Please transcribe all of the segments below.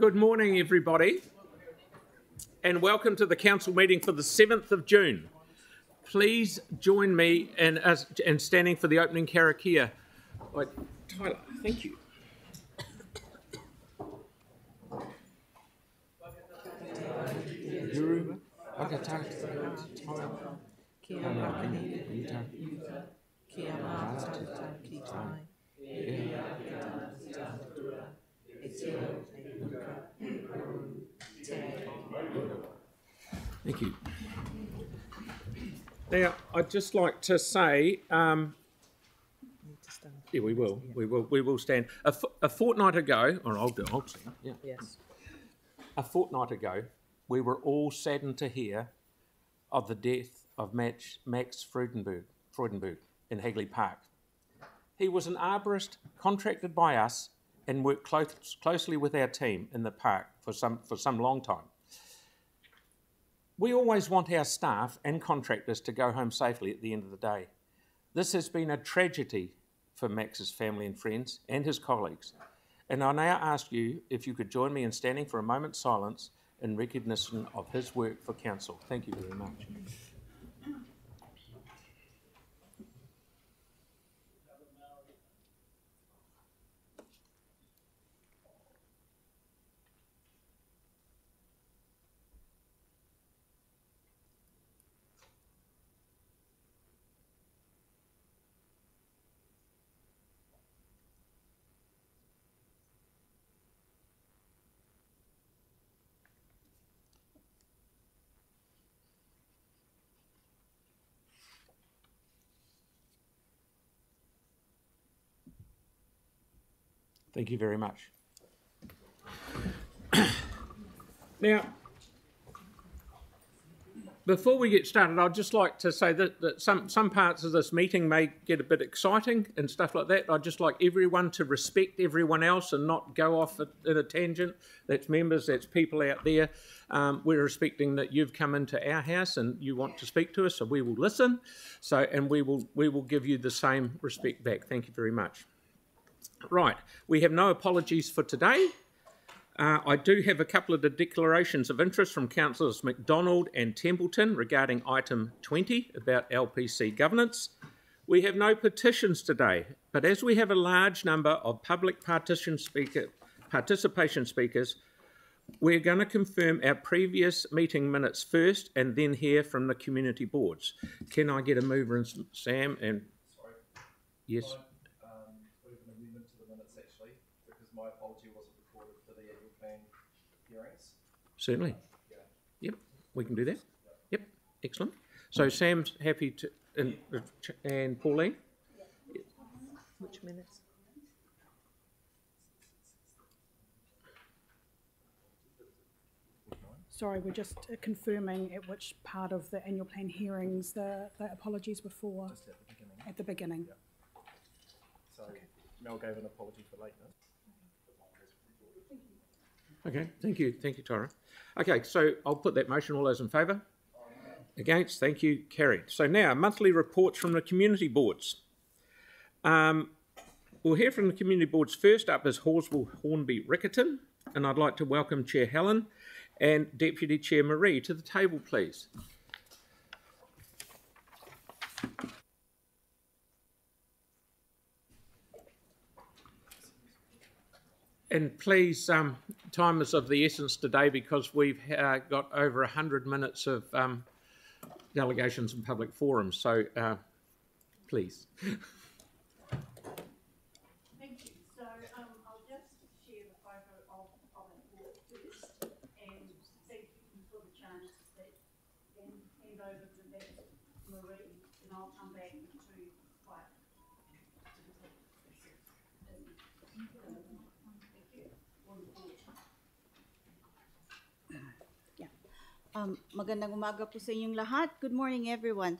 Good morning, everybody, and welcome to the council meeting for the 7th of June. Please join me in, us- in standing for the opening karakia. Right, Tyler, thank you. Yoruba, Whakatata, Taira, Kia ora kia rā tata ki tai. E te luka te Thank you. Now, I'd just like to say, um, need to stand. yeah, we will, we will, we will stand. A fortnight ago, or I'll do, I'll stand, yeah. Yes. A fortnight ago, we were all saddened to hear of the death of Max, Max Freudenberg, Freudenberg in Hagley Park. He was an arborist contracted by us and worked close, closely with our team in the park for some, for some long time. We always want our staff and contractors to go home safely at the end of the day. This has been a tragedy for Max's family and friends and his colleagues. And I now ask you if you could join me in standing for a moment's silence in recognition of his work for council. Thank you very much. Thank you very much. now, before we get started, I'd just like to say that, that some, some parts of this meeting may get a bit exciting and stuff like that. I'd just like everyone to respect everyone else and not go off at a tangent. That's members, that's people out there. Um, we're respecting that you've come into our house and you want to speak to us, so we will listen. So, and we will we will give you the same respect back. Thank you very much. Right, we have no apologies for today. Uh, I do have a couple of the declarations of interest from councillors McDonald and Templeton regarding item 20 about LPC governance. We have no petitions today, but as we have a large number of public partition speaker, participation speakers, we're going to confirm our previous meeting minutes first and then hear from the community boards. Can I get a mover and Sam and Sorry, yes? I, um, we have an amendment to the minutes actually, because my apology wasn't recorded for the annual plan hearings. Certainly. Yep, we can do that. Yep, excellent. So Sam's happy to, and, and Pauline? Which minutes? Sorry, we're just uh, confirming at which part of the annual plan hearings the, the apologies were for Just at the beginning. at the beginning. So Mel gave an apology for lateness. Okay, thank you, thank you, Tara. Okay, so I'll put that motion. All those in favour? Against? Thank you, carried. So now, monthly reports from the community boards. Um, we'll hear from the community boards. First up is Halswell Hornby Riccarton, and I'd like to welcome Chair Helen and Deputy Chair Marie to the table, please. And please, um, time is of the essence today because we've uh, got over 100 minutes of um, delegations and public forums. So uh, please. Thank you. So, um, I'll just share the photo of, of an award first and thank you for the chance to speak. Then hand over to that Marie and I'll come back to quite. to the table. Thank you. Wonderful. Um, magandang umaga po sa inyong lahat. Good morning, everyone.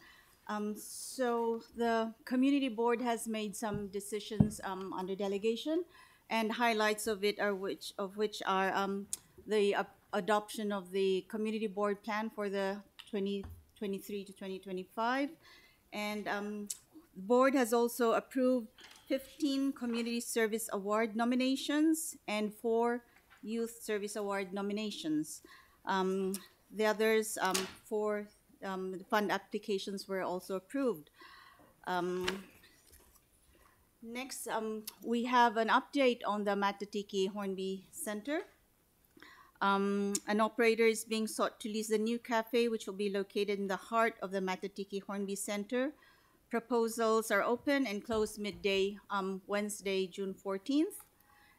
Um, so the community board has made some decisions um, under delegation, and highlights of it are which of which are um, the uh, adoption of the community board plan for the 2023 to 2025, and um, the board has also approved 15 community service award nominations and four Youth Service Award nominations. Um, the others, um, four um, fund applications were also approved. Um, next, um, we have an update on the Matatiki Hornby Center. Um, an operator is being sought to lease the new cafe, which will be located in the heart of the Matatiki Hornby Center. Proposals are open and closed midday um, Wednesday, June 14th.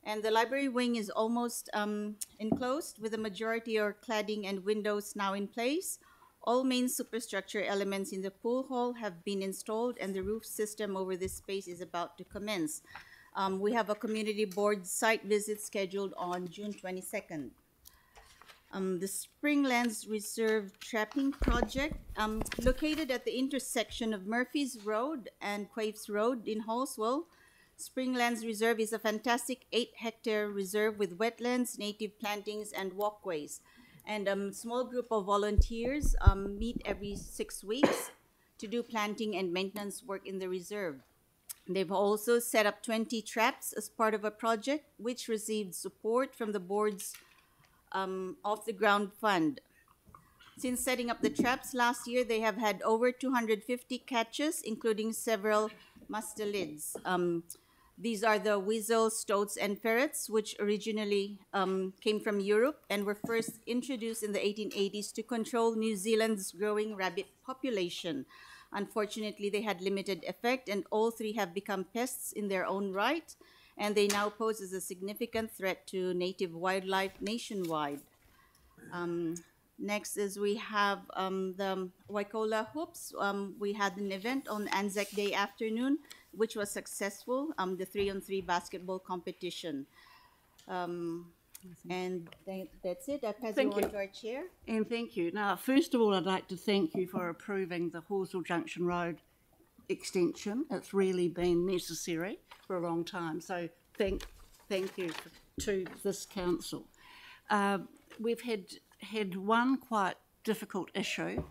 And the library wing is almost um, enclosed with the majority of cladding and windows now in place. All main superstructure elements in the pool hall have been installed, and the roof system over this space is about to commence. Um, we have a community board site visit scheduled on June 22nd. Um, the Springlands Reserve Trapping Project, um, located at the intersection of Murphy's Road and Quaifes Road in Halswell. Springlands Reserve is a fantastic eight hectare reserve with wetlands, native plantings, and walkways. And a um, small group of volunteers um, meet every six weeks to do planting and maintenance work in the reserve. They've also set up 20 traps as part of a project which received support from the board's um, off the ground fund. Since setting up the traps last year, they have had over 250 catches, including several mustelids. Um, these are the weasels, stoats, and ferrets, which originally um, came from Europe and were first introduced in the 1880s to control New Zealand's growing rabbit population. Unfortunately, they had limited effect, and all three have become pests in their own right and they now pose as a significant threat to native wildlife nationwide. Um, next is we have um, the Waikola Hoops. Um, we had an event on Anzac Day afternoon, which was successful, um, the three-on-three basketball competition. Um, and th- that's it. I pass Thank you on to our chair. And thank you. Now, first of all, I'd like to thank you for approving the Halswell Junction Road extension. It's really been necessary for a long time. So thank, thank you to this council. Uh, we've had had one quite difficult issue,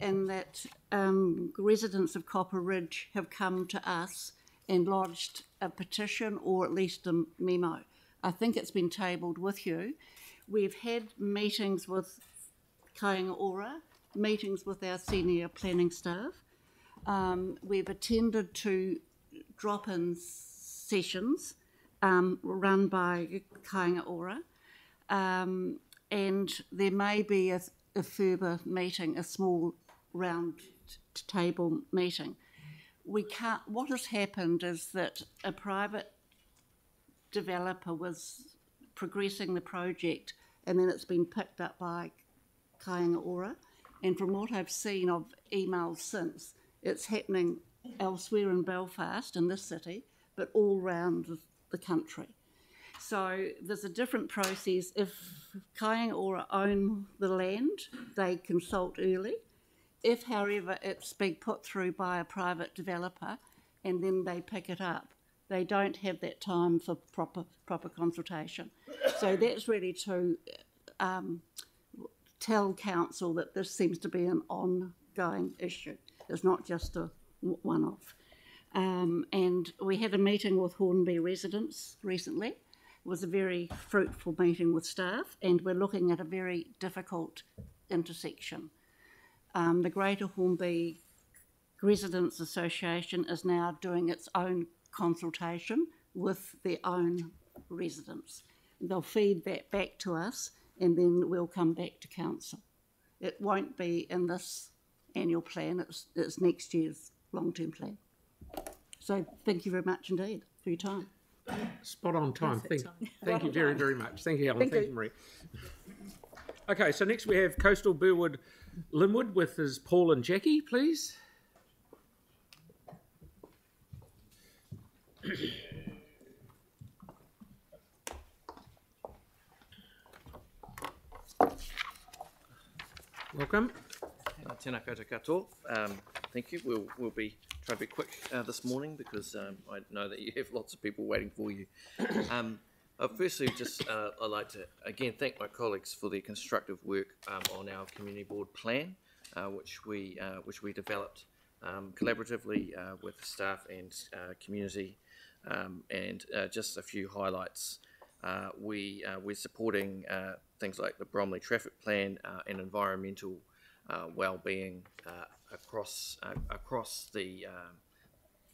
in that um, residents of Copper Ridge have come to us and lodged a petition or at least a memo. I think it's been tabled with you. We've had meetings with Kainga Ora, meetings with our senior planning staff. Um, we've attended to drop-in sessions um, run by Kainga Ora, um, and there may be a, a further meeting, a small round table meeting. We can't. What has happened is that a private developer was progressing the project, and then it's been picked up by Kainga Ora. And from what I've seen of emails since, it's happening elsewhere in Belfast, in this city, but all round the, country. So there's a different process. If Kainga Ora own the land, they consult early. If, however, it's being put through by a private developer and then they pick it up, they don't have that time for proper proper consultation. So that's really to um, tell council that this seems to be an ongoing issue. It's not just a one-off. Um, and we had a meeting with Hornby residents recently. It was a very fruitful meeting with staff, and we're looking at a very difficult intersection. Um, the Greater Hornby Residents Association is now doing its own consultation with their own residents. They'll feed that back to us, and then we'll come back to council. It won't be in this annual plan, it's, it's next year's long-term plan. So thank you very much indeed for your time. Spot on time. Thank, time. thank you very, very much. Thank you, Helen. Thank Thank, you. you, Marie. Okay, so next we have Coastal Burwood Linwood with his Paul and Jackie, please. Welcome. Um, thank you. We'll, we'll be trying to be quick uh, this morning because um, I know that you have lots of people waiting for you. Um, firstly, just uh, I'd like to again thank my colleagues for their constructive work um, on our community board plan, uh, which we uh, which we developed um, collaboratively uh, with staff and uh, community. Um, and uh, just a few highlights uh, we uh, we're supporting uh, things like the Bromley Traffic Plan uh, and environmental uh, well-being uh, across uh, across the um,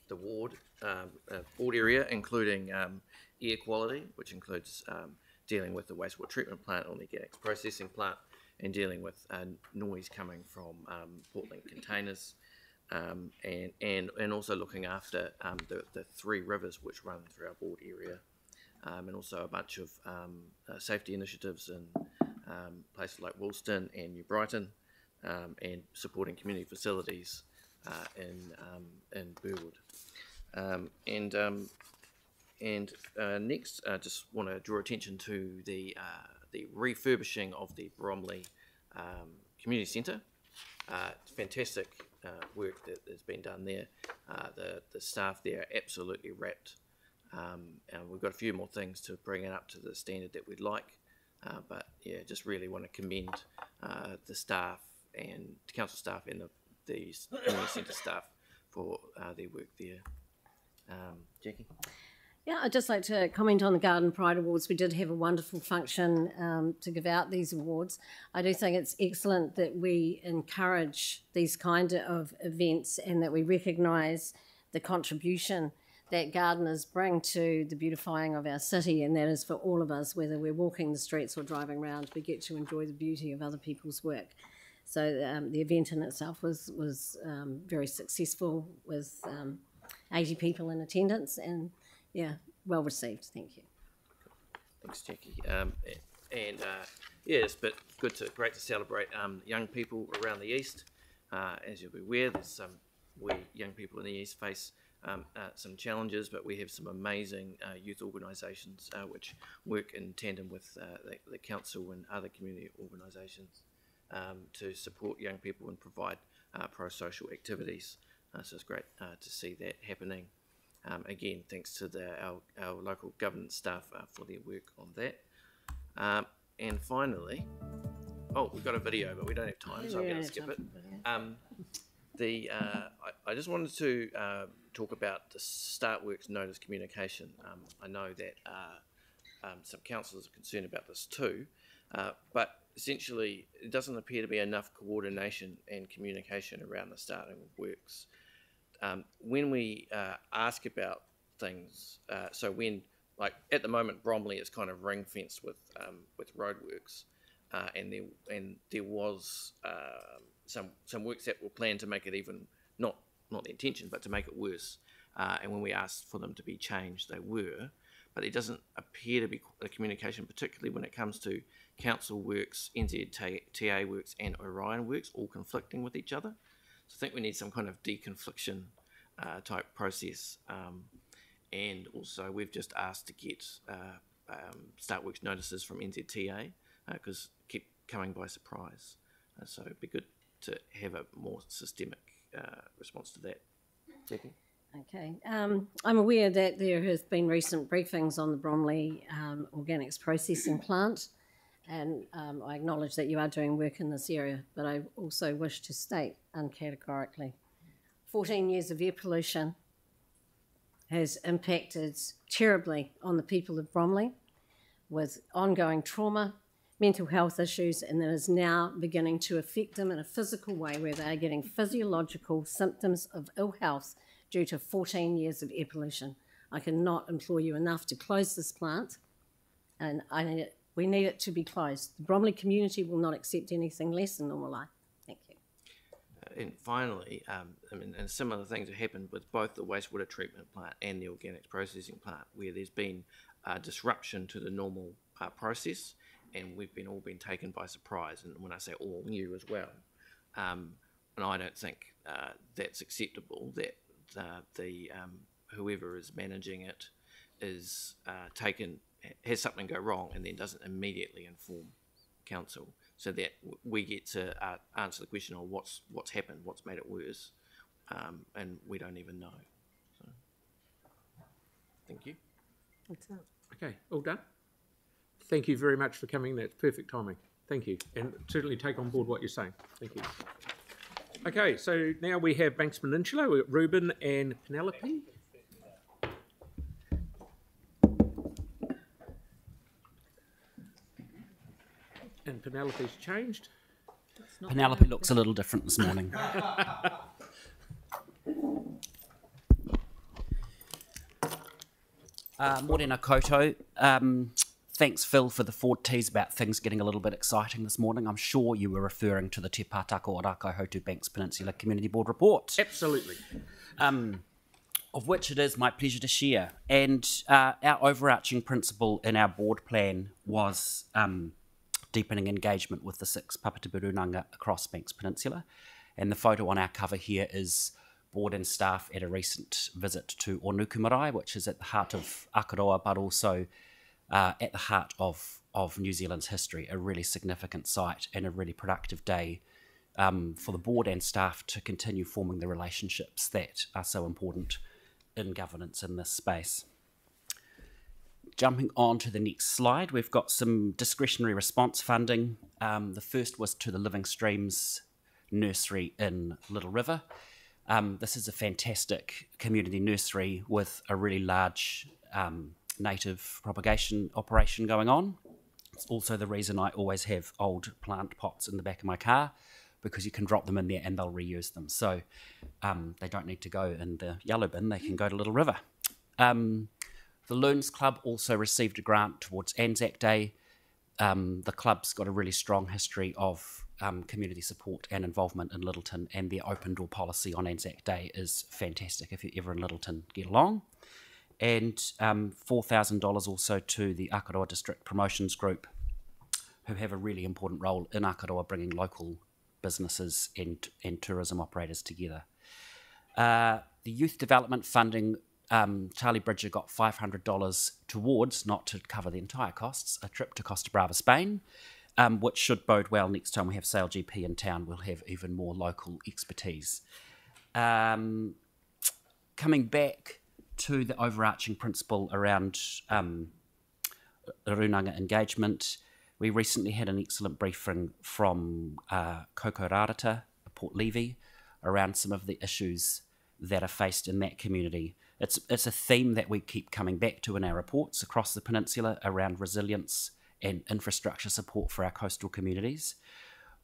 the ward um, uh, ward area, including um, air quality, which includes um, dealing with the wastewater treatment plant or the organics processing plant, and dealing with uh, noise coming from um, Portland containers, um, and and and also looking after um, the the three rivers which run through our board area, um, and also a bunch of um, uh, safety initiatives in places like Woolston and New Brighton, and supporting community facilities uh, in in Burwood. And and uh, next, I just want to draw attention to the uh, the refurbishing of the Bromley um, Community Centre. Uh, fantastic uh, work that has been done there. Uh, the the staff there are absolutely wrapped, um, and we've got a few more things to bring it up to the standard that we'd like. Uh, but yeah, just really want to commend uh, the staff and the council staff and the the community centre staff for uh, their work there. Um, Jackie. Yeah, I'd just like to comment on the Garden Pride Awards. We did have a wonderful function um, to give out these awards. I do think it's excellent that we encourage these kind of events and that we recognise the contribution that gardeners bring to the beautifying of our city, and that is for all of us, whether we're walking the streets or driving around, we get to enjoy the beauty of other people's work. So um, the event in itself was was um, very successful with um, 80 people in attendance, and yeah, well received. Thank you. Thanks, Jackie. Um, and uh, yeah, but good to great to celebrate um, young people around the east. Uh, as you'll be aware, there's some we young people in the east face um, uh, some challenges, but we have some amazing uh, youth organisations uh, which work in tandem with uh, the, the council and other community organisations um, to support young people and provide uh, pro-social activities. Uh, so it's great to see that happening. Um, again, thanks to the, our, our local governance staff uh, for their work on that. Um, and finally, oh, we've got a video, but we don't have time, so I'm going to skip it. Um, the uh, I, I just wanted to uh, talk about the Start Works notice communication. Um, I know that uh, um, some councillors are concerned about this too, uh, but essentially it doesn't appear to be enough coordination and communication around the starting of works. Um, when we uh, ask about things, uh, so when like at the moment Bromley is kind of ring fenced with um, with roadworks, uh, and there and there was um some some works that were planned to make it even not not the intention, but to make it worse. Uh, and when we asked for them to be changed, they were. But it doesn't appear to be a communication, particularly when it comes to council works, NZTA works, and Orion works, all conflicting with each other. So I think we need some kind of deconfliction uh, type process. Um, and also, we've just asked to get uh, um, start works notices from NZTA because keep coming by surprise. Uh, so it'd be good to have a more systemic uh, response to that. Jackie? Okay. Um, I'm aware that there has been recent briefings on the Bromley um, Organics Processing Plant, and um, I acknowledge that you are doing work in this area, but I also wish to state uncategorically 14 years of air pollution has impacted terribly on the people of Bromley with ongoing trauma, mental health issues, and that is now beginning to affect them in a physical way where they are getting physiological symptoms of ill health due to 14 years of air pollution. I cannot implore you enough to close this plant, and I we need it to be closed. The Bromley community will not accept anything less than normal life. Thank you. and finally, um, I mean, and similar things have happened with both the wastewater treatment plant and the organics processing plant, where there's been uh, disruption to the normal uh, process, and we've been all been taken by surprise. And when I say all, you as well. Um, and I don't think uh, that's acceptable. That uh, the um, whoever is managing it is uh, taken has something go wrong and then doesn't immediately inform council so that we get to uh, answer the question of what's what's happened, what's made it worse, um, and we don't even know. So, thank you. That's it. Okay, all done? Thank you very much for coming. That's perfect timing. Thank you. And certainly take on board what you're saying. Thank you. Okay, so now we have Banks Peninsula, we've got Ruben and Penelope. And Penelope's changed. Penelope looks a little different this morning. uh, Morena Koto. Um, thanks, Phil, for the forward tease about things getting a little bit exciting this morning. I'm sure you were referring to the Te Pātaka o Rākaihautū Banks Peninsula Community Board report. Absolutely. um, of which it is my pleasure to share. And uh, our overarching principle in our board plan was um, deepening engagement with the six Papatipu Rūnanga across Banks Peninsula. And the photo on our cover here is board and staff at a recent visit to Onuku Marae, which is at the heart of Akaroa, but also uh, at the heart of, of New Zealand's history, a really significant site and a really productive day um, for the board and staff to continue forming the relationships that are so important in governance in this space. Jumping on to the next slide, we've got some discretionary response funding. Um, the first was to the Living Streams nursery in Little River. Um, this is a fantastic community nursery with a really large um, native propagation operation going on. It's also the reason I always have old plant pots in the back of my car because you can drop them in there and they'll reuse them. So um, they don't need to go in the yellow bin, they can go to Little River. Um, the Lions Club also received a grant towards Anzac Day. Um, the club's got a really strong history of um, community support and involvement in Lyttelton, and their open door policy on Anzac Day is fantastic. If you're ever in Lyttelton, get along. And um, $4,000 also to the Akaroa District Promotions Group, who have a really important role in Akaroa bringing local businesses and, and tourism operators together. Uh, the youth development funding, um, Charlie Bridger got $500 towards, not to cover the entire costs, a trip to Costa Brava, Spain, um, which should bode well next time we have SailGP in town. We'll have even more local expertise. Um, coming back to the overarching principle around um, Runanga engagement, we recently had an excellent briefing from uh, Koukourārata, Port Levy, around some of the issues that are faced in that community. It's, it's a theme that we keep coming back to in our reports across the peninsula around resilience and infrastructure support for our coastal communities.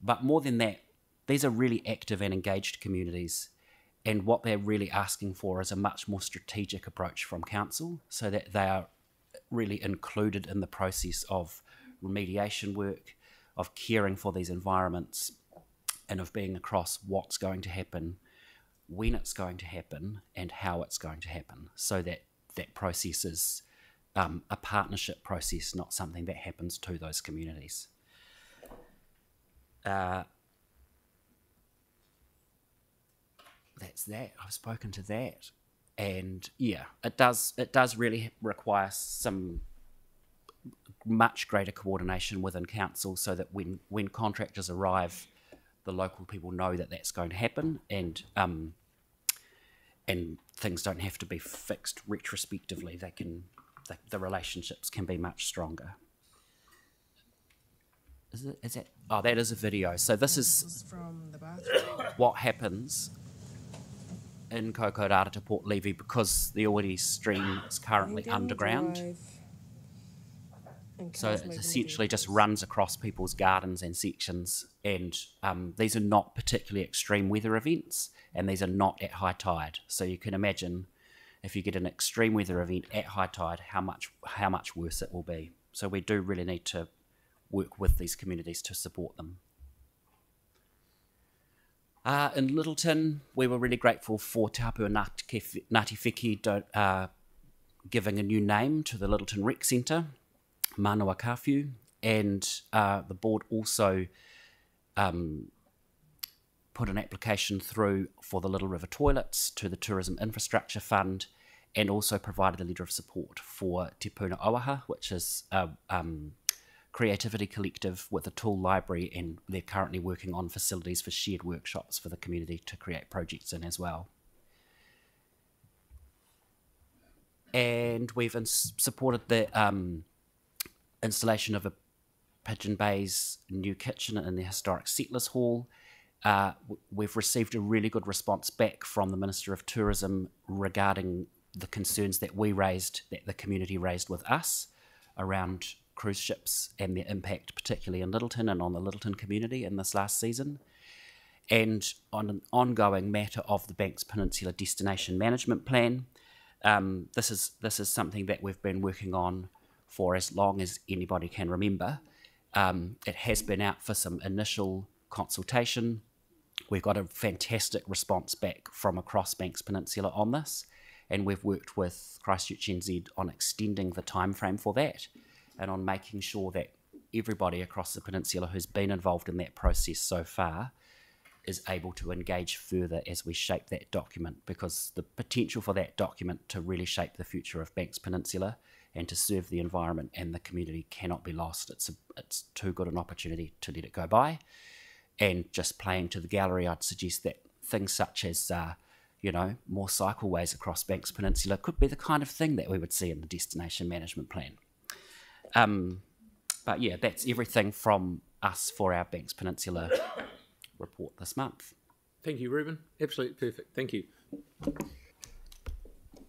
But more than that, these are really active and engaged communities. And what they're really asking for is a much more strategic approach from council so that they are really included in the process of remediation work, of caring for these environments, and of being across what's going to happen, when it's going to happen, and how it's going to happen, so that that process is um, a partnership process, not something that happens to those communities. Uh, that's that. I've spoken to that, and yeah, it does. It does really require some much greater coordination within council so that when when contractors arrive, the local people know that that's going to happen and um, and things don't have to be fixed retrospectively. They can the, the relationships can be much stronger. Is it? Is it? Oh, that is a video. So this is from the bathroom. what happens in Koukourārata Port Levy because the Ori stream is currently underground. So it essentially just runs across people's gardens and sections, and um, these are not particularly extreme weather events, and these are not at high tide. So you can imagine if you get an extreme weather event at high tide, how much how much worse it will be. So we do really need to work with these communities to support them. Uh, in Lyttelton, we were really grateful for Hapua Ngāti Wheke uh, giving a new name to the Lyttelton Rec Centre. Manawa Kawhiu, and uh, the board also um, put an application through for the Little River toilets to the Tourism Infrastructure Fund, and also provided a letter of support for Te Puna Oaha, which is a um, creativity collective with a tool library, and they're currently working on facilities for shared workshops for the community to create projects in as well. And we've supported the um, installation of a Pigeon Bay's new kitchen in the historic Settlers Hall. Uh, we've received a really good response back from the Minister of Tourism regarding the concerns that we raised, that the community raised with us around cruise ships and their impact, particularly in Lyttelton and on the Lyttelton community in this last season. And on an ongoing matter of the Banks Peninsula Destination Management Plan, um, this is this is something that we've been working on for as long as anybody can remember. Um, it has been out for some initial consultation. We've got a fantastic response back from across Banks Peninsula on this, and we've worked with Christchurch NZ on extending the time frame for that, and on making sure that everybody across the peninsula who's been involved in that process so far is able to engage further as we shape that document because the potential for that document to really shape the future of Banks Peninsula and to serve the environment and the community cannot be lost. It's a, it's too good an opportunity to let it go by. And just playing to the gallery, I'd suggest that things such as uh, you know more cycleways across Banks Peninsula could be the kind of thing that we would see in the destination management plan. Um, but yeah, that's everything from us for our Banks Peninsula report this month. Thank you, Ruben. Absolutely perfect. Thank you.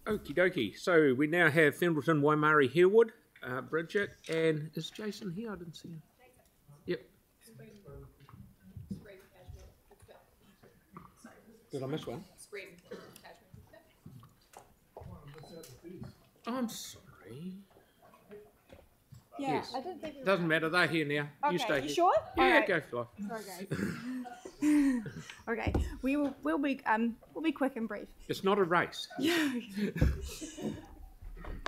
Okie dokie. So we now have Fendalton, Waimairi, Harewood, uh, Bridget, and is Jason here? I didn't see him. Yep. Did I miss one? I'm sorry. Yeah, Yes. I didn't think. we were- Doesn't matter. They're here now. Okay, you stay you here. sure? Yeah, Alright. go fly. Sorry, guys. okay, we will. We'll be. Um. We'll be quick and brief. It's not a race.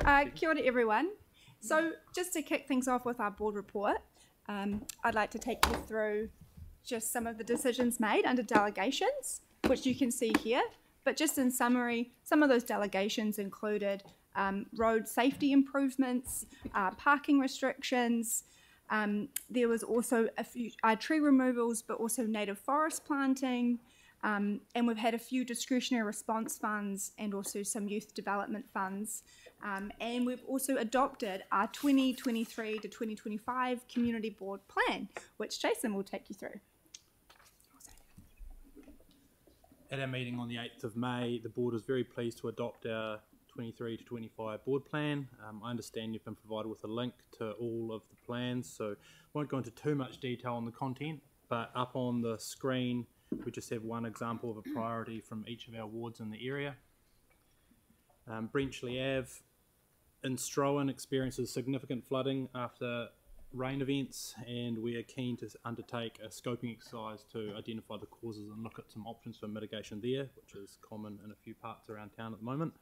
Uh, kia ora, everyone. So, just to kick things off with our board report, um, I'd like to take you through just some of the decisions made under delegations, which you can see here. But just in summary, some of those delegations included um, road safety improvements, uh, parking restrictions. Um, there was also a few uh, tree removals, but also native forest planting. Um, and we've had a few discretionary response funds and also some youth development funds. Um, and we've also adopted our 2023 to 2025 community board plan, which Jason will take you through. At our meeting on the 8th of May, the board was very pleased to adopt our 23 to 25 board plan. Um, I understand you've been provided with a link to all of the plans, so won't go into too much detail on the content, but up on the screen, we just have one example of a priority from each of our wards in the area. Um, Brenchley Ave in Strowan experiences significant flooding after rain events, and we are keen to undertake a scoping exercise to identify the causes and look at some options for mitigation there, which is common in a few parts around town at the moment.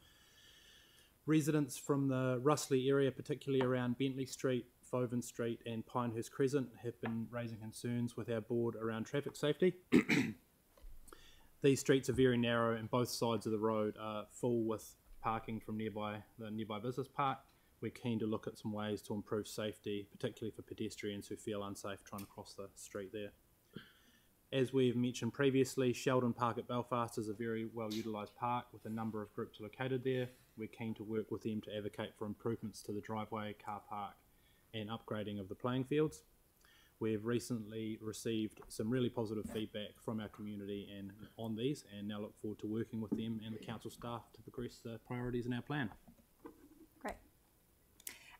Residents from the Russley area, particularly around Bentley Street, Fovant Street, and Pinehurst Crescent, have been raising concerns with our board around traffic safety. These streets are very narrow, and both sides of the road are full with parking from nearby the nearby business park. We're keen to look at some ways to improve safety, particularly for pedestrians who feel unsafe trying to cross the street there. As we've mentioned previously, Sheldon Park at Belfast is a very well utilised park with a number of groups located there. We're keen to work with them to advocate for improvements to the driveway, car park, and upgrading of the playing fields. We've recently received some really positive feedback from our community and on these, and now look forward to working with them and the council staff to progress the priorities in our plan. Great.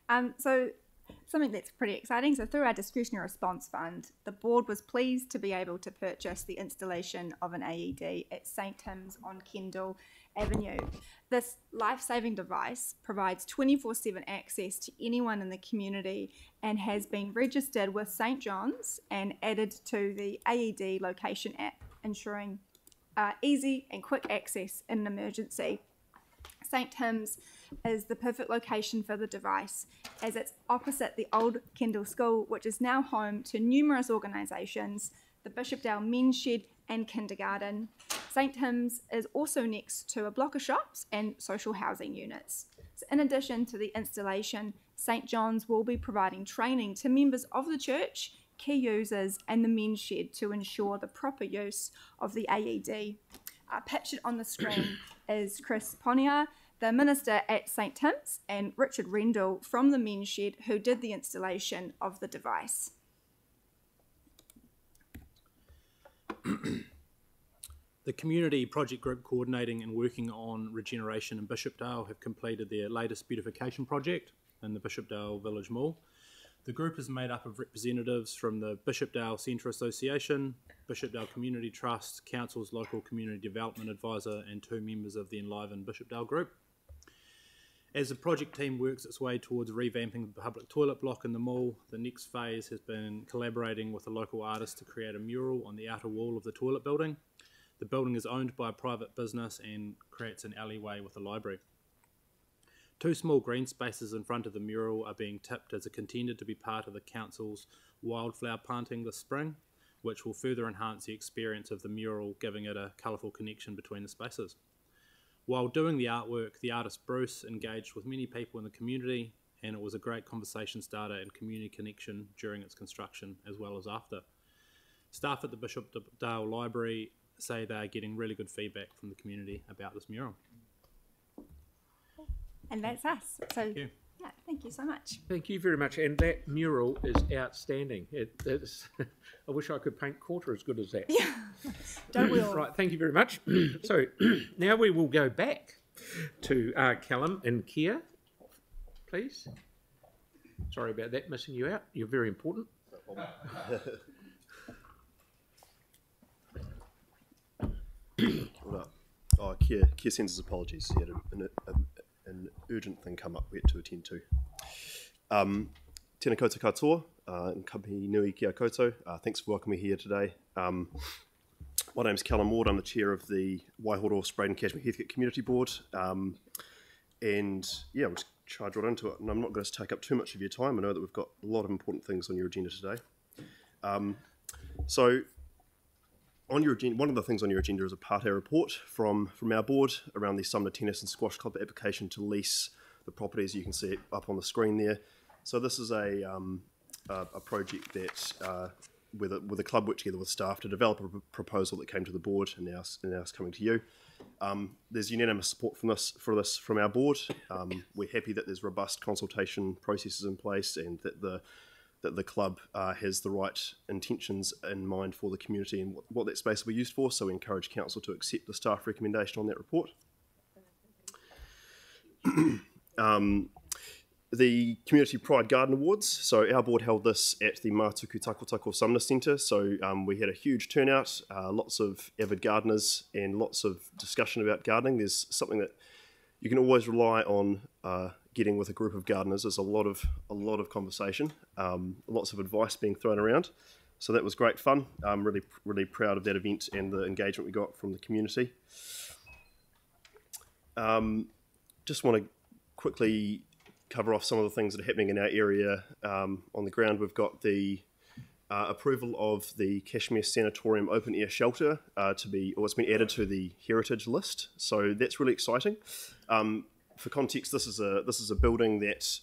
Um, so something that's pretty exciting. So through our discretionary response fund, the board was pleased to be able to purchase the installation of an AED at St Tim's on Kendall Avenue. This life-saving device provides 24/7 access to anyone in the community and has been registered with St John's and added to the AED location app, ensuring uh, easy and quick access in an emergency. St. Tim's is the perfect location for the device as it's opposite the old Kendall School, which is now home to numerous organisations, the Bishopdale Men's Shed and Kindergarten. St. Tim's is also next to a block of shops and social housing units. So in addition to the installation, St. John's will be providing training to members of the church, key users, and the men's shed to ensure the proper use of the AED. Uh, pictured on the screen is Chris Ponnier, the minister at St. Tim's, and Richard Rendell from the men's shed, who did the installation of the device. The community project group coordinating and working on regeneration in Bishopdale have completed their latest beautification project in the Bishopdale Village Mall. The group is made up of representatives from the Bishopdale Centre Association, Bishopdale Community Trust, Council's local community development advisor, and two members of the Enliven Bishopdale group. As the project team works its way towards revamping the public toilet block in the mall, the next phase has been collaborating with a local artist to create a mural on the outer wall of the toilet building. The building is owned by a private business and creates an alleyway with a library. Two small green spaces in front of the mural are being tipped as a contender to be part of the council's wildflower planting this spring, which will further enhance the experience of the mural, giving it a colourful connection between the spaces. While doing the artwork, the artist Bruce engaged with many people in the community, and it was a great conversation starter and community connection during its construction as well as after. Staff at the Bishopdale Library say they are getting really good feedback from the community about this mural. And that's us. So, you. yeah, thank you so much. Thank you very much. And that mural is outstanding. It, it's, I wish I could paint quarter as good as that. Yeah. Don't we all? Right, thank you very much. so now we will go back to uh, Callum and Kia, please. Sorry about that, missing you out. You're very important. Right. Oh, Kia, Kia sends his apologies. He had an, an urgent thing come up we had to attend to. Um, tēnā koutou katoa, uh, and company nui kia koutou. Uh, thanks for welcoming me here today. Um, my name's Callum Ward. I'm the chair of the Waihoro Spreydon Cashmere Heathcote Community Board. Um, and yeah, we'll just charge right into it. And I'm not going to take up too much of your time. I know that we've got a lot of important things on your agenda today. Um, so on your agenda, one of the things on your agenda is a part A report from from our board around the Sumner Tennis and Squash Club application to lease the properties. You can see it up on the screen there. So this is a um, a, a project that uh, with a, with a club worked together with staff to develop a proposal that came to the board and now and now it's coming to you. Um, there's unanimous support from this for this from our board. Um, we're happy that there's robust consultation processes in place and that the that the club uh, has the right intentions in mind for the community and what, what that space will be used for. So we encourage council to accept the staff recommendation on that report. um, the Community Pride Garden Awards. So our board held this at the Mātuku Takotako Sumner Centre. So um, we had a huge turnout, uh, lots of avid gardeners, and lots of discussion about gardening. There's something that you can always rely on uh, getting with a group of gardeners. There's a lot of a lot of conversation, um, lots of advice being thrown around. So that was great fun. I'm really really proud of that event and the engagement we got from the community. Um, just want to quickly cover off some of the things that are happening in our area um, on the ground. We've got the uh, approval of the Cashmere Sanatorium open air shelter uh, to be, or it's been added to the heritage list. So that's really exciting. Um, for context, this is a this is a building that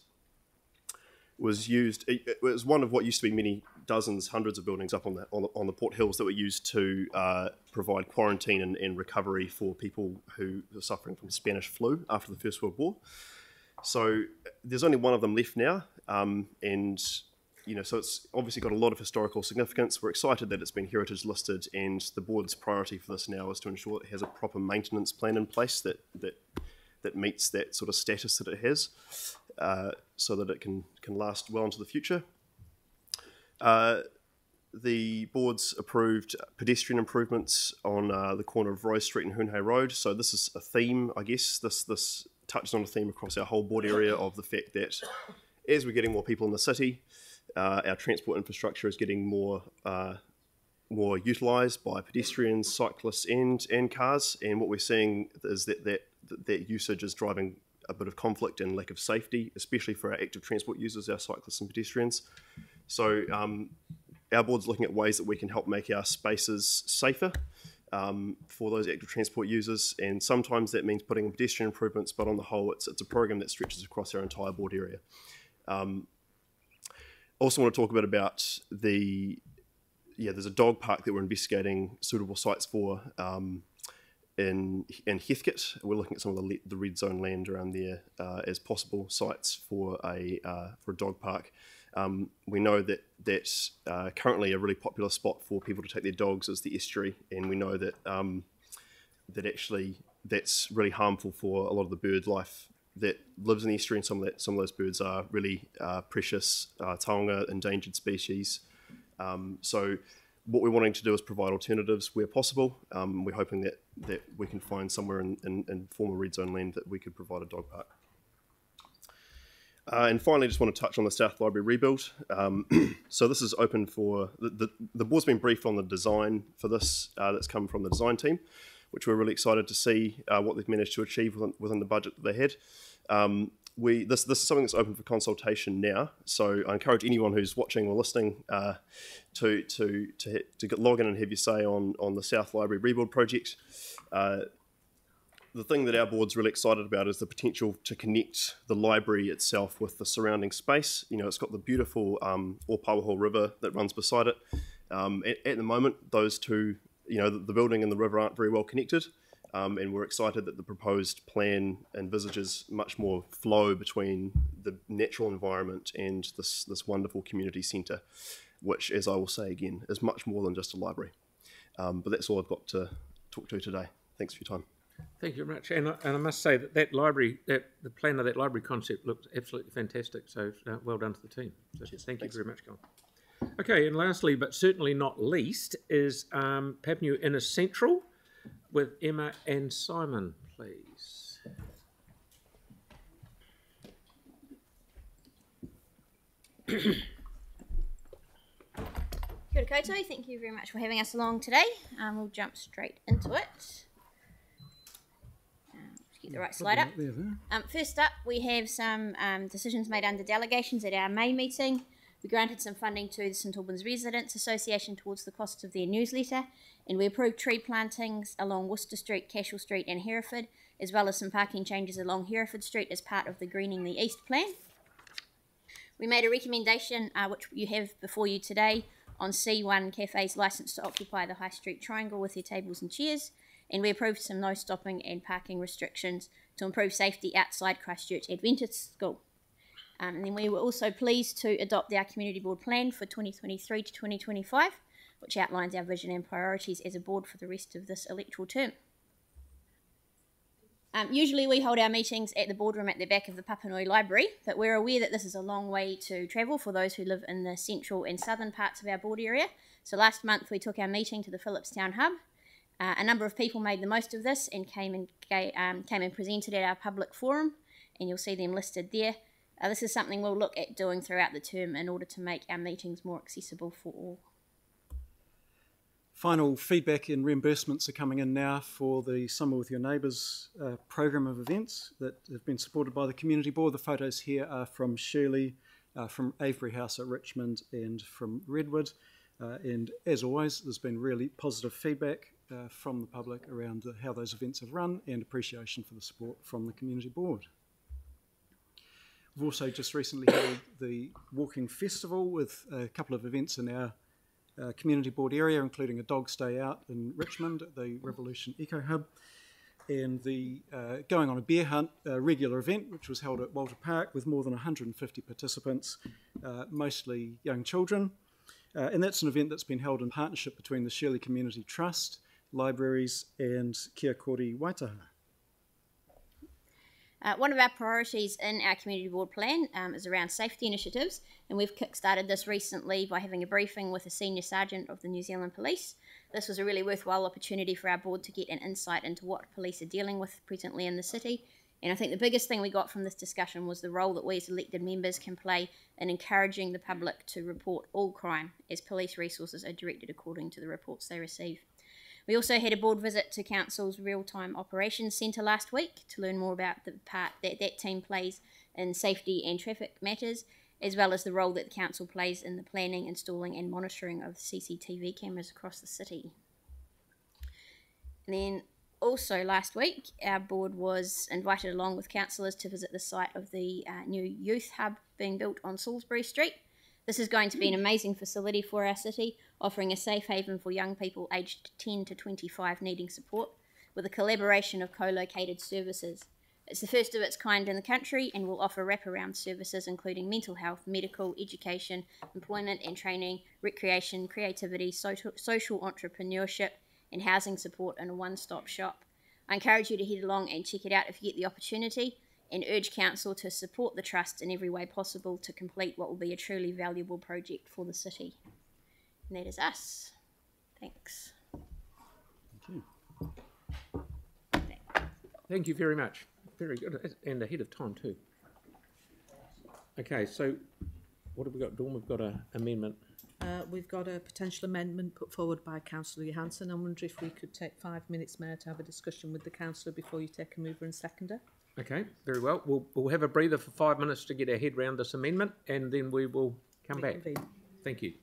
was used. It, it was one of what used to be many dozens, hundreds of buildings up on the on the, on the Port Hills that were used to uh, provide quarantine and, and recovery for people who were suffering from Spanish flu after the First World War. So there's only one of them left now, um, and you know, so it's obviously got a lot of historical significance. We're excited that it's been heritage listed, and the board's priority for this now is to ensure it has a proper maintenance plan in place that that that meets that sort of status that it has, uh, so that it can can last well into the future. Uh, the board's approved pedestrian improvements on uh, the corner of Rose Street and Hoon Hay Road. So this is a theme, I guess. This this touches on a theme across our whole board area of the fact that as we're getting more people in the city, uh, our transport infrastructure is getting more uh, more utilised by pedestrians, cyclists, and and cars. And what we're seeing is that that that usage is driving a bit of conflict and lack of safety, especially for our active transport users, our cyclists and pedestrians. So um, our board's looking at ways that we can help make our spaces safer um, for those active transport users, and sometimes that means putting in pedestrian improvements. But on the whole, it's it's a program that stretches across our entire board area. Um, also, want to talk a bit about the yeah. There's a dog park that we're investigating suitable sites for um, in in Heathcote. We're looking at some of the le- the red zone land around there uh, as possible sites for a uh, for a dog park. Um, we know that that's uh, currently a really popular spot for people to take their dogs is the estuary, and we know that um, that actually that's really harmful for a lot of the bird life that lives in the estuary, and some of that some of those birds are really uh, precious uh, taonga endangered species. Um, so what we're wanting to do is provide alternatives where possible. Um, we're hoping that, that we can find somewhere in, in, in, former red zone land that we could provide a dog park. Uh, and finally, just want to touch on the South Library rebuild. Um, so this is open for, the, the, the, board's been briefed on the design for this uh, that's come from the design team, which we're really excited to see uh, what they've managed to achieve within, within the budget that they had. Um, we this this is something that's open for consultation now. So I encourage anyone who's watching or listening uh, to to to to log in and have your say on on the South Library rebuild project. Uh, the thing that our board's really excited about is the potential to connect the library itself with the surrounding space. You know, it's got the beautiful um, River that runs beside it. Um, at, at, the moment, those two, you know, the, the building and the river aren't very well connected. Um, and we're excited that the proposed plan envisages much more flow between the natural environment and this, this wonderful community centre, which, as I will say again, is much more than just a library. Um, but that's all I've got to talk to today. Thanks for your time. Thank you very much. And I, and I must say that that library, that the plan of that library concept looked absolutely fantastic. So uh, well done to the team. So Cheers. thank Thanks. you very much, Colin. Okay, and lastly, but certainly not least, is um, Papanui Innes Central with Emma and Simon, please. Kia ora koutou, thank you very much for having us along today. Um, we'll jump straight into it. Um, get the right slide up. Um, first up, we have some um, decisions made under delegations at our May meeting. We granted some funding to the St Albans Residents Association towards the costs of their newsletter, and we approved tree plantings along Worcester Street, Cashel Street, and Hereford, as well as some parking changes along Hereford Street as part of the Greening the East plan. We made a recommendation, uh, which you have before you today, on C1 Cafe's licence to occupy the High Street Triangle with their tables and chairs, and we approved some no stopping and parking restrictions to improve safety outside Christchurch Adventist School. Um, and then we were also pleased to adopt our community board plan for 2023 to 2025, which outlines our vision and priorities as a board for the rest of this electoral term. Um, usually we hold our meetings at the boardroom at the back of the Papanui Library, but we're aware that this is a long way to travel for those who live in the central and southern parts of our board area. So last month we took our meeting to the Phillipstown Hub. Uh, a number of people made the most of this and came and, um, came and presented at our public forum, and you'll see them listed there. Uh, this is something we'll look at doing throughout the term in order to make our meetings more accessible for all. Final feedback and reimbursements are coming in now for the Summer with Your Neighbours uh, program of events that have been supported by the Community Board. The photos here are from Shirley, uh, from Avebury House at Richmond, and from Redwood. Uh, and as always, there's been really positive feedback uh, from the public around how those events have run and appreciation for the support from the Community Board. We've also just recently held the Walking Festival with a couple of events in our community board area, including a dog stay out in Richmond at the Revolution Eco Hub, and the uh, Going on a Bear Hunt uh, regular event, which was held at Walter Park with more than 150 participants, uh, mostly young children. Uh, and that's an event that's been held in partnership between the Shirley Community Trust, libraries, and Kia Kori Waitaha. Uh, one of our priorities in our community board plan um, is around safety initiatives, and we've kick-started this recently by having a briefing with a senior sergeant of the New Zealand Police. This was a really worthwhile opportunity for our board to get an insight into what police are dealing with presently in the city. And I think the biggest thing we got from this discussion was the role that we as elected members can play in encouraging the public to report all crime as police resources are directed according to the reports they receive. We also had a board visit to Council's Real Time Operations Centre last week to learn more about the part that that team plays in safety and traffic matters, as well as the role that the Council plays in the planning, installing, and monitoring of CCTV cameras across the city. And then also last week, our board was invited along with councillors to visit the site of the uh, new youth hub being built on Salisbury Street. This is going to be an mm. amazing facility for our city, offering a safe haven for young people aged 10 to 25 needing support, with a collaboration of co located services. It's the first of its kind in the country and will offer wraparound services including mental health, medical, education, employment and training, recreation, creativity, social, social entrepreneurship, and housing support in a one stop shop. I encourage you to head along and check it out if you get the opportunity. And urge Council to support the Trust in every way possible to complete what will be a truly valuable project for the city. And that is us. Thanks. Thank you Thank you very much. Very good, and ahead of time too. Okay, so what have we got, Dawn? We've got an amendment. Uh, we've got a potential amendment put forward by Councillor Johanson. I wonder if we could take five minutes, Mayor, to have a discussion with the councillor before you take a mover and seconder. Okay, very well. We'll, we'll have a breather for five minutes to get our head round this amendment, and then we will come back. Thank you.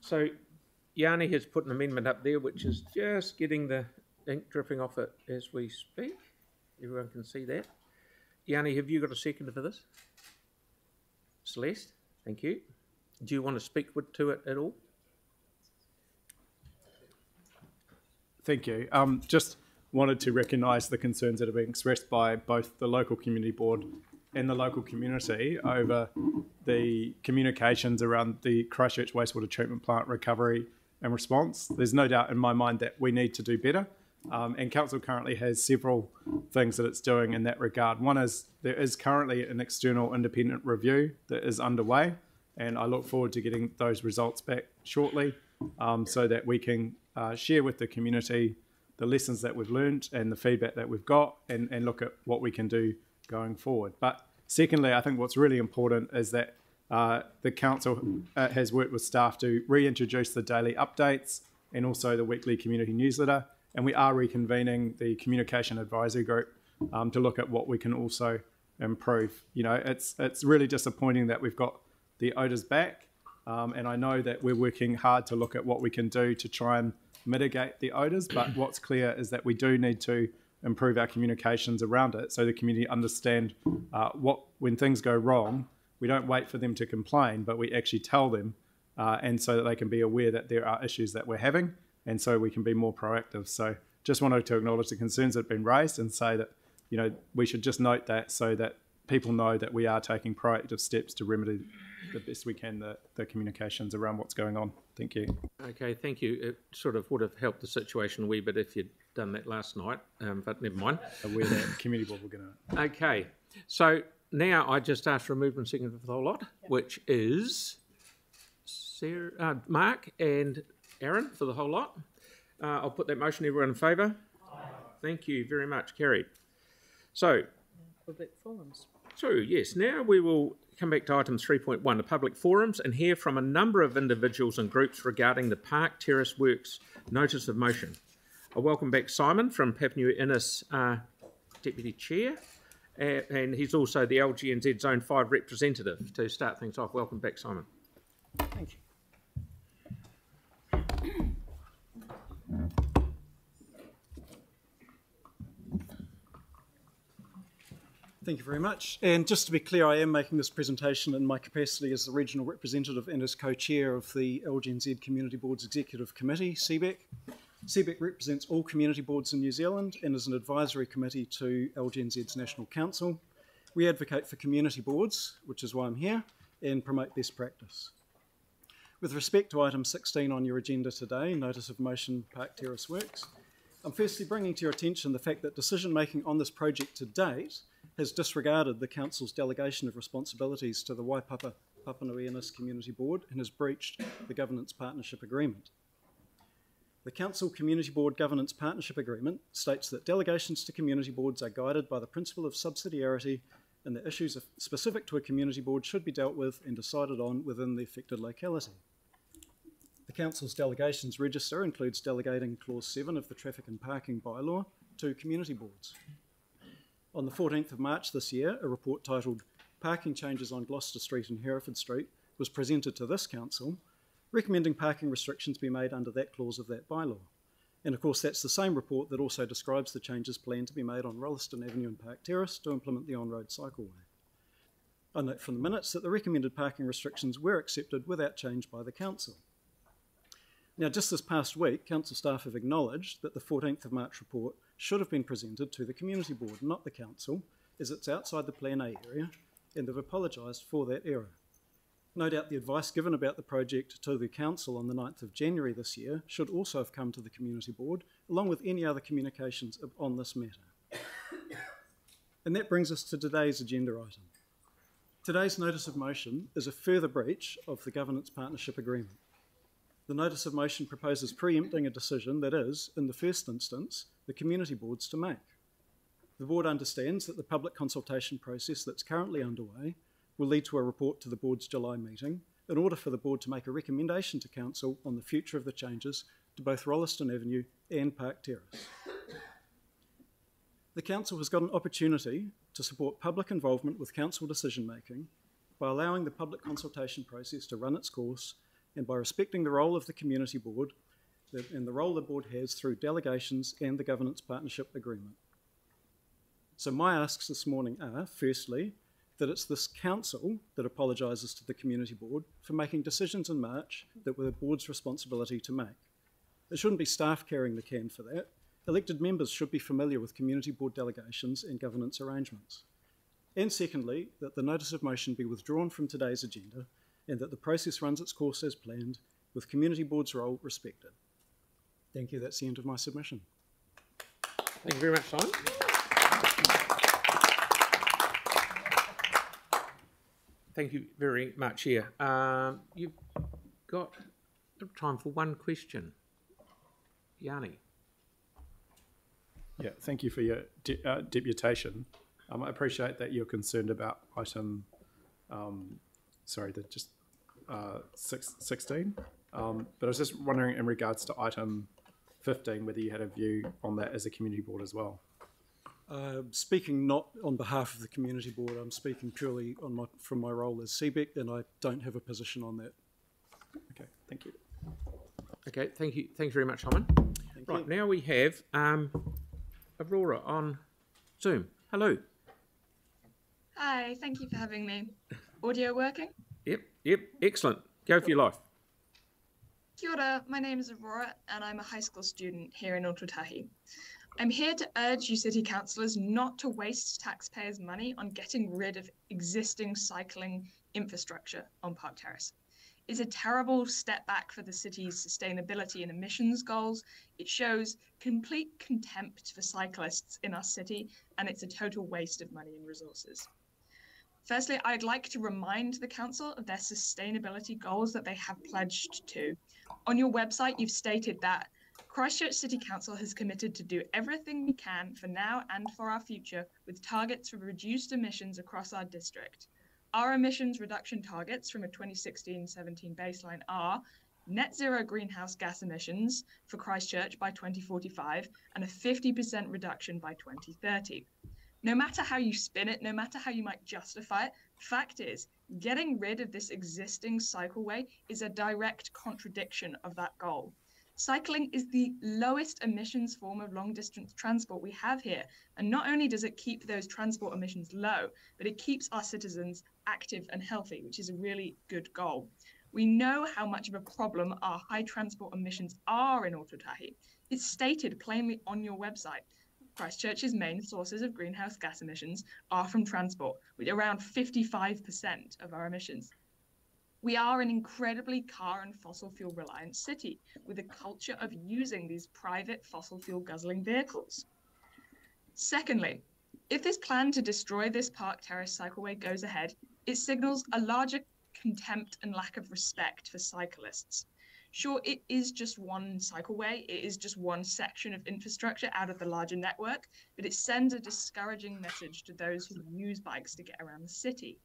So Yani has put an amendment up there which is just getting the ink dripping off it as we speak. Everyone can see that. Yani, have you got a second for this? Celeste, thank you. Do you want to speak to it at all? Thank you. Um, just wanted to recognise the concerns that are being expressed by both the local community board and the local community over the communications around the Christchurch wastewater treatment plant recovery and response. There's no doubt in my mind that we need to do better. Um, and council currently has several things that it's doing in that regard. One is there is currently an external independent review that is underway, and I look forward to getting those results back shortly um, so that we can uh, share with the community the lessons that we've learned and the feedback that we've got and, and look at what we can do going forward. But secondly, I think what's really important is that uh, the council uh, has worked with staff to reintroduce the daily updates and also the weekly community newsletter. And we are reconvening the communication advisory group um, to look at what we can also improve. You know, it's it's really disappointing that we've got the odours back, um, and I know that we're working hard to look at what we can do to try and mitigate the odours. But what's clear is that we do need to improve our communications around it so the community understand uh, what when things go wrong we don't wait for them to complain, but we actually tell them, uh, and so that they can be aware that there are issues that we're having, and so we can be more proactive. So just wanted to acknowledge the concerns that have been raised and say that you know we should just note that so that people know that we are taking proactive steps to remedy the best we can the, the communications around what's going on. Thank you. Okay, thank you. It sort of would have helped the situation a wee bit if you'd done that last night, um, but never mind. Aware the community board we're going to. Okay, so now I just ask for a movement second for the whole lot, which is Sarah, uh, Mark and Aaron for the whole lot. Uh, I'll put that motion. Everyone in favour? Thank you very much. Carried. So, Public forums. so yes, now we will come back to item 3.1, the public forums, and hear from a number of individuals and groups regarding the Park Terrace Works notice of motion. I welcome back Simon from Papanui Innes, uh, Deputy Chair, uh, and he's also the LGNZ Zone 5 representative. To start things off, welcome back, Simon. Thank you. Thank you very much. And just to be clear, I am making this presentation in my capacity as the regional representative and as co-chair of the LGNZ Community Board's Executive Committee, CBEC. CBEC represents all community boards in New Zealand and is an advisory committee to LGNZ's National Council. We advocate for community boards, which is why I'm here, and promote best practice. With respect to item 16 on your agenda today, Notice of Motion Park Terrace Works, I'm firstly bringing to your attention the fact that decision making on this project to date has disregarded the Council's delegation of responsibilities to the Waipapa Papanui Innes Community Board and has breached the Governance Partnership Agreement. The Council Community Board Governance Partnership Agreement states that delegations to community boards are guided by the principle of subsidiarity and that issues specific to a community board should be dealt with and decided on within the affected locality. The Council's delegations register includes delegating Clause 7 of the Traffic and Parking Bylaw to community boards. On the 14th of March this year, a report titled Parking Changes on Gloucester Street and Hereford Street was presented to this Council, recommending parking restrictions be made under that clause of that bylaw. And of course, that's the same report that also describes the changes planned to be made on Rolleston Avenue and Park Terrace to implement the on road cycleway. I note from the minutes that the recommended parking restrictions were accepted without change by the Council. Now, just this past week, Council staff have acknowledged that the 14th of March report should have been presented to the Community Board, not the Council, as it's outside the Plan A area, and they've apologised for that error. No doubt the advice given about the project to the Council on the 9th of January this year should also have come to the Community Board, along with any other communications on this matter. and that brings us to today's agenda item. Today's notice of motion is a further breach of the Governance Partnership Agreement. The notice of motion proposes preempting a decision that is, in the first instance, the Community Board's to make. The Board understands that the public consultation process that's currently underway will lead to a report to the Board's July meeting in order for the Board to make a recommendation to Council on the future of the changes to both Rolleston Avenue and Park Terrace. The Council has got an opportunity to support public involvement with Council decision making by allowing the public consultation process to run its course and by respecting the role of the community board and the role the board has through delegations and the governance partnership agreement. So my asks this morning are, firstly, that it's this council that apologises to the community board for making decisions in March that were the board's responsibility to make. It shouldn't be staff carrying the can for that. Elected members should be familiar with community board delegations and governance arrangements. And secondly, that the notice of motion be withdrawn from today's agenda and that the process runs its course as planned, with community board's role respected. Thank you. That's the end of my submission. Thank you very much, Simon. Thank you very much here. Um, you've got time for one question. Yani. Yeah, thank you for your de- uh, deputation. Um, I appreciate that you're concerned about item, um, sorry, the just uh, six, 16. Um, but I was just wondering in regards to item 15, whether you had a view on that as a community board as well. Uh, speaking not on behalf of the community board, I'm speaking purely on my, from my role as CBEC, and I don't have a position on that. Okay, thank you. Okay, thank you. Thanks very much, Simon. Thank right, you. now we have um, Aurora on Zoom. Hello. Hi, thank you for having me. Audio working? Yep, yep, excellent. Go for your life. Kia ora, my name is Aurora and I'm a high school student here in Ōtautahi. I'm here to urge you city councillors not to waste taxpayers' money on getting rid of existing cycling infrastructure on Park Terrace. It's a terrible step back for the city's sustainability and emissions goals. It shows complete contempt for cyclists in our city, and it's a total waste of money and resources. Firstly, I'd like to remind the Council of their sustainability goals that they have pledged to. On your website, you've stated that Christchurch City Council has committed to do everything we can for now and for our future with targets for reduced emissions across our district. Our emissions reduction targets from a 2016 17 baseline are net zero greenhouse gas emissions for Christchurch by 2045 and a 50% reduction by 2030 no matter how you spin it, no matter how you might justify it, fact is, getting rid of this existing cycleway is a direct contradiction of that goal. Cycling is the lowest emissions form of long distance transport we have here. And not only does it keep those transport emissions low, but it keeps our citizens active and healthy, which is a really good goal. We know how much of a problem our high transport emissions are in Ōtautahi. It's stated plainly on your website. Christchurch's main sources of greenhouse gas emissions are from transport, with around 55% of our emissions. We are an incredibly car and fossil fuel reliant city with a culture of using these private fossil fuel guzzling vehicles. Secondly, if this plan to destroy this Park Terrace cycleway goes ahead, it signals a larger contempt and lack of respect for cyclists. Sure, it is just one cycleway, it is just one section of infrastructure out of the larger network, but it sends a discouraging message to those who use bikes to get around the city.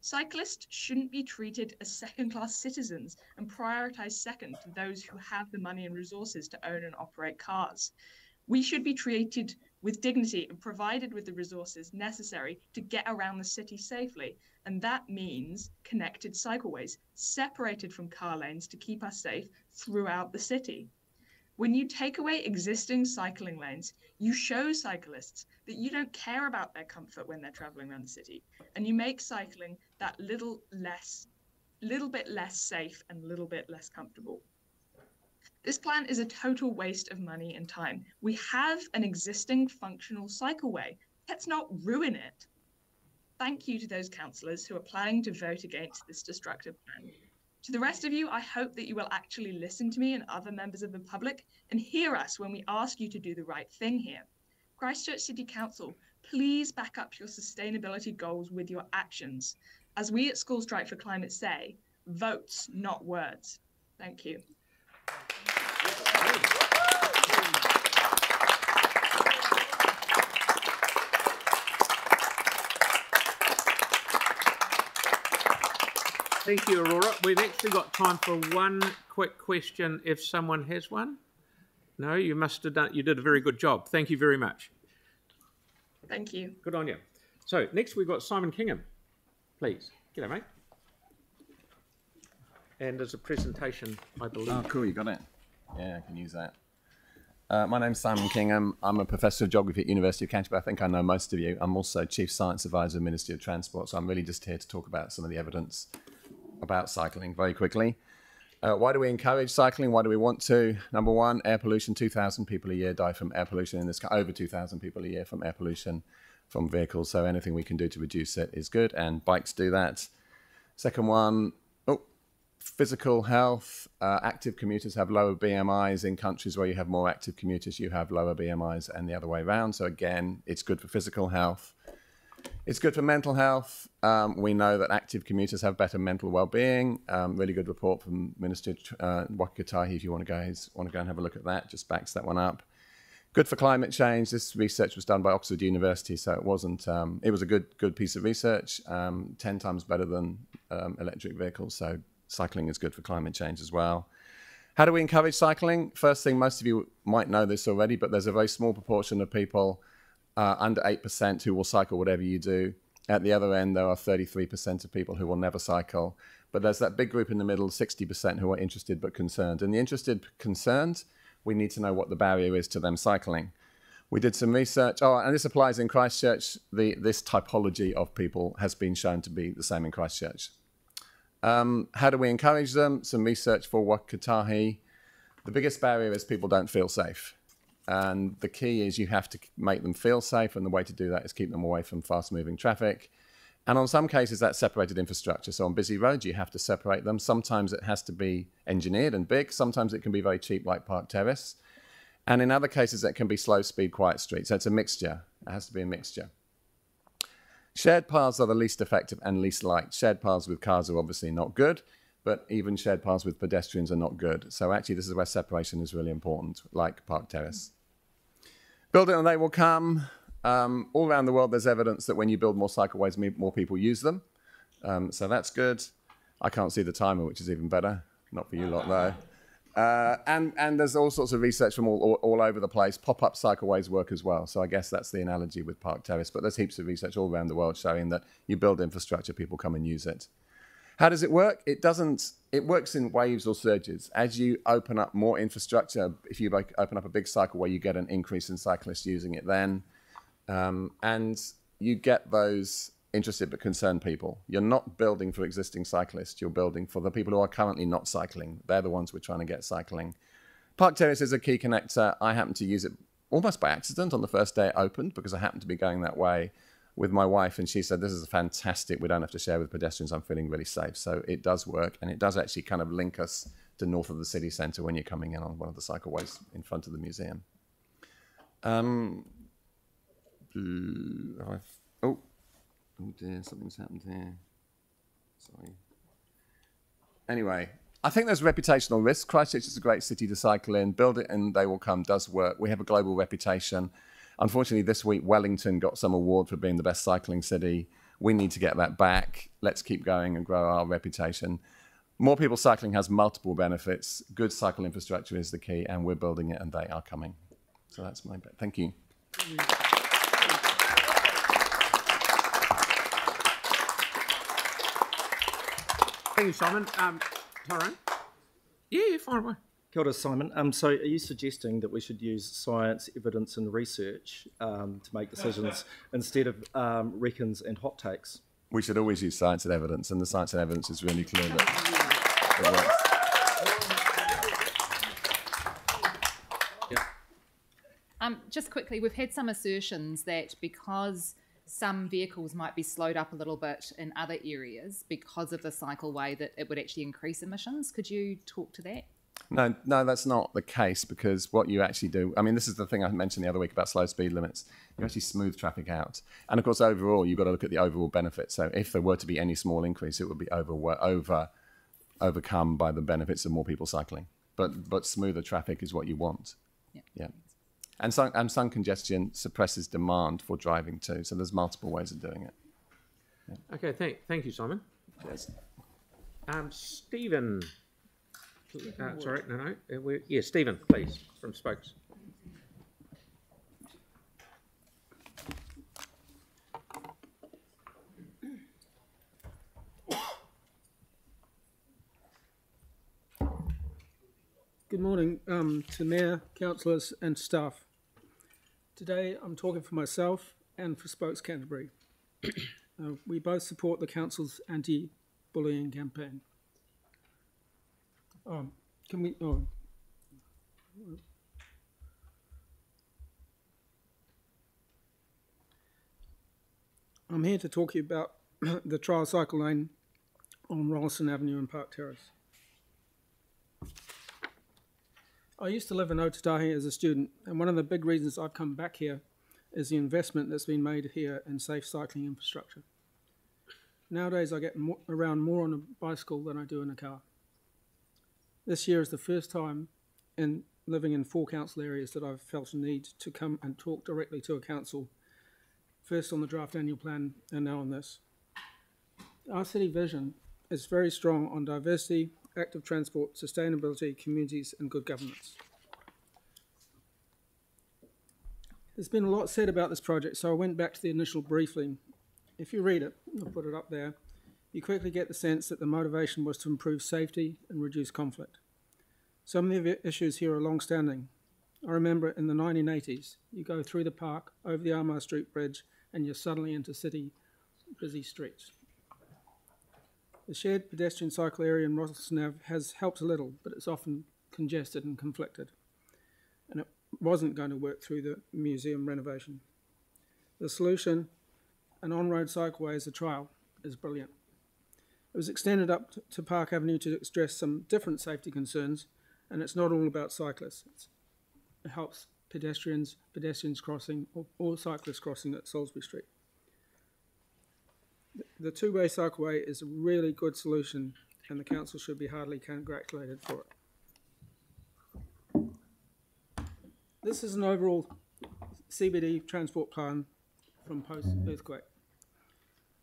Cyclists shouldn't be treated as second class citizens and prioritized second to those who have the money and resources to own and operate cars. We should be treated with dignity and provided with the resources necessary to get around the city safely. And that means connected cycleways, separated from car lanes to keep us safe throughout the city. When you take away existing cycling lanes, you show cyclists that you don't care about their comfort when they're traveling around the city, and you make cycling that little less, little bit less safe and a little bit less comfortable. This plan is a total waste of money and time. We have an existing functional cycleway. Let's not ruin it. Thank you to those councillors who are planning to vote against this destructive plan. To the rest of you, I hope that you will actually listen to me and other members of the public and hear us when we ask you to do the right thing here. Christchurch City Council, please back up your sustainability goals with your actions. As we at School Strike for Climate say, votes, not words. Thank you. Thank you, Aurora. We've actually got time for one quick question if someone has one. No, you must have done, you did a very good job. Thank you very much. Thank you. Good on you. So next we've got Simon Kingham. Please. G'day, mate. and there's a presentation, I believe. Oh, cool, you got it. Yeah, I can use that. Uh, my name's Simon Kingham. I'm a professor of geography at University of Canterbury. I think I know most of you. I'm also Chief Science Advisor, Ministry of Transport, so I'm really just here to talk about some of the evidence about cycling very quickly. Uh, why do we encourage cycling? Why do we want to? Number one, air pollution. 2,000 people a year die from air pollution in this country. Over 2,000 people a year from air pollution from vehicles. So anything we can do to reduce it is good, and bikes do that. Second one, oh, physical health. Uh, active commuters have lower BMIs in countries where you have more active commuters. You have lower BMIs, and the other way around. So again, it's good for physical health. It's good for mental health. Um, we know that active commuters have better mental well-being. Um, really good report from Minister uh, Waka Kotahi. If you want to go, want to go and have a look at that, just backs that one up. Good for climate change. This research was done by Oxford University, so it wasn't. Um, it was a good good piece of research. Um, Ten times better than um, electric vehicles. So cycling is good for climate change as well. How do we encourage cycling? First thing, most of you might know this already, but there's a very small proportion of people uh, under 8% who will cycle whatever you do. At the other end, there are 33% of people who will never cycle. But there's that big group in the middle, 60%, who are interested but concerned. And the interested concerned, we need to know what the barrier is to them cycling. We did some research. Oh, and this applies in Christchurch. The, this typology of people has been shown to be the same in Christchurch. Um, how do we encourage them? Some research for Waka Kotahi. The biggest barrier is people don't feel safe. And the key is you have to make them feel safe, and the way to do that is keep them away from fast moving traffic. And on some cases, that's separated infrastructure. So on busy roads, you have to separate them. Sometimes it has to be engineered and big. Sometimes it can be very cheap, like Park Terrace. And in other cases, it can be slow speed, quiet street. So it's a mixture. It has to be a mixture. Shared paths are the least effective and least liked. Shared paths with cars are obviously not good, but even shared paths with pedestrians are not good. So actually, this is where separation is really important, like Park Terrace. Build it and they will come. Um, all around the world, there's evidence that when you build more cycleways, more people use them. Um, so that's good. I can't see the timer, which is even better. Not for you lot, though. Uh, and, and there's all sorts of research from all, all, all over the place. Pop-up cycleways work as well. So I guess that's the analogy with Park Terrace. But there's heaps of research all around the world showing that you build infrastructure, people come and use it. How does it work? It doesn't, it works in waves or surges. As you open up more infrastructure, if you open up a big cycle where you get an increase in cyclists using it then. Um, and you get those interested but concerned people. You're not building for existing cyclists, you're building for the people who are currently not cycling. They're the ones we're trying to get cycling. Park Terrace is a key connector. I happen to use it almost by accident on the first day it opened because I happened to be going that way with my wife, and she said, This is fantastic. We don't have to share with pedestrians. I'm feeling really safe. So it does work, and it does actually kind of link us to north of the city centre when you're coming in on one of the cycleways in front of the museum. Um, oh, oh dear, something's happened here. Sorry. Anyway, I think there's reputational risk. Christchurch is a great city to cycle in. Build it and they will come does work. We have a global reputation. Unfortunately, this week Wellington got some award for being the best cycling city. We need to get that back. Let's keep going and grow our reputation. More people cycling has multiple benefits. Good cycle infrastructure is the key, and we're building it, and they are coming. So that's my bet. Thank you. Thank you, Simon. Um, Tyrone? Yeah, yeah, fire away. Kia ora, Simon. Um, so, are you suggesting that we should use science, evidence, and research um, to make decisions instead of um, reckons and hot takes? We should always use science and evidence, and the science and evidence is really clear that it works. Um, just quickly, we've had some assertions that because some vehicles might be slowed up a little bit in other areas because of the cycleway, that it would actually increase emissions. Could you talk to that? No, no, that's not the case because what you actually do, I mean, this is the thing I mentioned the other week about slow speed limits. You actually smooth traffic out. And of course, overall, you've got to look at the overall benefit. So if there were to be any small increase, it would be over, over, overcome by the benefits of more people cycling. But, but smoother traffic is what you want. Yeah. yeah. And sun, and sun congestion suppresses demand for driving too. So there's multiple ways of doing it. Yeah. Okay, thank, thank you, Simon. Yes. Um, Stephen. Uh, sorry, no, no. Uh, we're, yeah, Stephen, please, from Spokes. Good morning um, to Mayor, councillors, and staff. Today I'm talking for myself and for Spokes Canterbury. uh, we both support the council's anti bullying campaign. Um, can we? Oh. I'm here to talk to you about the trial cycle lane on Rolleston Avenue and Park Terrace. I used to live in Ōtautahi as a student, and one of the big reasons I've come back here is the investment that's been made here in safe cycling infrastructure. Nowadays, I get more, around more on a bicycle than I do in a car. This year is the first time in living in four council areas that I've felt a need to come and talk directly to a council, first on the draft annual plan and now on this. Our city vision is very strong on diversity, active transport, sustainability, communities, and good governance. There's been a lot said about this project, so I went back to the initial briefing. If you read it, I'll put it up there, you quickly get the sense that the motivation was to improve safety and reduce conflict. Some of the issues here are long standing. I remember in the 1980s, you go through the park, over the Armagh Street Bridge, and you're suddenly into city busy streets. The shared pedestrian cycle area in Rolleston has helped a little, but it's often congested and conflicted. And it wasn't going to work through the museum renovation. The solution, an on-road cycleway as a trial, is brilliant. It was extended up to Park Avenue to address some different safety concerns, and it's not all about cyclists. It's, it helps pedestrians, pedestrians crossing, or, or cyclists crossing at Salisbury Street the two-way cycleway is a really good solution and the council should be hardly congratulated for it. This is an overall CBD transport plan from post-earthquake.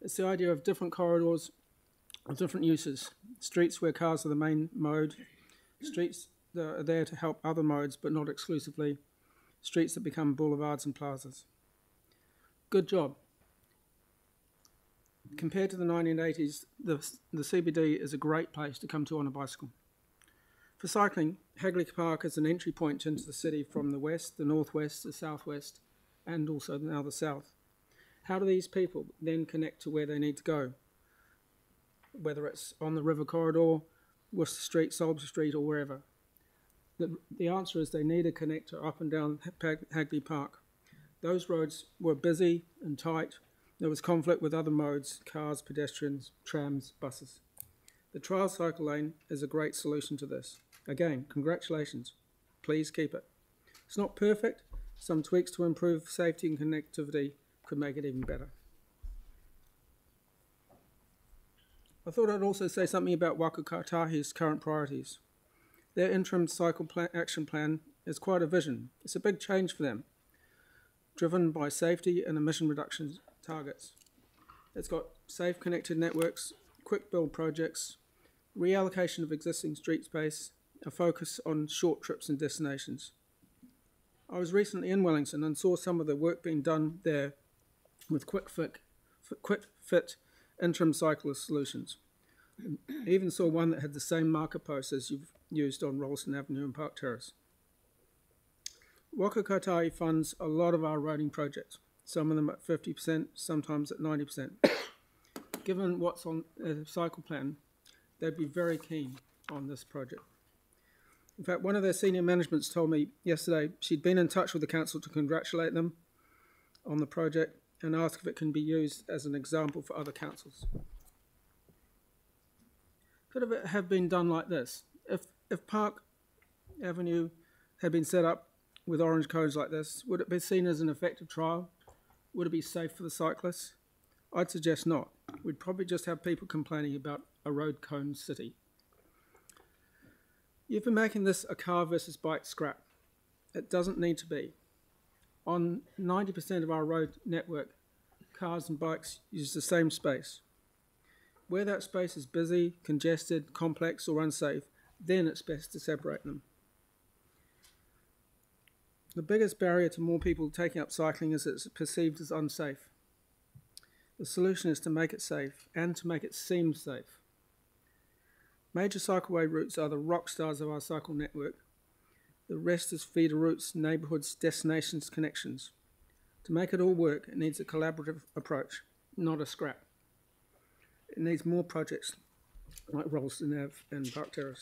It's the idea of different corridors different uses. Streets where cars are the main mode, streets that are there to help other modes but not exclusively, streets that become boulevards and plazas. Good job compared to the 1980s, the, the CBD is a great place to come to on a bicycle. For cycling, Hagley Park is an entry point into the city from the west, the northwest, the southwest, and also now the south. How do these people then connect to where they need to go? Whether it's on the river corridor, Worcester Street, Salisbury Street, or wherever. The, the answer is they need a connector up and down Hagley Park. Those roads were busy and tight there was conflict with other modes, cars, pedestrians, trams, buses. The trial cycle lane is a great solution to this. Again, congratulations. Please keep it. It's not perfect. Some tweaks to improve safety and connectivity could make it even better. I thought I'd also say something about Waka Kotahi's current priorities. Their interim cycle plan, action plan is quite a vision. It's a big change for them, driven by safety and emission reduction targets. It's got safe connected networks, quick build projects, reallocation of existing street space, a focus on short trips and destinations. I was recently in Wellington and saw some of the work being done there with quick quick fit interim cyclist solutions. I even saw one that had the same marker post as you've used on Rolleston Avenue and Park Terrace. Waka Kotahi funds a lot of our roading projects some of them at 50%, sometimes at 90%. Given what's on uh, the cycle plan, they'd be very keen on this project. In fact, one of their senior managements told me yesterday she'd been in touch with the council to congratulate them on the project and ask if it can be used as an example for other councils. Could it have been done like this? If, if Park Avenue had been set up with orange cones like this, would it be seen as an effective trial? Would it be safe for the cyclists? I'd suggest not. We'd probably just have people complaining about a road cone city. You've been making this a car versus bike scrap. It doesn't need to be. On 90% of our road network, cars and bikes use the same space. Where that space is busy, congested, complex, or unsafe, then it's best to separate them. The biggest barrier to more people taking up cycling is it's perceived as unsafe. The solution is to make it safe and to make it seem safe. Major cycleway routes are the rock stars of our cycle network, The rest is feeder routes, neighbourhoods, destinations, connections. To make it all work, it needs a collaborative approach, not a scrap. It needs more projects like Rolleston Ave and Park Terrace.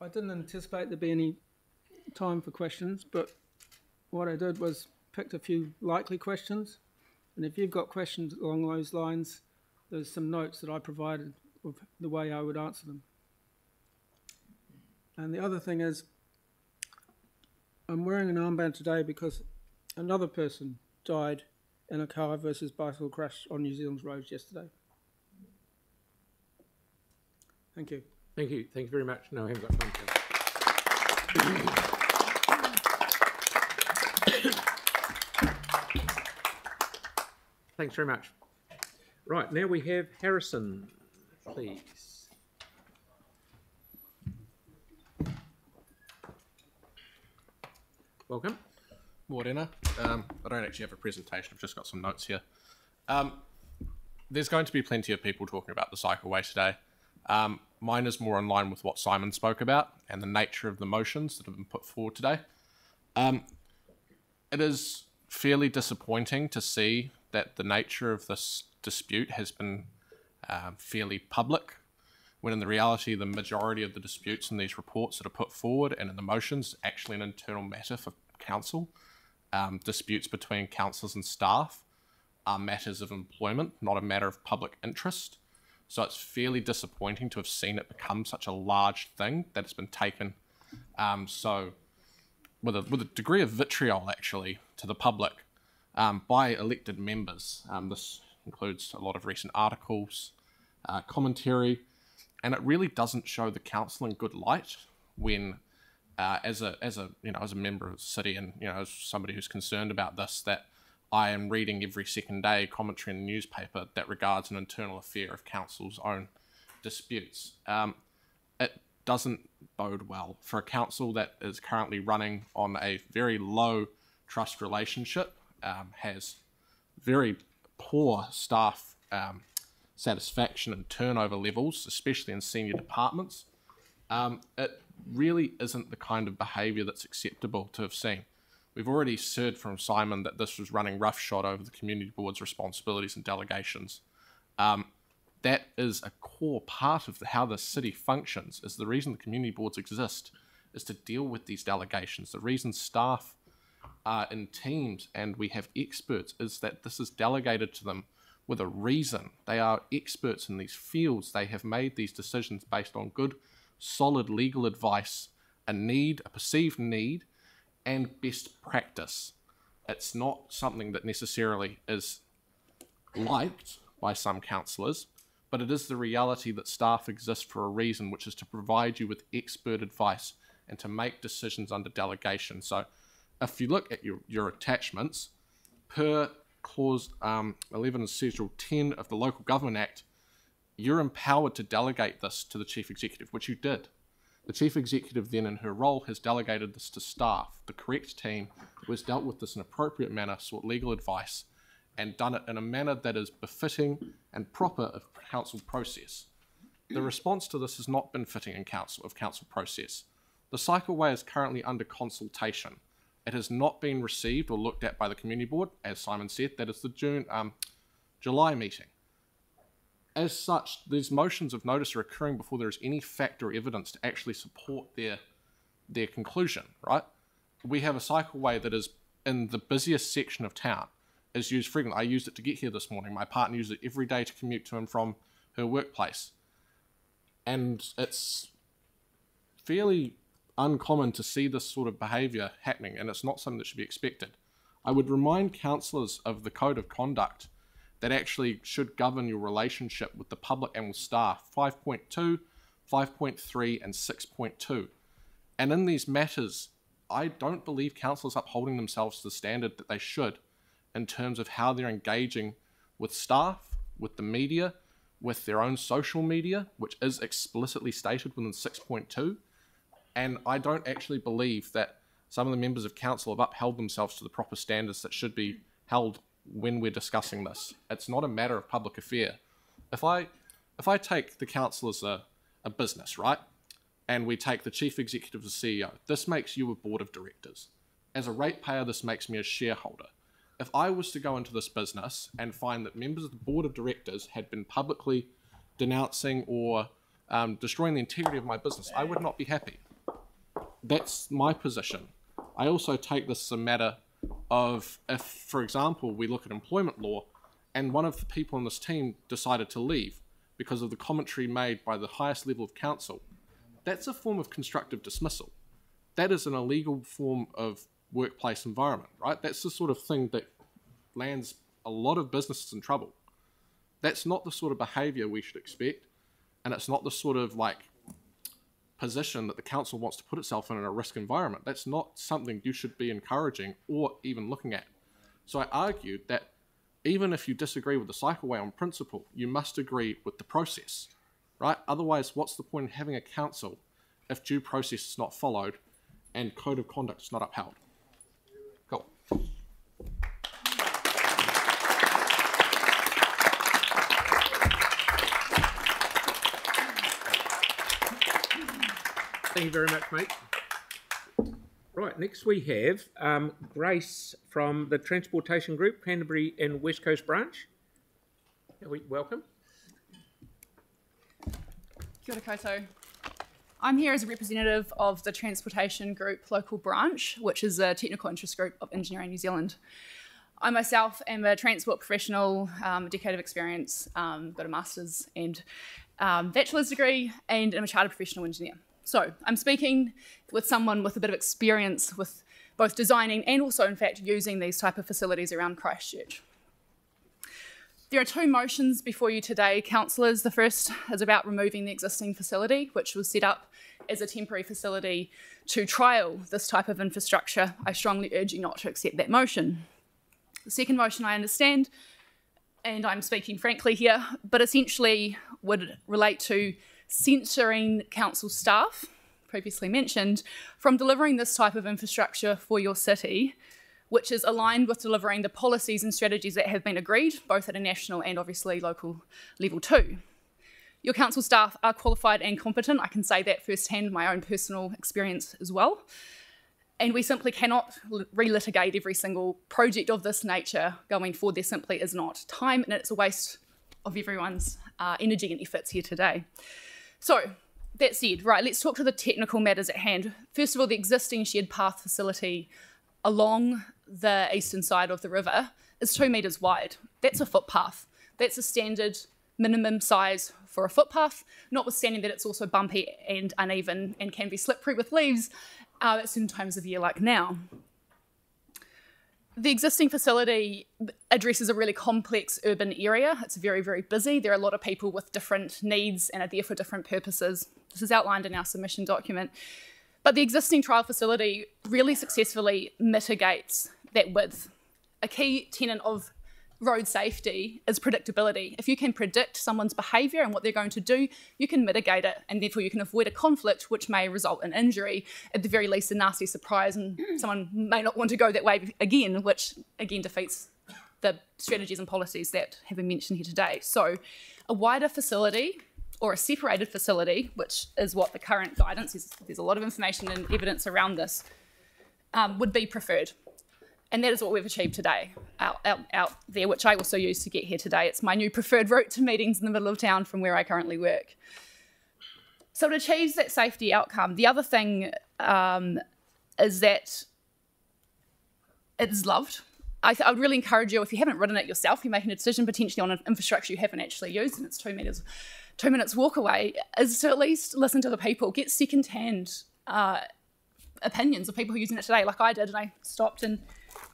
I didn't anticipate there'd be any time for questions, but what I did was picked a few likely questions. And if you've got questions along those lines, there's some notes that I provided of the way I would answer them. And the other thing is, I'm wearing an armband today because another person died in a car versus bicycle crash on New Zealand's roads yesterday. Thank you. Thank you. Thank you very much. No, I haven't got time Thanks very much. Right, now we have Harrison, please. Welcome. Morena. Um, I don't actually have a presentation, I've just got some notes here. Um, there's going to be plenty of people talking about the cycleway today. Um, mine is more in line with what Simon spoke about and the nature of the motions that have been put forward today. Um, it is fairly disappointing to see that the nature of this dispute has been um, fairly public, when in the reality, the majority of the disputes in these reports that are put forward and in the motions actually an internal matter for council. Um, disputes between councillors and staff are matters of employment, not a matter of public interest. So it's fairly disappointing to have seen it become such a large thing that it's been taken um, so with a with a degree of vitriol actually to the public um, by elected members. Um, this includes a lot of recent articles, uh, commentary, and it really doesn't show the council in good light when, uh, as a as a you know as a member of the city and you know as somebody who's concerned about this, that I am reading every second day commentary in the newspaper that regards an internal affair of council's own disputes. Um, it doesn't bode well for a council that is currently running on a very low trust relationship, um, has very poor staff um, satisfaction and turnover levels, especially in senior departments. Um, it really isn't the kind of behaviour that's acceptable to have seen. We've already heard from Simon that this was running roughshod over the community board's responsibilities and delegations. Um, that is a core part of the, how the city functions. Is the reason the community boards exist is to deal with these delegations. The reason staff are in teams and we have experts is that this is delegated to them with a reason. They are experts in these fields. They have made these decisions based on good, solid legal advice, a need, a perceived need, and best practice. It's not something that necessarily is liked by some councillors, but it is the reality that staff exist for a reason, which is to provide you with expert advice and to make decisions under delegation. So, if you look at your, your attachments, per clause um, 11 and schedule 10 of the Local Government Act, you're empowered to delegate this to the chief executive, which you did. The chief executive then, in her role, has delegated this to staff, the correct team, who has dealt with this in an appropriate manner, sought legal advice, and done it in a manner that is befitting and proper of council process. The response to this has not been fitting in council of council process. The cycleway is currently under consultation. It has not been received or looked at by the community board, as Simon said. That is the June, um, July meeting. As such, these motions of notice are occurring before there is any fact or evidence to actually support their their conclusion. Right? We have a cycleway that is in the busiest section of town. Is used frequently. I used it to get here this morning. My partner uses it every day to commute to and from her workplace, and it's fairly uncommon to see this sort of behaviour happening, and it's not something that should be expected. I would remind councillors of the code of conduct that actually should govern your relationship with the public and with staff 5.2, 5.3, and 6.2. And in these matters, I don't believe councillors upholding themselves to the standard that they should in terms of how they're engaging with staff, with the media, with their own social media, which is explicitly stated within 6.2 and I don't actually believe that some of the members of council have upheld themselves to the proper standards that should be held when we're discussing this. It's not a matter of public affair. If I if I take the council as a, a business, right? and we take the chief executive as CEO. This makes you a board of directors. As a ratepayer, this makes me a shareholder. If I was to go into this business and find that members of the board of directors had been publicly denouncing or um, destroying the integrity of my business, I would not be happy. That's my position. I also take this as a matter of if, for example, we look at employment law and one of the people on this team decided to leave because of the commentary made by the highest level of council, that's a form of constructive dismissal. That is an illegal form of workplace environment, right? That's the sort of thing that lands a lot of businesses in trouble. That's not the sort of behavior we should expect, and it's not the sort of like position that the council wants to put itself in in a risk environment. That's not something you should be encouraging or even looking at. So I argued that even if you disagree with the cycleway on principle, you must agree with the process, right? Otherwise, what's the point in having a council if due process is not followed and code of conduct is not upheld? Cool. Thank you very much, mate. Right, next we have um, Grace from the Transportation Group, Canterbury and West Coast Branch. We welcome. Kia ora koutou. I'm here as a representative of the Transportation Group local branch, which is a technical interest group of Engineering New Zealand. I myself am a transport professional, um, a decade of experience, um, got a master's and um, bachelor's degree, and I'm a chartered professional engineer. So I'm speaking with someone with a bit of experience with both designing and also, in fact, using these type of facilities around Christchurch. There are two motions before you today, councillors. The first is about removing the existing facility, which was set up as a temporary facility to trial this type of infrastructure. I strongly urge you not to accept that motion. The second motion I understand, and I'm speaking frankly here, but essentially would relate to censoring council staff, previously mentioned, from delivering this type of infrastructure for your city, which is aligned with delivering the policies and strategies that have been agreed, both at a national and obviously local level too. Your council staff are qualified and competent. I can say that firsthand, my own personal experience as well. And we simply cannot relitigate every single project of this nature going forward. There simply is not time, and it's a waste of everyone's uh, energy and efforts here today. So, that said, right, let's talk to the technical matters at hand. First of all, the existing shared path facility along the eastern side of the river is two metres wide. That's a footpath. That's a standard minimum size for a footpath, notwithstanding that it's also bumpy and uneven and can be slippery with leaves uh, at certain times of year like now the existing facility addresses a really complex urban area. It's very, very busy. There are a lot of people with different needs and are there for different purposes. This is outlined in our submission document. But the existing trial facility really successfully mitigates that width. A key tenet of road safety is predictability. If you can predict someone's behaviour and what they're going to do, you can mitigate it, and therefore you can avoid a conflict which may result in injury, at the very least, a nasty surprise, and someone may not want to go that way again, which again defeats the strategies and policies that have been mentioned here today. So, a wider facility or a separated facility, which is what the current guidance is, there's a lot of information and evidence around this, um, would be preferred. And that is what we've achieved today out, out, out there, which I also use to get here today. It's my new preferred route to meetings in the middle of town from where I currently work. So it achieves that safety outcome. The other thing um, is that it's loved. I, I, would really encourage you, if you haven't ridden it yourself, you're making a decision potentially on an infrastructure you haven't actually used, and it's two meters, two minutes walk away, is to at least listen to the people, get second-hand uh, opinions of people who are using it today, like I did, and I stopped and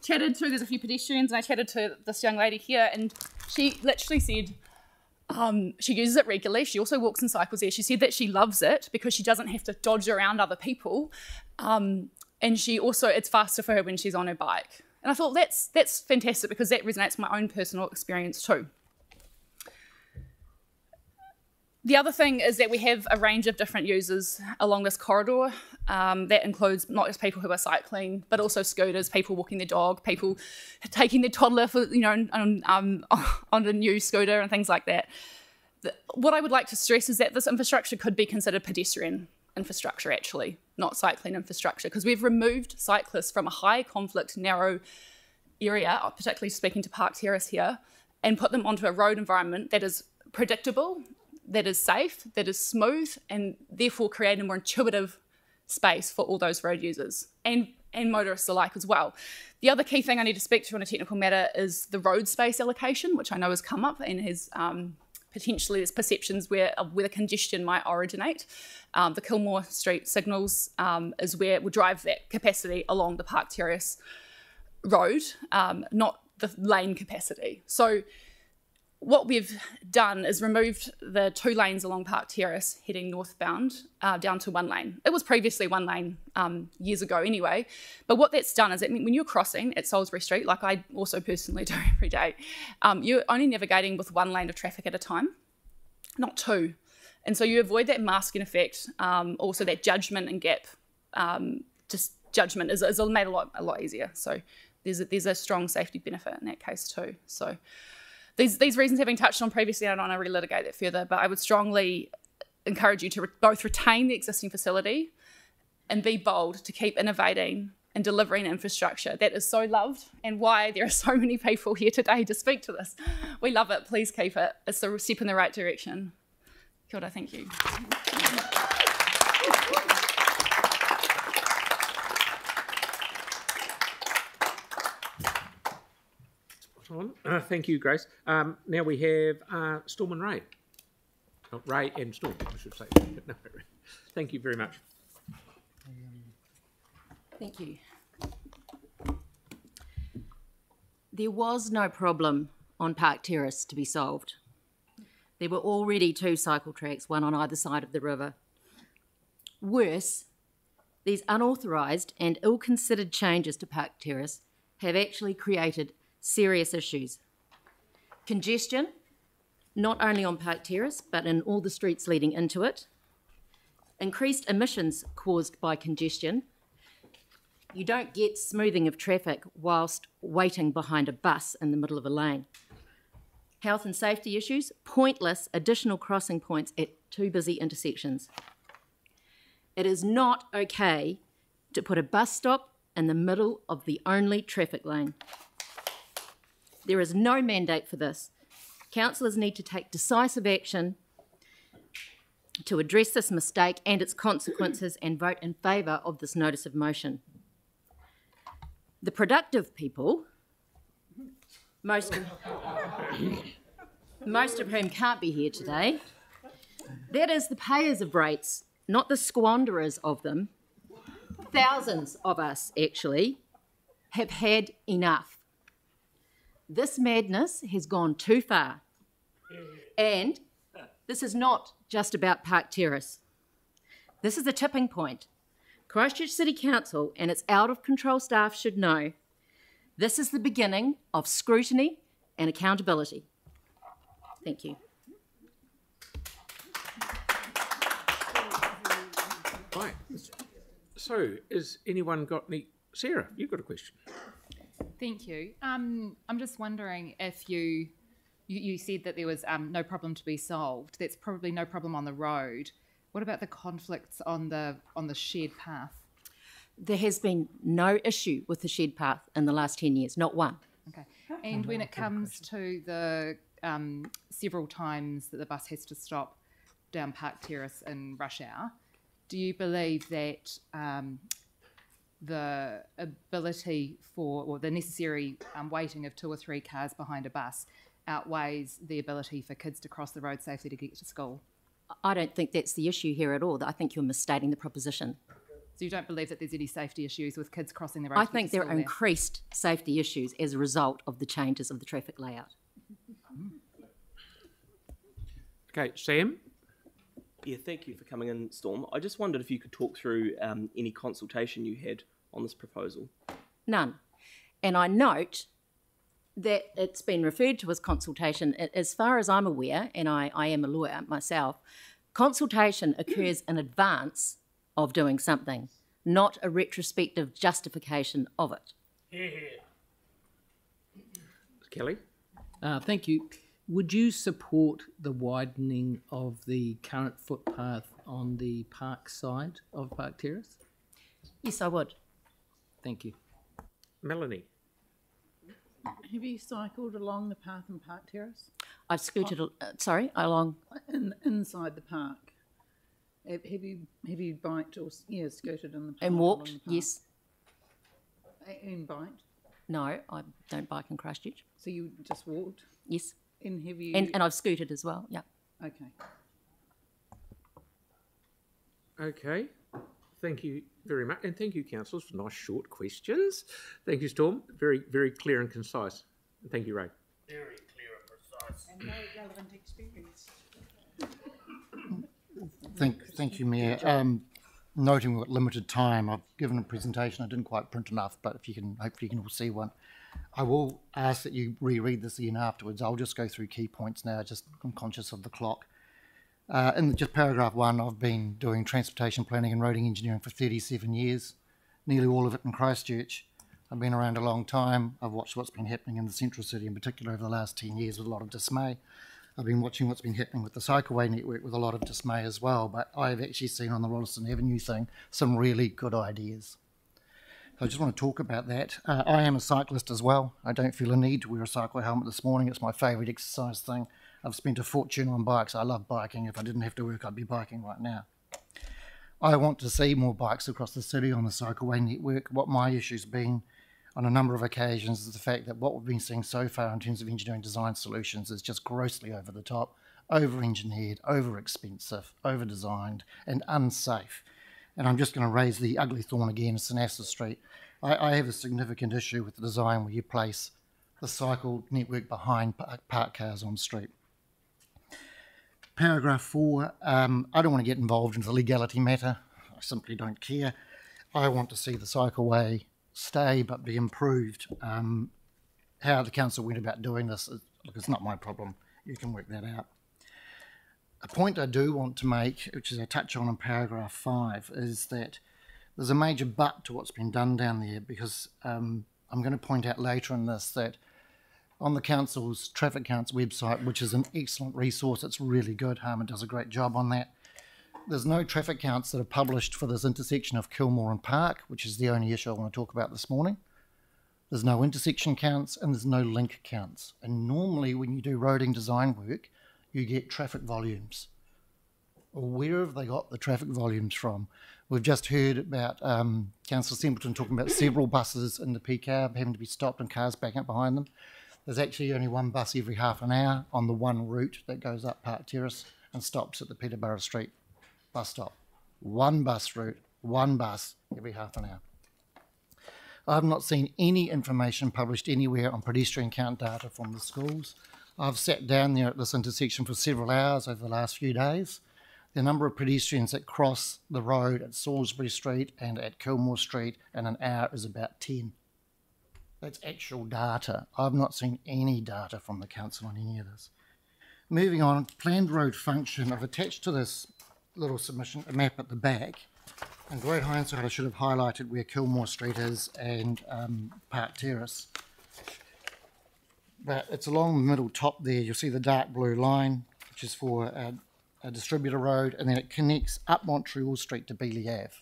chatted to, there's a few pedestrians, and I chatted to this young lady here, and she literally said, um, she uses it regularly. She also walks and cycles there. She said that she loves it because she doesn't have to dodge around other people. Um, and she also, it's faster for her when she's on her bike. And I thought that's, that's fantastic because that resonates with my own personal experience too. The other thing is that we have a range of different users along this corridor. Um, that includes not just people who are cycling, but also scooters, people walking their dog, people taking their toddler for you know on, um, on a new scooter and things like that. The, what I would like to stress is that this infrastructure could be considered pedestrian. infrastructure actually, not cycling infrastructure, because we've removed cyclists from a high conflict, narrow area, particularly speaking to Park Terrace here, and put them onto a road environment that is predictable, that is safe, that is smooth, and therefore create a more intuitive space for all those road users and and motorists alike as well. The other key thing I need to speak to on a technical matter is the road space allocation, which I know has come up and has um, potentially there's perceptions where where the congestion might originate. Um, the Kilmore Street signals um, is where will drive that capacity along the Park Terrace road, um, not the lane capacity. So what we've done is removed the two lanes along Park Terrace heading northbound uh, down to one lane. It was previously one lane um, years ago anyway, but what that's done is that when you're crossing at Salisbury Street, like I also personally do every day, um, you're only navigating with one lane of traffic at a time, not two. And so you avoid that masking effect, um, also that judgment and gap, um, just judgment is, is made a lot, a lot easier. So there's a, there's a strong safety benefit in that case too. So these, these reasons have been touched on previously. I don't want to relitigate litigate that further, but I would strongly encourage you to re both retain the existing facility and be bold to keep innovating and delivering infrastructure that is so loved and why there are so many people here today to speak to this. We love it. Please keep it. It's a step in the right direction. Kia thank you. On. Uh, thank you, Grace. Um, now we have uh, Storm and Ray. Oh, Ray and Storm, I should say. No, thank you very much. Thank you. There was no problem on Park Terrace to be solved. There were already two cycle tracks, one on either side of the river. Worse, these unauthorised and ill considered changes to Park Terrace have actually created serious issues. Congestion, not only on Park Terrace, but in all the streets leading into it. Increased emissions caused by congestion. You don't get smoothing of traffic whilst waiting behind a bus in the middle of a lane. Health and safety issues, pointless additional crossing points at too busy intersections. It is not okay to put a bus stop in the middle of the only traffic lane. There is no mandate for this. Councillors need to take decisive action to address this mistake and its consequences and vote in favour of this notice of motion. The productive people, most of, most of whom can't be here today, that is the payers of rates, not the squanderers of them. Thousands of us, actually, have had enough. This madness has gone too far. And this is not just about Park Terrace. This is a tipping point. Christchurch City Council and its out of control staff should know this is the beginning of scrutiny and accountability. Thank you. Right. So, has anyone got any? Sarah, you've got a question. Thank you. Um, I'm just wondering if you, you, you said that there was um, no problem to be solved. That's probably no problem on the road. What about the conflicts on the on the shared path? There has been no issue with the shared path in the last 10 years, not one. Okay. And when it comes to the um, several times that the bus has to stop down Park Terrace in rush hour, do you believe that um, the ability for, or the necessary um, waiting of two or three cars behind a bus outweighs the ability for kids to cross the road safely to get to school? I don't think that's the issue here at all. I think you're misstating the proposition. So you don't believe that there's any safety issues with kids crossing the road? I think there are there? increased safety issues as a result of the changes of the traffic layout. Okay, Sam? Yeah, thank you for coming in, Storm. I just wondered if you could talk through um, any consultation you had on this proposal. None. And I note that it's been referred to as consultation. As far as I'm aware, and I, I am a lawyer myself, consultation occurs in advance of doing something, not a retrospective justification of it. Kelly? Uh, thank you. Would you support the widening of the current footpath on the park side of Park Terrace? Yes, I would. Thank you. Melanie. Have you cycled along the path in Park Terrace? I've scooted, uh, sorry, along. In, inside the park. Have, have you have you biked or yeah scooted in the park? And walked, the path? yes. And biked. No, I don't bike in Christchurch. So you just walked. Yes. And have you? And, and I've scooted as well, yeah. Okay. Okay. Thank you very much. And thank you, councillors, for nice short questions. Thank you, Storm. Very, very clear and concise. And thank you, Ray. Very clear and precise. And no relevant experience. Thank, thank you, Mayor. Um, noting we've got limited time, I've given a presentation. I didn't quite print enough, but if you can, hopefully you can all see one. I will ask that you reread this again afterwards. I'll just go through key points now. Just I'm conscious of the clock. Uh, in just paragraph one, I've been doing transportation planning and roading engineering for 37 years, nearly all of it in Christchurch. I've been around a long time. I've watched what's been happening in the central city in particular over the last 10 years with a lot of dismay. I've been watching what's been happening with the cycleway network with a lot of dismay as well, but I've actually seen on the Rolleston Avenue thing some really good ideas. I just want to talk about that. Uh, I am a cyclist as well. I don't feel a need to wear a cycle helmet this morning. It's my favourite exercise thing. I've spent a fortune on bikes. I love biking. If I didn't have to work, I'd be biking right now. I want to see more bikes across the city on the cycleway network. What my issue's been on a number of occasions is the fact that what we've been seeing so far in terms of engineering design solutions is just grossly over the top, over engineered, over expensive, over designed, and unsafe. And I'm just going to raise the ugly thorn again, St Asaph Street. I, I have a significant issue with the design where you place the cycle network behind park, park cars on the street. Paragraph four, um, I don't want to get involved into the legality matter. I simply don't care. I want to see the cycleway stay but be improved. Um, how the council went about doing this, is, look, it's not my problem. You can work that out. A point I do want to make, which is I touch on in paragraph five, is that there's a major but to what's been done down there because um, I'm going to point out later in this that on the council's traffic counts website, which is an excellent resource, it's really good. Harman does a great job on that. There's no traffic counts that are published for this intersection of Kilmore and Park, which is the only issue I want to talk about this morning. There's no intersection counts and there's no link counts. And normally, when you do roading design work, you get traffic volumes. Where have they got the traffic volumes from? We've just heard about um, Councillor Templeton talking about several buses in the peak hour having to be stopped and cars backing up behind them. There's actually only one bus every half an hour on the one route that goes up Park Terrace and stops at the Peterborough Street bus stop. One bus route, one bus every half an hour. I've not seen any information published anywhere on pedestrian count data from the schools. I've sat down there at this intersection for several hours over the last few days. The number of pedestrians that cross the road at Salisbury Street and at Kilmore Street in an hour is about 10. That's actual data. I've not seen any data from the council on any of this. Moving on, planned road function. I've attached to this little submission a map at the back. In great hindsight, I should have highlighted where Kilmore Street is and um, Park Terrace. But it's along the middle top there. You'll see the dark blue line, which is for a, a distributor road, and then it connects up Montreal Street to Bealey Ave.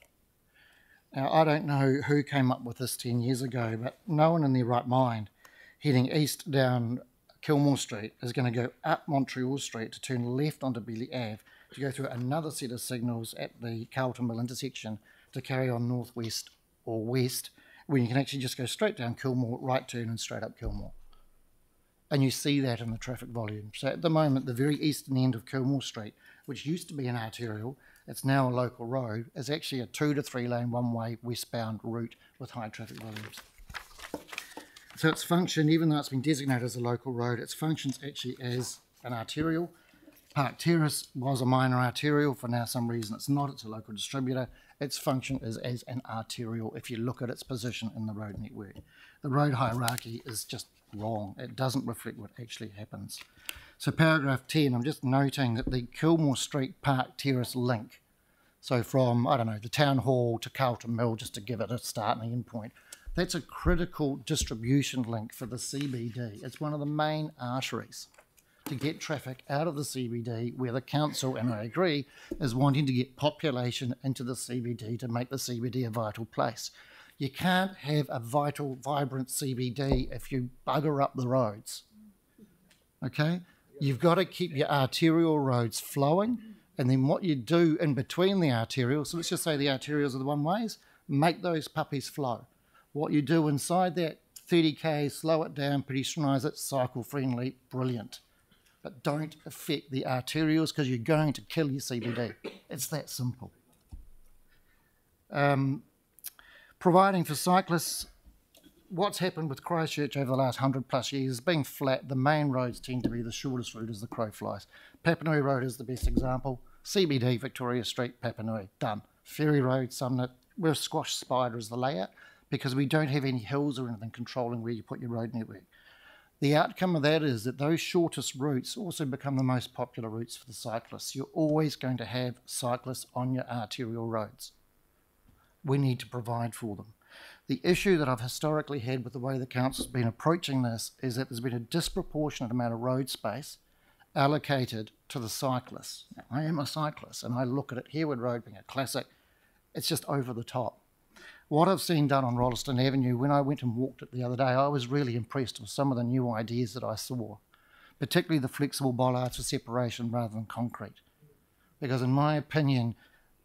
Now, I don't know who came up with this 10 years ago, but no one in their right mind heading east down Kilmore Street is going to go up Montreal Street to turn left onto Bealey Ave to go through another set of signals at the Carlton Mill intersection to carry on northwest or west, when you can actually just go straight down Kilmore, right turn, and straight up Kilmore. And you see that in the traffic volume. So at the moment, the very eastern end of Kilmore Street, which used to be an arterial, it's now a local road, is actually a two to three lane one way westbound route with high traffic volumes. So its function, even though it's been designated as a local road, its functions actually as an arterial. Park Terrace was a minor arterial, for now some reason it's not, it's a local distributor. Its function is as an arterial if you look at its position in the road network. The road hierarchy is just wrong. It doesn't reflect what actually happens. So paragraph 10, I'm just noting that the Kilmore Street Park Terrace link, so from, I don't know, the town hall to Carlton Mill, just to give it a start and end point, that's a critical distribution link for the CBD. It's one of the main arteries. to get traffic out of the CBD, where the council, and I agree, is wanting to get population into the CBD to make the CBD a vital place. You can't have a vital, vibrant CBD if you bugger up the roads. Okay? You've got to keep your arterial roads flowing, and then what you do in between the arterials, so let's just say the arterials are the one ways, make those puppies flow. What you do inside that 30k, slow it down, pedestrianise it, cycle friendly, brilliant. But don't affect the arterials because you're going to kill your CBD. It's that simple. Um, providing for cyclists, what's happened with Christchurch over the last 100 plus years being flat, the main roads tend to be the shortest route as the crow flies. Papanui Road is the best example. CBD, Victoria Street, Papanui, done. Ferry Road, Sumner, we're squash spider as the layout because we don't have any hills or anything controlling where you put your road network. The outcome of that is that those shortest routes also become the most popular routes for the cyclists. You're always going to have cyclists on your arterial roads. We need to provide for them. The issue that I've historically had with the way the council's been approaching this is that there's been a disproportionate amount of road space allocated to the cyclists. Now, I am a cyclist and I look at it, Harewood Road being a classic, it's just over the top. What I've seen done on Rolleston Avenue, when I went and walked it the other day, I was really impressed with some of the new ideas that I saw, particularly the flexible bollards for separation rather than concrete. Because, in my opinion,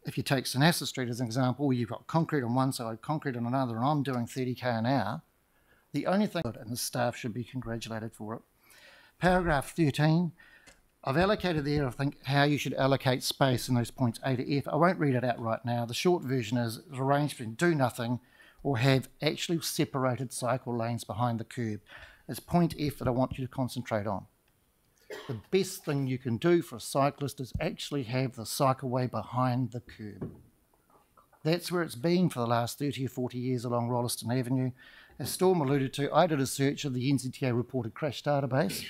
if you take Asaph Street as an example, you've got concrete on one side, concrete on another, and I'm doing 30k an hour, the only thing, and the staff should be congratulated for it. Paragraph 13, I've allocated there, I think, how you should allocate space in those points A to F. I won't read it out right now. The short version is arrange between do nothing or have actually separated cycle lanes behind the curb. It's point F that I want you to concentrate on. The best thing you can do for a cyclist is actually have the cycleway behind the curb. That's where it's been for the last 30 or 40 years along Rolleston Avenue. As Storm alluded to, I did a search of the NZTA reported crash database.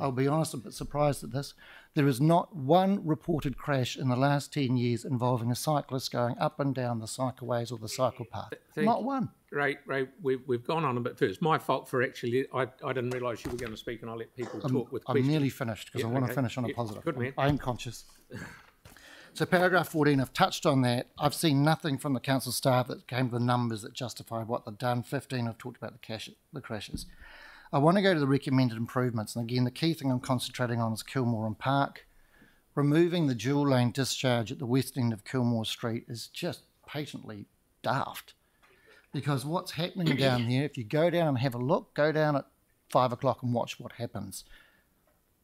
I'll be honest, I'm a bit surprised at this. There is not one reported crash in the last 10 years involving a cyclist going up and down the cycleways or the cycle path. Thank not one. Ray, Ray, we've, we've gone on a bit. It's my fault for actually, I, I didn't realise you were going to speak and I let people I'm, talk with I'm questions. nearly finished because Yeah, I want okay. to finish on a Yeah, positive. Good man. I'm conscious. So paragraph 14, I've touched on that. I've seen nothing from the council staff that came with the numbers that justify what they've done. 15, I've talked about the, cash, the crashes. I want to go to the recommended improvements. And again, the key thing I'm concentrating on is Kilmore and Park. Removing the dual lane discharge at the west end of Kilmore Street is just patently daft. Because what's happening down there, if you go down and have a look, go down at five o'clock and watch what happens.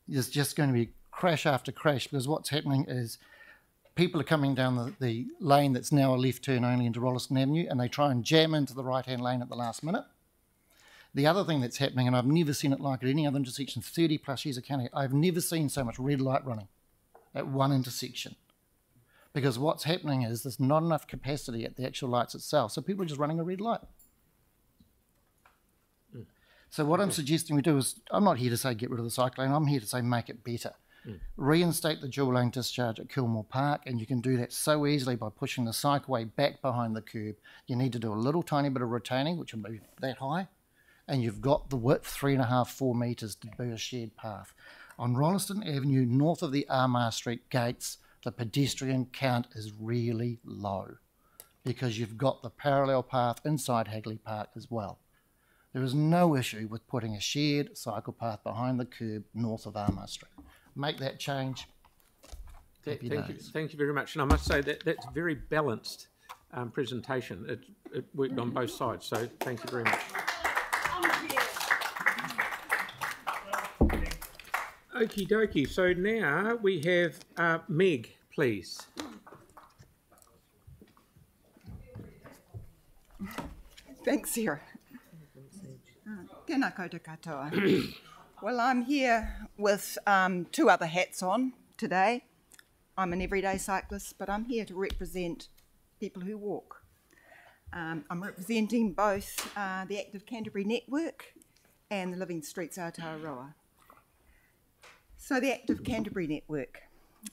There's just going to be crash after crash because what's happening is people are coming down the, the lane that's now a left turn only into Rolleston Avenue and they try and jam into the right hand lane at the last minute. The other thing that's happening, and I've never seen it like at any other intersection, 30 plus years of county, I've never seen so much red light running at one intersection. Because what's happening is there's not enough capacity at the actual lights itself, so people are just running a red light. So what I'm suggesting we do is, I'm not here to say get rid of the cyclone, I'm here to say make it better. Mm. Reinstate the dual lane discharge at Kilmore Park, and you can do that so easily by pushing the cycleway back behind the curb. You need to do a little tiny bit of retaining, which will be that high, and you've got the width, three and a half, four metres to be a shared path. On Rolleston Avenue, north of the Armagh Street gates, the pedestrian count is really low because you've got the parallel path inside Hagley Park as well. There is no issue with putting a shared cycle path behind the curb north of Armagh Street. Make that change. Th- Happy Thank you, thank you very much. And I must say that that's a very balanced um, presentation. It, it worked on both sides, so thank you very much. Okie dokie. So now we have uh, Meg, please. Thanks, Sarah. Tēnā koutou katoa. well, I'm here with um, two other hats on today. I'm an everyday cyclist, but I'm here to represent people who walk. Um, I'm representing both uh, the Active Canterbury Network and the Living Streets Aotearoa. So, the Active Canterbury Network,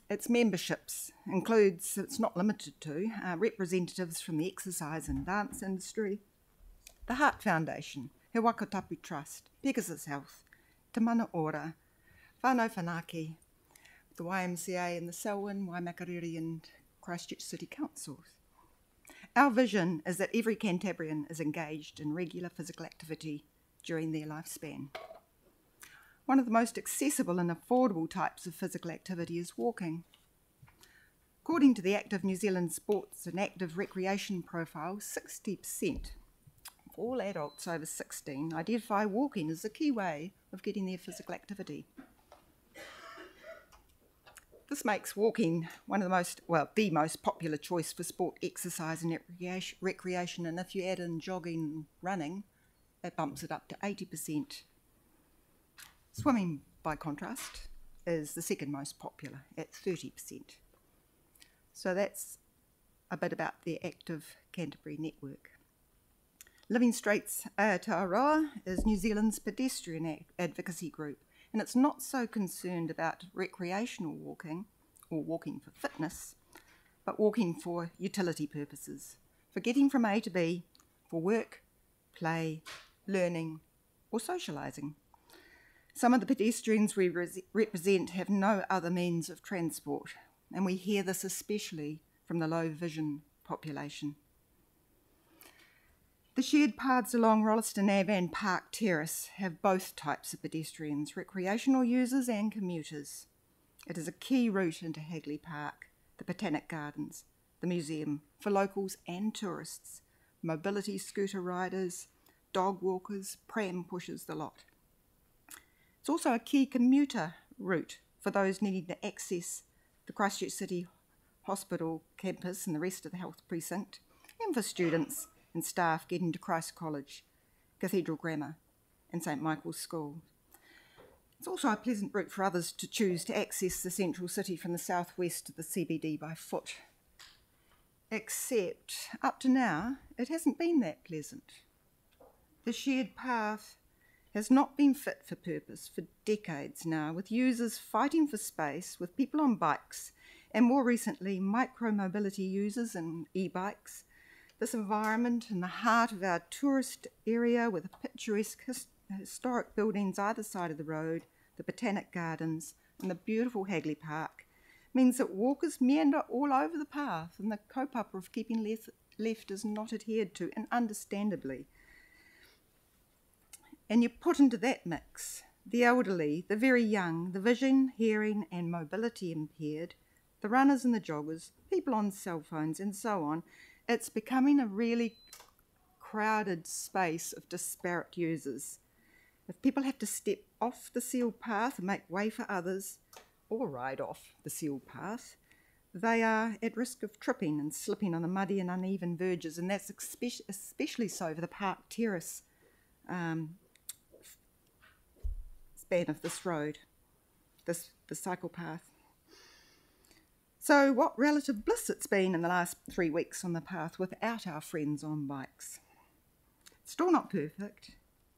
its memberships includes, it's not limited to, uh, representatives from the exercise and dance industry, the Heart Foundation, He Waka Tapu Trust, Pegasus Health, Te Mana Ora, whānau the YMCA and the Selwyn, Waimakariri and Christchurch City Councils. Our vision is that every Cantabrian is engaged in regular physical activity during their lifespan. One of the most accessible and affordable types of physical activity is walking. According to the Active New Zealand Sports and Active Recreation Profile, 60% of all adults over 16 identify walking as a key way of getting their physical activity. This makes walking one of the most, well, the most popular choice for sport, exercise, and recreation. And if you add in jogging and running, that bumps it up to 80%. Swimming, by contrast, is the second most popular at 30%. So that's a bit about the active Canterbury network. Living Streets Aotearoa is New Zealand's pedestrian advocacy group and it's not so concerned about recreational walking or walking for fitness, but walking for utility purposes, for getting from A to B, for work, play, learning, or socialising. Some of the pedestrians we re- represent have no other means of transport, and we hear this especially from the low vision population. The shared paths along Rolleston Ave and Park Terrace have both types of pedestrians, recreational users and commuters. It is a key route into Hagley Park, the Botanic Gardens, the museum, for locals and tourists, mobility scooter riders, dog walkers, pram pushers, the lot. It's also a key commuter route for those needing to access the Christchurch City Hospital campus and the rest of the health precinct, and for students and staff getting to Christ College, Cathedral Grammar, and St Michael's School. It's also a pleasant route for others to choose to access the central city from the southwest to the CBD by foot. Except, up to now, it hasn't been that pleasant. The shared path has not been fit for purpose for decades now, with users fighting for space, with people on bikes, and more recently, micro-mobility users and e-bikes this environment in the heart of our tourist area with picturesque his- historic buildings either side of the road, the Botanic Gardens, and the beautiful Hagley Park means that walkers meander all over the path and the kaupapa of keeping left, left is not adhered to, and understandably. And you put into that mix the elderly, the very young, the vision, hearing, and mobility impaired, the runners and the joggers, people on cell phones, and so on, it's becoming a really crowded space of disparate users. If people have to step off the sealed path and make way for others, or ride off the sealed path, they are at risk of tripping and slipping on the muddy and uneven verges, and that's especially so for the park terrace um, of this road, this the cycle path. So, what relative bliss it's been in the last three weeks on the path without our friends on bikes. Still not perfect.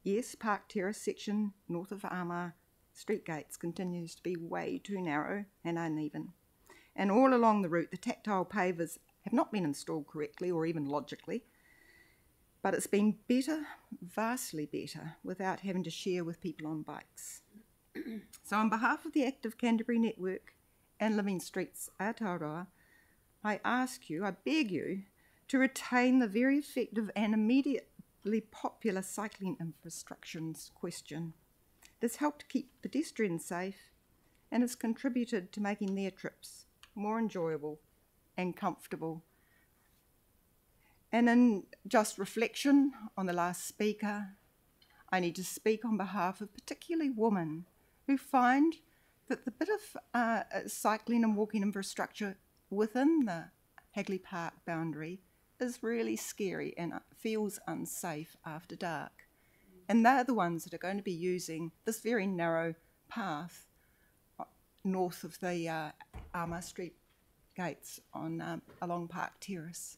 Yes, Park Terrace section north of Armagh Street Gates continues to be way too narrow and uneven. And all along the route, the tactile pavers have not been installed correctly or even logically. But it's been better, vastly better, without having to share with people on bikes. so, on behalf of the Active Canterbury Network, and Living Streets Aotearoa, I ask you, I beg you, to retain the very effective and immediately popular cycling infrastructures question. This helped keep pedestrians safe and has contributed to making their trips more enjoyable and comfortable. And in just reflection on the last speaker, I need to speak on behalf of particularly women who find that the bit of uh, cycling and walking infrastructure within the Hagley Park boundary is really scary and feels unsafe after dark. And they're the ones that are going to be using this very narrow path uh, north of the uh, Armagh Street gates on um, along Park Terrace.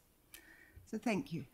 So thank you.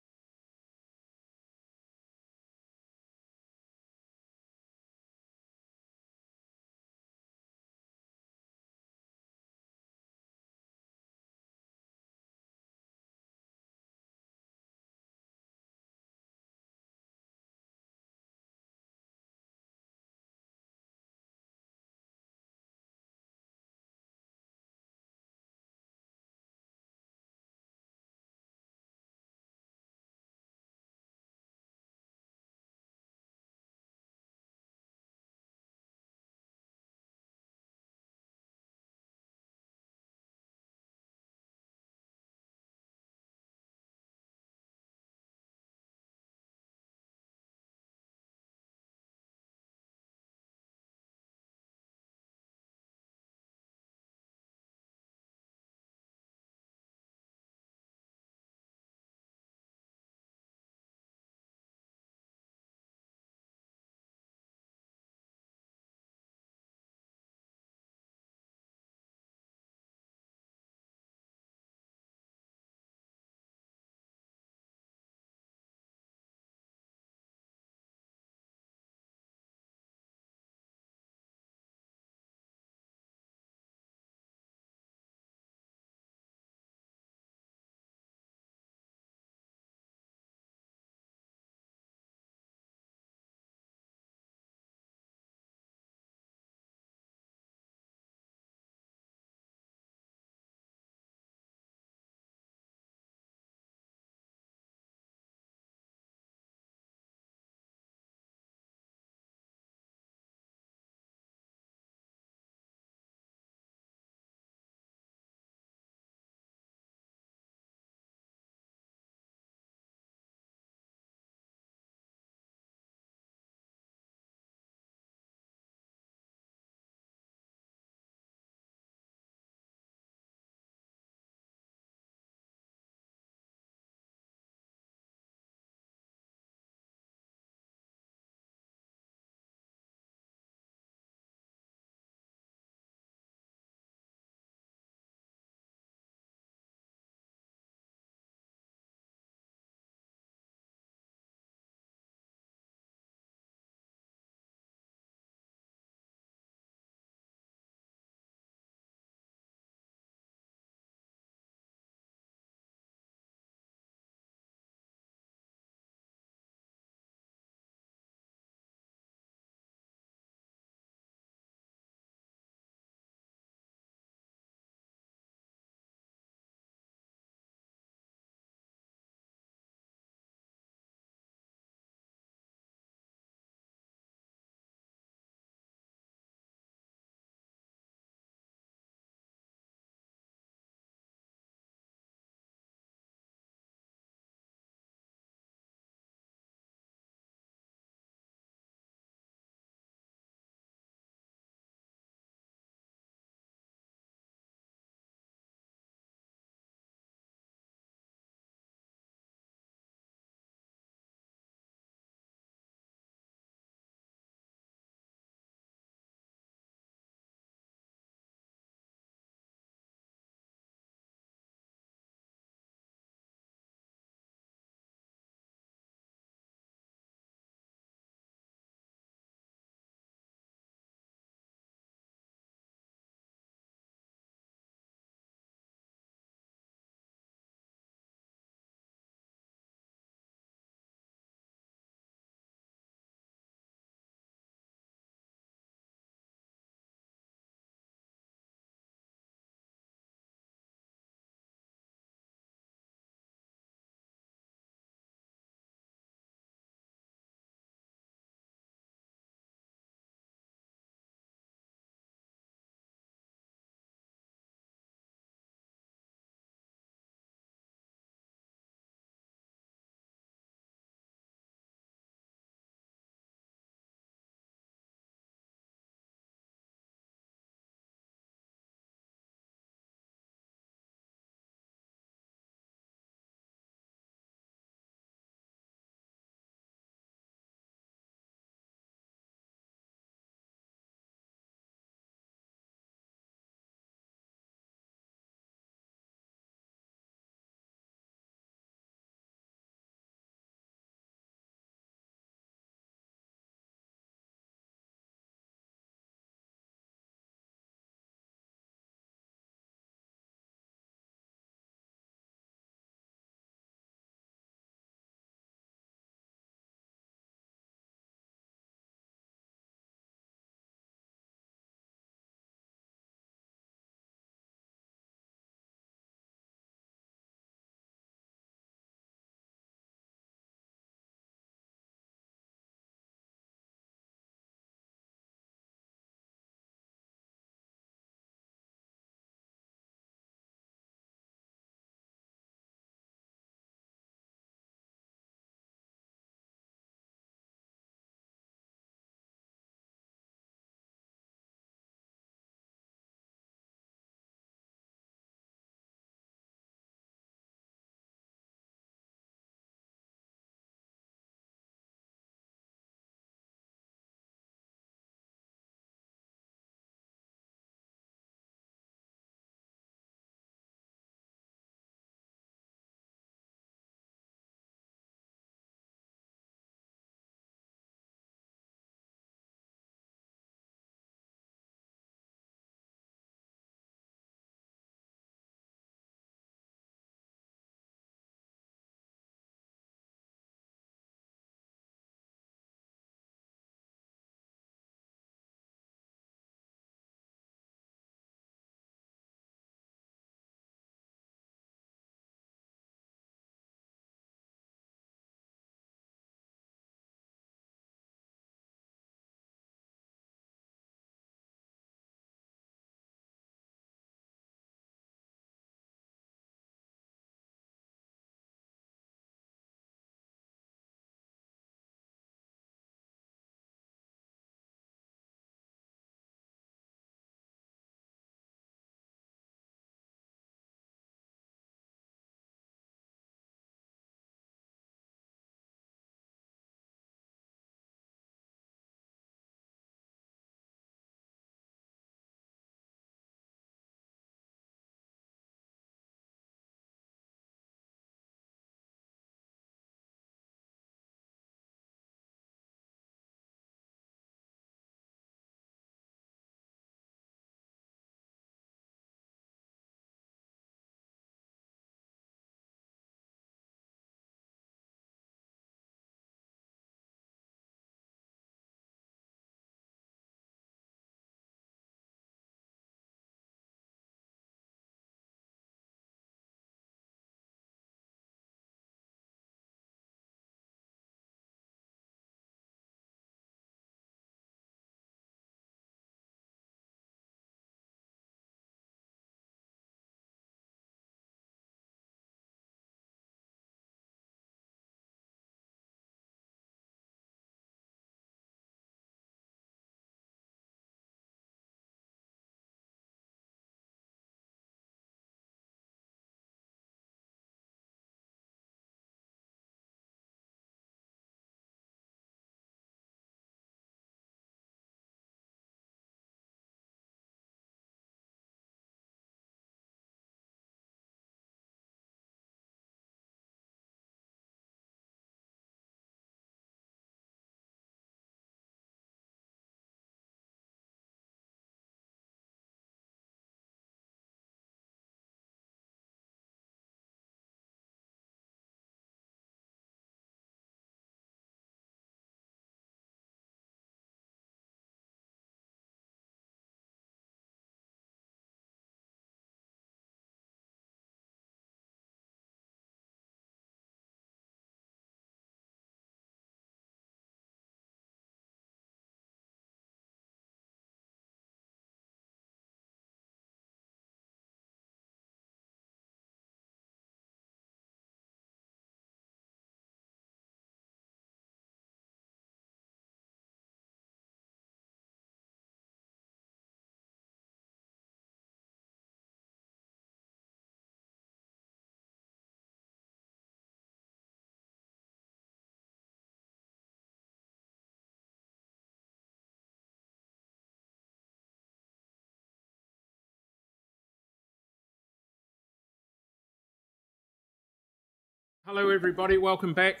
Hello, everybody. Welcome back.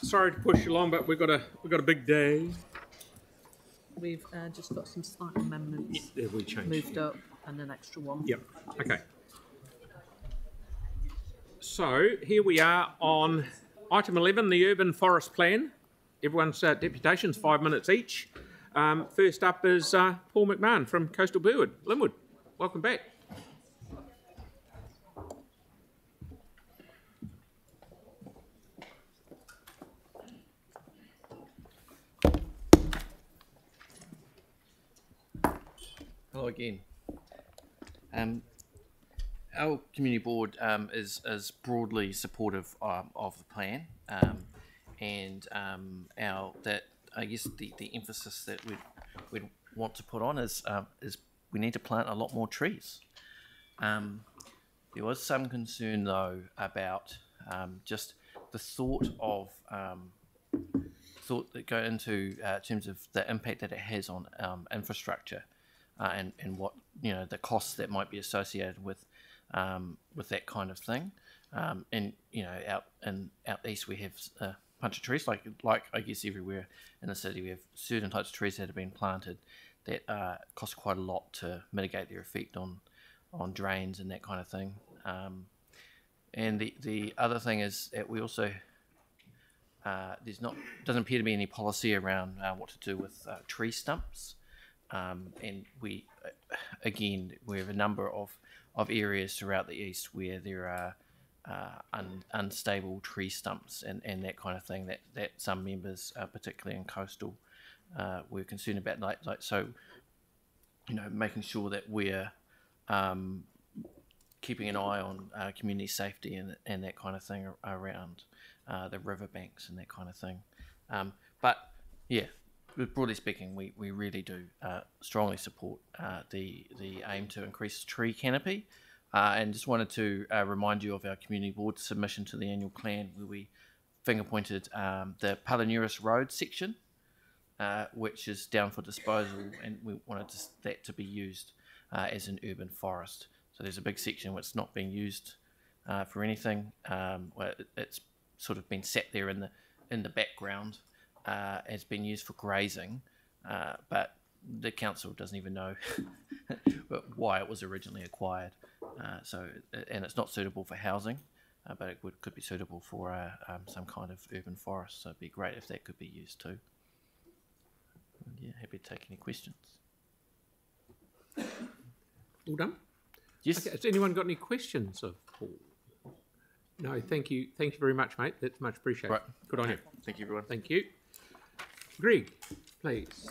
Sorry to push you along, but we've got a we've got a big day. We've uh, just got some slight amendments. Yeah, we changed. Moved up and an extra one. Yep. Okay. So here we are on item 11, the urban forest plan. Everyone's uh, deputations, five minutes each. Um, first up is uh, Paul McMahon from Coastal Burwood, Linwood. Welcome back. Hello again. Um, our community board um, is is broadly supportive um, of the plan, um, and um, our that I guess the, the emphasis that we we want to put on is um, is we need to plant a lot more trees. There was some concern though about just the thought of thought that go into uh, terms of the impact that it has on infrastructure uh, and and what you know the costs that might be associated with um, with that kind of thing. Um, and you know, out in out east we have a bunch of trees, like like I guess everywhere in the city, we have certain types of trees that have been planted that uh, cost quite a lot to mitigate their effect on on drains and that kind of thing. Um, and the the other thing is that we also uh, there's not doesn't appear to be any policy around uh, what to do with uh, tree stumps. Um, and we, again, we have a number of, of areas throughout the east where there are uh, un, unstable tree stumps and, and that kind of thing that, that some members, uh, particularly in coastal, uh, were concerned about. Like, like so, you know, making sure that we're um, keeping an eye on uh, community safety and, and that kind of thing around uh, the riverbanks and that kind of thing. Um, but yeah, broadly speaking, we, we really do uh, strongly support uh, the the aim to increase tree canopy, uh, and just wanted to uh, remind you of our community board submission to the annual plan where we finger pointed um, the Palinurus Road section, uh, which is down for disposal, and we wanted to, that to be used uh, as an urban forest. So there's a big section is not being used for anything. Um, well, it, it's sort of been set there in the in the background uh, has been used for grazing, uh, but the council doesn't even know why it was originally acquired. Uh, so, and it's not suitable for housing, uh, but it would, could be suitable for uh, um, some kind of urban forest. So it'd be great if that could be used too. Yeah, happy to take any questions. All done? Yes. Okay, has anyone got any questions of Paul? No, thank you. Thank you very much, mate. That's much appreciated. Right. Good on you. Thank you, everyone. Thank you. Greg, please.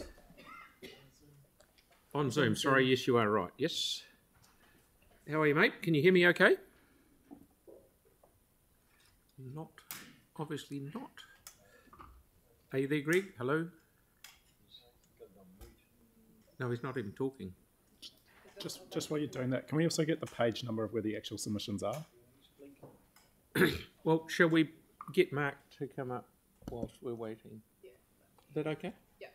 On Zoom. Sorry, yes, you are right. Yes. How are you, mate? Can you hear me okay? Not. Obviously not. Are you there, Greg? Hello? No, he's not even talking. Just just while you're doing that, can we also get the page number of where the actual submissions are? well, shall we get Mark to come up whilst we're waiting? Yeah. Is that okay? Yeah.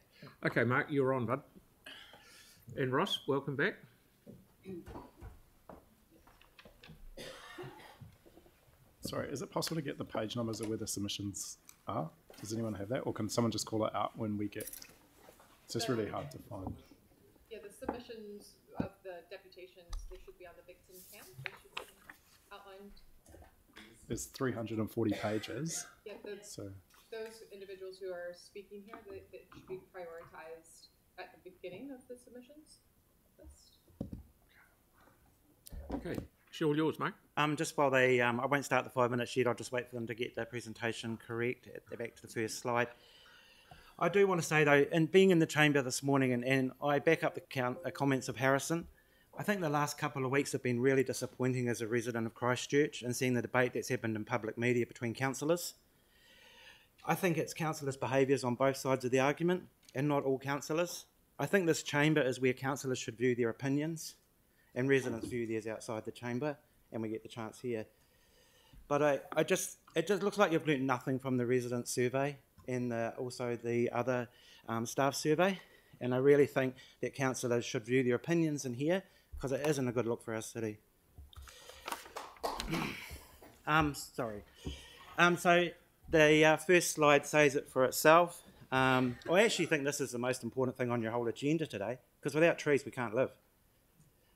Okay, Mark, you're on, bud. And Ross, welcome back. Sorry, is it possible to get the page numbers of where the submissions are? Does anyone have that, or can someone just call it out when we get? It's just really hard to find. Yeah, the submissions of the deputations, they should be on the victim count. They should be outlined. There's 340 pages. Yeah, the, So those individuals who are speaking here, they, they should be prioritized at the beginning of the submissions list. Okay, sure, yours, mate. Um, just while they, um, I won't start the five minute sheet, I'll just wait for them to get their presentation correct. They're back to the first slide. I do want to say though, and being in the chamber this morning, and, and I back up the count, uh, comments of Harrison, I think the last couple of weeks have been really disappointing as a resident of Christchurch and seeing the debate that's happened in public media between councillors. I think it's councillors' behaviours on both sides of the argument and not all councillors. I think this chamber is where councillors should view their opinions and residents view theirs outside the chamber and we get the chance here. But I, I just, it just looks like you've learnt nothing from the resident survey and the, also the other um, staff survey. And I really think that councillors should view their opinions in here because it isn't a good look for our city. Um, sorry. Um, so the uh, first slide says it for itself. Um, I actually think this is the most important thing on your whole agenda today, because without trees we can't live.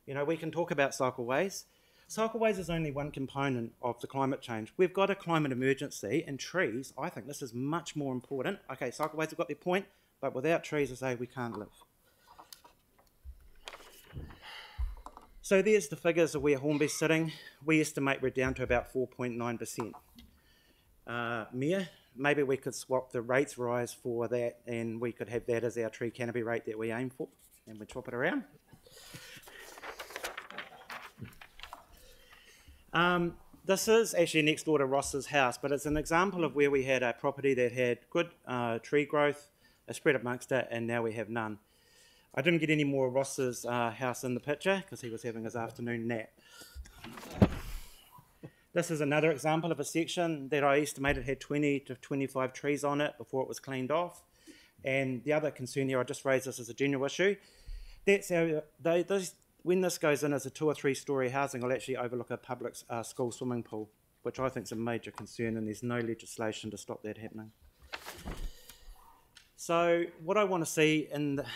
You know, we can talk about cycleways. Cycleways is only one component of the climate change. We've got a climate emergency, and trees, I think this is much more important. Okay, cycleways have got their point, but without trees, I say we can't live. So there's the figures of where Hornby's sitting. We estimate we're down to about 4.9%. Uh, Mayor, maybe we could swap the rates rise for that and we could have that as our tree canopy rate that we aim for and we swap it around. Um, this is actually next door to Ross's house, but it's an example of where we had a property that had good uh, tree growth, a spread amongst it, and now we have none. I didn't get any more Ross's uh, house in the picture because he was having his afternoon nap. This is another example of a section that I estimated had 20 to 25 trees on it before it was cleaned off. And the other concern here, I just raised this as a general issue. That's how they, this, when this goes in as a two or three story housing, it'll actually overlook a public uh, school swimming pool, which I think is a major concern, and there's no legislation to stop that happening. So, what I want to see in the,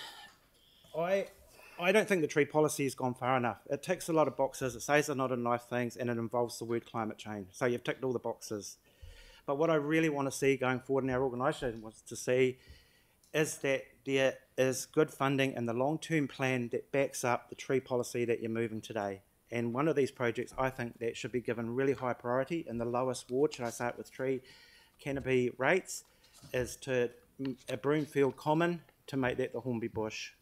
I I don't think the tree policy has gone far enough. It ticks a lot of boxes. It says they're not in life things, and it involves the word climate change. So you've ticked all the boxes. But what I really want to see going forward in our organisation was to see is that there is good funding in the long-term plan that backs up the tree policy that you're moving today. And one of these projects, I think, that should be given really high priority in the lowest ward, should I say it with tree canopy rates, is to mm, a Broomfield Common to make that the Hornby Bush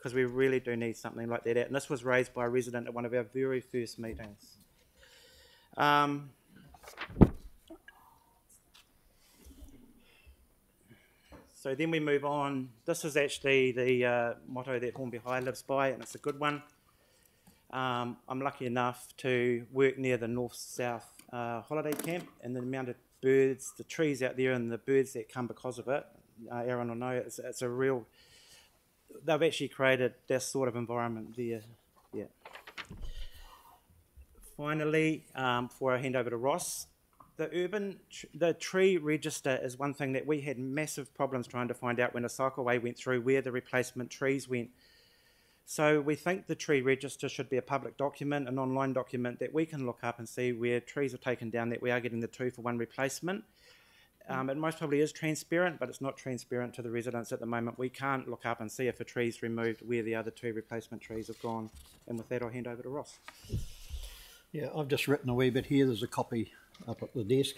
because we really do need something like that. And this was raised by a resident at one of our very first meetings. Um, so then we move on. This is actually the uh, motto that Hornby High lives by, and it's a good one. Um, I'm lucky enough to work near the north-south uh, holiday camp, and the amount of birds, the trees out there, and the birds that come because of it. Uh, Aaron will know it's, it's a real they've actually created this sort of environment there. Yeah. Finally, um, before I hand over to Ross, the urban tr- the tree register is one thing that we had massive problems trying to find out when a cycleway went through where the replacement trees went. So we think the tree register should be a public document, an online document that we can look up and see where trees are taken down that we are getting the two for one replacement. Um, it most probably is transparent, but it's not transparent to the residents at the moment. We can't look up and see if a tree's removed where the other two replacement trees have gone. And with that, I'll hand over to Ross. Yeah, I've just written a wee bit here. There's a copy up at the desk.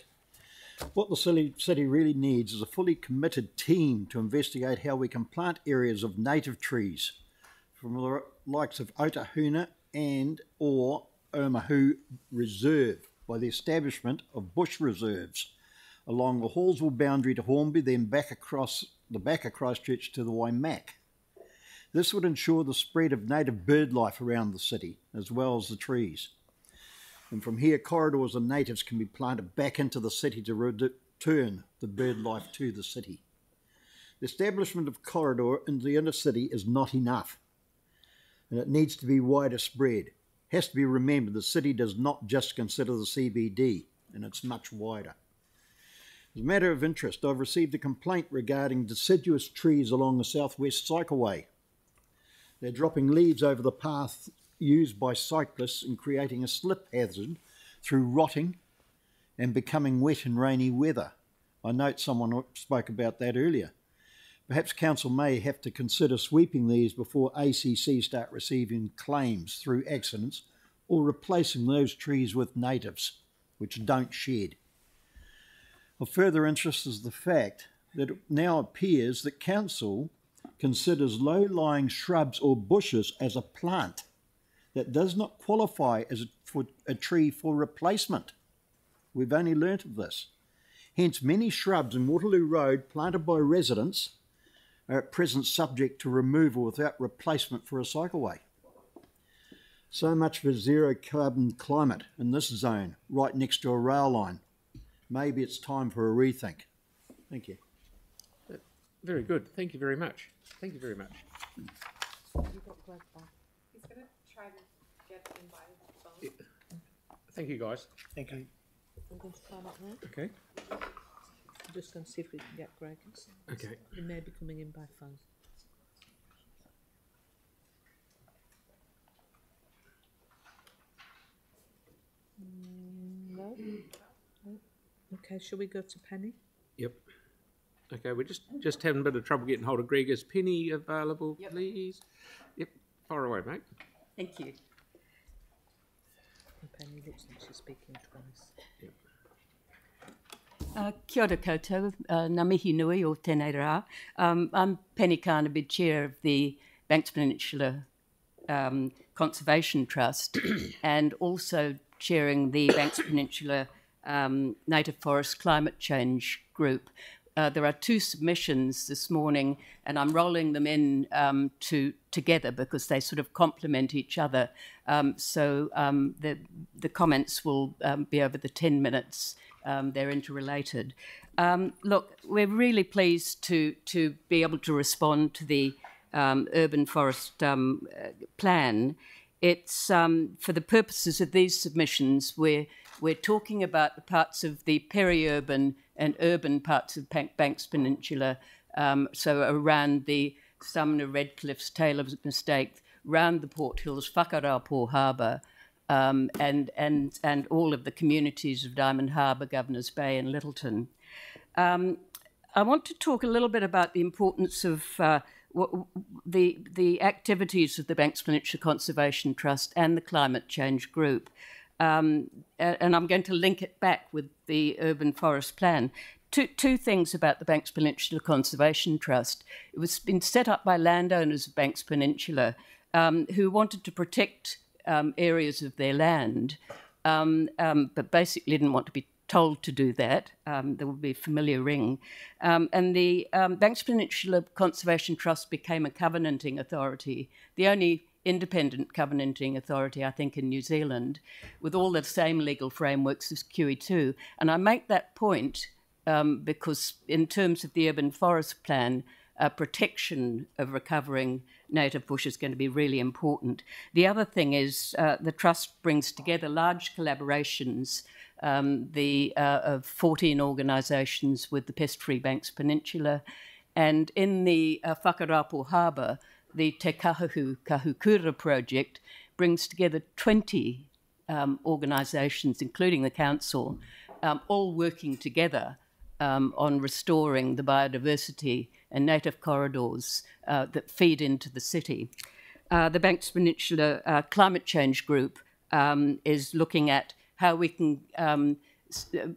What the city, really needs is a fully committed team to investigate how we can plant areas of native trees from the likes of Otahuna and or Omahu Reserve by the establishment of bush reserves along the Halswell boundary to Hornby, then back across the back of Christchurch to the Waimak. This would ensure the spread of native bird life around the city, as well as the trees. And from here, corridors of natives can be planted back into the city to return the bird life to the city. The establishment of corridor in the inner city is not enough, and it needs to be wider spread. It has to be remembered the city does not just consider the CBD, and it's much wider. As a matter of interest, I've received a complaint regarding deciduous trees along the southwest cycleway. They're dropping leaves over the path used by cyclists and creating a slip hazard through rotting and becoming wet in rainy weather. I note someone spoke about that earlier. Perhaps Council may have to consider sweeping these before ACC start receiving claims through accidents or replacing those trees with natives, which don't shed. Of further interest is the fact that it now appears that Council considers low lying shrubs or bushes as a plant that does not qualify as a, for a tree for replacement. We've only learnt of this. Hence, many shrubs in Waterloo Road planted by residents are at present subject to removal without replacement for a cycleway. So much for zero carbon climate in this zone, right next to a rail line maybe it's time for a rethink. Thank you. Very good. Thank you very much. Thank you very much. He's going to try to get in by phone. Thank you, guys. Thank you. I'm going to try that now. Okay. I'm just going to see if we can get Greg. Okay. He may be coming in by phone. Mm, No? No? Okay, shall we go to Penny? Yep. Okay, we're just just having a bit of trouble getting hold of Greg. Is Penny available, please? Yep. Far away, mate. Thank you. And Penny looks like she's speaking twice. Uh, kia ora koutou, uh, ngā mihi nui o tēnei rā. Um, I'm Penny Carnaby, Chair of the Banks Peninsula um, Conservation Trust and also chairing the Banks Peninsula um, Native Forest Climate Change Group. Uh, there are two submissions this morning, and I'm rolling them in um, to together because they sort of complement each other. Um, so um, the the comments will um, be over the ten minutes. Um, they're interrelated. Look, we're really pleased to to be able to respond to the urban forest uh, plan. It's for the purposes of these submissions. We're we're talking about the parts of the peri-urban and urban parts of Banks Peninsula, um, so around the Sumner, Redcliffs, Taylor's Mistake, round the Port Hills, Whakaraupō Harbour, um, and, and, and all of the communities of Diamond Harbour, Governor's Bay, and Lyttelton. Um, I want to talk a little bit about the importance of uh, what, the, the activities of the Banks Peninsula Conservation Trust and the Climate Change Group. Um, and I'm going to link it back with the Urban Forest Plan. Two, two things about the Banks Peninsula Conservation Trust. It was been set up by landowners of Banks Peninsula um, who wanted to protect um, areas of their land, um, um, but basically didn't want to be told to do that. Um, there would be a familiar ring. And the Banks Peninsula Conservation Trust became a covenanting authority, the only independent covenanting authority, I think, in New Zealand, with all the same legal frameworks as QE2. And I make that point um, because, in terms of the urban forest plan, uh, protection of recovering native bush is going to be really important. The other thing is uh, the trust brings together large collaborations um, the uh, of 14 organisations with the Pest Free Banks Peninsula, and in the uh, Harbour, the Te Kākahu Kahukura project brings together 20 um, organisations, including the council, um, all working together um, on restoring the biodiversity and native corridors uh, that feed into the city. Uh, the Banks Peninsula uh, Climate Change Group um, is looking at how we can um,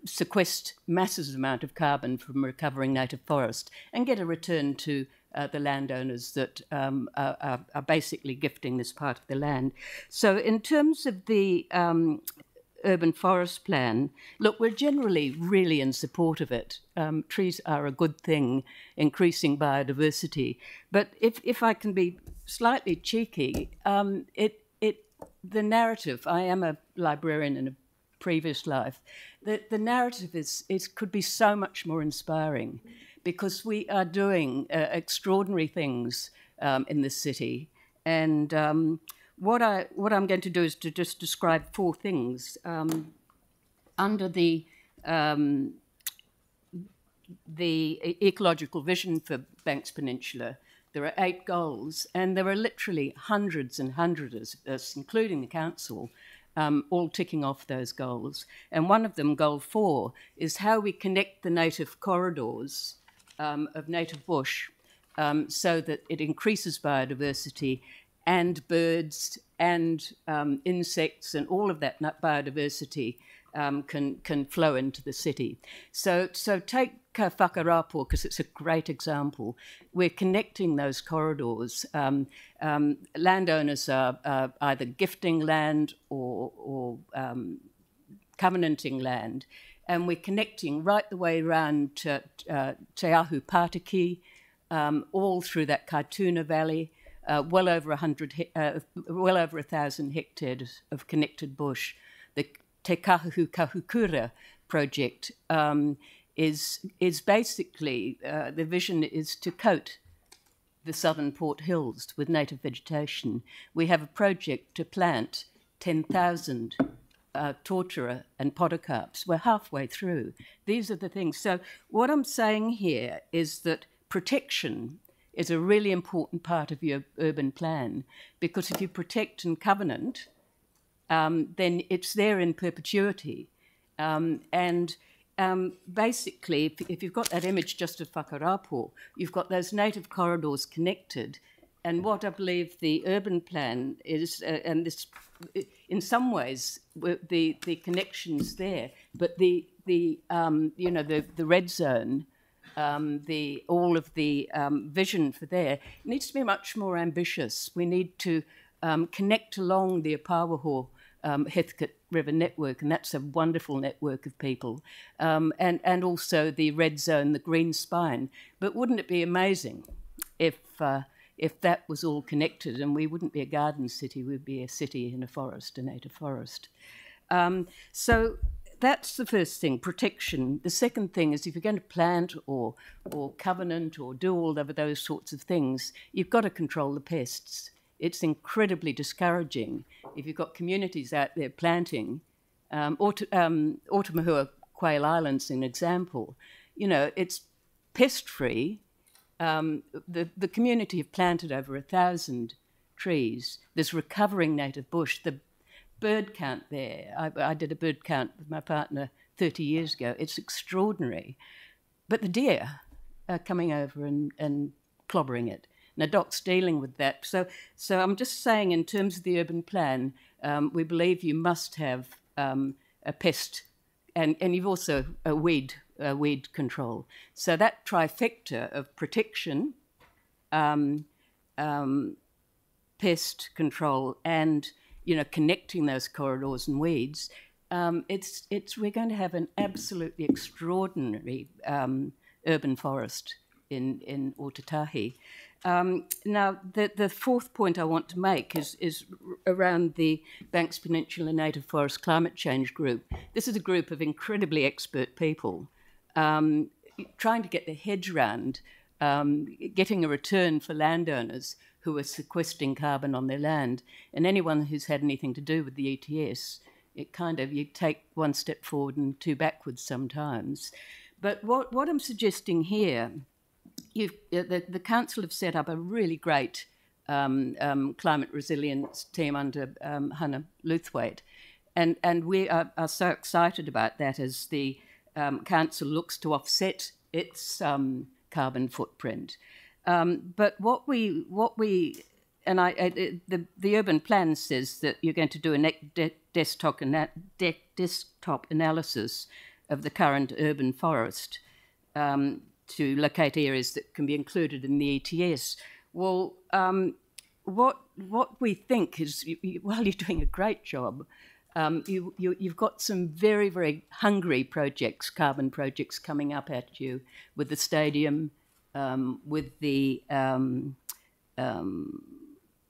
sequester massive amount of carbon from recovering native forest and get a return to uh, the landowners that um, are, are, basically gifting this part of the land. So, in terms of the um, urban forest plan, look, we're generally really in support of it. Um, trees are a good thing, increasing biodiversity. But if, if I can be slightly cheeky, um, it, it, the narrative, I am a librarian in a previous life, the, the narrative is, is, could be so much more inspiring because we are doing uh, extraordinary things um, in this city. And um, what I what I'm going to do is to just describe four things um, under the um, the ecological vision for Banks Peninsula. There are eight goals, and there are literally hundreds and hundreds of us, including the council, um, all ticking off those goals. And one of them, goal four, is how we connect the native corridors um, of native bush um, so that it increases biodiversity and birds and um, insects and all of that biodiversity um, can can flow into the city. So so take Whakaraupō because it's a great example. We're connecting those corridors. Um, um, landowners are either gifting land or or covenanting land, and we're connecting right the way around to uh, Te Ahu Pātiki, um, all through that Kaituna Valley, uh, well over a hundred, he- uh, well over a thousand hectares of connected bush. The Te Kākahu Kahukura project um, is is basically uh, the vision is to coat the southern Port Hills with native vegetation. We have a project to plant 10,000 uh, Tōtara and Podocarps. We're halfway through. These are the things. So, what I'm saying here is that protection is a really important part of your urban plan because if you protect and covenant, um, then it's there in perpetuity. Um, and um, basically, if, if, you've got that image just of Whakaraupō, you've got those native corridors connected. And what I believe the urban plan is, uh, and this, in some ways, the, the connections there, but the, the um, you know, the, the red zone, um, the, all of the um, vision for there needs to be much more ambitious. We need to um, connect along the Ōpāwaho um, Heathcote River Network, and that's a wonderful network of people, um, and and also the red zone, the green spine. But wouldn't it be amazing if uh, if that was all connected, and we wouldn't be a garden city, we'd be a city in a forest, a native forest. Um, so that's the first thing, protection. The second thing is if you're going to plant or or covenant or do all of those sorts of things, you've got to control the pests it's incredibly discouraging if you've got communities out there planting. Um, Aut- um, Otamahua Quail Island's an example. You know, it's pest free. Um, the, the community have planted over a thousand trees. There's recovering native bush. The bird count there, I, I did a bird count with my partner 30 years ago. It's extraordinary. But the deer are coming over and, and clobbering it. Now, DOC's dealing with that. So, so I'm just saying, in terms of the urban plan, um, we believe you must have um, a pest, and, and you've also a weed, a weed control. So that trifecta of protection, um, um pest control, and you know connecting those corridors and weeds, um, it's it's we're going to have an absolutely extraordinary um, urban forest in in Ōtautahi. Um, now, the, the fourth point I want to make is, is around the Banks Peninsula Native Forest Climate Change Group. This is a group of incredibly expert people um, trying to get the hedge around um, getting a return for landowners who are sequestering carbon on their land. And anyone who's had anything to do with the ETS, it kind of, you take one step forward and two backwards sometimes. But what, what I'm suggesting here uh, the, the council have set up a really great um, um, climate resilience team under um, Hannah Luthwaite. And, and we are, are, so excited about that as the um, council looks to offset its um, carbon footprint. Um, but what we, what we and I, I, the, the urban plan says that you're going to do a de- desktop, ana- de- desktop analysis of the current urban forest. Um, to locate areas that can be included in the ETS. Well, um, what what we think is, while you're doing a great job, um, you, you have got some very very hungry projects, carbon projects coming up at you with the stadium, um, with the um, um,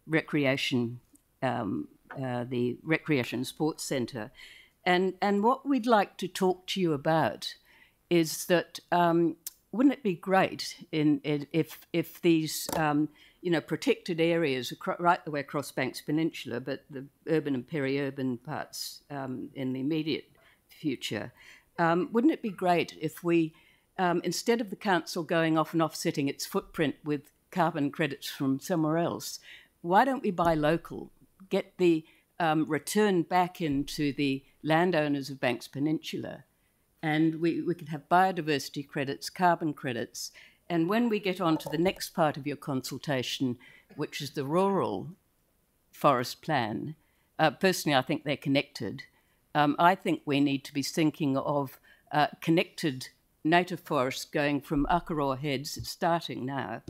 recreation, um, uh, the recreation sports centre, and and what we'd like to talk to you about is that um, wouldn't it be great in, in if if these you know protected areas right the way across Banks Peninsula, but the urban and peri-urban parts um, in the immediate future, um, wouldn't it be great if we um, instead of the council going off and offsetting its footprint with carbon credits from somewhere else, why don't we buy local, get the um, return back into the landowners of Banks Peninsula? and we, we can have biodiversity credits, carbon credits. And when we get on to the next part of your consultation, which is the rural forest plan, uh, personally, I think they're connected. Um, I think we need to be thinking of uh, connected native forests going from Akaroa Heads, starting now,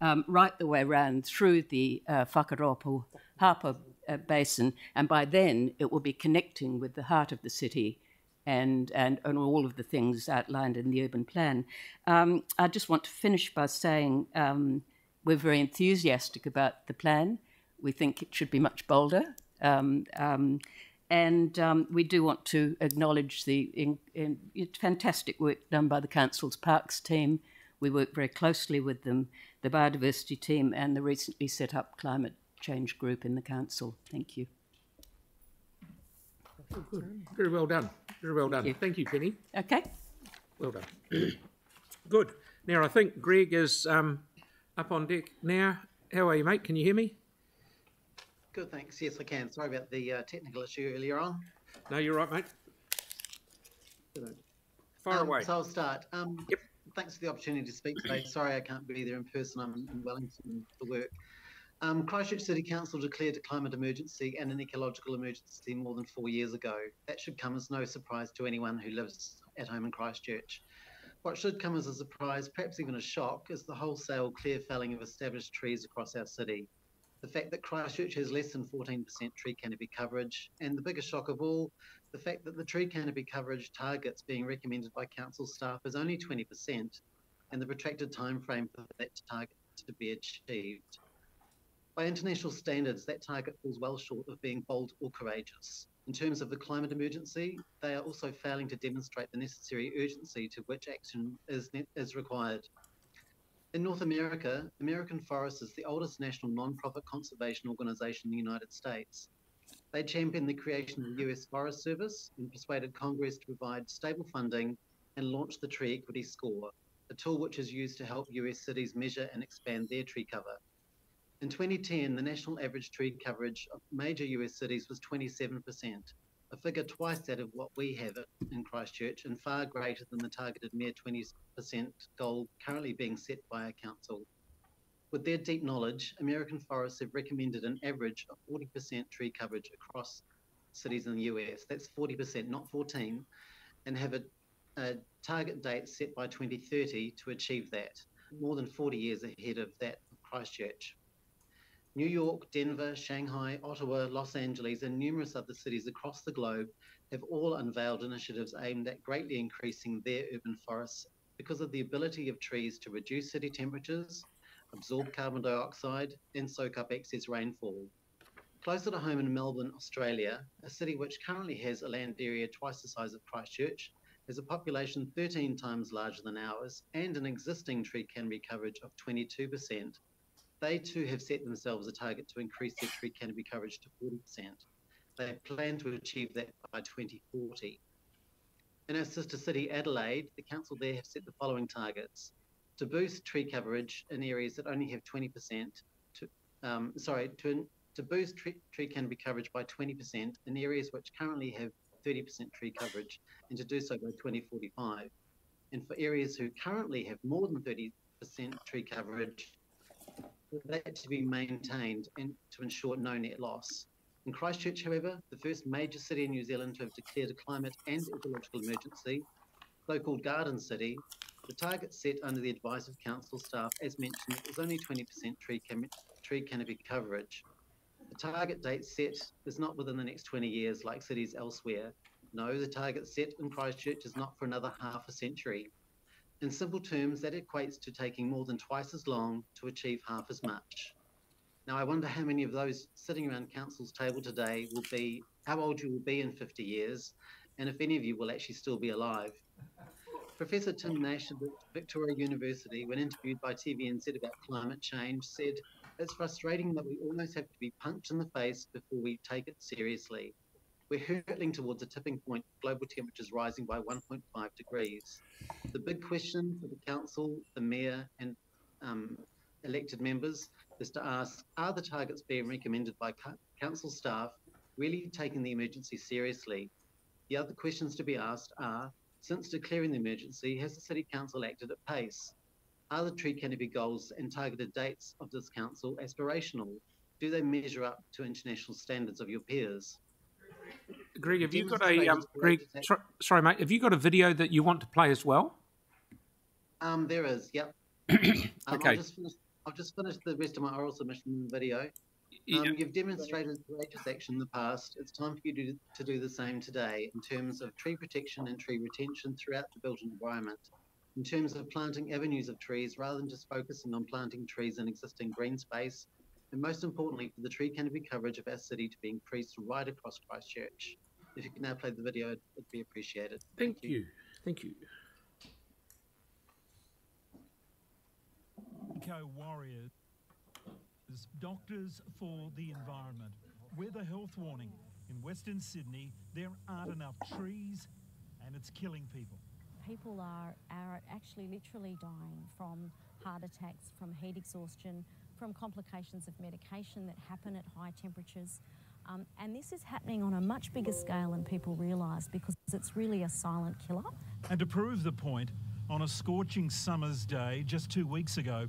um, right the way around through the uh, Whakaraupō Harbour uh, Basin, and by then it will be connecting with the heart of the city and, and, and all of the things outlined in the urban plan. Um, I just want to finish by saying um, we're very enthusiastic about the plan. We think it should be much bolder. Um, um and um, we do want to acknowledge the in, in, fantastic work done by the Council's Parks team. We work very closely with them, the biodiversity team, and the recently set up climate change group in the Council. Thank you. Good. Very well done. Very well done. Thank you, Penny. Okay. Well done. Good. Now I think Greg is um, up on deck now. How are you, mate? Can you hear me? Good, thanks. Yes, I can. Sorry about the uh, technical issue earlier on. No, you're right, mate. Fire Um, away. So I'll start. Um, Thanks for the opportunity to speak today. Sorry I can't be there in person. I'm in Wellington for work. Um, Christchurch City Council declared a climate emergency and an ecological emergency more than four years ago. That should come as no surprise to anyone who lives at home in Christchurch. What should come as a surprise, perhaps even a shock, is the wholesale clear felling of established trees across our city. The fact that Christchurch has less than 14% tree canopy coverage, and the biggest shock of all, the fact that the tree canopy coverage targets being recommended by council staff is only 20%, and the protracted time frame for that target to be achieved. By international standards, that target falls well short of being bold or courageous. In terms of the climate emergency, they are also failing to demonstrate the necessary urgency to which action is, is required. In North America, American Forest is the oldest national non-profit conservation organization in the United States. They championed the creation of the US Forest Service and persuaded Congress to provide stable funding and launch the Tree Equity Score, a tool which is used to help US cities measure and expand their tree cover. In 2010, the national average tree coverage of major US cities was 27%, a figure twice that of what we have in Christchurch and far greater than the targeted mere 20% goal currently being set by our council. With their deep knowledge, American forests have recommended an average of 40% tree coverage across cities in the US. That's 40%, not 14, and have a, a target date set by 2030 to achieve that, more than 40 years ahead of that of Christchurch. New York, Denver, Shanghai, Ottawa, Los Angeles, and numerous other cities across the globe have all unveiled initiatives aimed at greatly increasing their urban forests because of the ability of trees to reduce city temperatures, absorb carbon dioxide, and soak up excess rainfall. Closer to home in Melbourne, Australia, a city which currently has a land area twice the size of Christchurch, has a population 13 times larger than ours, and an existing tree canopy coverage of 22%. They too have set themselves a target to increase their tree canopy coverage to 40%. They plan to achieve that by 2040. In our sister city, Adelaide, the council there have set the following targets to boost tree coverage in areas that only have 20%, to, um, sorry, to, to boost tree, tree canopy coverage by 20% in areas which currently have 30% tree coverage, and to do so by 2045. And for areas who currently have more than 30% tree coverage, that to be maintained and to ensure no net loss. In Christchurch, however, the first major city in New Zealand to have declared a climate and ecological emergency, so-called Garden City, the target set under the advice of council staff, as mentioned, is only 20% tree, cam- tree canopy coverage. The target date set is not within the next 20 years like cities elsewhere. No, the target set in Christchurch is not for another half a century. In simple terms, that equates to taking more than twice as long to achieve half as much. Now, I wonder how many of those sitting around council's table today will be, how old you will be in 50 years, and if any of you will actually still be alive. Professor Tim Naish of Victoria University, when interviewed by TVNZ about climate change, said, It's frustrating that we almost have to be punched in the face before we take it seriously. We're hurtling towards a tipping point, global temperatures rising by 1.5 degrees. The big question for the council, the mayor, and um, elected members is to ask Are the targets being recommended by council staff really taking the emergency seriously? The other questions to be asked are Since declaring the emergency, has the City Council acted at pace? Are the tree canopy goals and targeted dates of this council aspirational? Do they measure up to international standards of your peers? Greg, have you got a um, Greg? Sorry, sorry, mate. Have you got a video that you want to play as well? Um, there is, yep. Um, Okay. I've, just, finished, I'll just finish the rest of my oral submission video. Um, Yeah. You've demonstrated courageous action in the past. It's time for you to, to do the same today in terms of tree protection and tree retention throughout the built environment, in terms of planting avenues of trees rather than just focusing on planting trees in existing green space, and most importantly, for the tree canopy coverage of our city to be increased right across Christchurch. If you can now play the video, it'd be appreciated. Thank you. Thank you. Eco warriors, doctors for the environment. Weather health warning. In Western Sydney, there aren't enough trees and it's killing people. People are, are actually literally dying from heart attacks, from heat exhaustion, from complications of medication that happen at high temperatures. Um, and this is happening on a much bigger scale than people realise because it's really a silent killer. And to prove the point, on a scorching summer's day just two weeks ago,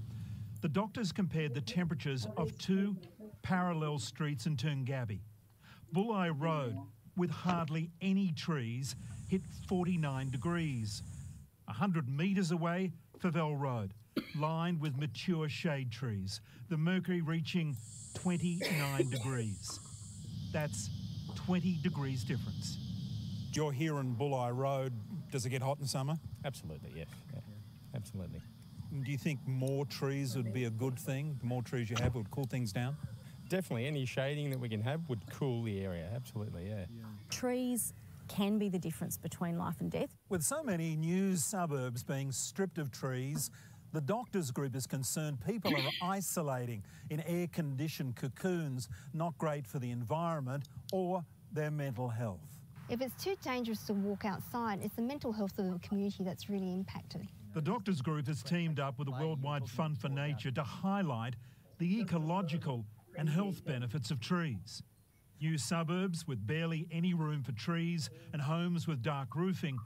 the doctors compared the temperatures of two parallel streets in Turngabby. Bulli Road, with hardly any trees, hit 49 degrees. 100 metres away, Favell Road, lined with mature shade trees, the mercury reaching 29 degrees. That's 20 degrees difference. You're here on Bulli Road. Does it get hot in summer? Absolutely, yes. Yeah. Absolutely. Do you think more trees would be a good thing? The more trees you have would cool things down? Definitely. Any shading that we can have would cool the area. Absolutely, yeah. Trees can be the difference between life and death. With so many new suburbs being stripped of trees, the doctors group is concerned people are isolating in air conditioned cocoons, not great for the environment or their mental health. If it's too dangerous to walk outside, it's the mental health of the community that's really impacted. The doctors group has teamed up with the Worldwide Fund for Nature to highlight the ecological and health benefits of trees. New suburbs with barely any room for trees and homes with dark roofing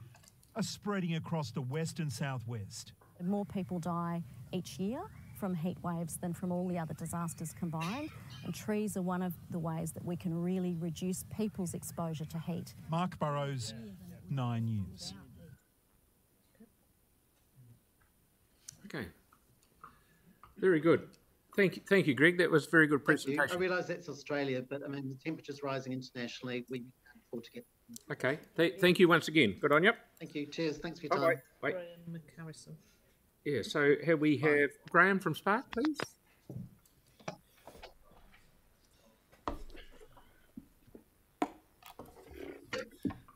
are spreading across the west and southwest. More people die each year from heat waves than from all the other disasters combined, and trees are one of the ways that we can really reduce people's exposure to heat. Mark Burrows, Nine News. Okay. Very good. Thank you, thank you, Greg. That was a very good Thank presentation. I realise that's Australia, but I mean, the temperature's rising internationally. We can't afford to get. Okay. Th- thank you once again. Good on you. Thank you. Cheers. Thanks for your Bye-bye. time. Bye. Brian McCarrison. Yeah, so here we have Graeme from Spark, please.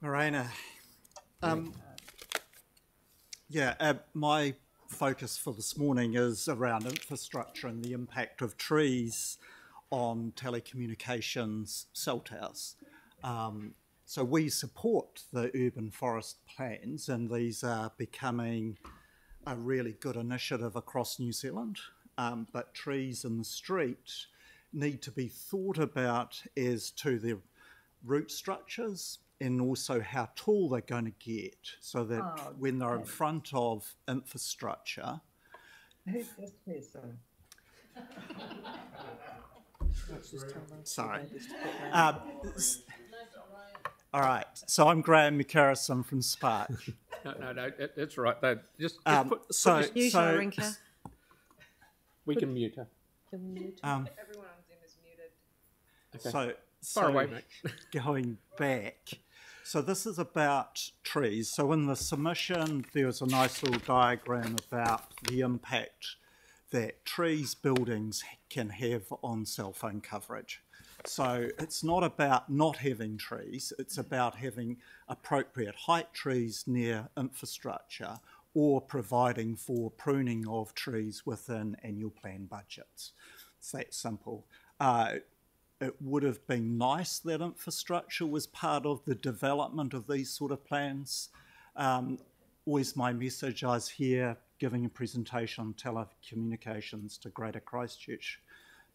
Morena. Um, yeah, uh, my focus for this morning is around infrastructure and the impact of trees on telecommunications cell towers. Um, so we support the urban forest plans, and these are becoming a really good initiative across New Zealand. Um, but trees in the street need to be thought about as to their root structures and also how tall they're going to get so that Oh, when they're in front of infrastructure, Who's this person? Sorry. Um, s- all right. So I'm Graeme McCarrison from Spark. No, no, no, it, it's all right. Though. Just, just Um, put, put so- this- Mute her, so- Rinka. We can mute her. Um, Everyone on Zoom is muted. Okay. So, Far so away, mate. going back, so this is about trees. So in the submission, there was a nice little diagram about the impact that trees, buildings can have on cell phone coverage. So it's not about not having trees, it's about having appropriate height trees near infrastructure or providing for pruning of trees within annual plan budgets. It's that simple. Uh, it would have been nice that infrastructure was part of the development of these sort of plans. Um, always my message. I was here giving a presentation on telecommunications to Greater Christchurch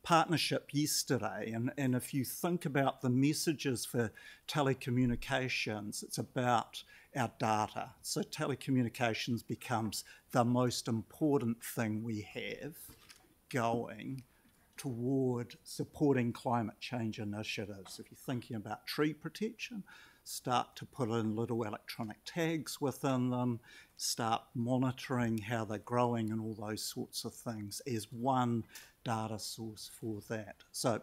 Partnership yesterday, and, and if you think about the messages for telecommunications, it's about our data. So telecommunications becomes the most important thing we have going toward supporting climate change initiatives. If you're thinking about tree protection, start to put in little electronic tags within them, start monitoring how they're growing and all those sorts of things as one data source for that. So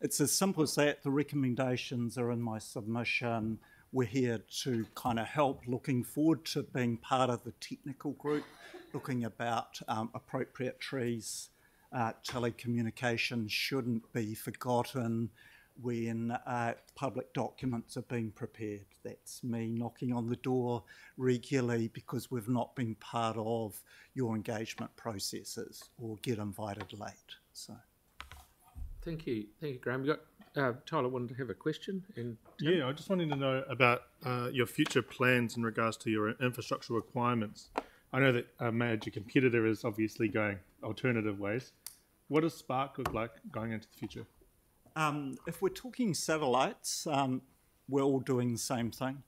it's as simple as that. The recommendations are in my submission. We're here to kind of help, looking forward to being part of the technical group, looking about um, appropriate trees. Uh, telecommunications shouldn't be forgotten when uh, public documents are being prepared. That's me knocking on the door regularly because we've not been part of your engagement processes or get invited late. So. Thank you, thank you, Graeme. You got uh, Tyla wanted to have a question. And Yeah, I just wanted to know about uh, your future plans in regards to your infrastructure requirements. I know that a major competitor is obviously going alternative ways. What does Spark look like going into the future? Um, if we're talking satellites, um, we're all doing the same thing.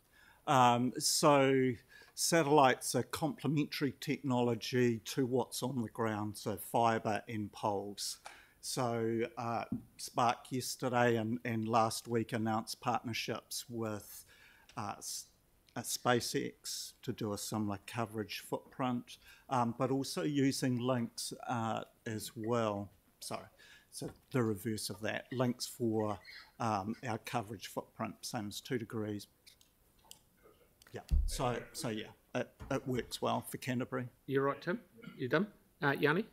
Um, so satellites are complementary technology to what's on the ground, so fibre and poles. So uh, Spark yesterday and, and last week announced partnerships with uh, uh, SpaceX to do a similar coverage footprint, um, but also using Lynk's uh, as well. Sorry, so the reverse of that, Lynk's for um, our coverage footprint, same as Two Degrees. Yeah, so so yeah, it, it works well for Canterbury. You're right, Tim. You done? Uh, Yani?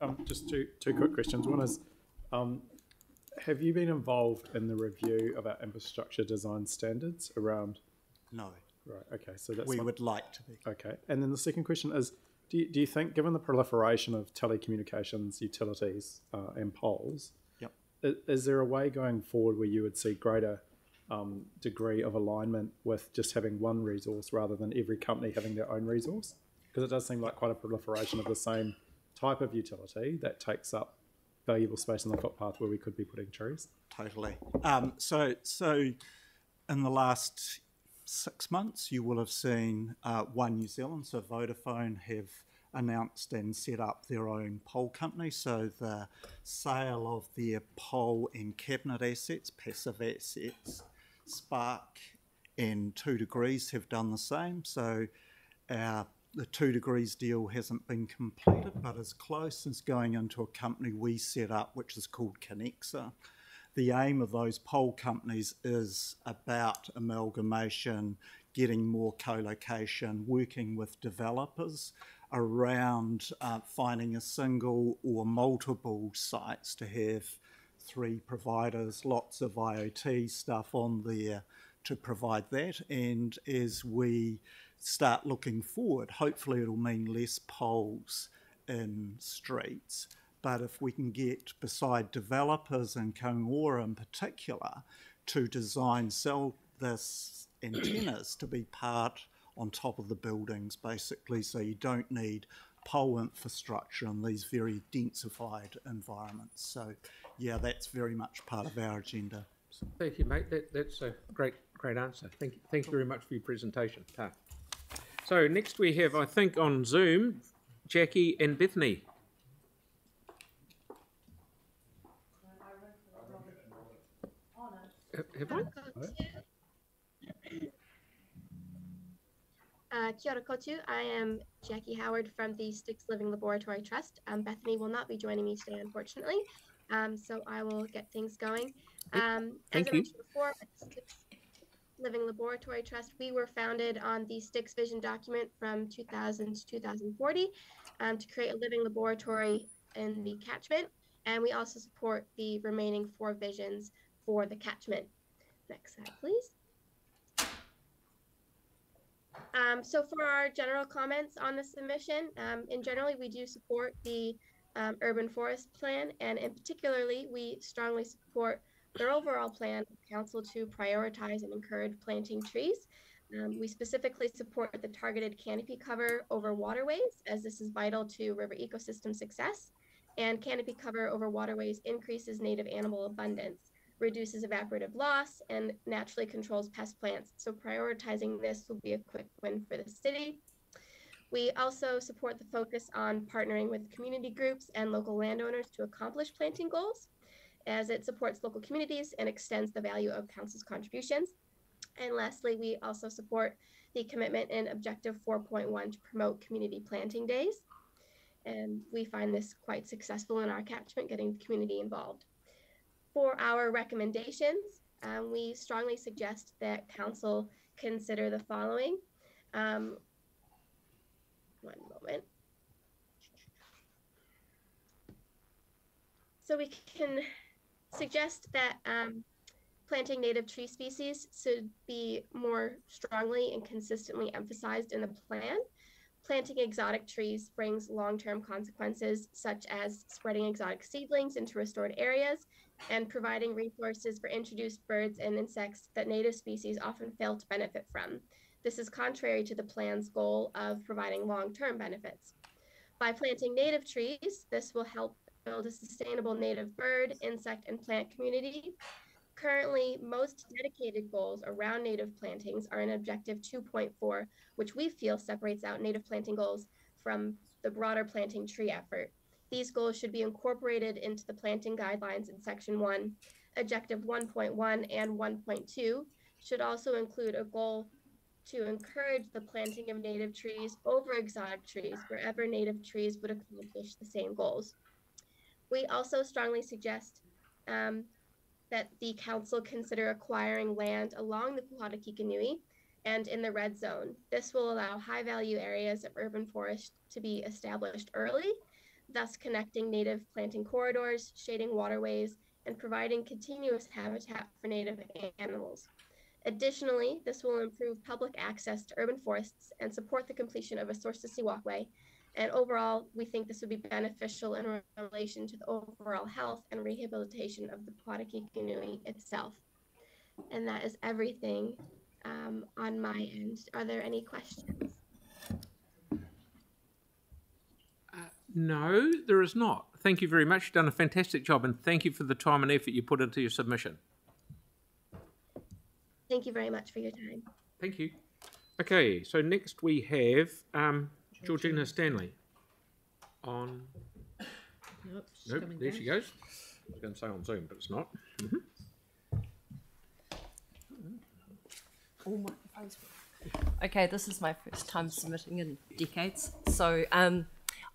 Um, just two two quick questions. One is, um, have you been involved in the review of our infrastructure design standards around? No. Right. Okay. So that's We one- would like to be. Okay. And then the second question is, do you, do you think, given the proliferation of telecommunications utilities uh, and poles, Yep. is, is there a way going forward where you would see greater um, degree of alignment with just having one resource rather than every company having their own resource? Because it does seem like quite a proliferation of the same type of utility that takes up valuable space on the footpath where we could be putting trees. Totally. Um, so, so in the last six months, you will have seen uh, One New Zealand, so Vodafone, have announced and set up their own pole company. So the sale of their pole and cabinet assets, passive assets, Spark and Two Degrees have done the same. So our the Two Degrees deal hasn't been completed, but is close. It's going into a company we set up, which is called Connexa. The aim of those pole companies is about amalgamation, getting more co-location, working with developers around uh, finding a single or multiple sites to have three providers, lots of IoT stuff on there to provide that. And as we start looking forward, hopefully it'll mean less poles in streets. But if we can get beside developers and Kāinga Ora in particular to design sell this antennas to be part on top of the buildings basically so you don't need pole infrastructure in these very densified environments. So yeah, that's very much part of our agenda. Thank you, mate. That, that's a great, great answer. Thank you, thank you very much for your presentation. Ta. So next we have, I think, on Zoom, Jackie and Bethany. Have- I? Uh, kia ora. I am Jackie Howard from the Styx Living Laboratory Trust. Um, Bethany will not be joining me today, unfortunately, um, so I will get things going. Um, as I mentioned before, Styx Living Laboratory Trust, we were founded on the Styx Vision document from 2000 to 2040 um, to create a living laboratory in the catchment, and we also support the remaining four visions for the catchment. Next slide, please. Um, so for our general comments on the submission, um, in generally, we do support the um, urban forest plan, and in particularly, we strongly support their overall plan of council to prioritize and encourage planting trees. Um, we specifically support the targeted canopy cover over waterways, as this is vital to river ecosystem success. And canopy cover over waterways increases native animal abundance, reduces evaporative loss, and naturally controls pest plants. So prioritizing this will be a quick win for the city. We also support the focus on partnering with community groups and local landowners to accomplish planting goals, as it supports local communities and extends the value of council's contributions. And lastly, we also support the commitment in Objective 4.1 to promote community planting days. And we find this quite successful in our catchment, getting the community involved. For our recommendations, um, we strongly suggest that council consider the following. Um, one moment. So we can suggest that um, planting native tree species should be more strongly and consistently emphasized in the plan. Planting exotic trees brings long term consequences, such as spreading exotic seedlings into restored areas and providing resources for introduced birds and insects that native species often fail to benefit from. This is contrary to the plan's goal of providing long-term benefits. By planting native trees, this will help build a sustainable native bird, insect, and plant community. Currently, most dedicated goals around native plantings are in Objective 2.4, which we feel separates out native planting goals from the broader planting tree effort. These goals should be incorporated into the planting guidelines in Section 1. Objective 1.1 and 1.2 should also include a goal to encourage the planting of native trees over exotic trees wherever native trees would accomplish the same goals. We also strongly suggest um, that the council consider acquiring land along the Pūharakekenui and in the red zone. This will allow high value areas of urban forest to be established early, thus connecting native planting corridors, shading waterways, and providing continuous habitat for native animals. Additionally, this will improve public access to urban forests and support the completion of a source to sea walkway. And overall, we think this would be beneficial in relation to the overall health and rehabilitation of the Pūharakekenui itself. And that is everything um, on my end. Are there any questions? No, there is not. Thank you very much. You've done a fantastic job, and thank you for the time and effort you put into your submission. Thank you very much for your time. Thank you. Okay, so next we have um, Georgina Stanley on. Nope, Nope, there down. she goes. I was going to say on Zoom, but it's not. All microphones. Okay, this is my first time submitting in decades. So um,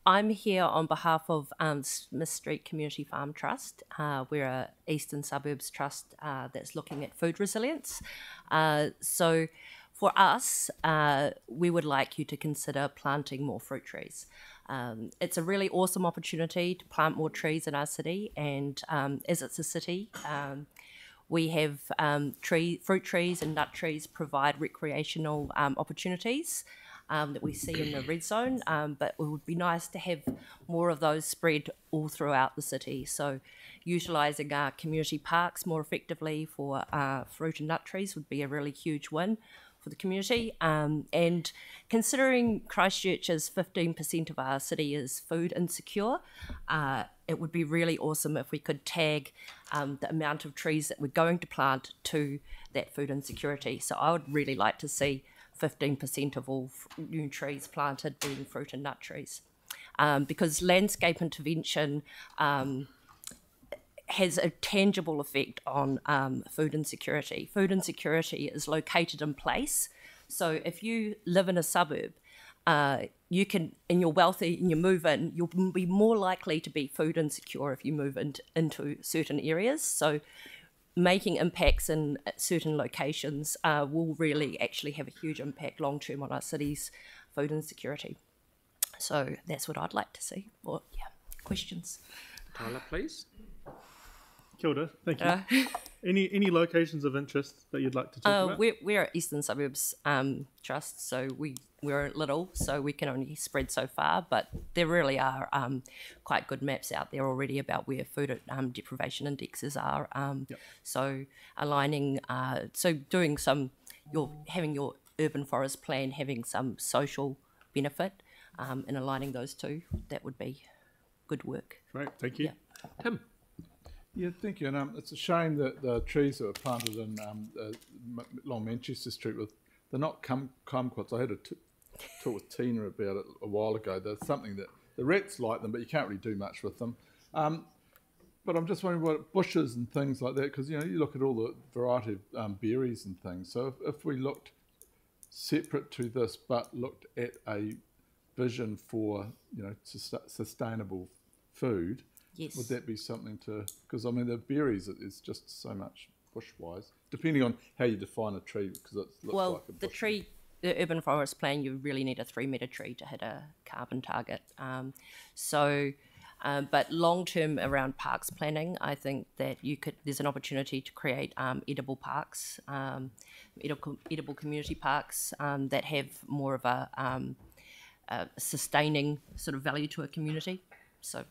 I'm here on behalf of um, Smith Street Community Farm Trust. Uh, we're a Eastern Suburbs Trust uh, that's looking at food resilience. Uh, so for us, uh, we would like you to consider planting more fruit trees. Um, it's a really awesome opportunity to plant more trees in our city, and um, as it's a city, um, we have um, tree, fruit trees and nut trees provide recreational um, opportunities um, that we see in the red zone, um, but it would be nice to have more of those spread all throughout the city. So, utilising our community parks more effectively for uh, fruit and nut trees would be a really huge win for the community. Um, and considering Christchurch's 15% of our city is food insecure, uh, it would be really awesome if we could tag um, the amount of trees that we're going to plant to that food insecurity. So I would really like to see 15% of all new trees planted being fruit and nut trees. Um, because landscape intervention um, has a tangible effect on um, food insecurity. Food insecurity is located in place. So if you live in a suburb, uh, you can, and you're wealthy and you move in, you'll be more likely to be food insecure if you move into, into certain areas. So making impacts in certain locations uh, will really actually have a huge impact long term on our city's food insecurity. So that's what I'd like to see. Or yeah, questions. Tyla, please. Kia ora, thank you. Uh, any any locations of interest that you'd like to talk Uh, about? we're, we're at Eastern Suburbs um, Trust, so we, we're little, so we can only spread so far, but there really are um, quite good maps out there already about where food um, deprivation indexes are. Um, So aligning, uh, so doing some, your having your urban forest plan having some social benefit um, and aligning those two, that would be good work. Great, thank you. Tim. Yeah, thank you. And um, it's a shame that the trees that were planted in um, uh, M- along Manchester Street with they're not cum- kumquats. I had a t- talk with Tina about it a while ago. There's something that the rats like them, but you can't really do much with them. Um, but I'm just wondering what bushes and things like that, because you know you look at all the variety of um, berries and things. So if, if we looked separate to this, but looked at a vision for you know sus- sustainable food, Yes. would that be something to? Because I mean the berries it is just so much bush-wise, depending on how you define a tree, because it looks well, like a bush. the tree, the urban forest plan, you really need a three metre tree to hit a carbon target. Um, so, um, but long term around parks planning, I think that you could. There's an opportunity to create um, edible parks, um, edible, edible community parks um, that have more of a, um, a sustaining sort of value to a community. So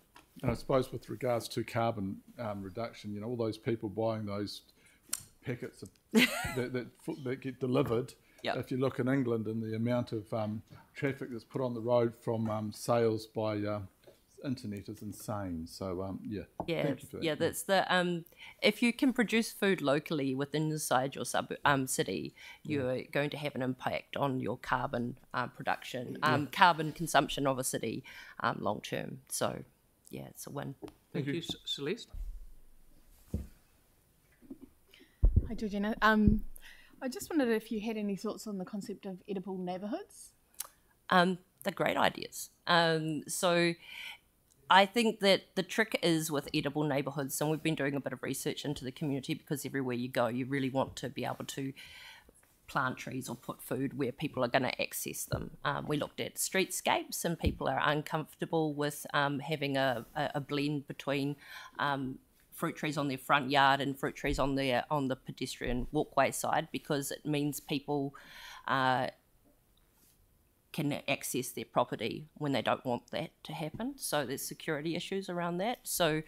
And I suppose with regards to carbon um, reduction, you know, all those people buying those packets of, that, that, that get delivered. Yep. If you look in England and the amount of um, traffic that's put on the road from um, sales by um, internet is insane. So um, yeah, Yeah, thank you for that. yeah, that's the um. If you can produce food locally within inside your sub um city, you're going to have an impact on your carbon uh, production, um, Yeah. carbon consumption of a city, um, long term. So, yeah, it's a win. Thank you, C- Celeste. Hi, Georgina. Um, I just wondered if you had any thoughts on the concept of edible neighbourhoods. um, they're great ideas. Um, so I think that the trick is with edible neighbourhoods, and we've been doing a bit of research into the community because everywhere you go, you really want to be able to plant trees or put food where people are going to access them. Um, we looked at streetscapes, and people are uncomfortable with um, having a, a, blend between um, fruit trees on their front yard and fruit trees on their on the pedestrian walkway side because it means people. Uh, can access their property when they don't want that to happen. So there's security issues around that. So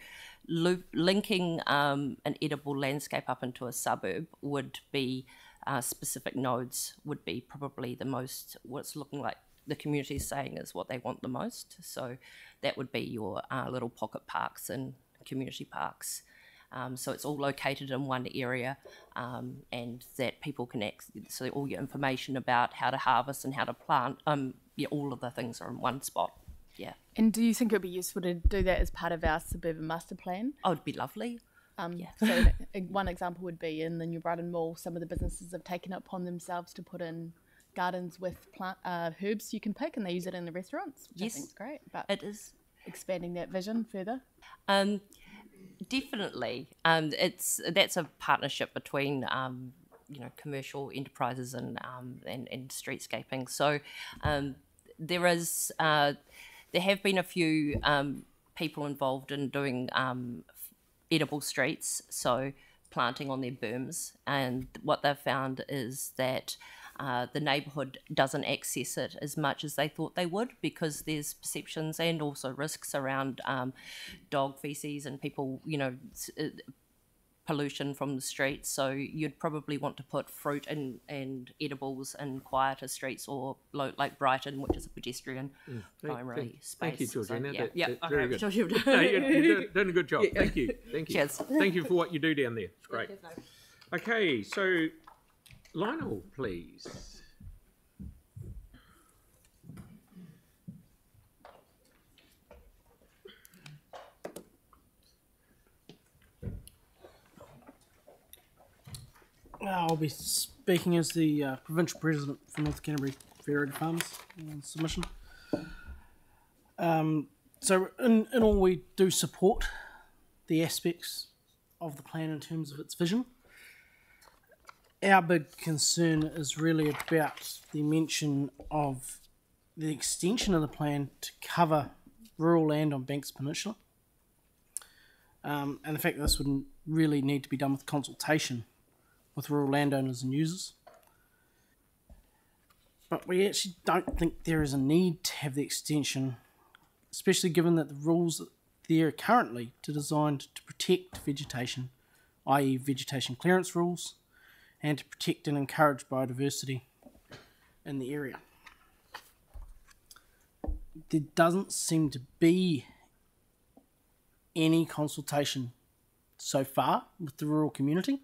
loop, linking um, an edible landscape up into a suburb would be uh, specific nodes would be probably the most what's looking like the community is saying is what they want the most. So that would be your uh, little pocket parks and community parks. Um, so it's all located in one area, um, and that people can access. So all your information about how to harvest and how to plant, um, yeah, all of the things are in one spot. Yeah, And do you think it would be useful to do that as part of our suburban master plan? oh, it'd be lovely. Um, So e- one example would be in the New Brighton Mall, some of the businesses have taken it upon themselves to put in gardens with plant uh, herbs you can pick, and they use it in the restaurants, which Yes, I think is great. But it is expanding that vision further. Um, definitely. Um, it's that's a partnership between um, you know commercial enterprises and um, and, and streetscaping. So um, there is uh, there have been a few um, people involved in doing um, edible streets. So planting on their berms, and what they've found is that. Uh, the neighbourhood doesn't access it as much as they thought they would because there's perceptions and also risks around um, dog feces and people, you know, uh, pollution from the streets. So you'd probably want to put fruit and, and edibles in quieter streets or lo- like Brighton, which is a pedestrian Mm, thank- primary thank- space. Thank you, So, yeah, That- yeah, that's okay, very good. sure you've done- No, you're, you're doing- doing a good job. Yeah. Thank you. Thank you. Cheers. Thank you for what you do down there. It's great. Okay, so Lionel, please. I'll be speaking as the uh, provincial president for North Canterbury Federated Farmers on submission. Um, so, in, in all, we do support the aspects of the plan in terms of its vision. Our big concern is really about the mention of the extension of the plan to cover rural land on Banks Peninsula. Um, and the fact that this would really need to be done with consultation with rural landowners and users. But we actually don't think there is a need to have the extension, especially given that the rules there are currently designed to protect vegetation, i.e., vegetation clearance rules, and to protect and encourage biodiversity in the area. There doesn't seem to be any consultation so far with the rural community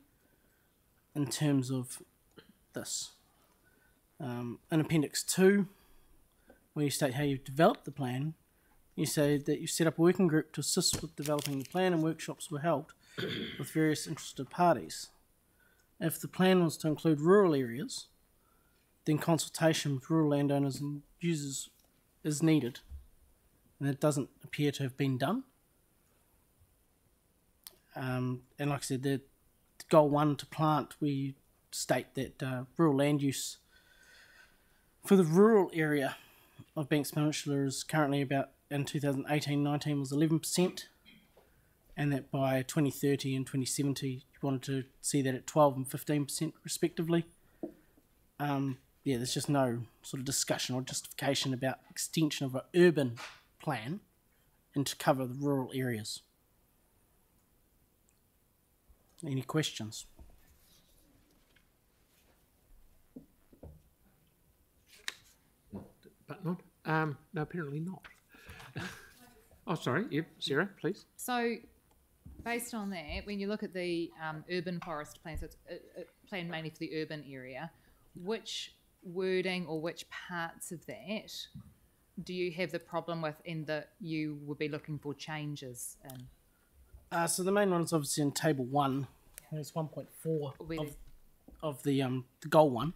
in terms of this. Um, in Appendix 2, where you state how you've developed the plan, you say that you set up a working group to assist with developing the plan and workshops were held with various interested parties. If the plan was to include rural areas, then consultation with rural landowners and users is needed, and it doesn't appear to have been done. Um, and like I said, the goal one to plant, we state that uh, rural land use for the rural area of Banks Peninsula is currently about in 2018-19 was 11%, and that by 2030 and 2070 you wanted to see that at 12 and 15% respectively. Um, yeah, there's just no sort of discussion or justification about extension of an urban plan and to cover the rural areas. Any questions? But not. Um, no, apparently not. oh, sorry. Yep, Sara, please. So, based on that, when you look at the um, urban forest plan, so it's uh, uh, planned mainly for the urban area, which wording or which parts of that do you have the problem with in that you would be looking for changes in? Uh, so the main one is obviously in table one. It's 1.4 of, of the um, the goal one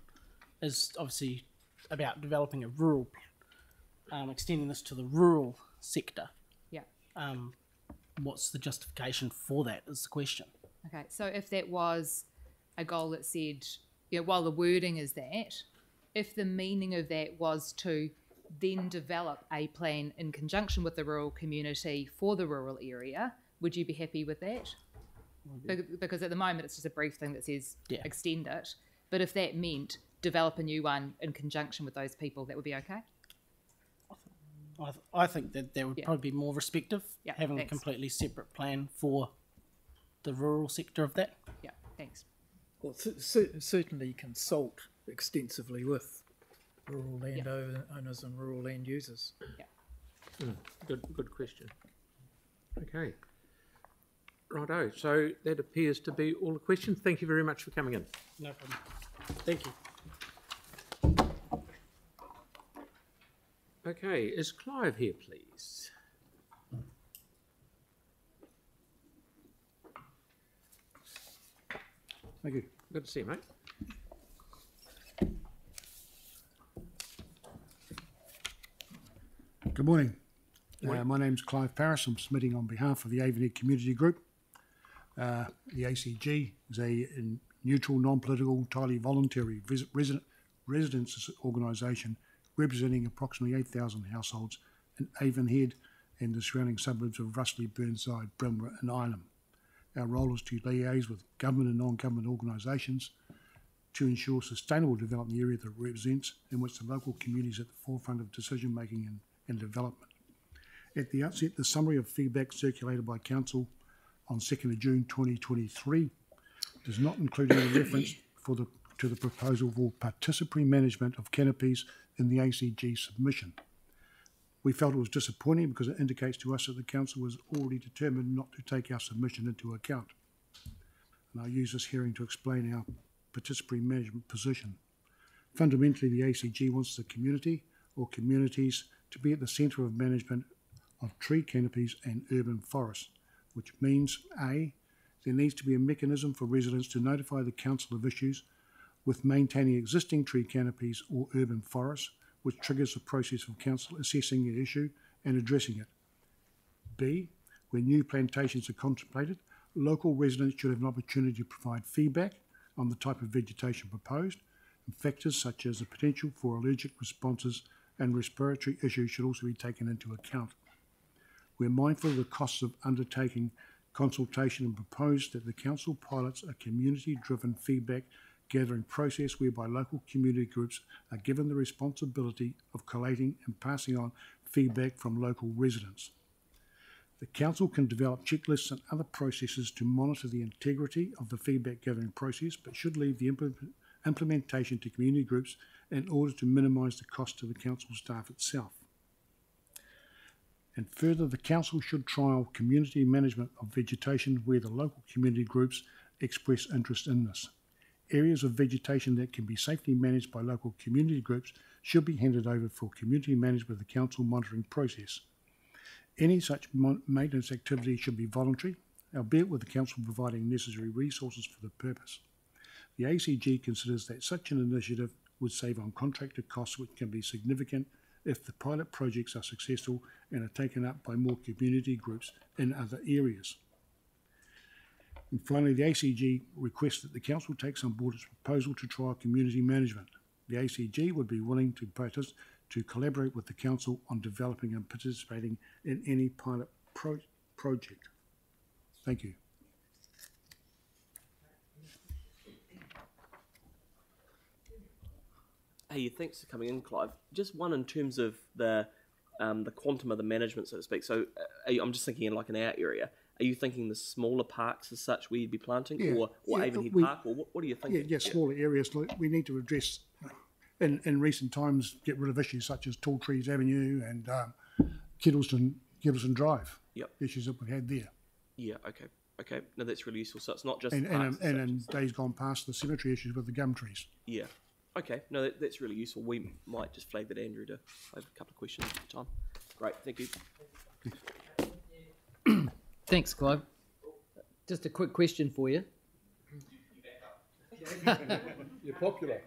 is obviously about developing a rural, um, extending this to the rural sector. Yeah. Um, what's the justification for that? Is the question. Okay, so if that was a goal that said, you know, while the wording is that, if the meaning of that was to then develop a plan in conjunction with the rural community for the rural area, would you be happy with that? Be- Because at the moment it's just a brief thing that says Yeah. extend it. But if that meant develop a new one in conjunction with those people, that would be okay? I, th- I think that that would Yeah. probably be more respective, Yeah, having thanks. a completely separate plan for the rural sector of that. Yeah, thanks. Well, cer- cer- certainly consult extensively with rural landowners and rural land users. Mm, good, good question. Okay. Righto. So that appears to be all the questions. Thank you very much for coming in. No problem. Thank you. Okay, is Clive here, please? Thank you. Good to see you, mate. Good morning. Morning. Uh, my name's Clive Paris. I'm submitting on behalf of the Avonhead Community Group. Uh, the ACG is a, neutral, non-political, entirely voluntary resident, residents organisation representing approximately 8,000 households in Avonhead and the surrounding suburbs of Russley, Burnside, Bryndwr and Ilam. Our role is to liaise with government and non-government organisations to ensure sustainable development in the area that it represents, in which the local community is at the forefront of decision making and, and development. At the outset, the summary of feedback circulated by Council on 2nd of June 2023 does not include any reference for the, to the proposal for participatory management of canopies in the ACG submission. We felt it was disappointing because it indicates to us that the Council was already determined not to take our submission into account. And I'll use this hearing to explain our participatory management position. Fundamentally, the ACG wants the community or communities to be at the centre of management of tree canopies and urban forests, which means A, there needs to be a mechanism for residents to notify the council of issues with maintaining existing tree canopies or urban forests, which triggers the process of council assessing the issue and addressing it. B, where new plantations are contemplated, local residents should have an opportunity to provide feedback on the type of vegetation proposed, and factors such as the potential for allergic responses and respiratory issues should also be taken into account. We're mindful of the costs of undertaking consultation and propose that the council pilots a community-driven feedback gathering process whereby local community groups are given the responsibility of collating and passing on feedback from local residents. The council can develop checklists and other processes to monitor the integrity of the feedback gathering process, but should leave the implement- implementation to community groups in order to minimise the cost to the council staff itself. And further, the council should trial community management of vegetation where the local community groups express interest in this. Areas of vegetation that can be safely managed by local community groups should be handed over for community management of the council monitoring process. Any such maintenance activity should be voluntary, albeit with the council providing necessary resources for the purpose. The ACG considers that such an initiative would save on contractor costs, which can be significant if the pilot projects are successful and are taken up by more community groups in other areas. And finally, the ACG requests that the council takes on board its proposal to trial community management. The ACG would be willing to partic- to collaborate with the council on developing and participating in any pilot pro- project. Thank you. Hey, thanks for coming in, Clive. Just one in terms of the um, the quantum of the management, so to speak. So uh, I'm just thinking in like in our area. Are you thinking the smaller parks as such where you'd be planting, Yeah, or, or yeah, Avonhead we- Park, or what, what are you Yeah, thinking? yeah, smaller areas. like, We need to address, in, in recent times, get rid of issues such as Tall Trees Avenue and um, Kedleston, Kedleston Drive. Yep. Issues that we had there. Yeah. Okay. Okay. No, that's really useful. So it's not just And, parks and, and in days gone past, the cemetery issues with the gum trees. Yeah. Okay. No, that, that's really useful. We might just flag that Andrew to have a couple of questions at the time. Great. Thank you. Thanks, Clive. Just a quick question for you. You're popular.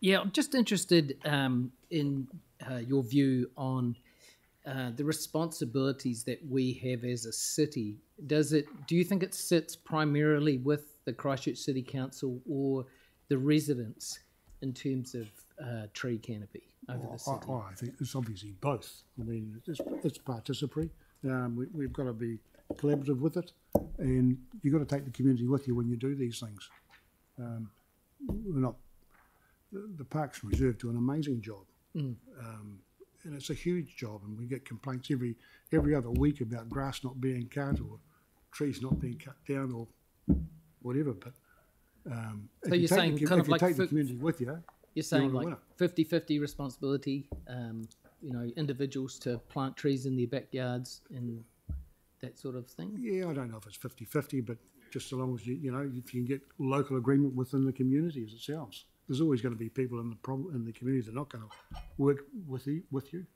Yeah, I'm just interested um, in uh, your view on uh, the responsibilities that we have as a city. Does it? Do you think it sits primarily with the Christchurch City Council or the residents in terms of uh, tree canopy over Oh, the city? I, I think it's obviously both. I mean, it's, it's participatory. Um, we, we've got to be collaborative with it, and you've got to take the community with you when you do these things. Um, we're not. The, the Parks and Reserve do an amazing job, Mm. um, and it's a huge job. And we get complaints every every other week about grass not being cut or trees not being cut down or whatever. But um, So if you you're take saying the, kind if of you like take the community with you, You're saying a like 50 50 responsibility, um, you know, individuals to plant trees in their backyards and that sort of thing? Yeah, I don't know if it's 50 50, but just so long as you, you know, if you can get local agreement within the community as itself. There's always going to be people in the problem in the community that are not going to work with you. With you.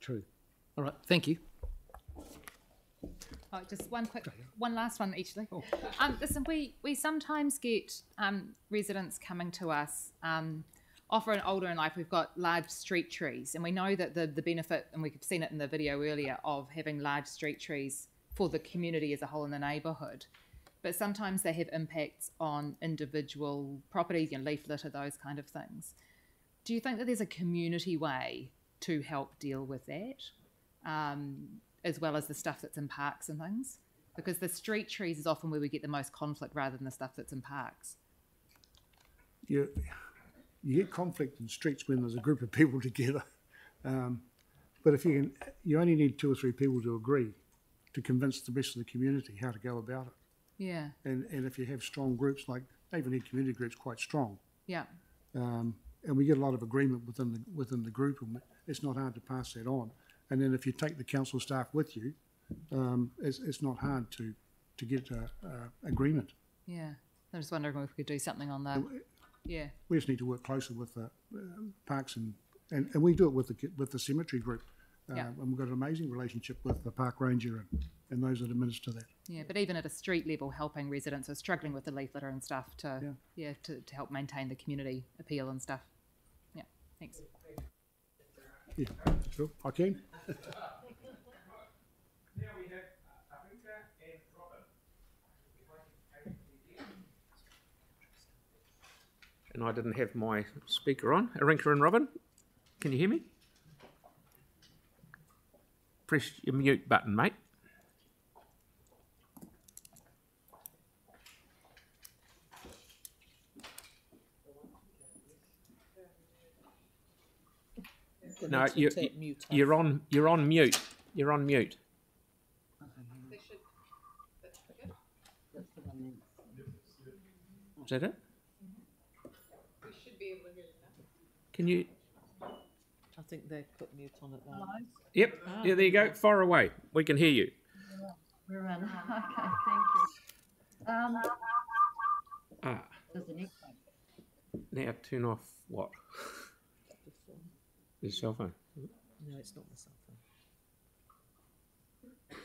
True. All right, thank you. Oh, just one quick, one last one actually. Um, listen, we, we sometimes get um, residents coming to us, um, often older in life, we've got large street trees, and we know that the, the benefit, and we've seen it in the video earlier, of having large street trees for the community as a whole in the neighbourhood. But sometimes they have impacts on individual properties, you know, leaf litter, those kind of things. Do you think that there's a community way to help deal with that? um, as well as the stuff that's in parks and things. Because the street trees is often where we get the most conflict rather than the stuff that's in parks. You you get conflict in streets when there's a group of people together, um, but if you can, you only need two or three people to agree to convince the rest of the community how to go about it. Yeah, And and if you have strong groups like Avonhead Community Group's quite strong, yeah, um, and we get a lot of agreement within the within the group, and it's not hard to pass that on. And then if you take the council staff with you, um, it's, it's not hard to to get a, a agreement. yeah. I was wondering if we could do something on that. Yeah, We just need to work closer with the um, parks and, and, and we do it with the with the cemetery group, uh, Yeah. and we've got an amazing relationship with the park ranger and, and those that administer that. yeah. But even at a street level, helping residents who are struggling with the leaf litter and stuff to, yeah, to, to help maintain the community appeal and stuff. Yeah, thanks. Yeah, sure, I can. And I didn't have my speaker on. Arinka and Robin, can you hear me? Press your mute button, mate. No, you, you, you're on. You're on mute. You're on mute. Is that it? We should be able to hear them Can you? I think they've put mute on it now. Yep. Yeah. There you go. Far away. We can hear you. We're on. Okay, thank you. Um, Ah. does the next one? Now turn off what? Your cell phone. No, it's not the cell phone.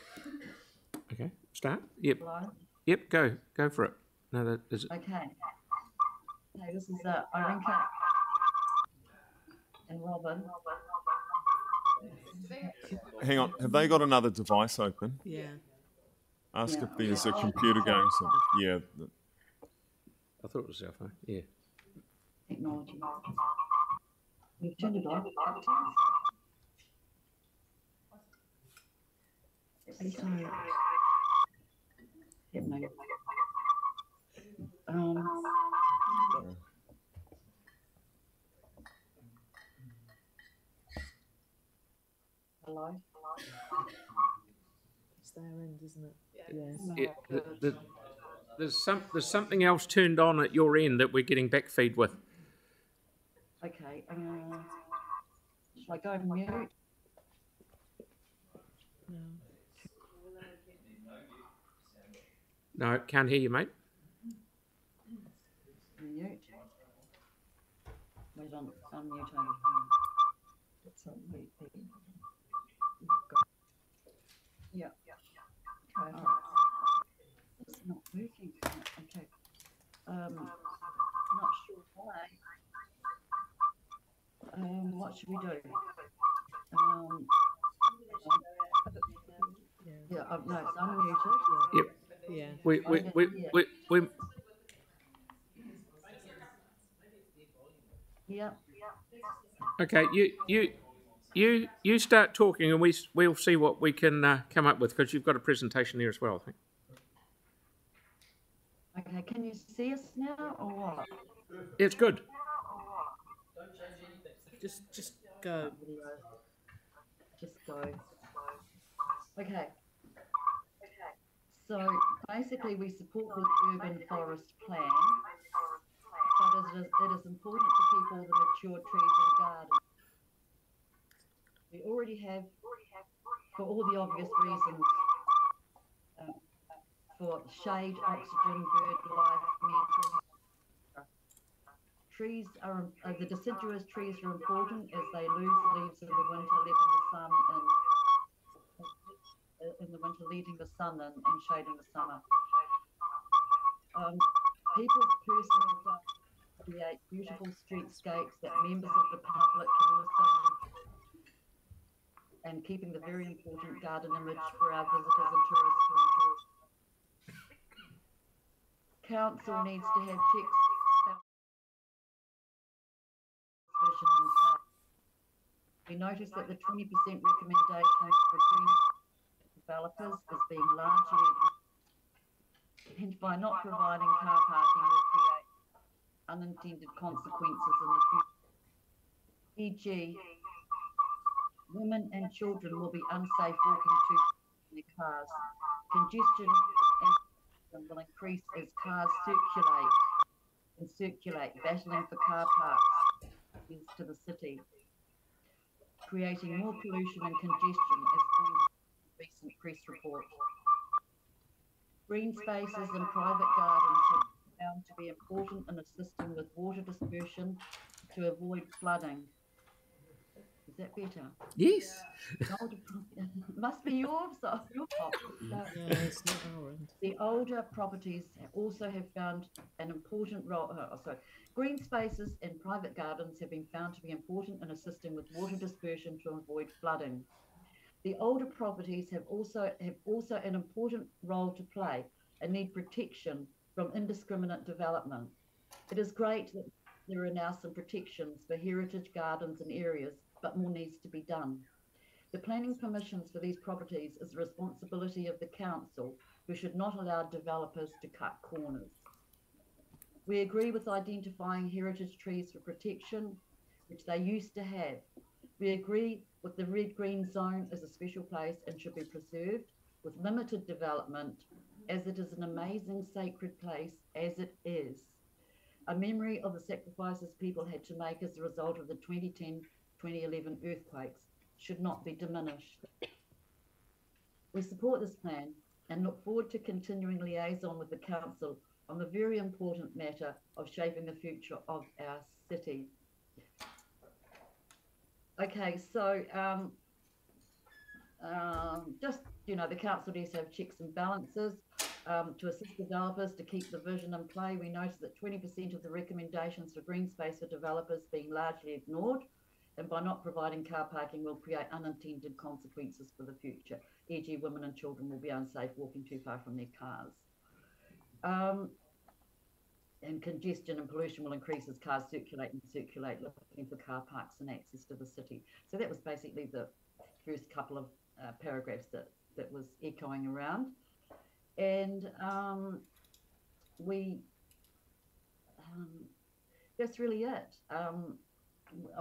Okay. Start. Yep. Hello? Yep. Go. Go for it. No, that is it. Okay. Okay, this is uh, Arinka and Robin. Hang on, have they got another device open? Yeah. Ask Yeah. if there's a computer going. So, yeah. I thought it was cell phone. Yeah. Technology. You've turned it off. Please don't. Yep, no. Um, It's their end, isn't it? Yeah, th- th- there's some, there's something else turned on at your end that we're getting back feed with. Okay, uh, shall I go mute? No, No, can't hear you, mate. Mute. Wait on, unmute over here. It's on mute. Yeah. Okay. It's not working. Okay. Um, not sure why. Um, what should we do? Um, yeah, uh, no, it's unmuted. Yep. Yeah. We, we, we, we, we, Yeah. okay, you, you, you, you start talking and we we'll see what we can uh, come up with because you've got a presentation there as well, I think. Okay, can you see us now or what? It's good. Just, just go. Just go. Okay. Okay. So basically, we support the urban forest plan, but it is, it is important to keep all the mature trees and gardens. We already have, for all the obvious reasons, uh, for shade, oxygen, bird life, health. Trees are, uh, the deciduous trees are important as they lose leaves in the winter, letting the sun in, uh, in the winter, leading the sun in and shading the summer. Um, people's personal create beautiful streetscapes that members of the public can also and keeping the very important garden image for our visitors and tourists. Council needs to have checks. We notice that the 20% recommendation for developers is being largely and by not providing car parking will create unintended consequences in the future. E.g., women and children will be unsafe walking to their cars. Congestion and will increase as cars circulate and circulate, battling for car parks into the city, creating more pollution and congestion as in recent press reports. Green spaces and private gardens have been found to be important in assisting with water dispersion to avoid flooding. Is that better? Yes. Older Must be yours. Your fault. No. Yeah, it's not our end. The older properties also have found an important role. Uh, oh, sorry, green spaces and private gardens have been found to be important in assisting with water dispersion to avoid flooding. The older properties have also have also an important role to play and need protection from indiscriminate development. It is great that there are now some protections for heritage gardens and areas, but more needs to be done. The planning permissions for these properties is the responsibility of the council, who should not allow developers to cut corners. We agree with identifying heritage trees for protection, which they used to have. We agree with the red green zone as a special place and should be preserved with limited development, as it is an amazing sacred place as it is. A memory of the sacrifices people had to make as a result of the 2010 2011 earthquakes should not be diminished. We support this plan and look forward to continuing liaison with the Council on the very important matter of shaping the future of our city. Okay, so um, um, just, you know, the council needs to have checks and balances um, to assist developers to keep the vision in play. We noticed that 20% of the recommendations for green space for developers being largely ignored, and by not providing car parking will create unintended consequences for the future. E.g., women and children will be unsafe walking too far from their cars. Um, and congestion and pollution will increase as cars circulate and circulate, looking for car parks and access to the city. So that was basically the first couple of uh, paragraphs that, that was echoing around. And um, we, um, that's really it. Um,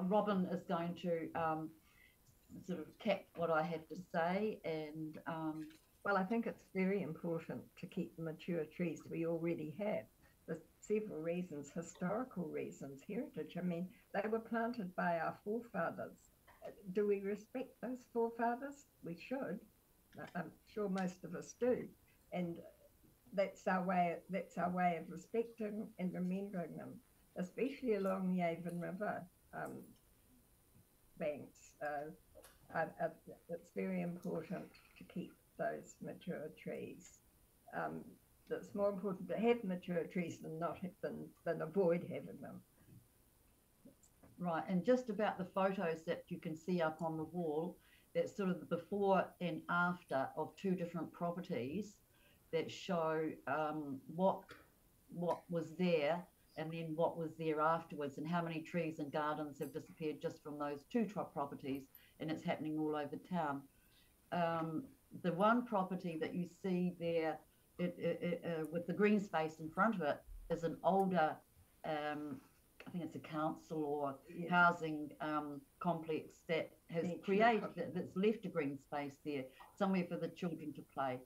Robin is going to um, sort of cap what I had to say, and um, Well, I think it's very important to keep the mature trees we already have. There's several reasons, historical reasons, heritage. I mean, they were planted by our forefathers. Do we respect those forefathers? We should. I'm sure most of us do. And that's our way. That's our way of respecting and remembering them, especially along the Avon River um, banks. Uh, uh, uh, it's very important to keep those mature trees. Um, it's more important to have mature trees than not than, than avoid having them. Right, and just about the photos that you can see up on the wall, that's sort of the before and after of two different properties that show um, what what was there and then what was there afterwards, and how many trees and gardens have disappeared just from those two top properties, and it's happening all over town. Um, the one property that you see there it, it, uh, with the green space in front of it is an older um, I think it's a council or Yeah. housing um, complex that has Thank created that, that's left a green space there, somewhere for the children to play.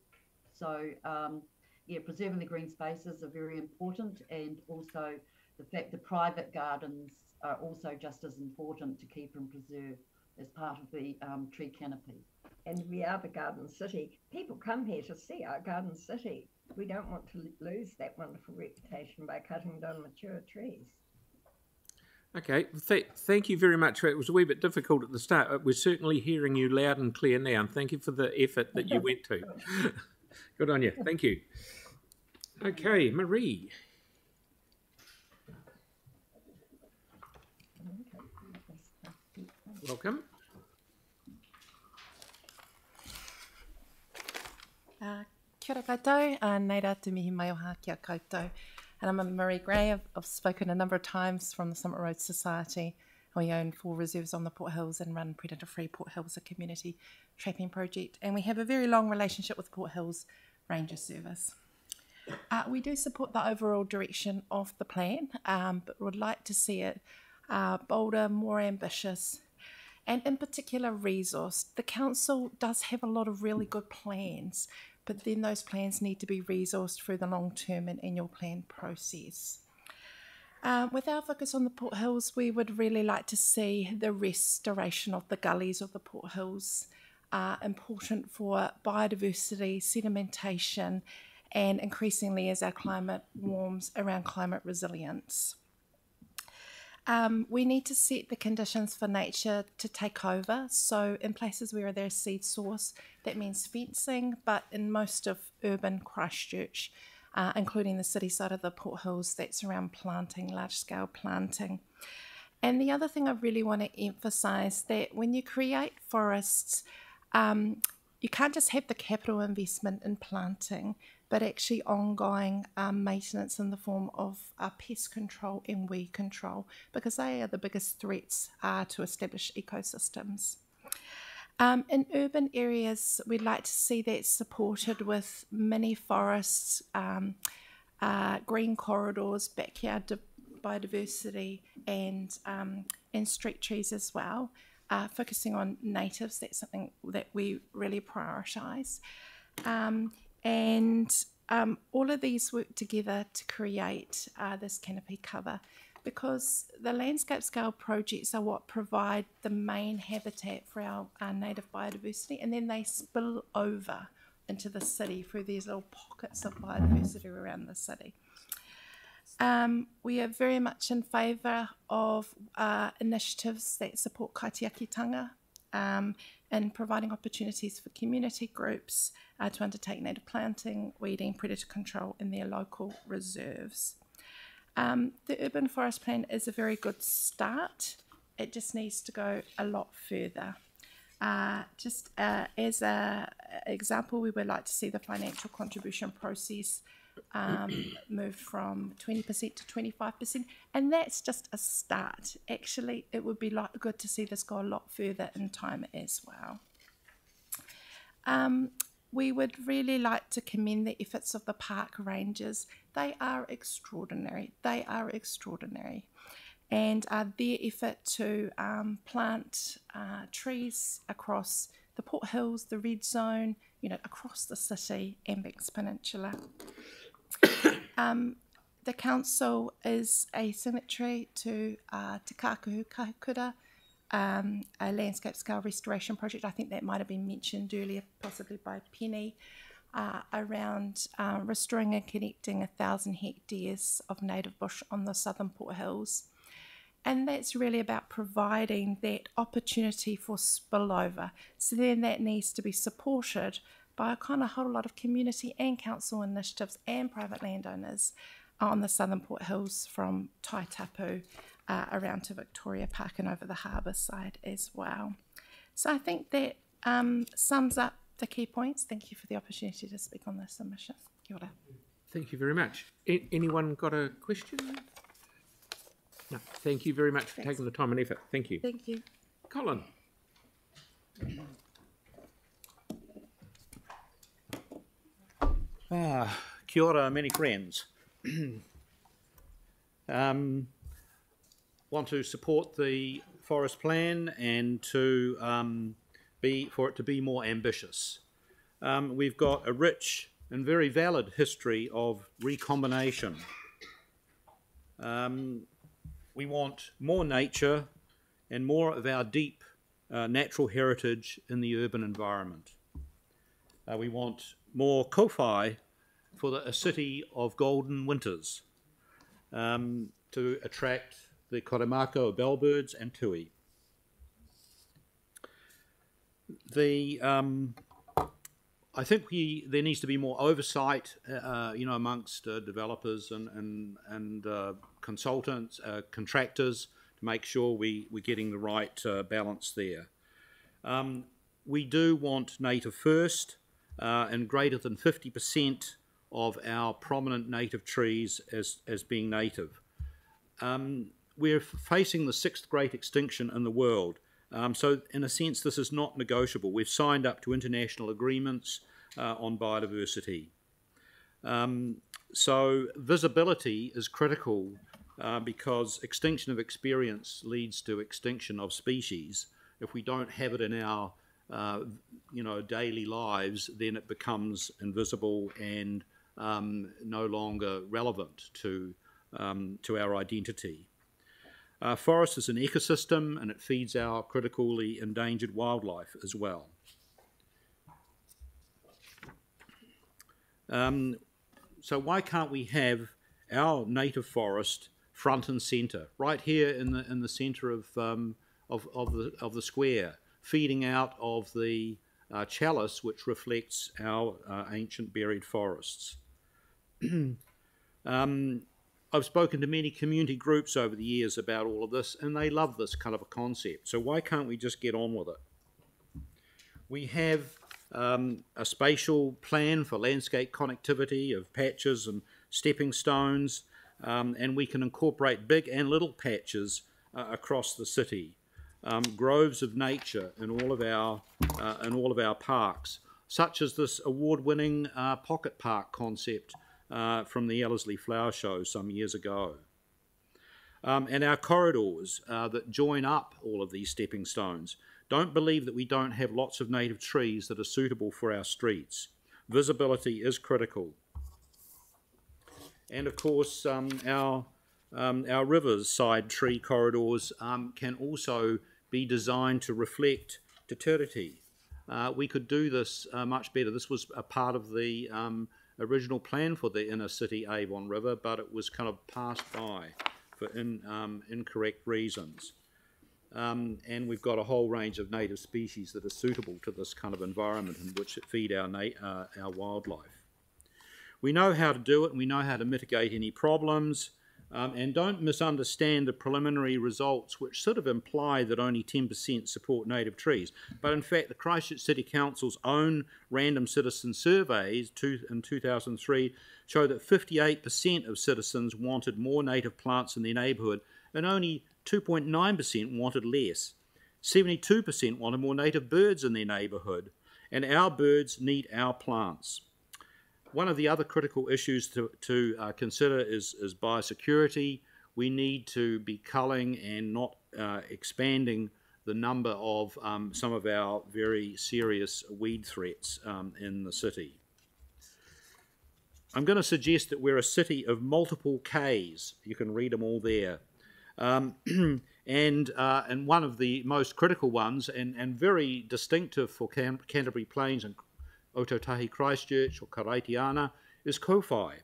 So um, yeah, preserving the green spaces are very important, and also the fact the private gardens are also just as important to keep and preserve as part of the um, tree canopy. And we are the garden city. People come here to see our garden city. We don't want to lose that wonderful reputation by cutting down mature trees. Okay, th- thank you very much. It was a wee bit difficult at the start. but We're certainly hearing you loud and clear now, and thank you for the effort that you went to. Good on you. Thank you. Okay, Marie. Welcome. Uh, kia ora koutou, uh, nei rā te mihi mai o kia koutou. And I'm Marie Gray. I've, I've spoken a number of times from the Summit Road Society. We own four reserves on the Port Hills and run Predator Free Port Hills, a community trapping project. And we have a very long relationship with Port Hills Ranger Service. Uh, we do support the overall direction of the plan, um, but would like to see it uh, bolder, more ambitious, and in particular resourced. The council does have a lot of really good plans, but then those plans need to be resourced through the long term and annual plan process. Um, with our focus on the Port Hills, we would really like to see the restoration of the gullies of the Port Hills, uh, important for biodiversity, sedimentation, and increasingly as our climate warms around climate resilience. Um, we need to set the conditions for nature to take over. So, in places where there's seed source, that means fencing, but in most of urban Christchurch, uh, including the city side of the Port Hills, that's around planting, large scale planting. And the other thing I really want to emphasize that when you create forests, um, you can't just have the capital investment in planting, but actually ongoing um, maintenance in the form of uh, pest control and weed control, because they are the biggest threats uh, to established ecosystems. Um, in urban areas, we'd like to see that supported with mini forests, um, uh, green corridors, backyard di- biodiversity, and um, and street trees as well. Uh, focusing on natives, that's something that we really prioritise. Um, and um, all of these work together to create uh, this canopy cover because the landscape scale projects are what provide the main habitat for our, our native biodiversity and then they spill over into the city through these little pockets of biodiversity around the city. Um, we are very much in favour of uh, initiatives that support kaitiakitanga um, and providing opportunities for community groups uh, to undertake native planting, weeding, predator control in their local reserves. Um, the urban forest plan is a very good start. It just needs to go a lot further. Uh, just uh, as an example, we would like to see the financial contribution process um, move from 20% to 25%, and that's just a start. Actually, it would be lot, good to see this go a lot further in time as well. Um, we would really like to commend the efforts of the park rangers. They are extraordinary. They are extraordinary. and uh, their effort to um, plant uh, trees across the Port Hills, the Red Zone, you know, across the city and Banks Peninsula. Um, the council is a cemetery to uh, Te Kākahu Kahukura, um, a landscape scale restoration project. I think that might have been mentioned earlier, possibly by Penny, uh, around uh, restoring and connecting a thousand hectares of native bush on the southern Port Hills. And that's really about providing that opportunity for spillover. So then that needs to be supported by a kind of whole lot of community and council initiatives and private landowners on the southern Port Hills from Taitapu uh, around to Victoria Park and over the harbour side as well. So I think that um, sums up the key points. Thank you for the opportunity to speak on this submission. Kia ora. Thank you very much. A- anyone got a question? No. Thank you very much for Thanks. taking the time and effort. Thank you. Thank you. Colin. Ah, kia ora, many friends. um, want to support the forest plan and to um, be for it to be more ambitious. Um, we've got a rich and very valid history of recombination. Um, we want more nature and more of our deep uh, natural heritage in the urban environment. Uh, we want more kowhai for the, a city of golden winters um, to attract the Koromako bellbirds and tui. The um, I think we there needs to be more oversight, uh, you know, amongst uh, developers and and and uh, consultants, uh, contractors, to make sure we we're getting the right uh, balance there. Um, we do want native first, uh, and greater than fifty percent of our prominent native trees as as being native. Um, we're facing the sixth great extinction in the world. Um, so, in a sense, this is not negotiable. We've signed up to international agreements uh, on biodiversity. Um, so, visibility is critical uh, because extinction of experience leads to extinction of species. If we don't have it in our uh, you know, daily lives, then it becomes invisible and um, no longer relevant to, um, to our identity. Uh, forest is an ecosystem and it feeds our critically endangered wildlife as well. Um, so why can't we have our native forest front and centre, right here in the in the centre of, um, of of the of the square, feeding out of the uh, chalice which reflects our uh, ancient buried forests. um, I've spoken to many community groups over the years about all of this, and they love this kind of a concept. So why can't we just get on with it? We have um, a spatial plan for landscape connectivity of patches and stepping stones, um, and we can incorporate big and little patches uh, across the city. Um, groves of nature in all of our uh, in all of our parks, such as this award-winning uh, pocket park concept uh, from the Ellerslie Flower Show some years ago. Um, and our corridors uh, that join up all of these stepping stones. Don't believe that we don't have lots of native trees that are suitable for our streets. Visibility is critical. And of course, um, our, um, our rivers side tree corridors um, can also be designed to reflect Te Tiriti. Uh, we could do this uh, much better. This was a part of the um, original plan for the inner city Avon River, but it was kind of passed by for in, um, incorrect reasons. Um, and we've got a whole range of native species that are suitable to this kind of environment in which it feed our, uh, our wildlife. We know how to do it and we know how to mitigate any problems. Um, and don't misunderstand the preliminary results, which sort of imply that only 10% support native trees. But in fact, the Christchurch City Council's own random citizen surveys in 2003 show that 58% of citizens wanted more native plants in their neighbourhood, and only 2.9% wanted less. 72% wanted more native birds in their neighbourhood, and our birds need our plants. One of the other critical issues to, to uh, consider is, is biosecurity. we need to be culling and not uh, expanding the number of um, some of our very serious weed threats um, in the city. I'm going to suggest that we're a city of multiple Ks. You can read them all there. Um, and, uh, and one of the most critical ones, and, and very distinctive for Cam- Canterbury Plains and Ōtautahi Christchurch or Karaitiana, is Kowhai.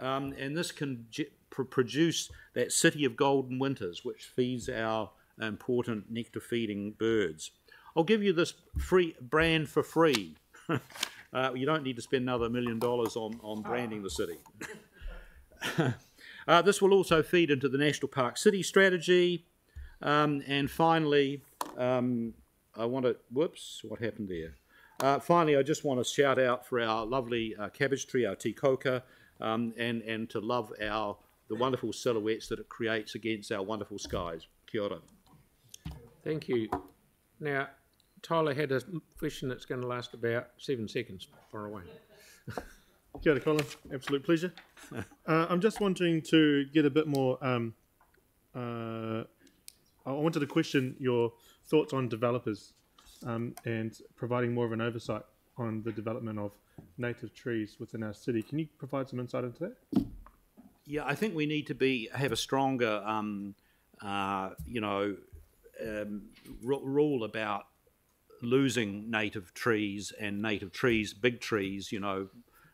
Um, and this can pr- produce that city of golden winters, which feeds our important nectar feeding birds. I'll give you this free brand for free. uh, you don't need to spend another million dollars on, on branding the city. uh, this will also feed into the National Park City strategy. Um, and finally, um, I want to, whoops, what happened there? Uh, finally, I just want to shout out for our lovely uh, cabbage tree, our tī kōuka, um, and, and to love our the wonderful silhouettes that it creates against our wonderful skies. Kia ora. Thank you. Now, Tyla had a question that's going to last about seven seconds. Far away. Kia ora, Colin. Absolute pleasure. uh, I'm just wanting to get a bit more. Um, uh, I wanted to question your thoughts on developers um, and providing more of an oversight on the development of native trees within our city. Can you provide some insight into that? Yeah, I think we need to be have a stronger, um, uh, you know, um, rule about losing native trees and native trees, big trees, you know,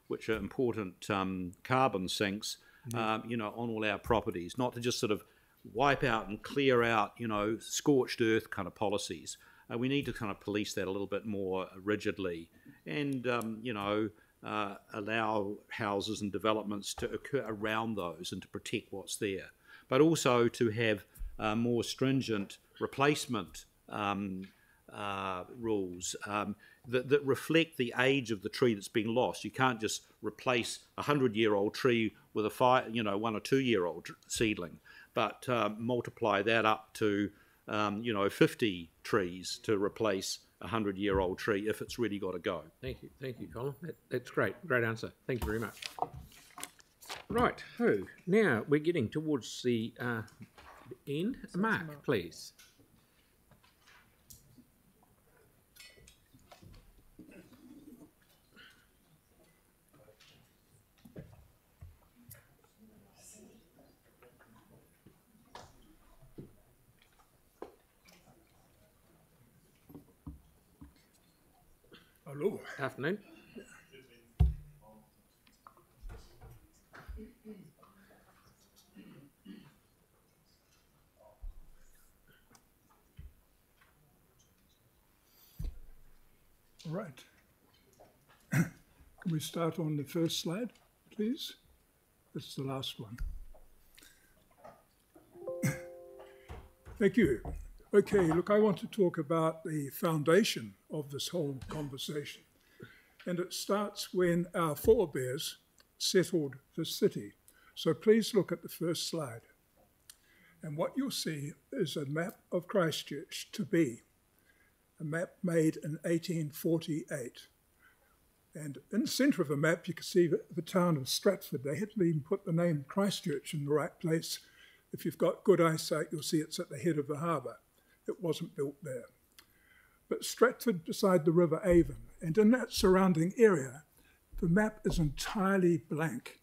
which are important um, carbon sinks, Mhm. um, you know, on all our properties. Not to just sort of wipe out and clear out, you know, scorched earth kind of policies. Uh, we need to kind of police that a little bit more rigidly, and um, you know, uh, allow houses and developments to occur around those and to protect what's there, but also to have uh, more stringent replacement um, uh, rules um, that, that reflect the age of the tree that's been lost. You can't just replace a hundred-year-old tree with a five, you know, one or two-year-old seedling, but uh, multiply that up to, um, you know, 50 trees to replace a hundred-year-old tree if it's really got to go. Thank you, thank you, Colin. That, that's great, great answer. Thank you very much. Right, who? Now we're getting towards the uh, end. Mark, please. Hello. Afternoon. Right. Can we start on the first slide, please? This is the last one. Thank you. Okay, look, I want to talk about the foundation of this whole conversation. And it starts when our forebears settled the city. So please look at the first slide. And what you'll see is a map of Christchurch to be, a map made in 1848. And in the centre of the map, you can see the, town of Stratford. They hadn't even put the name Christchurch in the right place. If you've got good eyesight, you'll see it's at the head of the harbour. It wasn't built there. But Stratford beside the River Avon, and in that surrounding area, the map is entirely blank.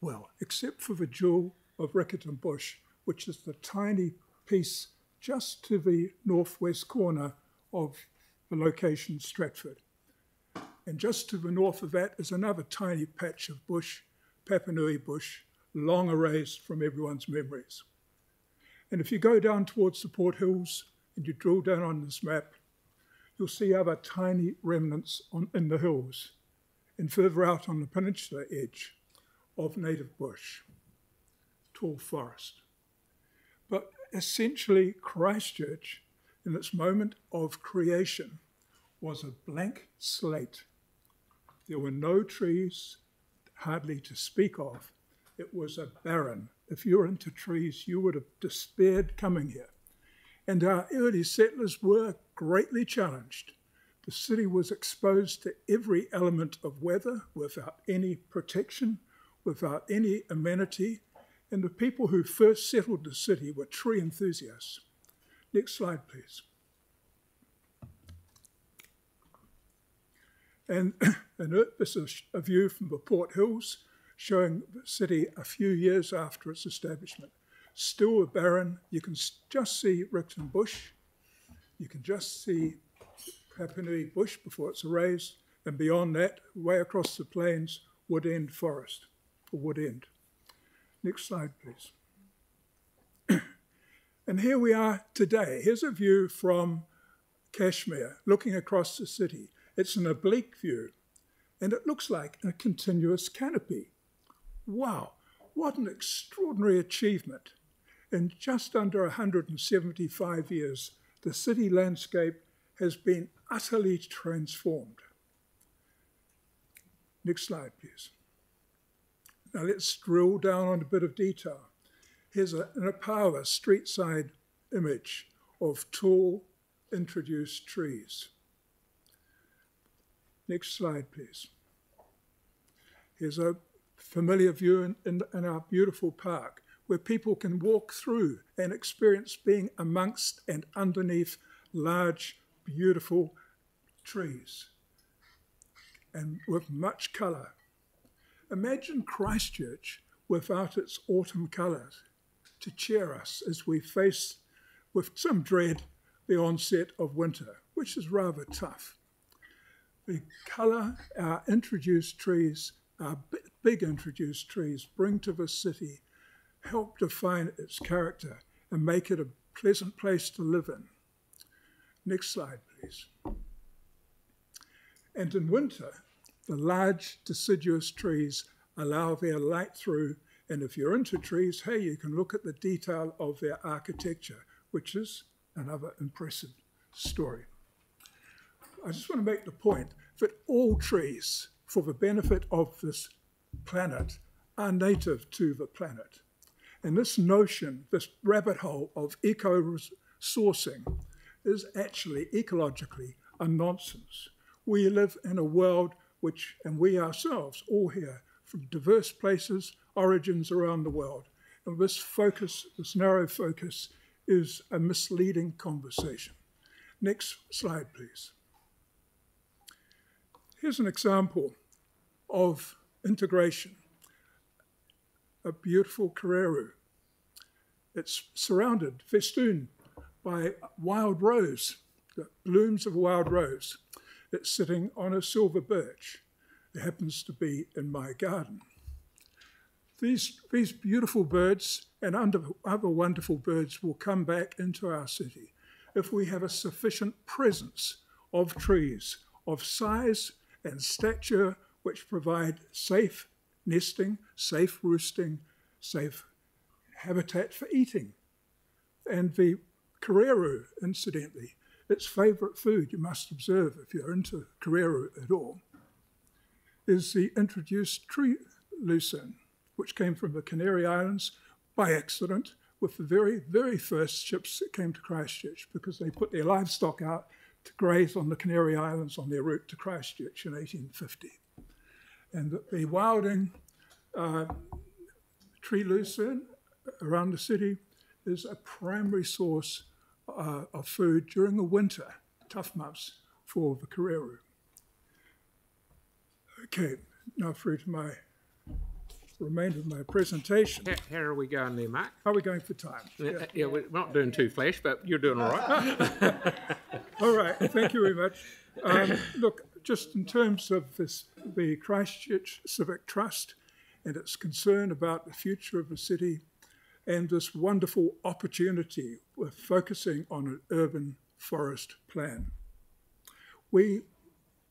Well, except for the jewel of Riccarton Bush, which is the tiny piece just to the northwest corner of the location Stratford. And just to the north of that is another tiny patch of bush, Papanui bush, long erased from everyone's memories. And if you go down towards the Port Hills and you drill down on this map, you'll see other tiny remnants on, in the hills and further out on the peninsula edge of native bush, tall forest. But essentially, Christchurch, in its moment of creation, was a blank slate. There were no trees, hardly to speak of. It was a barren. If you were into trees, you would have despaired coming here. And our early settlers were greatly challenged. The city was exposed to every element of weather without any protection, without any amenity, And the people who first settled the city were tree enthusiasts. Next slide, please. And, and this is a view from the Port Hills showing the city a few years after its establishment. Still a barren, you can just see Riccarton Bush, you can just see Papanui Bush before it's erased, and beyond that, way across the plains, Woodend Forest, or Woodend. Next slide, please. and here we are today. Here's a view from Cashmere, looking across the city. It's an oblique view, and it looks like a continuous canopy. Wow, what an extraordinary achievement. In just under 175 years, the city landscape has been utterly transformed. Next slide, please. Now let's drill down on a bit of detail. Here's a, an Opawa street side image of tall, introduced trees. Next slide, please. Here's a familiar view in, in, in, our beautiful park where people can walk through and experience being amongst and underneath large, beautiful trees and with much colour. Imagine Christchurch without its autumn colours to cheer us as we face with some dread the onset of winter, which is rather tough. The colour our introduced trees, our big introduced trees, bring to the city help define its character and make it a pleasant place to live in. Next slide, please. And in winter, the large deciduous trees allow their light through, and if you're into trees, hey, you can look at the detail of their architecture, which is another impressive story. I just want to make the point that all trees, for the benefit of this planet, are native to the planet. And this notion, this rabbit hole of eco sourcing, is actually ecologically a nonsense. We live in a world which, and we ourselves, all here from diverse places, origins around the world. And this focus, this narrow focus, is a misleading conversation. Next slide, please. Here's an example of integration. A beautiful Kererū. It's surrounded, festooned by wild rose, the blooms of wild rose. It's sitting on a silver birch. It happens to be in my garden. These, these beautiful birds and other wonderful birds will come back into our city if we have a sufficient presence of trees of size and stature which provide safe nesting, safe roosting, safe habitat for eating. And the Kererū, incidentally, its favourite food, you must observe if you're into Kererū at all, is the introduced tree lucerne, which came from the Canary Islands by accident with the very, very first ships that came to Christchurch because they put their livestock out to graze on the Canary Islands on their route to Christchurch in 1850. And the wilding uh, tree lucerne around the city is a primary source uh, of food during the winter, tough months, for the Kererū. Okay, now through to my remainder of my presentation. How, how are we going there, Mark? How are we going for time? Yeah, yeah we're not doing too flash, but you're doing all right. all right, thank you very much. Um, look, just in terms of this, the Christchurch Civic Trust and its concern about the future of the city and this wonderful opportunity with focusing on an urban forest plan. We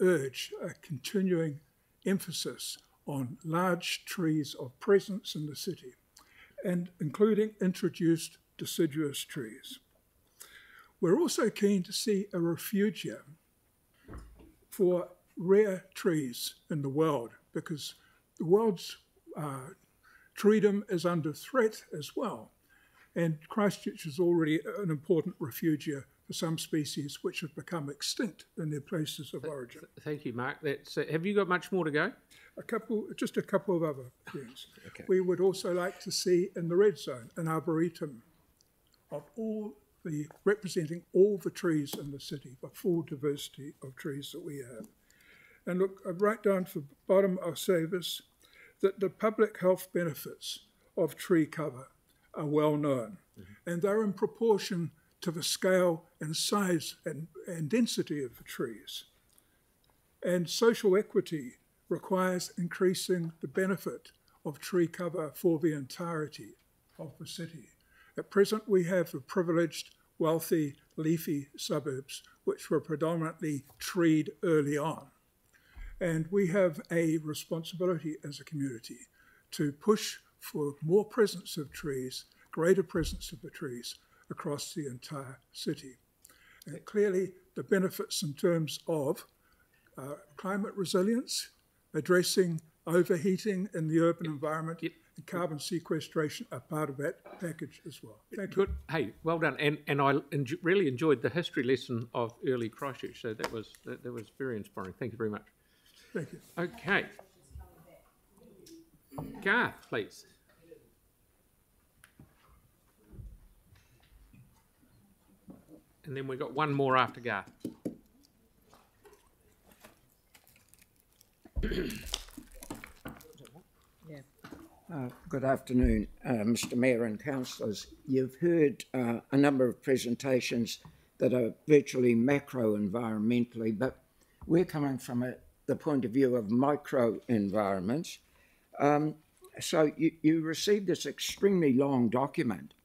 urge a continuing emphasis on large trees of presence in the city, and including introduced deciduous trees. We're also keen to see a refugia for rare trees in the world because the world's uh, treedom is under threat as well. And Christchurch is already an important refugia for some species which have become extinct in their places of origin. Thank you, Mark. That's, uh, have you got much more to go? A couple, just a couple of other things. We would also like to see in the red zone an arboretum of all the, representing all the trees in the city, the full diversity of trees that we have. And look, right down for the bottom, I'll say this, that the public health benefits of tree cover are well known. Mm-hmm. And they're in proportion to the scale and size and, and density of the trees. And social equity requires increasing the benefit of tree cover for the entirety of the city. At present, we have the privileged, wealthy, leafy suburbs, which were predominantly treed early on. And we have a responsibility as a community to push for more presence of trees, greater presence of the trees across the entire city. And clearly, the benefits in terms of uh, climate resilience, addressing overheating in the urban environment, and carbon sequestration are part of that package as well. Thank you. Good. Hey, well done. And and I really enjoyed the history lesson of early Christchurch. So that was that, that was very inspiring. Thank you very much. Thank you. Okay. Garth, please. And then we've got one more after Garth. Uh, Good afternoon, uh, Mr Mayor and councillors. You've heard uh, a number of presentations that are virtually macro environmentally, but we're coming from a, the point of view of micro environments. Um, so you, you received this extremely long document,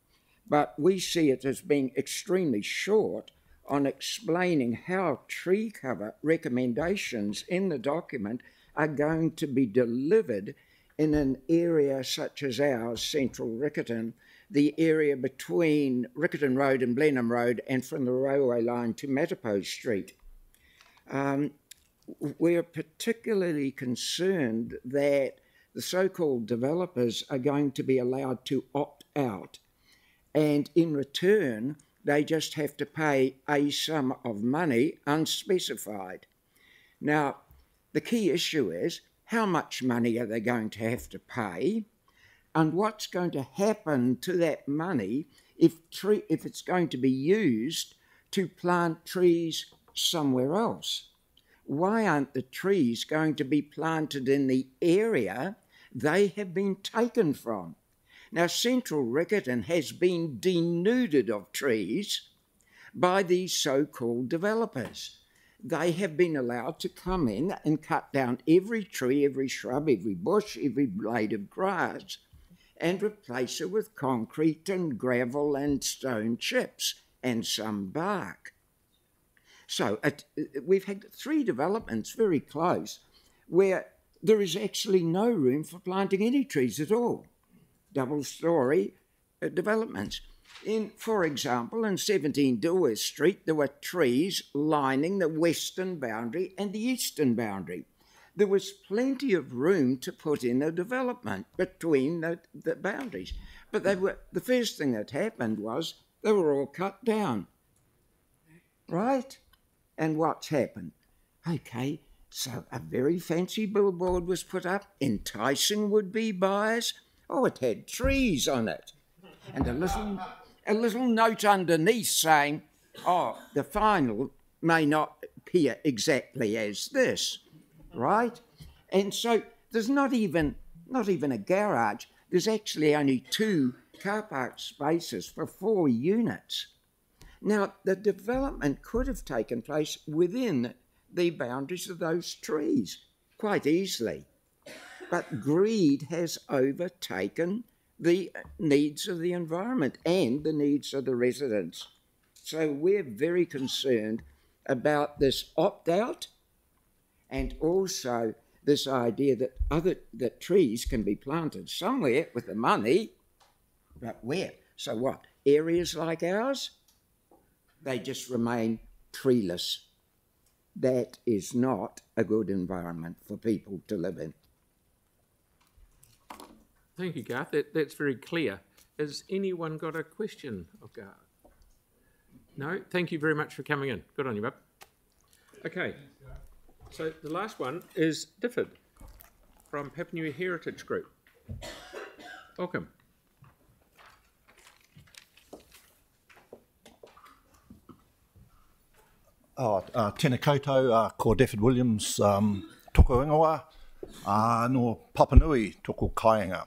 but we see it as being extremely short on explaining how tree cover recommendations in the document are going to be delivered in an area such as ours, Central Riccarton, the area between Riccarton Road and Blenheim Road, and from the railway line to Matapose Street. Um, we're particularly concerned that the so called developers are going to be allowed to opt out, and in return, they just have to pay a sum of money unspecified. Now, the key issue is how much money are they going to have to pay? And what's going to happen to that money if tree, if it's going to be used to plant trees somewhere else? Why aren't the trees going to be planted in the area they have been taken from? Now central riccarton has been denuded of trees by these so-called developers they have been allowed to come in and cut down every tree, every shrub, every bush, every blade of grass, and replace it with concrete and gravel and stone chips and some bark. So it, we've had three developments very close where there is actually no room for planting any trees at all. Double story uh, developments. In, for example, in 17 Dewar Street, there were trees lining the western boundary and the eastern boundary. There was plenty of room to put in a development between the, the boundaries. But they were the first thing that happened was they were all cut down. Right? And what's happened? Okay, so a very fancy billboard was put up, enticing would be buyers. Oh, it had trees on it. And a little a little note underneath saying, oh, the final may not appear exactly as this, right? And so there's not even not even a garage. There's actually only two car park spaces for four units. Now, the development could have taken place within the boundaries of those trees quite easily. But greed has overtaken the needs of the environment and the needs of the residents. So we're very concerned about this opt out and also this idea that other that trees can be planted somewhere with the money, but where? So what? Areas like ours, they just remain treeless. That is not a good environment for people to live in. Thank you, Garth. That, that's very clear. Has anyone got a question of Garth? No? Thank you very much for coming in. Good on you, bub. Okay. So the last one is Difford. from Papanui Heritage Group. Welcome. Oh, uh, tēnā koutou, uh, ko Dafford Williams, um, toko ingoa, uh, no Papanui, toko kaianga.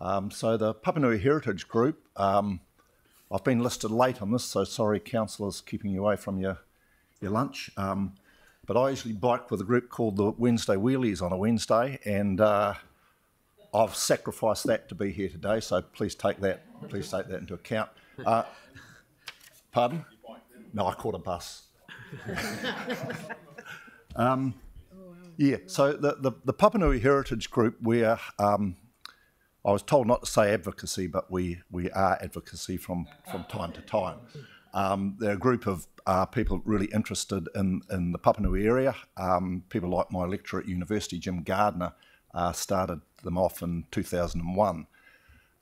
Um, so the Papanui Heritage Group, um, I've been listed late on this, so sorry councillors keeping you away from your, your lunch. Um, but I usually bike with a group called the Wednesday Wheelies on a Wednesday, and uh, I've sacrificed that to be here today, so please take that, please take that into account. Uh, pardon? No, I caught a bus. um, yeah, so the, the, the Heritage Group, we're, um, I was told not to say advocacy, but we, we are advocacy from, from time to time. Um, they're a group of uh, people really interested in, in the Papanui area. Um, people like my lecturer at university, Jim Gardner, uh, started them off in 2001.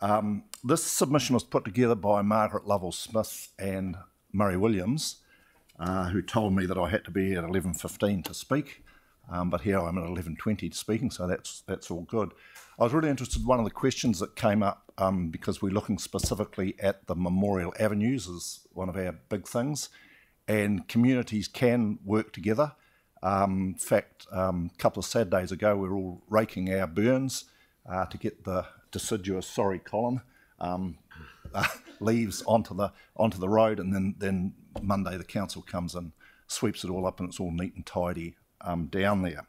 Um, this submission was put together by Margaret Lovell Smith and Murray Williams, uh, who told me that I had to be at 11.15 to speak. Um, but here I'm at 11.20 speaking, so that's, that's all good. I was really interested one of the questions that came up um, because we're looking specifically at the memorial avenues is one of our big things, and communities can work together. Um, in fact, um, a couple of sad days ago, we were all raking our burns uh, to get the deciduous sorry column um, uh, leaves onto the onto the road, and then then Monday the council comes and sweeps it all up, and it's all neat and tidy um, down there.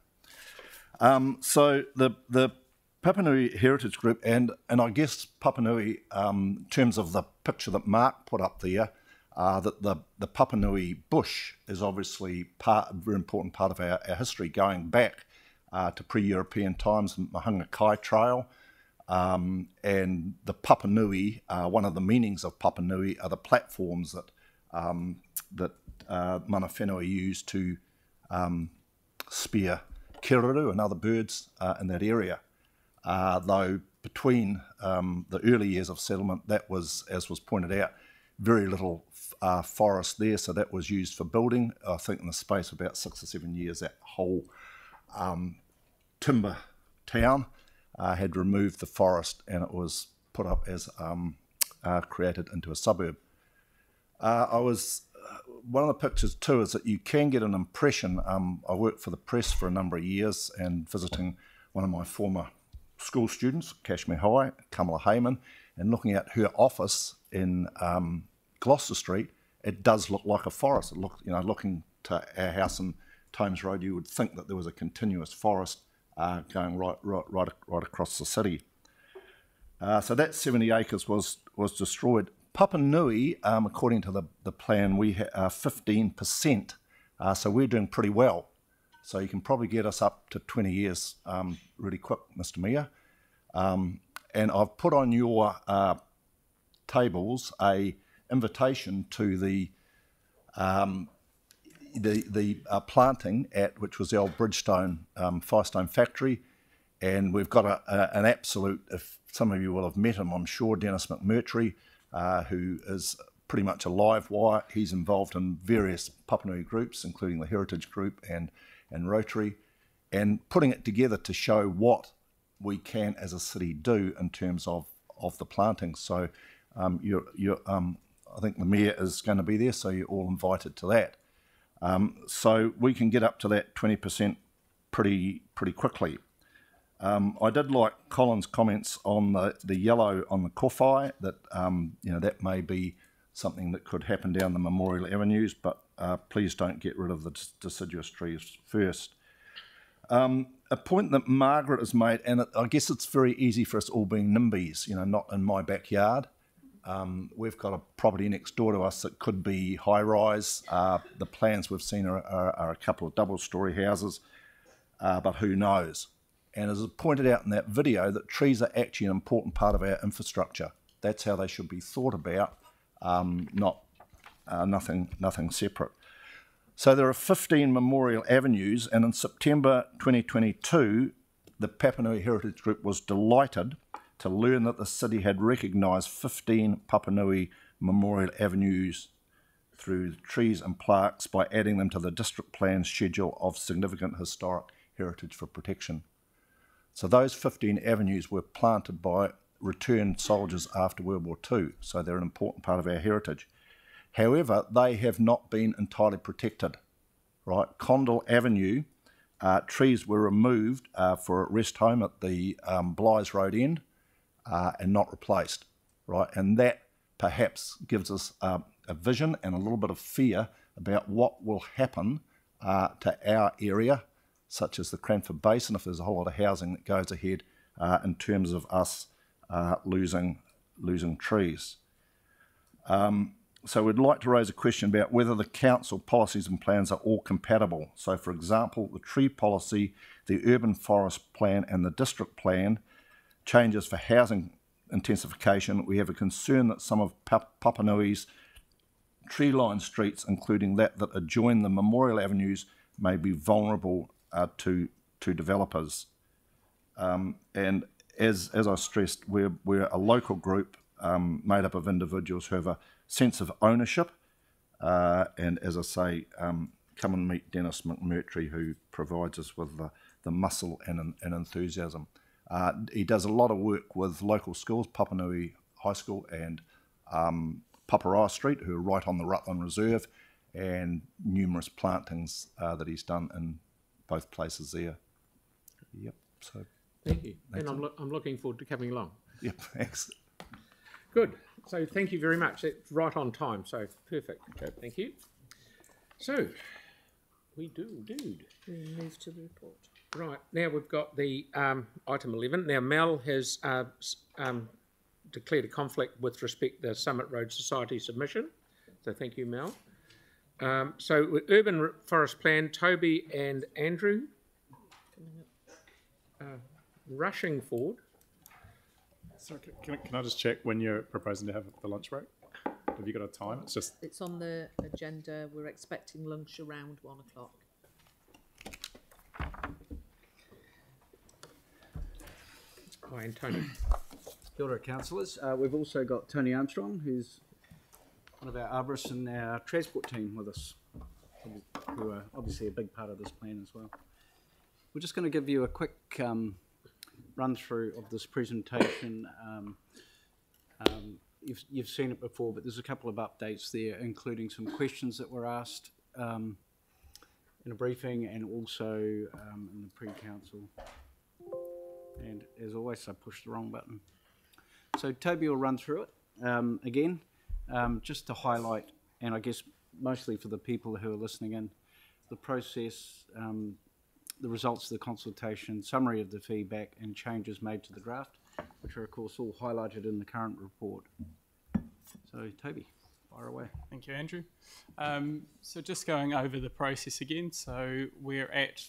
Um, so the the Heritage Group, and and I guess Papanui, um, in terms of the picture that Mark put up there, uh, that the the Papanui bush is obviously part, a very important part of our, our history, going back uh, to pre-European times, the Mahinga Kai Trail. Um, and the Papanui, uh, one of the meanings of Papanui are the platforms that um, that uh, mana whenua used to um, spear kererū and other birds uh, in that area. Uh, though between um, the early years of settlement, that was, as was pointed out, very little uh, forest there, so that was used for building. I think in the space of about six or seven years, that whole um, timber town uh, had removed the forest and it was put up as um, uh, created into a suburb. Uh, I was one of the pictures too is that you can get an impression. Um, I worked for the press for a number of years and visiting one of my former school students, Cashmere High, Kamala Hayman, and looking at her office in um, Gloucester Street, it does look like a forest. It you know, looking to our house in Tomes Road, you would think that there was a continuous forest uh, going right, right, right, right across the city. Uh, so that 70 acres was was destroyed. Papanui, um, according to the, the plan, we are 15%. Uh, so we're doing pretty well. So you can probably get us up to 20 years um, really quick, Mr. Mayor. Um, and I've put on your uh, tables a invitation to the um, the the uh, planting at which was the old Bridgestone um, Firestone factory, and we've got a, a, an absolute. If some of you will have met him, I'm sure Dennis McMurtry, uh, who is pretty much a live wire. He's involved in various Papanui groups, including the Heritage Group and and Rotary, and putting it together to show what we can as a city do in terms of, of the planting. So um, you're, you're, um, I think the mayor is going to be there, so you're all invited to that. Um, so we can get up to that 20% pretty pretty quickly. Um, I did like Colin's comments on the, the yellow on the kowhai, that um, you know that may be something that could happen down the memorial avenues, but uh, please don't get rid of the deciduous trees first. Um, a point that Margaret has made, and I guess it's very easy for us all being NIMBYs, you know, not in my backyard. Um, we've got a property next door to us that could be high rise. Uh, the plans we've seen are, are, are a couple of double story houses, uh, but who knows? And as pointed out in that video, that trees are actually an important part of our infrastructure. That's how they should be thought about, um, not uh, nothing, nothing separate. So there are 15 memorial avenues, and in September 2022, the Papanui Heritage Group was delighted to learn that the city had recognised 15 Papanui memorial avenues through trees and plaques by adding them to the district plan schedule of significant historic heritage for protection. So those 15 avenues were planted by returned soldiers after World War II, so they're an important part of our heritage. However, they have not been entirely protected, right? Condell Avenue, uh, trees were removed uh, for a rest home at the um, Road end uh, and not replaced, right? And that perhaps gives us um, a vision and a little bit of fear about what will happen uh, to our area, such as the Cranford Basin, if there's a whole lot of housing that goes ahead uh, in terms of us uh, losing losing trees. Um, so we'd like to raise a question about whether the council policies and plans are all compatible. So, for example, the tree policy, the urban forest plan, and the district plan changes for housing intensification. We have a concern that some of Papanui's tree-lined streets, including that that adjoin the memorial avenues, may be vulnerable uh, to to developers. Um, and as as I stressed, we're we're a local group um, made up of individuals who have a sense of ownership. Uh, and as I say, um, come and meet Dennis McMurtry, who provides us with the, the muscle and, and enthusiasm. Uh, he does a lot of work with local schools, Papanui High School and um, Paparoa Street, who are right on the Rutland Reserve, and numerous plantings uh, that he's done in both places there. Yep. So. Thank you. And I'm, lo- I'm looking forward to coming along. Yep. Thanks. Good. So thank you very much. It's right on time. So perfect. Okay. Thank you. So we do dude. We move to the report. Right now we've got the um, item 11. Now Mel has uh, um, declared a conflict with respect to the Summit Road Society submission. So thank you, Mel. Um, so with urban forest plan, Toby and Andrew uh, rushing forward. So can, can I just check when you're proposing to have the lunch break? Have you got a time? It's just It's on the agenda. We're expecting lunch around one o'clock. Hi, and Tony. Kia ora, councillors. Uh, we've also got Tony Armstrong, who's one of our arborists and our transport team with us, who are obviously a big part of this plan as well. We're just going to give you a quick um, run through of this presentation. Um, um, you've, you've seen it before, but there's a couple of updates there, including some questions that were asked um, in a briefing and also um, in the pre-council. And as always, I pushed the wrong button. So Toby will run through it um, again, um, just to highlight, and I guess mostly for the people who are listening in, the process, um, the results of the consultation, summary of the feedback, and changes made to the draft, which are, of course, all highlighted in the current report. So, Toby, fire away. Thank you, Andrew. Um, so, just going over the process again. So, we're at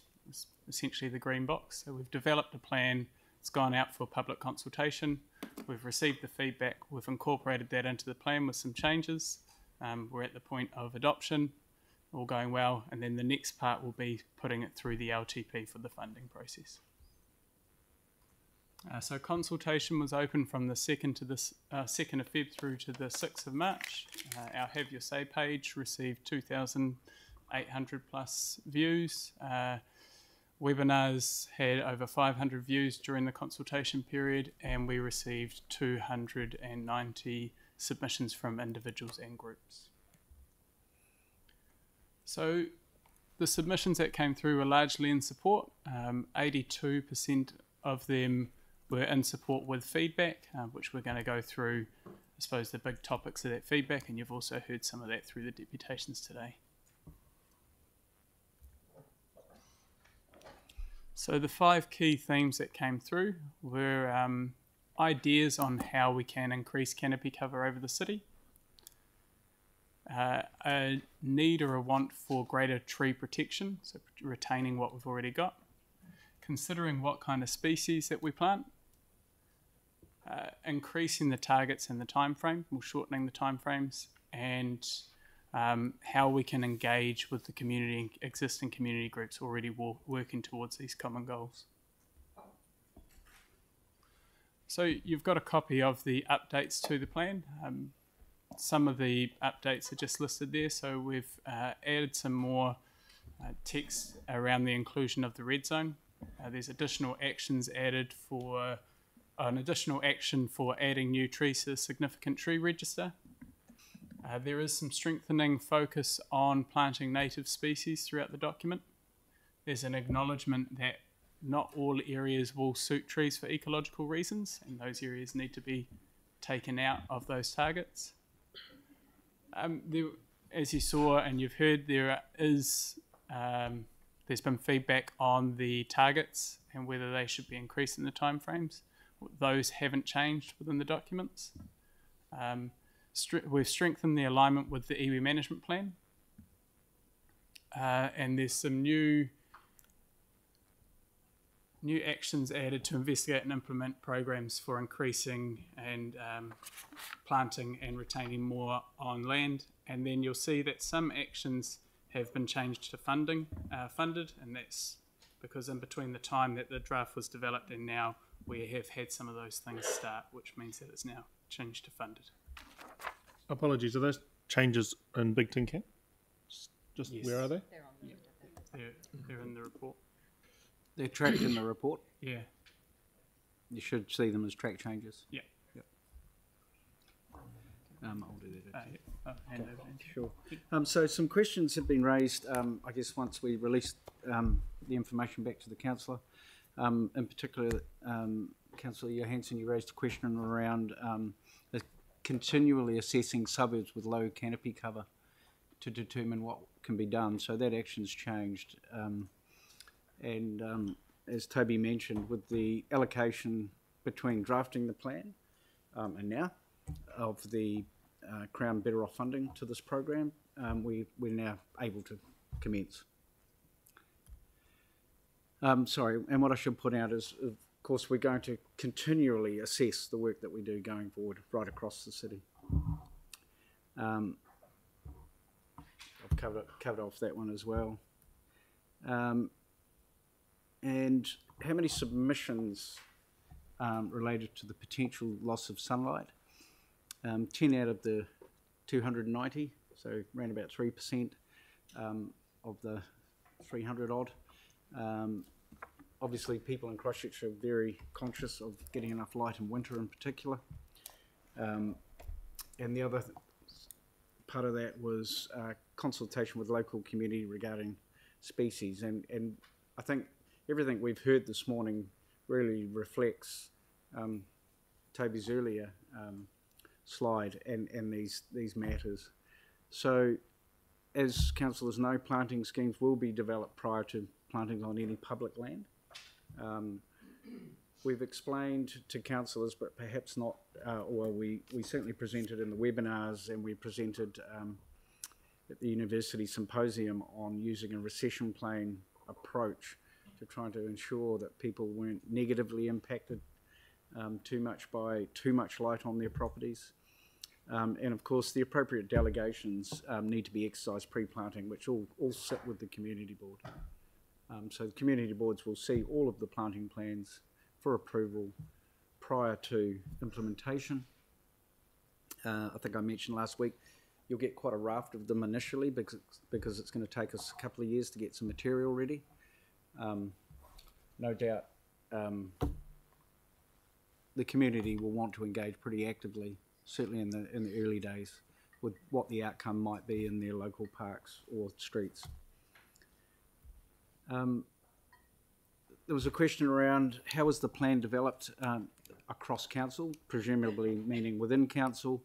essentially the green box. So, we've developed a plan. It's gone out for public consultation. We've received the feedback. We've incorporated that into the plan with some changes. Um, we're at the point of adoption all going well, and then the next part will be putting it through the LTP for the funding process. Uh, so consultation was open from the second to the uh, second of Feb through to the sixth of March. Uh, our Have Your Say page received 2,800 plus views. Webinars had over 500 views during the consultation period, and we received 290 submissions from individuals and groups. So the submissions that came through were largely in support. Um, 82% of them were in support with feedback, uh, which we're going to go through, I suppose, the big topics of that feedback, and you've also heard some of that through the deputations today. So the five key themes that came through were um, ideas on how we can increase canopy cover over the city, uh, a need or a want for greater tree protection, so retaining what we've already got, considering what kind of species that we plant, uh, increasing the targets and the time frame, or shortening the time frames, and um, how we can engage with the community, existing community groups already working towards these common goals. So you've got a copy of the updates to the plan. Um, some of the updates are just listed there. So we've uh, added some more uh, text around the inclusion of the red zone. Uh, there's additional actions added for an additional action for adding new trees to the significant tree register. Uh, there is some strengthening focus on planting native species throughout the document. There's an acknowledgement that not all areas will suit trees for ecological reasons, and those areas need to be taken out of those targets. Um, there, as you saw and you've heard, there is um, there's been feedback on the targets and whether they should be increased in the timeframes. Those haven't changed within the documents. Um, we've strengthened the alignment with the iwi management plan, uh, and there's some new new actions added to investigate and implement programs for increasing and um, planting and retaining more on land. And then you'll see that some actions have been changed to funding, uh, funded, and that's because in between the time that the draft was developed and now we have had some of those things start, which means that it's now changed to funded. Apologies, are those changes in Big Tin Can? Just Yes. where are they? They're, they're, they're in the report. They're tracked in the report. Yeah. You should see them as track changes. Yeah. Yep. Um, I'll do that. Uh, yeah. I'll hand over to Sure. Um, so some questions have been raised, um, I guess, once we released um, the information back to the councillor. Um, in particular, um, Councillor Johanson, you raised a question around um, the continually assessing suburbs with low canopy cover to determine what can be done. So that action's changed. Um, and um, as Toby mentioned, with the allocation between drafting the plan um, and now of the uh, Crown Better Off funding to this program, um, we, we're now able to commence. Um, sorry, and what I should put out is, of course, we're going to continually assess the work that we do going forward right across the city. Um, I've covered, covered off that one as well. Um, and how many submissions um, related to the potential loss of sunlight? Um, 10 out of the 290, so around about 3% um, of the 300 odd. Obviously, people in Christchurch are very conscious of getting enough light in winter in particular. Um, and the other th- part of that was uh, consultation with local community regarding species. And, and I think everything we've heard this morning really reflects um, Toby's earlier um, slide and, and these, these matters. So, as councillors know, planting schemes will be developed prior to planting on any public land. Um, we've explained to councillors, but perhaps not, uh, or we, we certainly presented in the webinars and we presented um, at the university symposium on using a recession plan approach to trying to ensure that people weren't negatively impacted um, too much by too much light on their properties. Um, and of course, the appropriate delegations um, need to be exercised pre-planting, which all, all sit with the community board. Um, so the community boards will see all of the planting plans for approval prior to implementation. Uh, I think I mentioned last week, you'll get quite a raft of them initially because, because it's going to take us a couple of years to get some material ready. Um, no doubt um, the community will want to engage pretty actively, certainly in the, in the early days, with what the outcome might be in their local parks or streets. Um, there was a question around how was the plan developed um, across council, presumably meaning within council.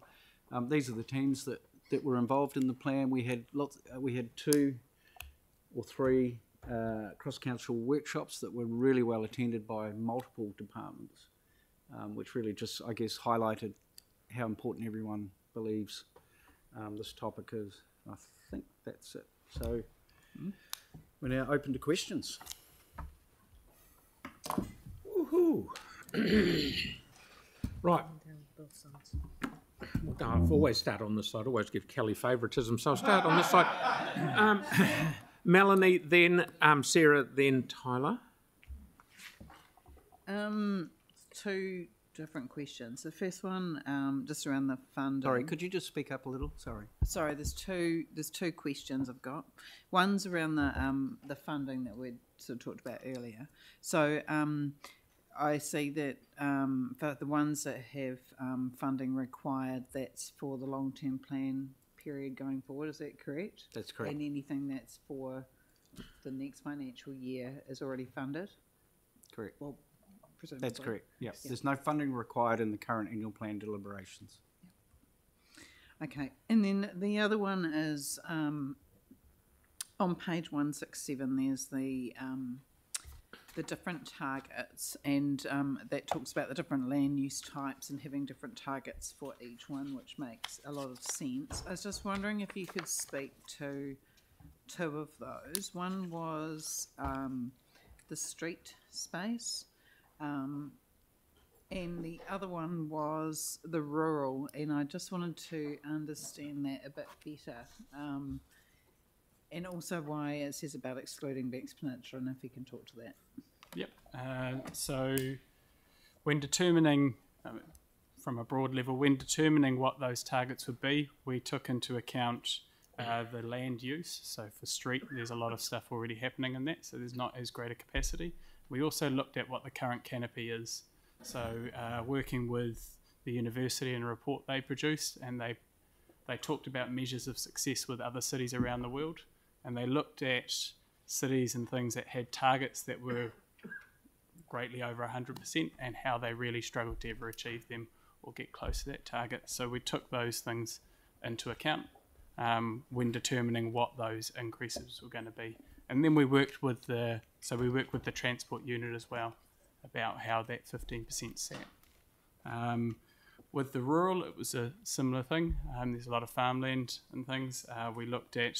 Um, these are the teams that, that were involved in the plan. We had lots. Uh, we had two or three uh, cross council workshops that were really well attended by multiple departments, um, which really just I guess highlighted how important everyone believes um, this topic is. I think that's it. So we're now open to questions. Woohoo! right. No, I've always start on this side. I always give Kelly favouritism, so I'll start on this side. Um, Melanie, then um, Sara, then Tyla. Um, to different questions. The first one, um, just around the funding. Sorry, could you just speak up a little? Sorry. Sorry, there's two. There's two questions I've got. One's around the um, the funding that we sort of talked about earlier. So um, I see that um, for the ones that have um, funding required, that's for the long term plan period going forward. Is that correct? That's correct. And anything that's for the next financial year is already funded. Correct. Well, presumably. That's correct. Yes. Yeah. There's no funding required in the current annual plan deliberations. Okay, and then the other one is um, on page one six seven. There's the um, the different targets, and um, that talks about the different land use types and having different targets for each one, which makes a lot of sense. I was just wondering if you could speak to two of those. One was um, the street space. Um, and the other one was the rural, and I just wanted to understand that a bit better. Um, and also why it says about excluding Banks Peninsula, and if you can talk to that. Yep. Uh, so, when determining, um, from a broad level, when determining what those targets would be, we took into account uh, the land use. So, for street, there's a lot of stuff already happening in that, so there's not as great a capacity. We also looked at what the current canopy is. So, uh, working with the university and a report they produced, and they they talked about measures of success with other cities around the world, and they looked at cities and things that had targets that were greatly over 100% and how they really struggled to ever achieve them or get close to that target. So we took those things into account um, when determining what those increases were going to be. And then we worked with the so we worked with the transport unit as well about how that 15% sat. Um, with the rural, it was a similar thing. Um, there's a lot of farmland and things. Uh, we looked at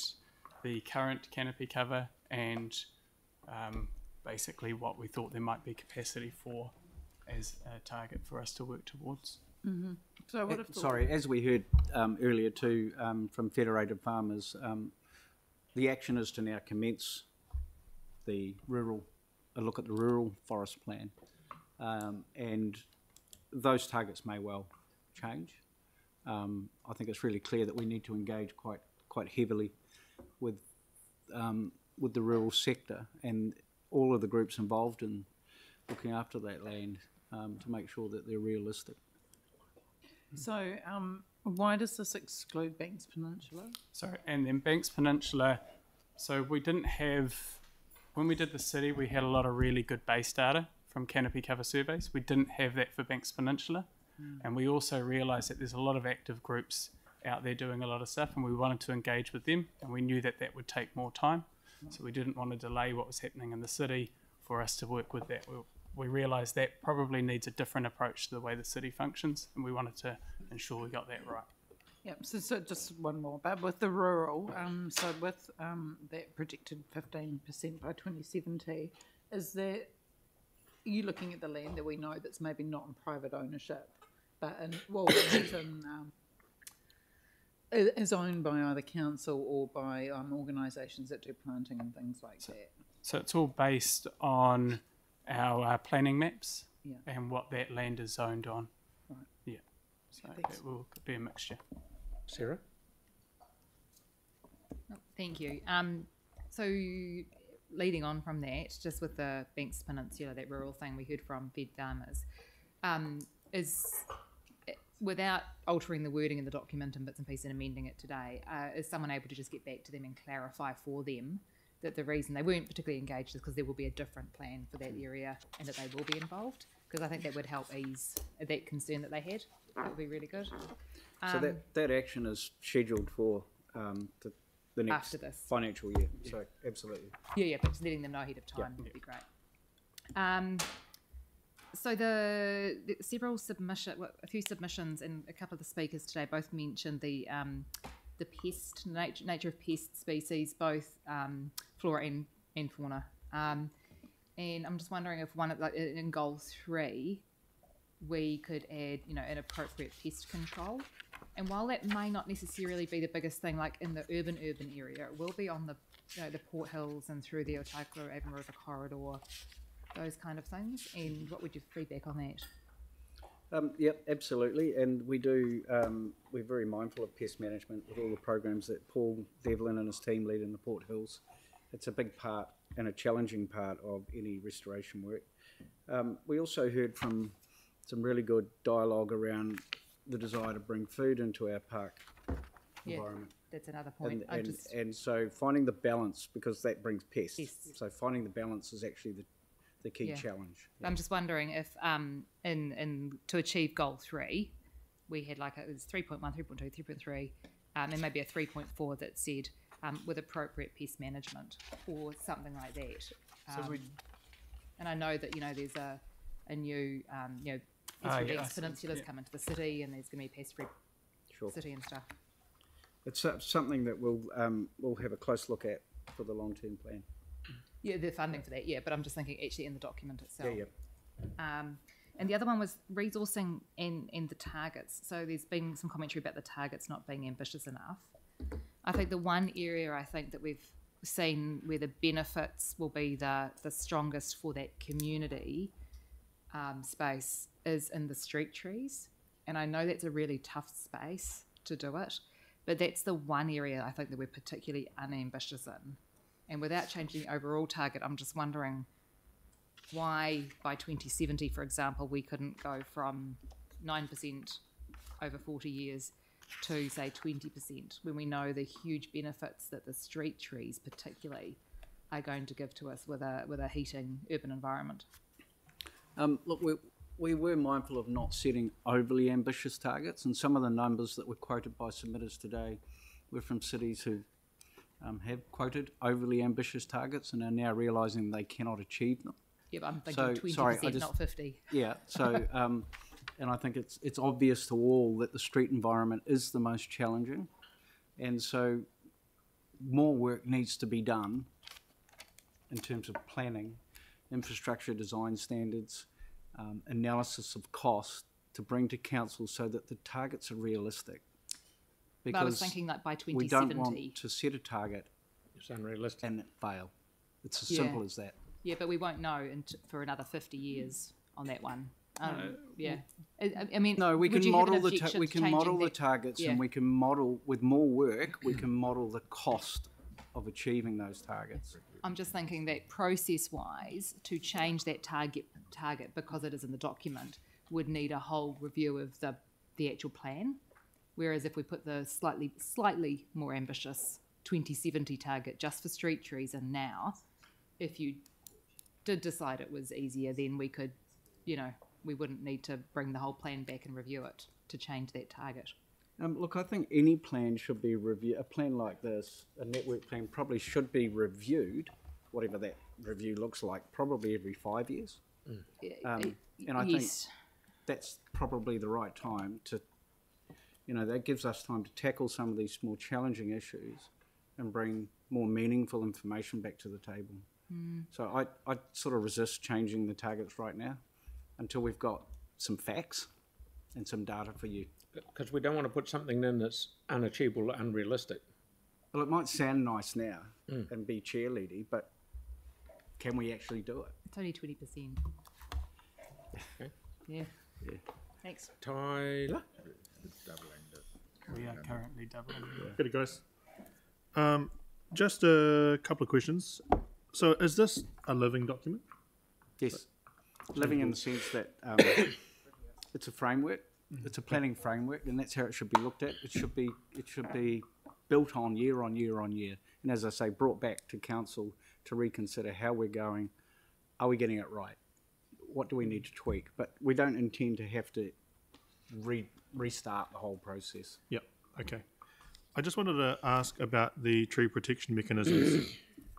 the current canopy cover and um, basically what we thought there might be capacity for as a target for us to work towards. Mm-hmm. So I would have thought. Sorry, as we heard um, earlier too um, from Federated Farmers, um, the action is to now commence the rural, a look at the rural forest plan, um, and those targets may well change. Um, I think it's really clear that we need to engage quite quite heavily with um, with the rural sector and all of the groups involved in looking after that land um, to make sure that they're realistic. So, um, why does this exclude Banks Peninsula? Sorry, and then Banks Peninsula. So we didn't have, when we did the city, we had a lot of really good base data from canopy cover surveys. We didn't have that for Banks Peninsula. Mm. And we also realised that there's a lot of active groups out there doing a lot of stuff, and we wanted to engage with them. And we knew that that would take more time. So we didn't want to delay what was happening in the city for us to work with that. We, we realised that probably needs a different approach to the way the city functions, and we wanted to ensure we got that right. Yep. So, so just one more, but with the rural, um, so with um, that projected fifteen percent by twenty seventy, is that are you looking at the land that we know that's maybe not in private ownership, but in well, it's in um, is owned by either council or by um, organisations that do planting and things like that. So it's all based on our uh, planning maps Yeah. and what that land is zoned on. Right. Yeah. So it will be a mixture. Sara? Oh, Thank you. Um, so leading on from that, just with the Banks Peninsula, that rural thing we heard from Fed Farmers, um, is without altering the wording in the document and bits and pieces and amending it today, uh, is someone able to just get back to them and clarify for them that the reason they weren't particularly engaged is because there will be a different plan for that area and that they will be involved? Because I think that would help ease that concern that they had. That would be really good. So Um, that, that action is scheduled for um, the, the next After this. financial year. So absolutely. Yeah, yeah, but just letting them know ahead of time would be great. Um, so the, the several submission, well, a few submissions, and a couple of the speakers today both mentioned the um, the pest nature, nature of pest species, both um, flora and, and fauna. Um, and I'm just wondering if one of like in goal three, we could add, you know, an appropriate pest control. And while that may not necessarily be the biggest thing, like in the urban urban area, it will be on the you know the Port Hills and through the Ōtākaro Avon River corridor, those kind of things. And what would your feedback on that? Um, yep, absolutely, and we do. Um, we're very mindful of pest management with all the programs that Paul Devlin and his team lead in the Port Hills. It's a big part and a challenging part of any restoration work. Um, we also heard from some really good dialogue around the desire to bring food into our park Yeah, environment. that's another point. And, and, just- and so finding the balance because that brings pests. Pests. So finding the balance is actually the, the key Yeah. challenge. I'm just wondering if, um, in in to achieve goal three, we had like a, it was 3.1, 3.2, 3.3, um, and maybe a 3.4 that said um, with appropriate pest management or something like that. So Um, we- and I know that you know there's a a new um, you know Pest yeah, I release peninsulas Yeah. coming to the city, and there's going to be a pest free Sure. city and stuff. It's so- something that we'll um, we'll have a close look at for the long term plan. Yeah, the funding for that. Yeah, but I'm just thinking actually in the document itself. Yeah, Um, and the other one was resourcing and, and the targets. So there's been some commentary about the targets not being ambitious enough. I think the one area I think that we've seen where the benefits will be the, the strongest for that community um, space is in the street trees. And I know that's a really tough space to do it, but that's the one area I think that we're particularly unambitious in. And without changing the overall target, I'm just wondering why by 2070, for example, we couldn't go from 9% over 40 years to, say, 20% when we know the huge benefits that the street trees, particularly, are going to give to us with a, with a heating urban environment. Um, look, we, we were mindful of not setting overly ambitious targets, and some of the numbers that were quoted by submitters today were from cities who um, have quoted overly ambitious targets and are now realising they cannot achieve them. Yeah, but I'm thinking 20%, sorry, I just- not 50. Yeah, so, um, and I think it's, it's obvious to all that the street environment is the most challenging. And so more work needs to be done in terms of planning, infrastructure design standards, um, analysis of cost to bring to council so that the targets are realistic. But I was Because thinking like by We don't want to set a target It's unrealistic. and it fail. It's as Yeah. simple as that. Yeah, but we won't know int for another 50 years on that one. Um, No. yeah. I, I- I mean, No, we can you have an model the ta- we can model the that? targets Yeah. and we can model with more work. We can model the cost of achieving those targets. I'm just thinking that process-wise, to change that target target because it is in the document, would need a whole review of the the actual plan. Whereas if we put the slightly slightly more ambitious 2070 target just for street trees in now, if you did decide it was easier, then we could, you know, we wouldn't need to bring the whole plan back and review it to change that target. Um, look, I think any plan should be reviewed. A plan like this, a network plan, probably should be reviewed, whatever that review looks like, probably every five years. Um, and I yes. think that's probably the right time to, you know, that gives us time to tackle some of these more challenging issues and bring more meaningful information back to the table. Mm. So I, I sort of resist changing the targets right now until we've got some facts and some data for you. Because we don't want to put something in that's unachievable, unrealistic. Well, it might sound nice now Mm. and be cheerleady, but can we actually do it? It's only 20%. Okay. Yeah. Yeah. Thanks. Tyla? We are currently doubling. Good, guys. Um, just a couple of questions. So, is this a living document? Yes. Living in the sense that um, it's a framework, Mm-hmm. it's a planning framework, and that's how it should be looked at. It should be it should be built on year on year on year, and as I say, brought back to council to reconsider how we're going. Are we getting it right? What do we need to tweak? But we don't intend to have to re- restart the whole process. Yep. Okay. I just wanted to ask about the tree protection mechanisms.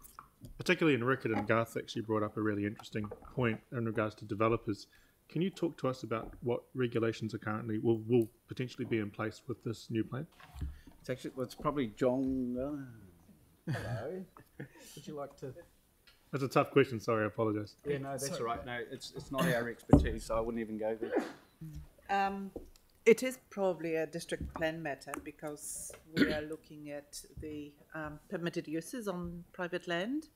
Particularly in Rickard and Garth actually brought up a really interesting point in regards to developers. Can you talk to us about what regulations are currently will, will potentially be in place with this new plan? It's actually well, it's probably John. Uh, hello. Would you like to? That's a tough question. Sorry, I apologise. Yeah, no, that's all right. No, it's it's not our expertise, so I wouldn't even go there. Um, it is probably a district plan matter because we are looking at the um, permitted uses on private land.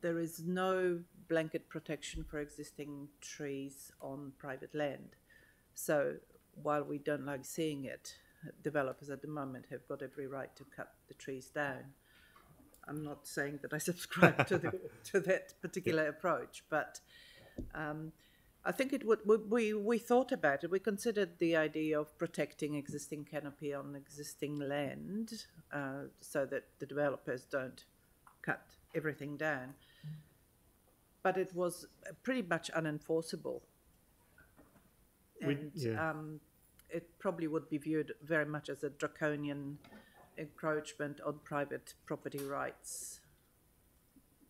There is no blanket protection for existing trees on private land. So while we don't like seeing it, developers at the moment have got every right to cut the trees down. I'm not saying that I subscribe to the to that particular approach, but um, I think it would. We, we we thought about it. We considered the idea of protecting existing canopy on existing land, uh, so that the developers don't cut everything down. But it was pretty much unenforceable, We- and yeah. um, it probably would be viewed very much as a draconian encroachment on private property rights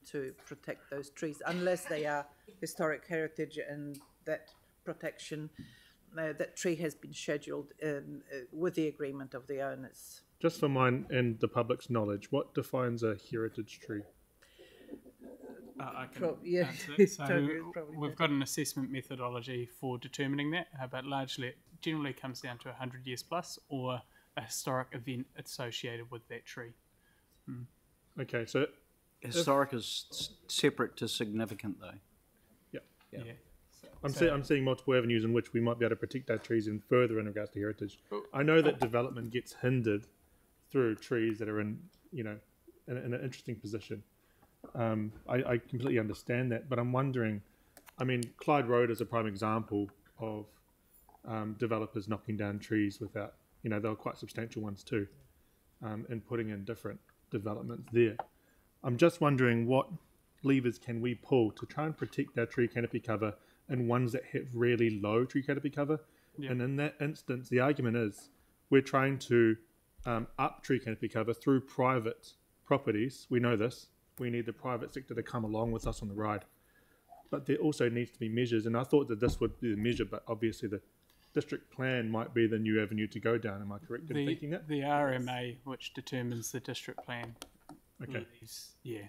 to protect those trees, unless they are historic heritage and that protection, uh, that tree has been scheduled um, uh, with the agreement of the owners. Just for mine and the public's knowledge, what defines a heritage tree? Uh, I can Pro- yeah, answer that. So Toby we've got an assessment methodology for determining that, uh, but largely it generally comes down to 100 years plus or a historic event associated with that tree. Mm. Okay, so Historic is separate to significant, though. Yeah. Yeah. I'm, So- see, I'm seeing multiple avenues in which we might be able to protect our trees in further in regards to heritage. I know that development gets hindered through trees that are in, you know, in, in an interesting position. Um, I, I completely understand that, but I'm wondering. I mean, Clyde Road is a prime example of um, developers knocking down trees without, you know, they were quite substantial ones too, um, and putting in different developments there. I'm just wondering what levers can we pull to try and protect our tree canopy cover and ones that have really low tree canopy cover. Yeah. And in that instance, the argument is we're trying to um, up tree canopy cover through private properties. We know this. We need the private sector to come along with us on the ride. But there also needs to be measures, and I thought that this would be the measure, but obviously the district plan might be the new avenue to go down. Am I correct in The, thinking that? the RMA, which determines the district plan, Okay. is, yeah,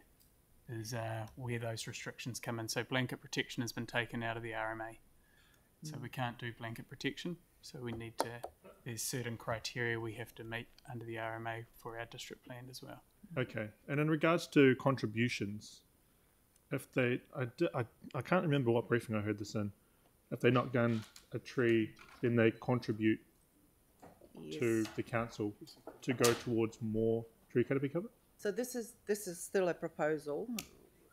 is uh, where those restrictions come in. So blanket protection has been taken out of the RMA. So we can't do blanket protection. So we need to, there's certain criteria we have to meet under the RMA for our district plan as well. Okay. And in regards to contributions, if they, I, I, I can't remember what briefing I heard this in. If they knock down a tree, then they contribute to the council to go towards more tree canopy cover. So this is this is still a proposal.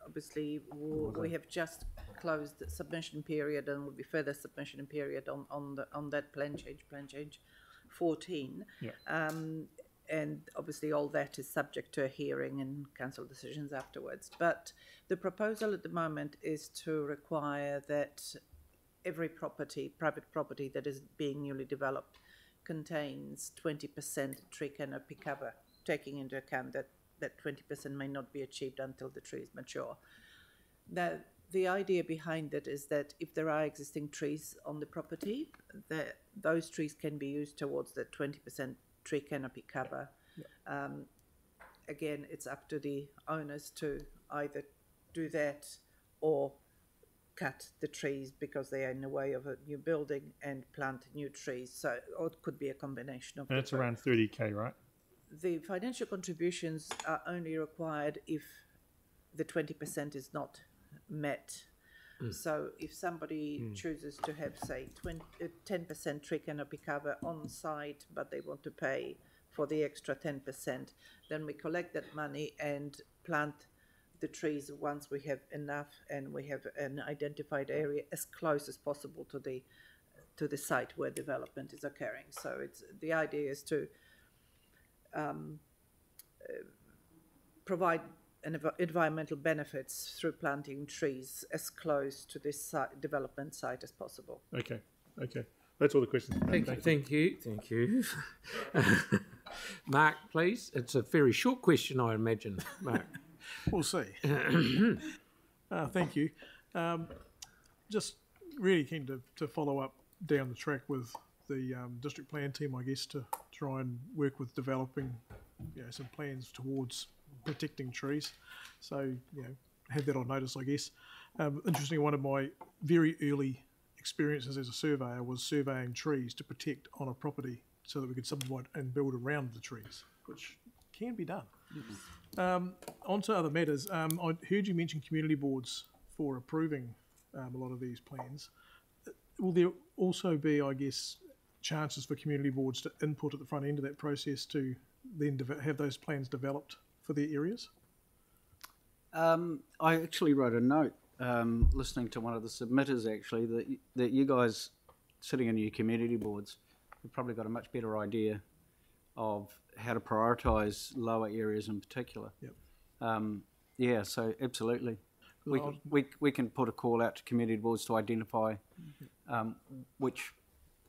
Obviously, w- we have just closed the submission period, and will be further submission period on on the on that plan change, plan change, fourteen. Yeah. Um, and obviously, all that is subject to a hearing and council decisions afterwards. But the proposal at the moment is to require that every property, private property that is being newly developed, contains 20% tree canopy cover, taking into account that that 20% may not be achieved until the tree is mature. Now, the idea behind it is that if there are existing trees on the property, that those trees can be used towards the 20% tree canopy cover. Um, again, it's up to the owners to either do that or cut the trees because they are in the way of a new building and plant new trees. So, or it could be a combination of And it's around 30k, right? the financial contributions are only required if the 20% is not met. Mm. So if somebody Mm. chooses to have, say, 20, uh, 10% tree canopy cover on site, but they want to pay for the extra 10%, then we collect that money and plant the trees once we have enough and we have an identified area as close as possible to the to the site where development is occurring. So it's the idea is to um, uh, provide environmental benefits through planting trees as close to this site, development site as possible. Okay. Okay. That's all the questions. for now. Thank you, thank you, thank you. Mark, please. It's a very short question, I imagine. Mark. We'll see. uh, thank you. Um, just really keen to, to follow up down the track with the um, district plan team, I guess, to try and work with developing you know, some plans towards protecting trees. So, you know, have that on notice, I guess. Um, interestingly, one of my very early experiences as a surveyor was surveying trees to protect on a property so that we could subdivide and build around the trees, which can be done. Um, on to other matters. Um, I heard you mention community boards for approving um, a lot of these plans. will there also be, I guess, chances for community boards to input at the front end of that process to then have those plans developed for their areas? Um, I actually wrote a note um, listening to one of the submitters actually that that you guys sitting in your community boards have probably got a much better idea of how to prioritise lower areas in particular. Yep. Um, yeah, so absolutely. We, can- we, we can put a call out to community boards to identify um, which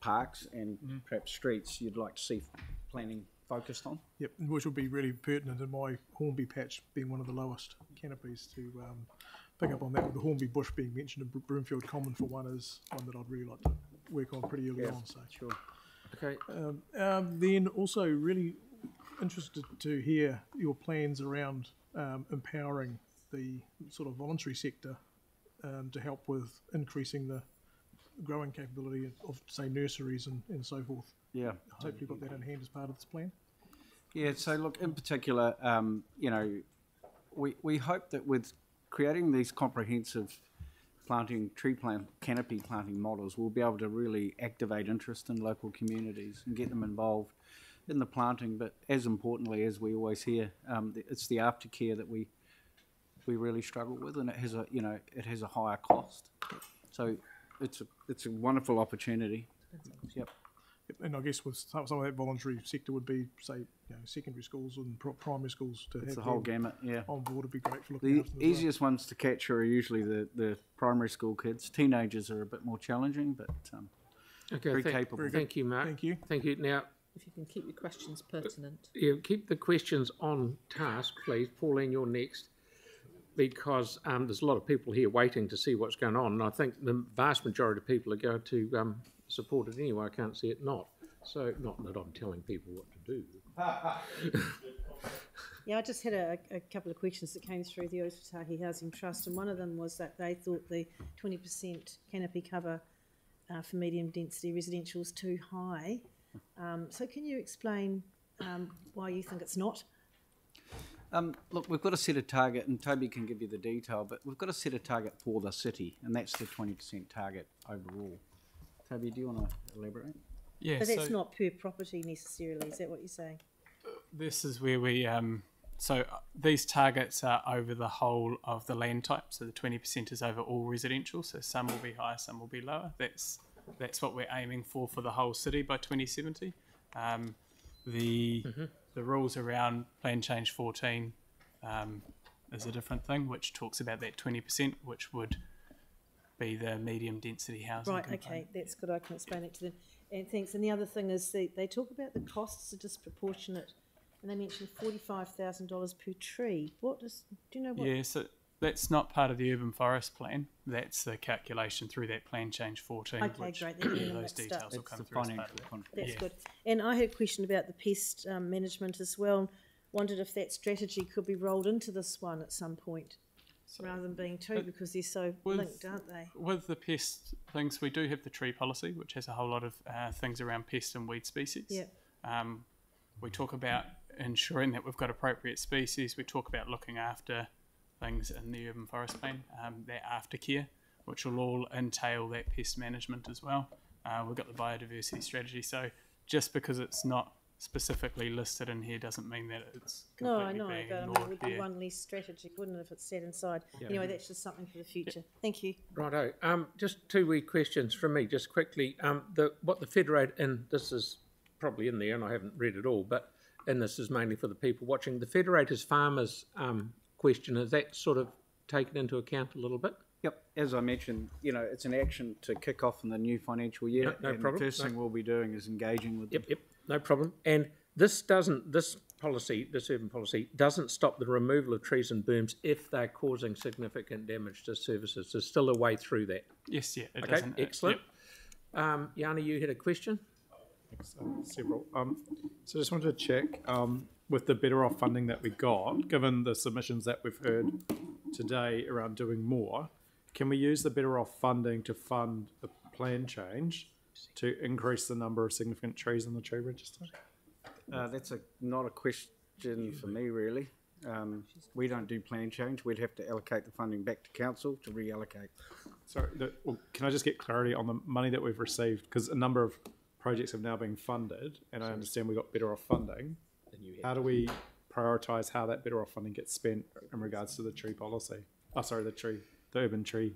parks and perhaps streets you'd like to see planning focused on. Yep, which would be really pertinent in my Hornby patch being one of the lowest canopies to um, pick up on that. With the Hornby bush being mentioned, and Broomfield Common for one is one that I'd really like to work on pretty early Yeah, on. So sure. Okay. Um, um, then also really interested to hear your plans around um, empowering the sort of voluntary sector um, to help with increasing the growing capability of, say nurseries and, and so forth. Yeah. Hopefully, you've got that in hand as part of this plan. Yeah, so look, in particular, um, you know, we, we hope that with creating these comprehensive planting, tree plant, canopy planting models, we'll be able to really activate interest in local communities and get them involved in the planting. But as importantly, as we always hear, um, it's the aftercare that we we really struggle with, and it has a you know it has a higher cost. So it's a it's a wonderful opportunity. Yep. Yep, And I guess with some, some of that voluntary sector would be, say, you know, secondary schools and pro- primary schools to It's have the whole gamut, yeah. on board would be great for looking The after them well. easiest ones to catch are usually the, the primary school kids. Teenagers are a bit more challenging, but um, Okay, very thank, capable. Thank you, Mark. Thank you. Thank you. Now, If you can keep your questions pertinent. yeah, keep the questions on task, please. Pauline, you're next. Because um, there's a lot of people here waiting to see what's going on, and I think the vast majority of people are going to um, support it anyway. I can't see it not. So, not that I'm telling people what to do. Yeah, I just had a, a couple of questions that came through the Ōtautahi Housing Trust, and one of them was that they thought the twenty percent canopy cover uh, for medium density residential is too high. Um, so can you explain um, why you think it's not? Um, look, we've got to set a target, and Toby can give you the detail, but we've got to set a target for the city, and that's the 20% target overall. Toby, do you want to elaborate? Yeah, but that's so- not per property necessarily. Is that what you're saying? This is where we, um, so uh, these targets are over the whole of the land type. So the 20% is over all residential. So some will be higher, some will be lower. That's that's what we're aiming for for the whole city by 2070. Um, the the rules around Plan Change 14 um, is a different thing, which talks about that 20%, which would be the medium density housing. Right, component. okay, that's good. I can explain it to them. And thanks. And the other thing is they, they talk about the costs are disproportionate, and they mention forty-five thousand dollars per tree. What does do you know what? Yeah, so that's not part of the urban forest plan. That's the calculation through that plan change 14. Okay, which great. Then you those details stuff. will It's come the through as part of that. That's Yeah. good. And I had a question about the pest um, management as well. Wondered if that strategy could be rolled into this one at some point, rather than being two, because they're so with- linked, aren't they? With the pest things, we do have the tree policy, which has a whole lot of uh, things around pest and weed species. Yeah. Um, we talk about ensuring that we've got appropriate species. We talk about looking after things in the urban forest plan, um, that aftercare, which will all entail that pest management as well. Uh, we've got the biodiversity strategy. So just because it's not specifically listed in here doesn't mean that it's No, completely I know, being but I mean, it would be one less strategy, wouldn't it, if it's set inside? Yeah. Anyway, that's just something for the future. Thank you. Righto. Um, just two wee questions from me, just quickly. Um, the what the Federate and this is probably in there, and I haven't read it all, but and this is mainly for the people watching. The Federated Farmers um, question is that sort of taken into account a little bit? Yep, as I mentioned, you know, it's an action to kick off in the new financial year. No- no and problem. The first No. thing we'll be doing is engaging with them. Yep, yep, no problem. And this doesn't, this policy, this urban policy, doesn't stop the removal of trees and booms if they're causing significant damage to services. There's still a way through that. Yes, yeah, it okay, doesn't. uh, excellent. Um, Yani, you had a question? Um, several. Um, so just wanted to check um, with the better off funding that we got, given the submissions that we've heard today around doing more, can we use the better off funding to fund the plan change to increase the number of significant trees in the tree register? Uh, that's a not a question for me, really. Um, we don't do plan change. We'd have to allocate the funding back to council to reallocate. Sorry, the, well, can I just get clarity on the money that we've received? Because a number of projects have now been funded, and I understand we got better off funding. How do we prioritise how that better off funding gets spent in regards to the tree policy? Oh, sorry, the tree, the urban tree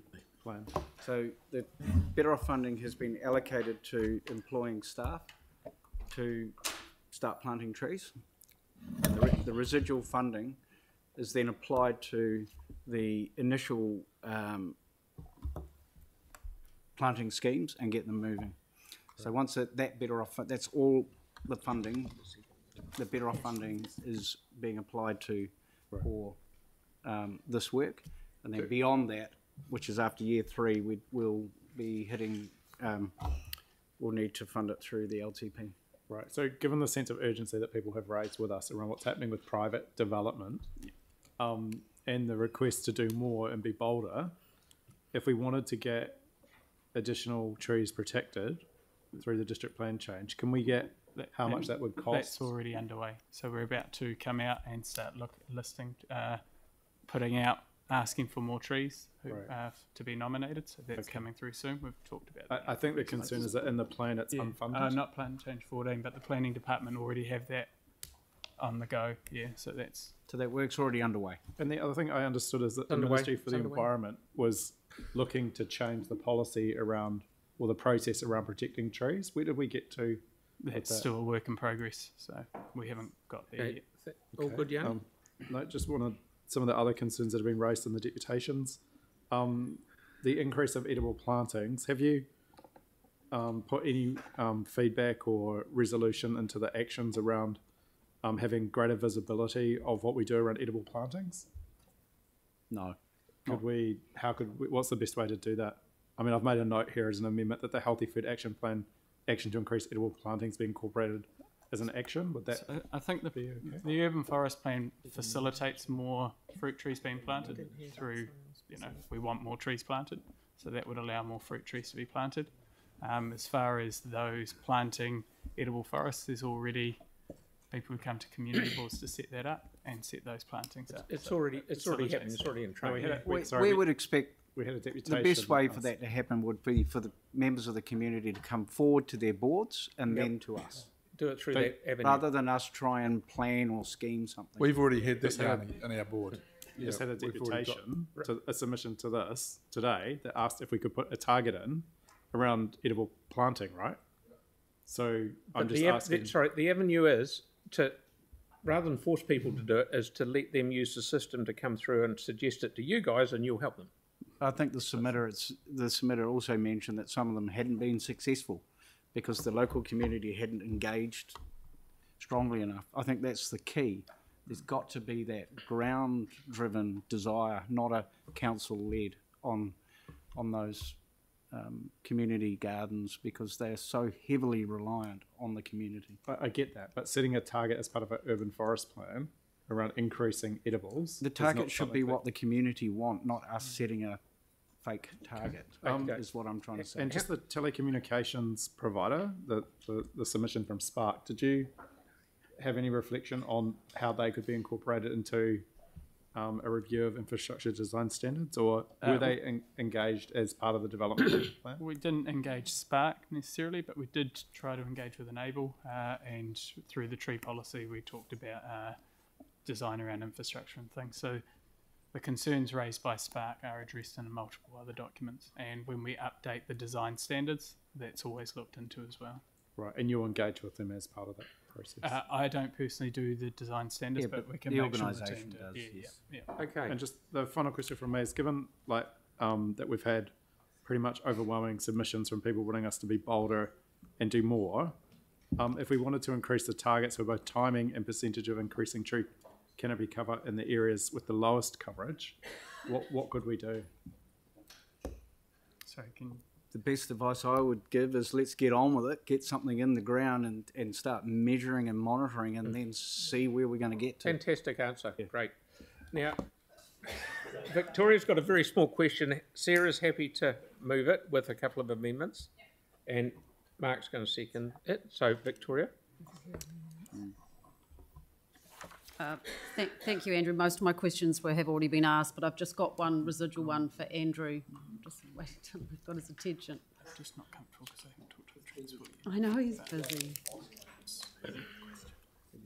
So the better off funding has been allocated to employing staff to start planting trees. The, re- the residual funding is then applied to the initial um, planting schemes and get them moving. So once that, that better off, that's all the funding, the better off funding is being applied to for um, this work. And then beyond that, which is after year three, we will be hitting, um, we'll need to fund it through the LTP. Right. So, given the sense of urgency that people have raised with us around what's happening with private development, um, and the request to do more and be bolder, if we wanted to get additional trees protected through the district plan change, can we get how much And that would cost? That's cost? already underway. So we're about to come out and start look listing, uh, putting out, asking for more trees who, Right. uh, to be nominated. So that's Okay. coming through soon. We've talked about. that. I, I think the concern is that in the plan it's Yeah, unfunded. Uh, not plan change 14, but the planning department already have that on the go. Yeah, so that's So that work's already underway. And the other thing I understood is that the Underway. Ministry for It's the underway. Environment was looking to change the policy around, or the process around protecting trees. Where did we get to? that's that? still a work in progress. So we haven't got there Okay. yet. Th- All good, Jan? Um, no, just wanted some of the other concerns that have been raised in the deputations. Um, the increase of edible plantings. Have you um, put any um, feedback or resolution into the actions around um, having greater visibility of what we do around edible plantings? No. Could we? How could? We, what's the best way to do that? I mean, I've made a note here as an amendment that the Healthy Food Action Plan action to increase edible plantings be incorporated as an action. Would that? So I think the, the urban forest plan facilitates more fruit trees being planted through, you know, we want more trees planted, so that would allow more fruit trees to be planted. Um, as far as those planting edible forests, there's already people who come to community boards to set that up and set those plantings up. It's So already- it's already happening, it's already in that. No, we train. We, sorry, we we- would expect we had a the best way for that to happen would be for the members of the community to come forward to their boards and Yep. then to us. Do it through Don't- that avenue. Rather than us try and plan or scheme something. We've already had this on, had- our board. You just had a we've got- deputation, to, a submission to this today that asked if we could put a target in around edible planting, right? So I'm just the, asking. the- sorry, the avenue is to, rather than force people to do it, is to let them use the system to come through and suggest it to you guys, and you'll help them. I think the submitter, it's, the submitter also mentioned that some of them hadn't been successful because the local community hadn't engaged strongly enough. I think that's the key. There's got to be that ground-driven desire, not a council-led on on those um, community gardens because they're so heavily reliant on the community. I, I get that, but setting a target as part of an urban forest plan around increasing edibles. The target should be what the community want, not us setting a fake target. Um, is what I'm trying to say. And just the telecommunications provider, the, the, the submission from Spark, did you have any reflection on how they could be incorporated into um, a review of infrastructure design standards, or were Uh, they en- engaged as part of the development plan? We didn't engage Spark necessarily, but we did try to engage with Enable, uh, and through the tree policy, we talked about uh, design around infrastructure and things. So the concerns raised by Spark are addressed in multiple other documents, and when we update the design standards, that's always looked into as well. Right, and you'll engage with them as part of that process. Uh, I don't personally do the design standards, Yeah, but, but we can the make sure the organisation does. Yeah, yes. yeah, yeah. Okay. And just the final question from me is given like um, that we've had pretty much overwhelming submissions from people wanting us to be bolder and do more. Um, if we wanted to increase the targets for both timing and percentage of increasing tree canopy cover in the areas with the lowest coverage, what what could we do? So can the best advice I would give is let's get on with it, get something in the ground and, and start measuring and monitoring and then see where we're going to get to. Fantastic answer. Great. Now, Victoria's got a very small question. Sara's happy to move it with a couple of amendments, and Mark's going to second it. So, Victoria. Uh, thank, thank you, Andrew. Most of my questions were, have already been asked, but I've just got one residual one for Andrew. Just waiting till we've got his attention. I'm Just not comfortable because I haven't talked to the transport. I know he's busy.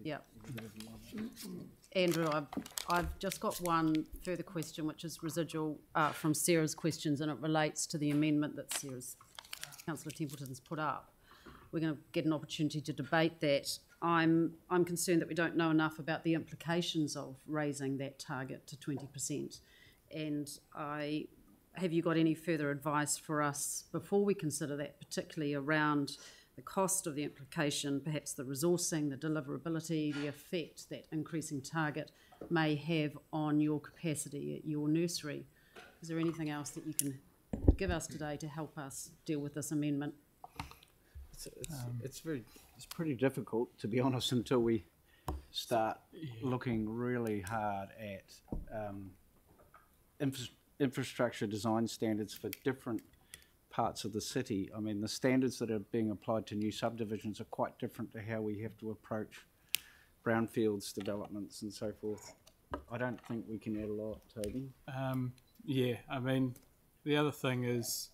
Yep. Andrew, I've, I've just got one further question, which is residual uh, from Sara's questions, and it relates to the amendment that Sara's, Councillor Templeton's put up. We're going to get an opportunity to debate that. I'm, I'm concerned that we don't know enough about the implications of raising that target to 20%. And I, have you got any further advice for us before we consider that, particularly around the cost of the implication, perhaps the resourcing, the deliverability, the effect that increasing target may have on your capacity at your nursery? Is there anything else that you can give us today to help us deal with this amendment? It's, it's, it's very, it's pretty difficult, to be honest, until we start looking really hard at um, infra- infrastructure design standards for different parts of the city. I mean, the standards that are being applied to new subdivisions are quite different to how we have to approach brownfields developments and so forth. I don't think we can add a lot, Toby. Um, yeah, I mean, the other thing is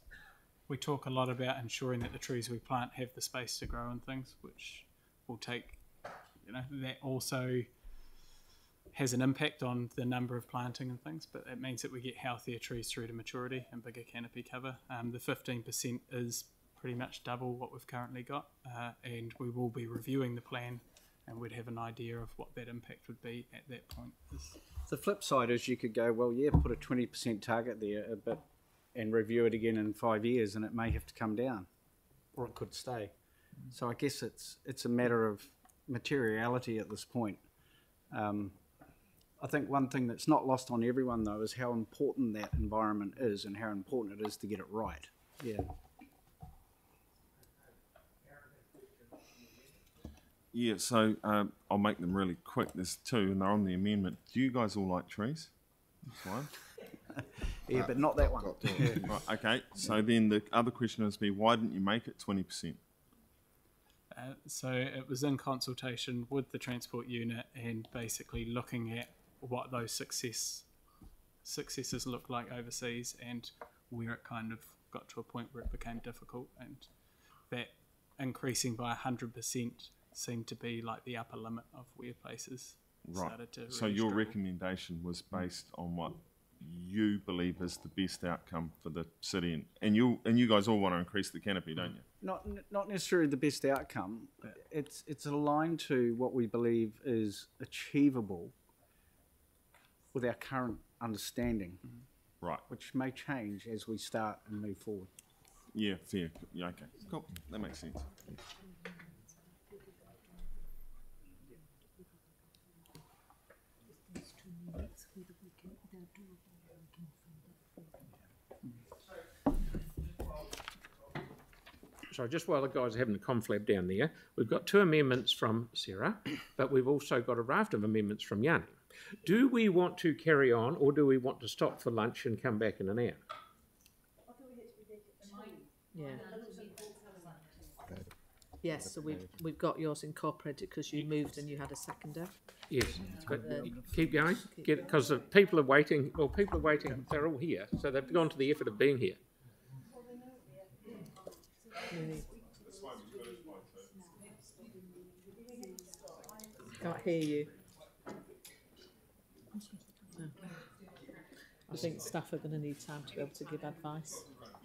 we talk a lot about ensuring that the trees we plant have the space to grow and things, which will take, you know, that also has an impact on the number of planting and things, but it means that we get healthier trees through to maturity and bigger canopy cover. Um, the 15% is pretty much double what we've currently got, uh, and we will be reviewing the plan and we'd have an idea of what that impact would be at that point. The flip side is you could go, well, yeah, put a 20% target there, uh, but and review it again in five years, and it may have to come down, or it could stay. So I guess it's it's a matter of materiality at this point. Um, I think one thing that's not lost on everyone though is how important that environment is, and how important it is to get it right. Yeah. Yeah, so um, I'll make them really quick. There's two, and they're on the amendment. Do you guys all like trees? That's one. Yeah, but not that one. right, okay, so then the other question is be why didn't you make it 20%? Uh, so it was in consultation with the transport unit and basically looking at what those success successes look like overseas and where it kind of got to a point where it became difficult and that increasing by 100% seemed to be like the upper limit of where places Right. started to So really your struggle. recommendation was based on what you believe is the best outcome for the city, and, you and you guys all want to increase the canopy, don't you? Not not necessarily the best outcome. It's it's aligned to what we believe is achievable with our current understanding. Mm-hmm. Right. Which may change as we start and move forward. Yeah, fair. Yeah, okay, cool. That makes sense. So just while the guys are having the conflab down there, we've got two amendments from Sara, but we've also got a raft of amendments from Yani. Do we want to carry on or do we want to stop for lunch and come back in an hour? Yeah. Yes, so we've, we've got yours incorporated because you moved and you had a seconder. Yes, but Um, keep going, because the people are waiting, well, people are waiting, they're all here, so they've gone to the effort of being here. Can't hear you. No. I think staff are going to need time to be able to give advice,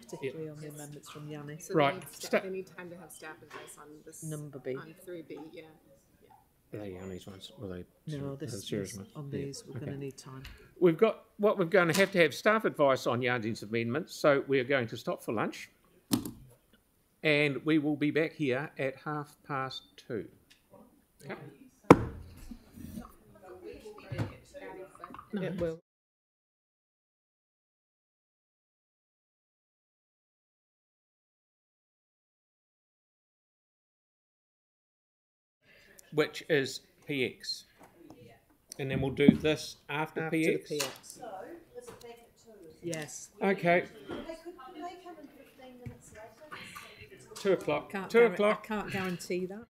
particularly on the amendments from Yani's. So they need, sta- they need time to have staff advice on this. Number B. On three B, yeah. Are they Yani's ones, or are they? No, are this they is Sara's ones? on Yeah, these. We're okay. going to need time. We've got, what we're going to have to have staff advice on Yani's amendments, so we're going to stop for lunch. And we will be back here at half past two. Okay. It will. Which is PX. And then we'll do this after, After the PX. PX. So, is it back at two? Yes. Okay, They could, could they come in fifteen minutes later? Two o'clock. Can't Two o'clock. I can't guarantee that.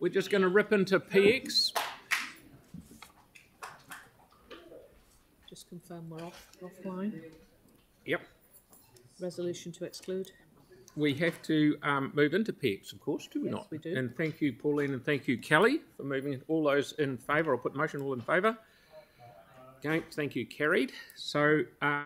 We're just going to rip into PX. Just confirm we're off, offline. Yep. Resolution to exclude. We have to um, move into PX, of course, do we Yes, not? we do. And thank you, Pauline, and thank you, Kelly, for moving all those in favour. I'll put motion all in favour. Against, thank you, carried. So. Uh,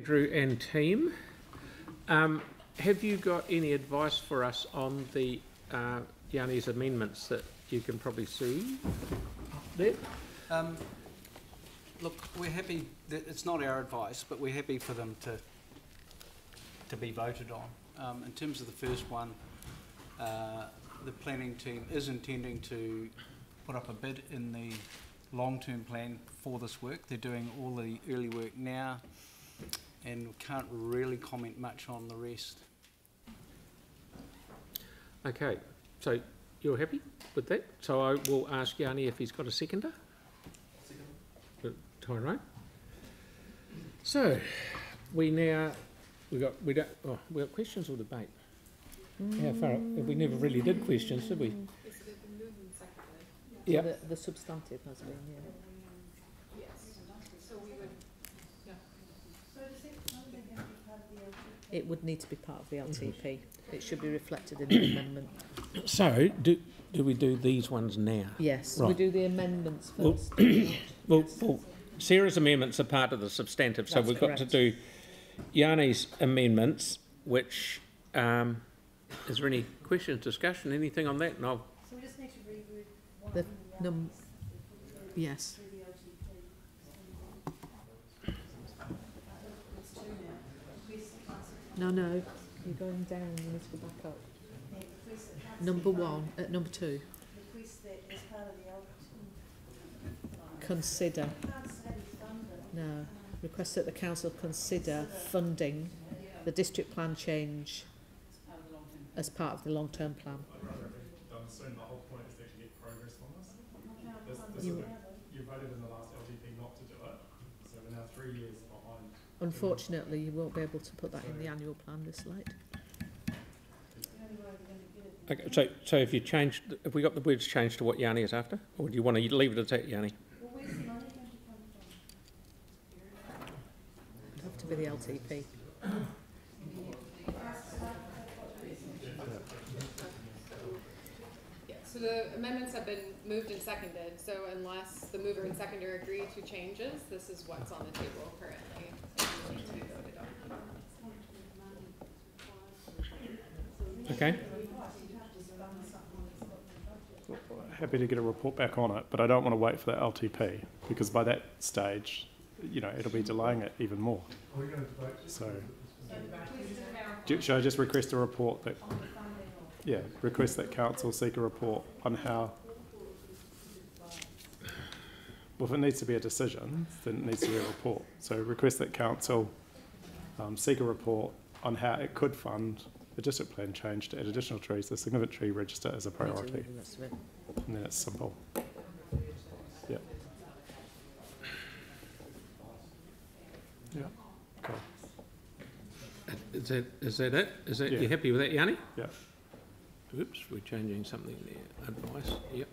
Andrew and team. Um, have you got any advice for us on the uh, Yani's amendments that you can probably see there? Um, look, we're happy, that it's not our advice, but we're happy for them to, to be voted on. Um, in terms of the first one, uh, the planning team is intending to put up a bid in the long-term plan for this work. They're doing all the early work now and can't really comment much on the rest. Okay, so you're happy with that? So I will ask Yani if he's got a seconder. Second. Tyrone. So we now we got we don't oh, we got questions or debate. How far? We never really did questions, did we? Yeah. The, the substantive has been, yeah. Yes, so we would, yeah. It would need to be part of the LTP. It should be reflected in the amendment. So do do we do these ones now? Yes, we Right. do the amendments Well, first. well, well, Sara's amendments are part of the substantive, so That's we've got to correct. do Yani's amendments, which, um, is there any questions, discussion, anything on that? No. So we just need to reword The num, yes. No, no, you're going down, you need to go back up. Number one, at number two, Request that as part of the LTP. consider. No, request that the council consider funding the district plan change as part of the long-term plan. I'm assuming the whole point is to actually get progress on this. This, this You- is a, you voted in the last LTP not to do it, so we're now three years behind. Unfortunately, you won't be able to put that in the annual plan this late. Okay, so, so if you changed, have we got the words changed to what Yani is after? Or do you want to leave it at that, Yani? It'd have to be the LTP. So the amendments have been moved and seconded, so unless the mover and seconder agree to changes, this is what's on the table currently. Okay. Happy to get a report back on it, but I don't want to wait for the LTP because by that stage, you know, it'll be delaying it even more. So, do, should I just request a report that, yeah, request that council seek a report on how, well, if it needs to be a decision, then it needs to be a report. So request that council um, seek a report on how it could fund the district plan change to add additional trees, the significant tree register as a priority. And then it's simple. Yeah. Yeah, okay. Is that, is that it? Is that, Yeah. you happy with that, Yani? Yeah. Oops, we're changing something there. Advice, yep.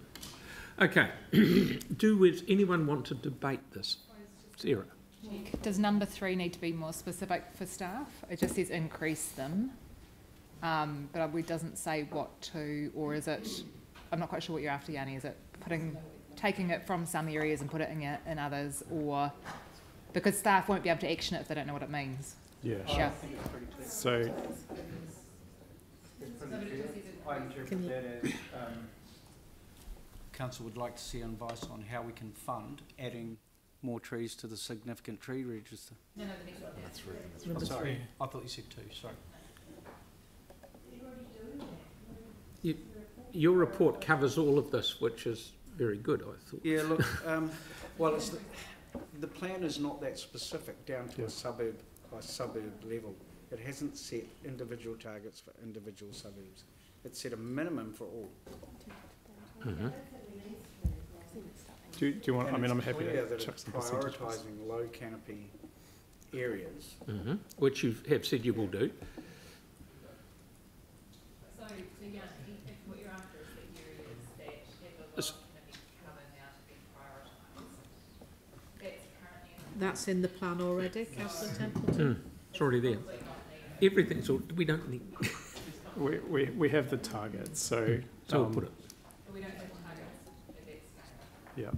Okay. Do, does anyone want to debate this? Sara? Does number three need to be more specific for staff? It just says increase them, um, but it doesn't say what to, or is it, I'm not quite sure what you're after, Yani, is it putting, taking it from some areas and putting it in others, or, because staff won't be able to action it if they don't know what it means. Yeah. Yeah. So, I Can interpret you- that as, um, council would like to see advice on how we can fund adding more trees to the significant tree register. No, no, the next one. That's right. Number Sorry, three. I thought you said two, sorry. You, your report covers all of this, which is very good, I thought. Yeah, look, um, well, it's, the, the plan is not that specific down to a suburb by suburb level. It hasn't set individual targets for individual suburbs. It's set a minimum for all. Mhm. Do, do you want, I mean, I'm happy to that chuck it's some percentages. prioritising low canopy areas. hmm Which you have said you will do. So, so yeah, if what you're after is the areas that have a It's- lot of community cover now to be prioritised. That's in the plan already, councillor Templeton? Mm, it's already there. Everything's all, we don't need, We, we, we have the targets, so. so we'll um, put it. Can be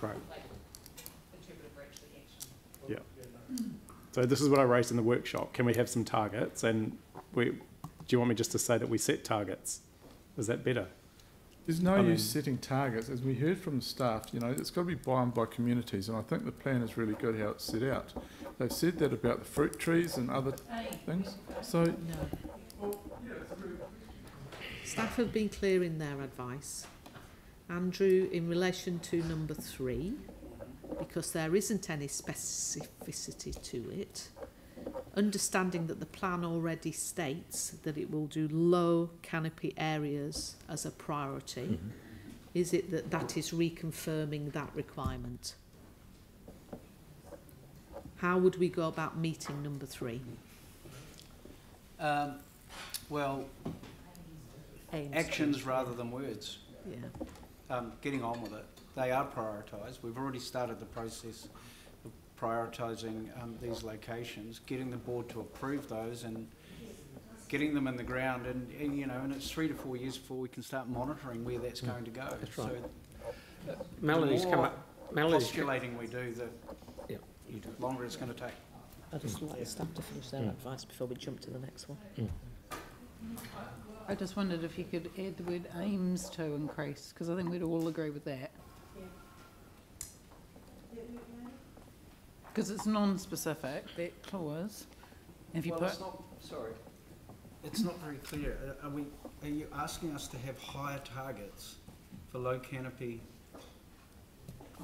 Right. Yeah. So this is what I raised in the workshop. Can we have some targets? And we, do you want me just to say that we set targets? Is that better? There's no I use mean- setting targets, as we heard from the staff, you know, it's got to be bound by communities, and I think the plan is really good how it's set out. They've said that about the fruit trees and other things, so. Staff have been clear in their advice. Andrew, in relation to number three, because there isn't any specificity to it, understanding that the plan already states that it will do low canopy areas as a priority, is it that that is reconfirming that requirement? How would we go about meeting number three? Um, well, Aims actions to- rather than words. Yeah. Um, getting on with it. They are prioritised. We've already started the process of prioritising um, these locations, getting the board to approve those and getting them in the ground and, and, you know, and it's three to four years before we can start monitoring where that's going to go. That's right. So Melody's the come more up- Melody's- Postulating we do, the Yeah, you do. longer it's going to take. I'd just like the staff to finish their Mm. advice before we jump to the next one. I just wondered if you could add the word aims to increase, because I think we'd all agree with that. Because it's non-specific, that clause. If you Well, put, it's not, sorry, it's not very clear. Uh, Are we, are you asking us to have higher targets for low canopy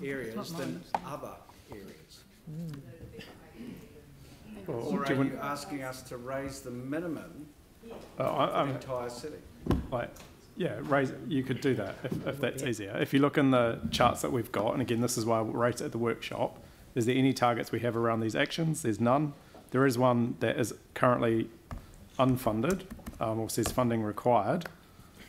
areas than other areas? Well, Or are you you asking us to raise the minimum Uh, I, the entire city? like, yeah, raise, you could do that if, if that's easier. If you look in the charts that we've got, and again, this is why I raised it at the workshop, is there any targets we have around these actions? There's none. There is one that is currently unfunded, um, or says funding required.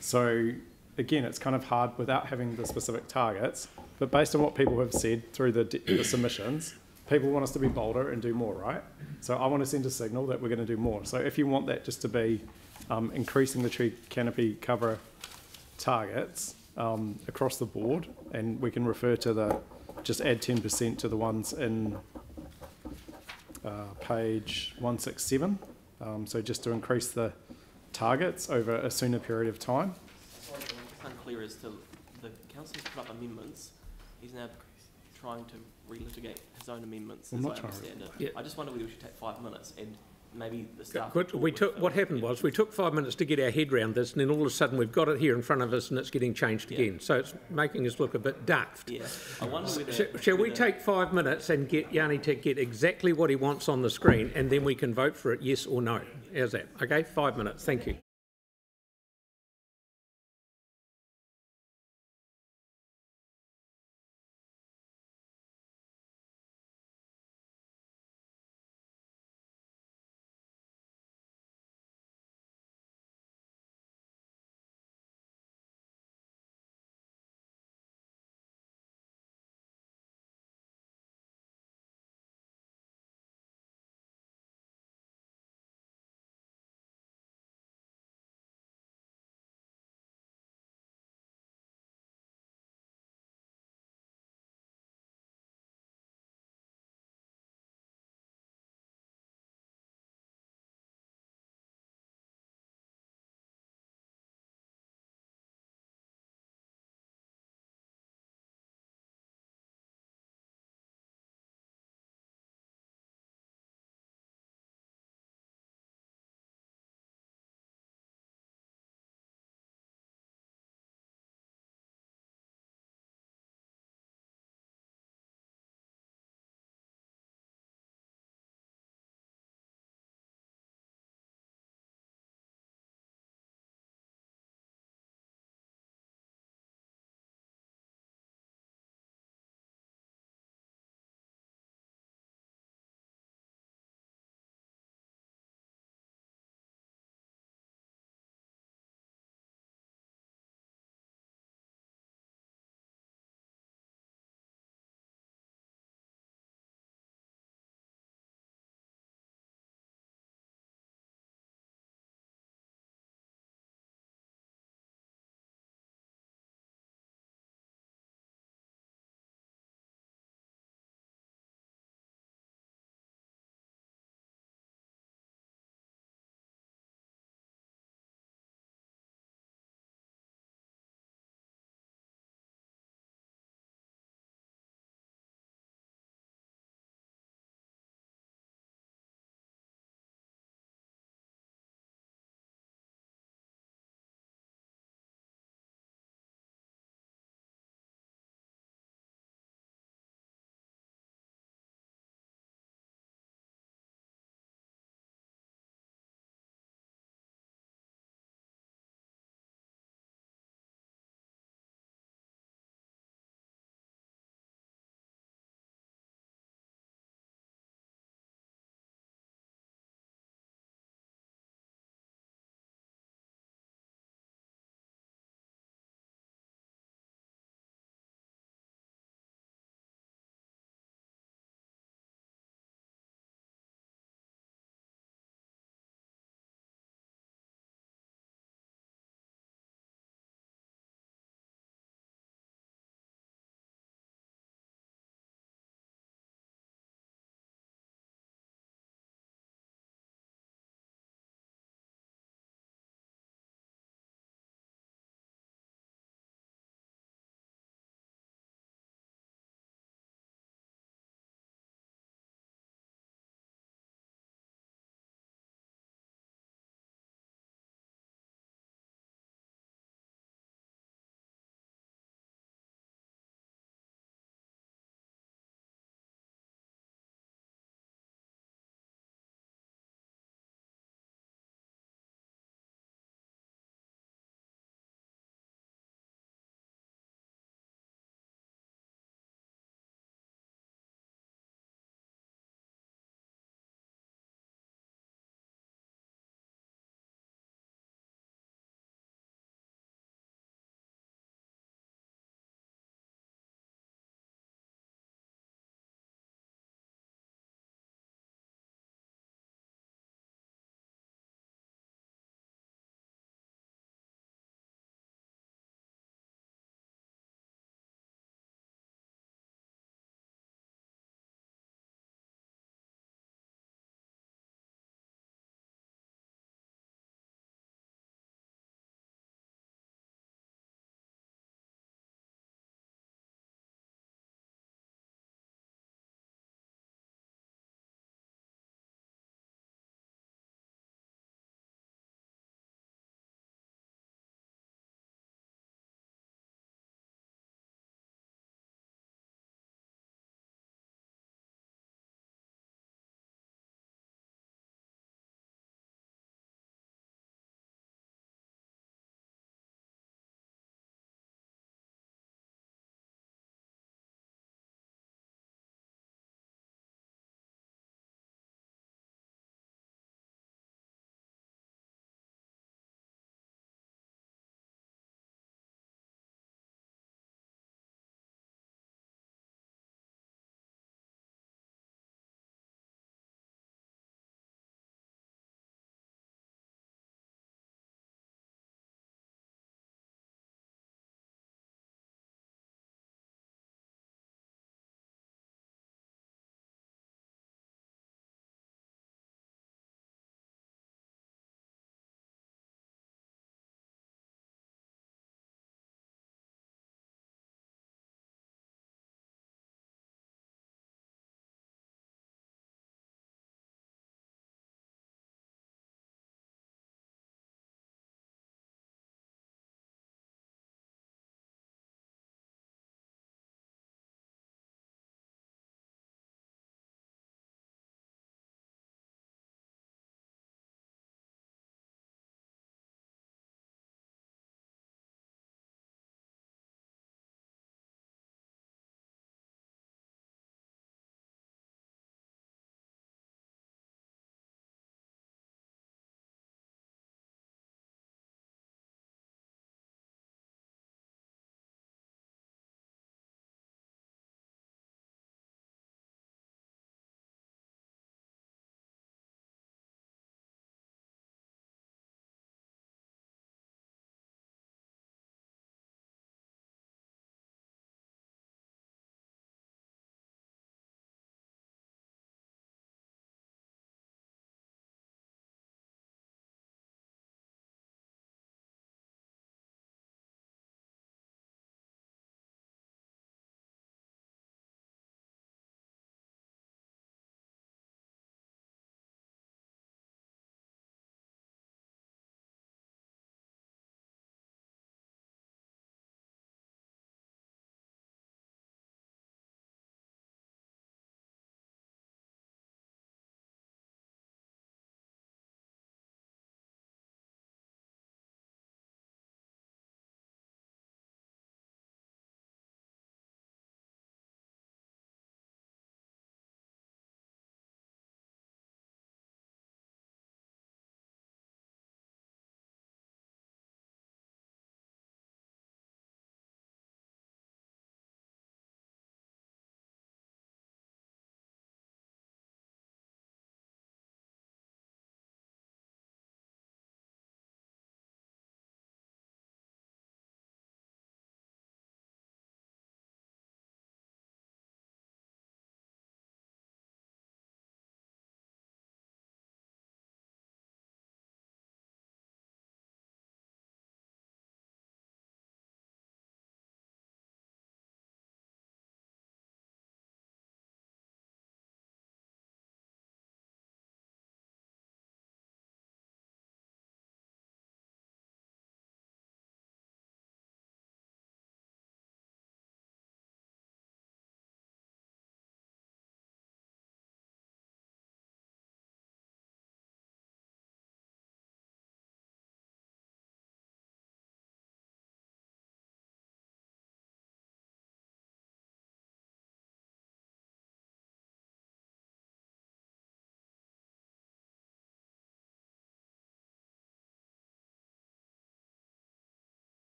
So again, it's kind of hard without having the specific targets, but based on what people have said through the, the submissions, people want us to be bolder and do more, right? So I want to send a signal that we're going to do more. So if you want that just to be um, increasing the tree canopy cover targets um, across the board, and we can refer to the, just add 10% to the ones in uh, page 167. Um, so just to increase the targets over a sooner period of time. It's unclear as to the councillor's put up amendments. He's now trying to relitigate his own amendments, I'm as I not trying to- understand Yeah. it. I just wonder whether we should take five minutes and maybe the staff. But we took, what happened was, we took five minutes to get our head round this, and then all of a sudden, we've got it here in front of us, and it's getting changed again. So it's making us look a bit daft. Yeah, I wonder whether. Sh- Shall we take five minutes and get Yani to get exactly what he wants on the screen, and then we can vote for it, yes or no? How's that? Okay, five minutes, thank you.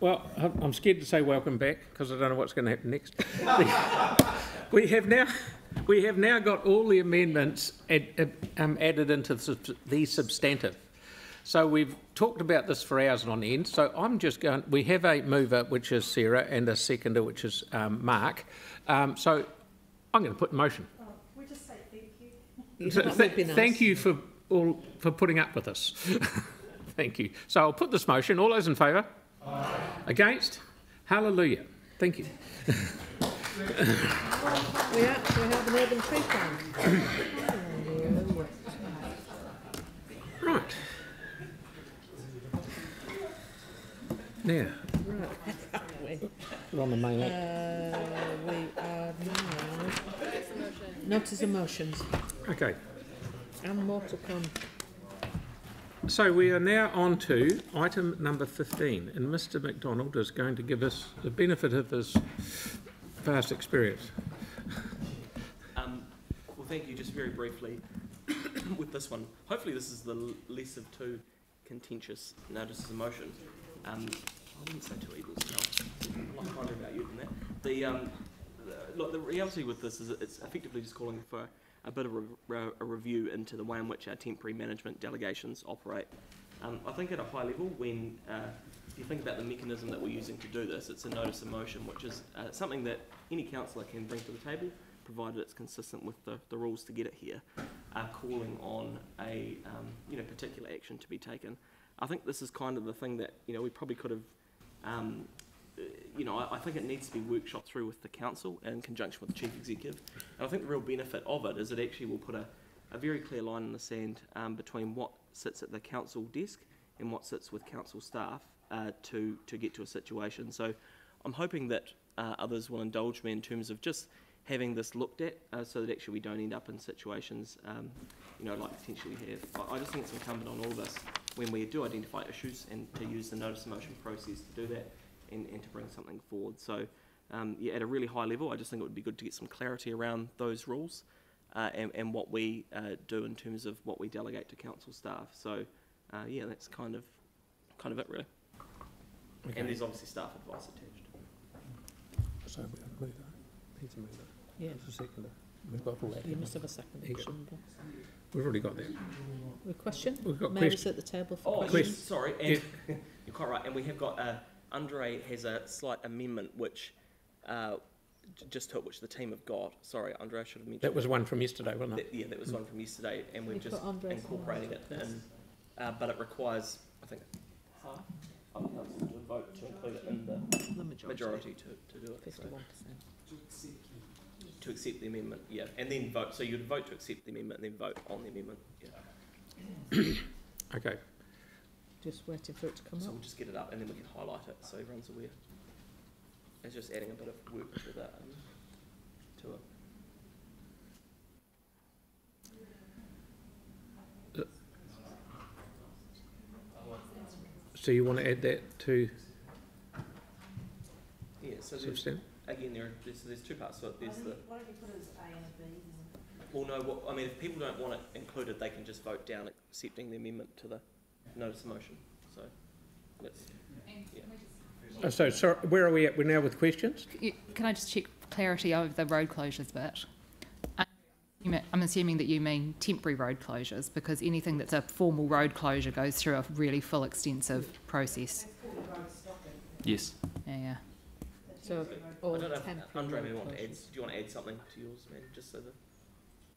Well, I'm I'm scared to say welcome back because I don't know what's going to happen next. we have now, we have now got all the amendments ad, ad- um, added into the substantive. So we've talked about this for hours on end. So I'm just going. We have a mover, which is Sara, and a seconder, which is um, Mark. Um, so I'm going to put in motion. We just say thank you. So th- nice. Thank you for all for putting up with us. thank you. So I'll put this motion. All those in favour? Against? Hallelujah. Thank you. We actually have an urban tree plan. Right. Now, Right. we're on the main act. Uh, we are now. Notice of motions. Okay. And more to come. So we are now on to item number 15, and Mr McDonald is going to give us the benefit of his vast experience. Um, well, thank you. Just very briefly with this one. Hopefully, this is the less of two contentious notices of motion. Um, I wouldn't say two evils. No, I'm a lot kinder about you than that. The um, the- look, the reality with this is it's effectively just calling for a bit of a, re- a review into the way in which our temporary management delegations operate. Um, I think at a high level, when uh, if you think about the mechanism that we're using to do this, it's a notice of motion, which is uh, something that any councillor can bring to the table, provided it's consistent with the, the rules to get it here, uh, calling on a um, you know particular action to be taken. I think this is kind of the thing that you know we probably could have. Um, you know, I, I think it needs to be workshopped through with the council in conjunction with the chief executive. And I think the real benefit of it is it actually will put a, a very clear line in the sand um, between what sits at the council desk and what sits with council staff uh, to to get to a situation. So I'm hoping that uh, others will indulge me in terms of just having this looked at, uh, so that actually we don't end up in situations, um, you know, like potentially have. I, I just think it's incumbent on all of us when we do identify issues and to use the notice of motion process to do that and, and to bring something forward. So. Um, yeah, at a really high level, I just think it would be good to get some clarity around those rules uh, and, and what we uh, do in terms of what we delegate to council staff. So, uh, yeah, that's kind of kind of it, really. Okay. And there's obviously staff advice attached. So we have a mover. He's a mover. Yeah. There's a seconder. We've got all that. You must have a second. We've already got that. we? A question? We've got Mary's question- at the table for Oh, questions. yes, sorry, and you're quite right. And we have got uh, Andrei has a slight amendment which uh, just to which the team have got. Sorry, Andrei, I should have mentioned. That was one from yesterday, wasn't it? That- yeah, that was one from yesterday, and we're just put incorporating it in. Uh, but it requires, I think, half of the council to vote to include it in the, The majority. majority to, to do it. Fifty-one percent. To accept the amendment, yeah, and then vote. So you'd vote to accept the amendment, and then vote on the amendment. Yeah. Okay. Just waiting for it to come So up. we'll just get it up and then we can highlight it so everyone's aware. It's just adding a bit of work to that, um, to it. So you want to add that to Yeah, so there's, again, there are, there's, there's two parts to it. There's the, Why don't you put it as A and B? well, no, what, I mean, if people don't want it included, they can just vote down accepting the amendment to the notice of motion. So, let's, yeah. Oh, so, sorry, where are we at? We're now with questions? Can I just check clarity over the road closures bit? I'm assuming- that you mean temporary road closures because anything that's a formal road closure goes through a really full, extensive process. Yes. Yeah, yeah. So, I all don't know, if Andrei, road may want to add, do you want to add something to yours, man, just so that?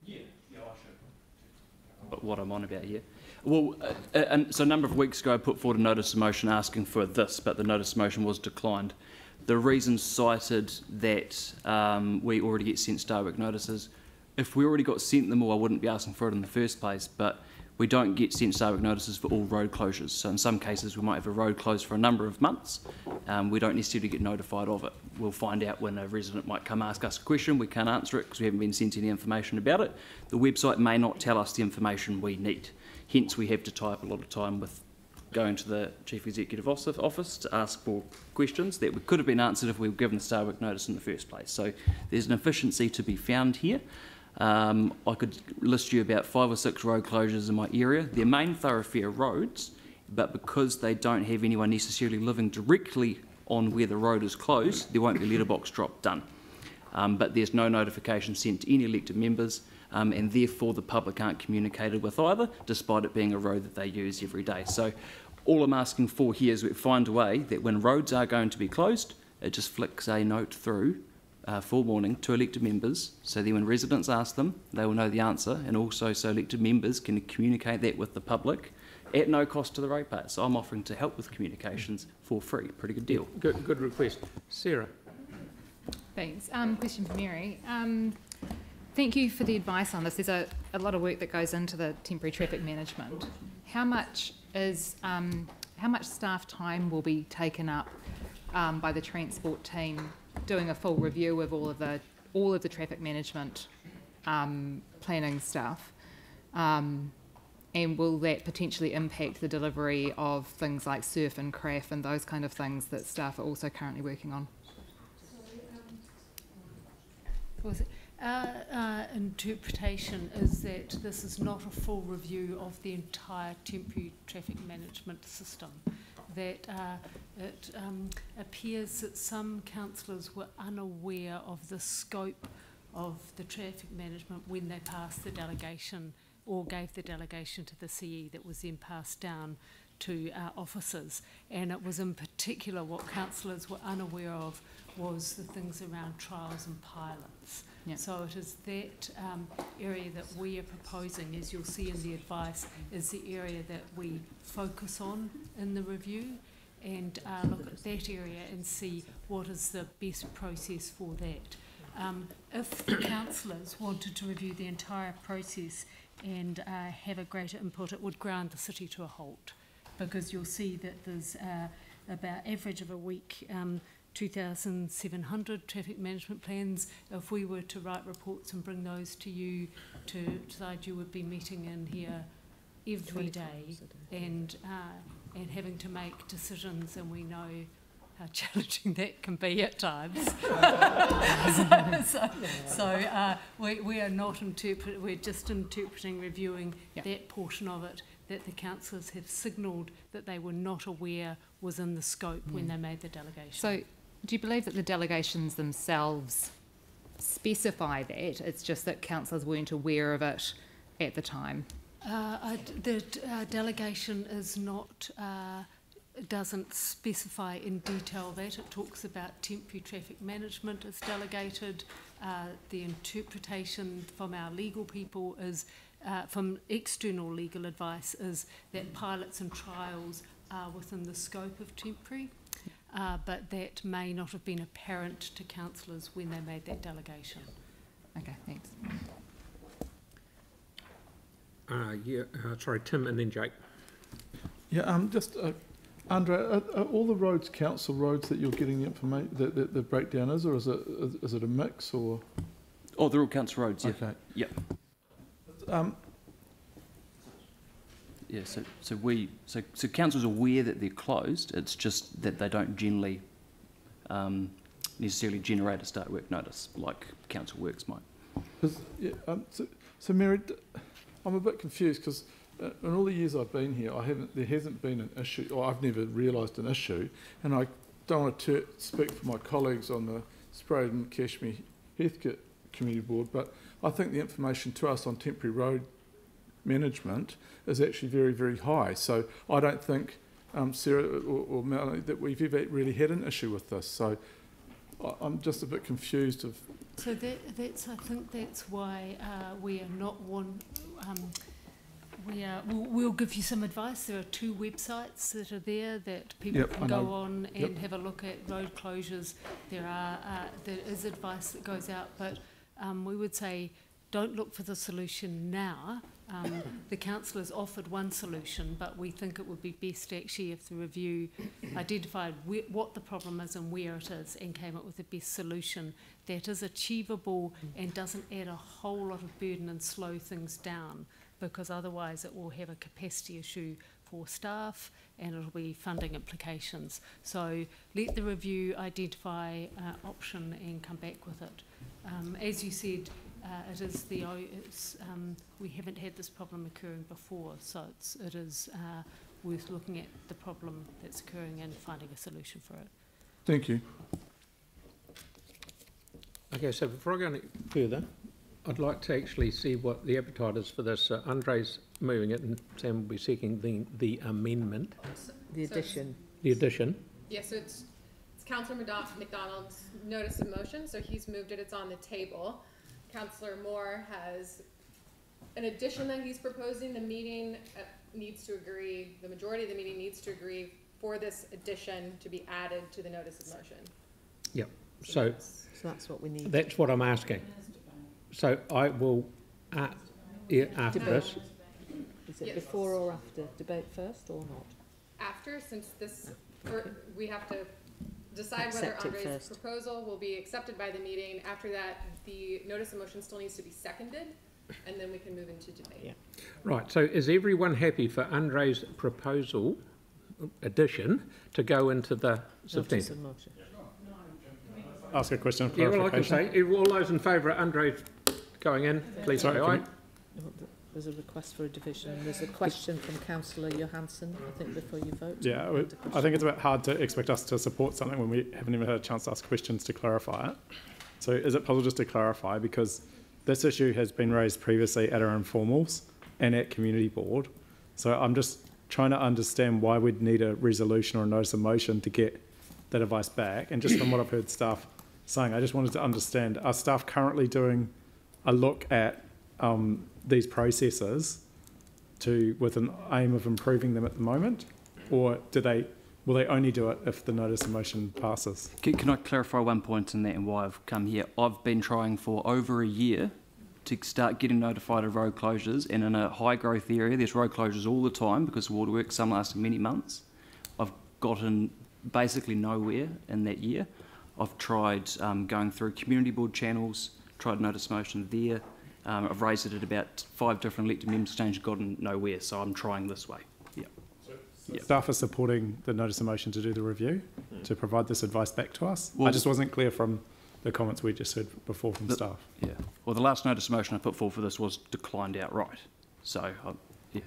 Yeah, yeah, I should. What I'm on about here. Well, uh, and so a number of weeks ago, I put forward a notice of motion asking for this, but the notice of motion was declined. The reason cited that um, we already get sent Starwick notices. If we already got sent them all, I wouldn't be asking for it in the first place. But we don't get sent Starwick notices for all road closures. So in some cases, we might have a road closed for a number of months. Um, we don't necessarily get notified of it. We'll find out when a resident might come ask us a question. We can't answer it because we haven't been sent any information about it. The website may not tell us the information we need. Hence, we have to tie up a lot of time with going to the Chief Executive Office office to ask for questions that we could have been answered if we were given the Starwick notice in the first place. So there's an efficiency to be found here. Um, I could list you about five or six road closures in my area. They're main thoroughfare roads, but because they don't have anyone necessarily living directly on where the road is closed, there won't be letterbox drop done. Um, but there's no notification sent to any elected members, um, and therefore the public aren't communicated with either, despite it being a road that they use every day. So all I'm asking for here is we find a way that when roads are going to be closed, it just flicks a note through uh, forewarning to elected members, so then when residents ask them, they will know the answer, and also so elected members can communicate that with the public at no cost to the ratepayers. So I'm offering to help with communications for free. Pretty good deal. Good, good request. Sara? Thanks. Um, question for Mary. Um, thank you for the advice on this. There's a, a lot of work that goes into the temporary traffic management. How much is um, how much staff time will be taken up um, by the transport team doing a full review of all of the all of the traffic management um, planning stuff? Um, and will that potentially impact the delivery of things like surf and craft and those kind of things that staff are also currently working on? Our uh, interpretation is that this is not a full review of the entire temporary traffic management system. That uh, it um, appears that some councillors were unaware of the scope of the traffic management when they passed the delegation or gave the delegation to the CE that was then passed down to our officers. And it was in particular what councillors were unaware of was the things around trials and pilots. Yep. So it is that um, area that we are proposing, as you'll see in the advice, is the area that we focus on in the review and uh, look at that area and see what is the best process for that. Um, if the councillors wanted to review the entire process and uh, have a greater input, it would ground the city to a halt because you'll see that there's uh, about average of a week um, 2,700 traffic management plans. If we were to write reports and bring those to you to decide you would be meeting in here every day and, uh, and having to make decisions and we know how challenging that can be at times. so so, so uh, we, we are not interpret, we're just interpreting, reviewing Yeah. that portion of it that the councillors have signalled that they were not aware was in the scope when Mm. they made the delegation. So, do you believe that the delegations themselves specify that? It's just that councillors weren't aware of it at the time. Uh, I the uh, delegation is not, uh, doesn't specify in detail that. It talks about temporary traffic management is delegated. Uh, the interpretation from our legal people is, uh, from external legal advice, is that pilots and trials are within the scope of temporary. Uh, but that may not have been apparent to councillors when they made that delegation. Okay, thanks. Uh, yeah, uh, sorry, Tim and then Jake. Yeah, um, just, uh, Andrea, are, are all the roads council roads that you're getting the information, that, that the breakdown is, or is it, is, is it a mix, or? Oh, they're all council roads, yeah. Okay. Yep. Um, Yeah, so, so we, so, so council's aware that they're closed, it's just that they don't generally um, necessarily generate a start work notice like council works might. yeah, um, so, so Mary, I'm a bit confused, because uh, in all the years I've been here, I haven't, there hasn't been an issue, or I've never realised an issue, and I don't want to speak for my colleagues on the Spreydon Cashmere Heathcote Community Board, but I think the information to us on temporary road management is actually very, very high. So I don't think, um, Sarah or, or Melanie, that we've ever really had an issue with this. So I, I'm just a bit confused of. So that, that's, I think that's why uh, we are not one, um, we are, we'll, we'll give you some advice. There are two websites that are there that people Yep, can go on Yep. and have a look at road closures. There are, uh, there is advice that goes out, but um, we would say don't look for the solution now. Um, the council has offered one solution, but we think it would be best actually if the review identified whe- what the problem is and where it is and came up with the best solution that is achievable and doesn't add a whole lot of burden and slow things down because otherwise it will have a capacity issue for staff and it'll be funding implications. So let the review identify uh, option and come back with it. Um, as you said, uh, it is the it's, um, we haven't had this problem occurring before, so it's, it is uh, worth looking at the problem that's occurring and finding a solution for it. Thank you. Okay, so before I go any further, I'd like to actually see what the appetite is for this. Uh, Andre's moving it and Sam will be seeking the, the amendment, The So- addition. the addition. Yeah, so it's, it's Councillor MacDonald's notice of motion, so he's moved it, it's on the table. Councillor Moore has an addition that he's proposing, the meeting uh, needs to agree, the majority of the meeting needs to agree for this addition to be added to the notice of motion. Yep, so So that's what we need. that's what I'm asking. So I will, uh, yeah, after Debate. this, Is it Yes. before or after? Debate first or not? After, since this, or we have to decide whether Accept it Andre's first. proposal will be accepted by the meeting. After that, the notice of motion still needs to be seconded, and then we can move into debate. right, so is everyone happy for Andre's proposal, addition, to go into the Notice substantive? of motion. Ask a question of Yeah, well, I can clarification. say, if all those in favour of Andre going in, please say Sorry, aye. There's a request for a division. There's a question from councillor Johanson, I think, before you vote. Yeah, I I think it's a bit hard to expect us to support something when we haven't even had a chance to ask questions to clarify it. So is it possible just to clarify, because this issue has been raised previously at our informals and at community board. So I'm just trying to understand why we'd need a resolution or a notice of motion to get that advice back. And just from what I've heard staff saying, I just wanted to understand, are staff currently doing a look at um, these processes to, with an aim of improving them at the moment? Or do they, will they only do it if the notice of motion passes? Can, can I clarify one point in that and why I've come here? I've been trying for over a year to start getting notified of road closures, and in a high growth area, there's road closures all the time because of waterworks, some lasting many months. I've gotten basically nowhere in that year. I've tried um, going through community board channels, tried notice motion there. Um, I've raised it at about five different elected members exchange, gotten nowhere, so I'm trying this way. Yeah. Yeah. Staff are supporting the notice of motion to do the review, to provide this advice back to us. I just wasn't clear from the comments we just heard before from The- staff. Yeah. Well, the last notice of motion I put forward for this was declined outright. So, I, yeah.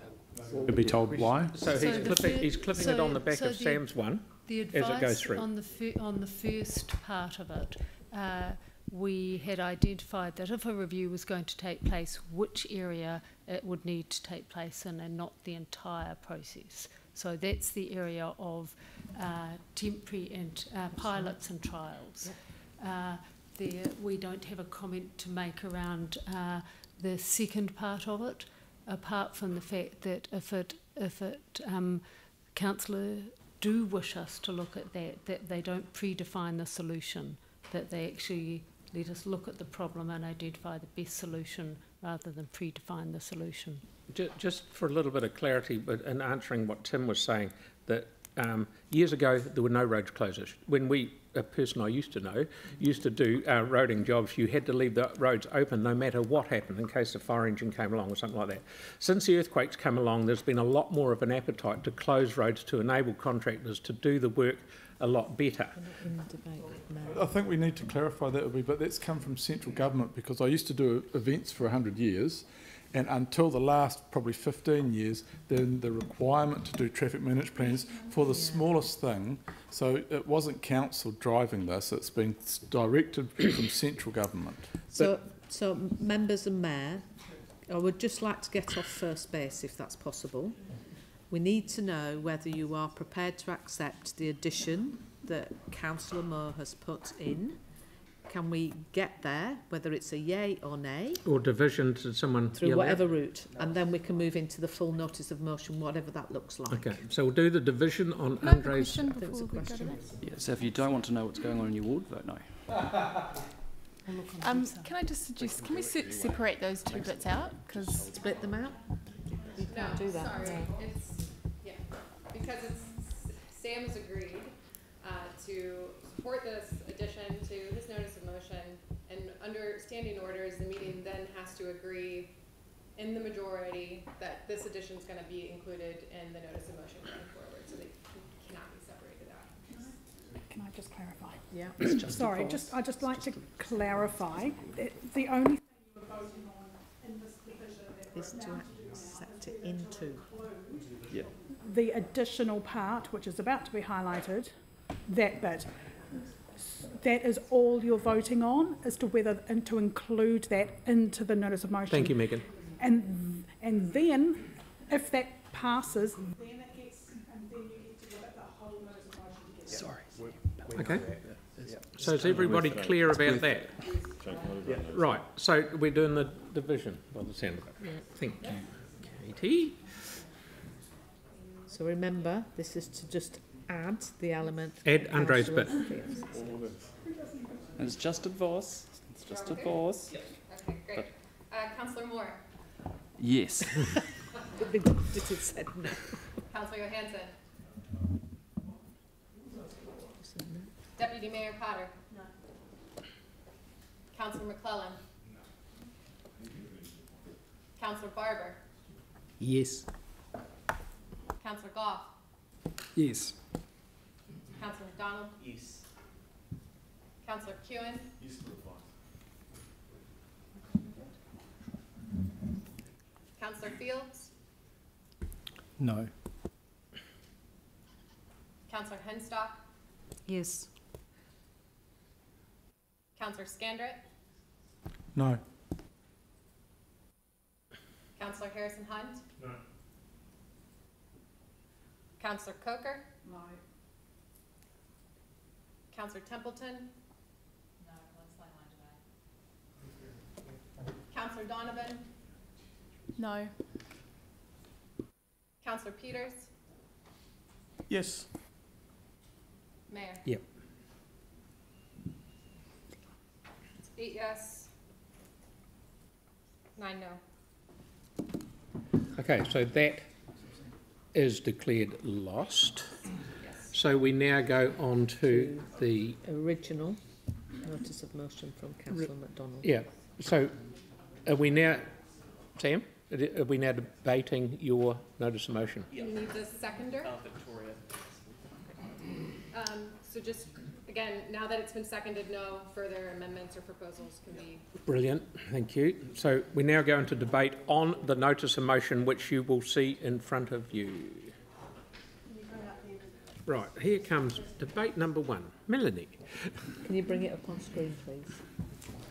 Could be told why? So he's the clipping, he's clipping it on the back so of the- Sam's one The as it goes through. on the on the first part of it, uh, we had identified that if a review was going to take place, which area it would need to take place in, and not the entire process. So that's the area of uh, temporary and uh, pilots and trials. Uh, there, we don't have a comment to make around uh, the second part of it, apart from the fact that if it if it um, councillor do wish us to look at that, that they don't predefine the solution, that they actually let us look at the problem and identify the best solution rather than predefine the solution. Just for a little bit of clarity, but in answering what Tim was saying, that um, years ago there were no road closures. When we, a person I used to know, used to do uh, roading jobs, you had to leave the roads open no matter what happened in case a fire engine came along or something like that. Since the earthquakes come along, there's been a lot more of an appetite to close roads to enable contractors to do the work a lot better. I think we need to clarify that a wee bit. That's come from central government because I used to do events for 100 years and until the last probably 15 years, then the requirement to do traffic management plans for the smallest thing, so it wasn't council driving this, it's been directed from central government. So, so members and mayor, I would just like to get off first base if that's possible. We need to know whether you are prepared to accept the addition that councillor Moore has put in. Can we get there, whether it's a yay or nay, Or division to someone. through yell out. whatever route, and then we can move into the full notice of motion, whatever that looks like. Okay, so we'll do the division on Can I have a Andre's. question I think it's a before we go to question. that? yeah. So if you don't want to know what's going on in your ward, vote no. I'll look on the Um, can I just suggest, can we se- separate those two bits out? Because Split them out? You can't do that. sorry, no. it's, yeah, because it's, Sam has agreed, uh, to support this addition to his notice of motion, and under standing orders, the meeting then has to agree in the majority that this addition is gonna be included in the notice of motion going forward, so they cannot be separated out. can I just clarify? Yeah, it's just Sorry, just, I'd just like to clarify, that the only thing you were voting on in this division that Is we're to about to do now accept is it to into. include Yeah. The additional part, which is about to be highlighted, that bit, that is all you're voting on as to whether, and to include that into the notice of motion. Thank you, Megan. And, and then, if that passes, then it gets, and then you get to look at the whole notice of motion. Sorry. Okay. So is everybody clear about that? Right, so we're doing the division by the sound of it. Thank you, Katie. So remember, this is to just add the element. Add of Andre's councillor bit. Pearce. It's just advice. It's just advice. Okay, great. Uh, Councillor Moore, Yes. It'd be it said no. Councillor Johanson, Deputy Mayor Cotter. No. Councillor McLellan. No. Councillor Barber, Yes. Councillor Gough, Yes. Councillor MacDonald. Yes. Councillor Keown. Yes, Councillor Fields, No. Councillor Henstock, Yes. Councillor Scandrett, No. Councillor Harrison Hunt. No. Councillor Coker. No. Councillor Templeton. No, Councillor Donovan, No. Councillor Peters, Yes. Mayor. Yep. Eight yes. Nine no. Okay, so that is declared lost. So we now go on to the, Original notice of motion from councillor MacDonald. yeah, so are we now, Sam, are we now debating your notice of motion? You need the seconder. Uh, Victoria. Um, so just, again, now that it's been seconded, no further amendments or proposals can be. Brilliant, thank you. So we now go into debate on the notice of motion, which you will see in front of you. Right, here comes debate number one. Melanie. Can you bring it up on screen, please?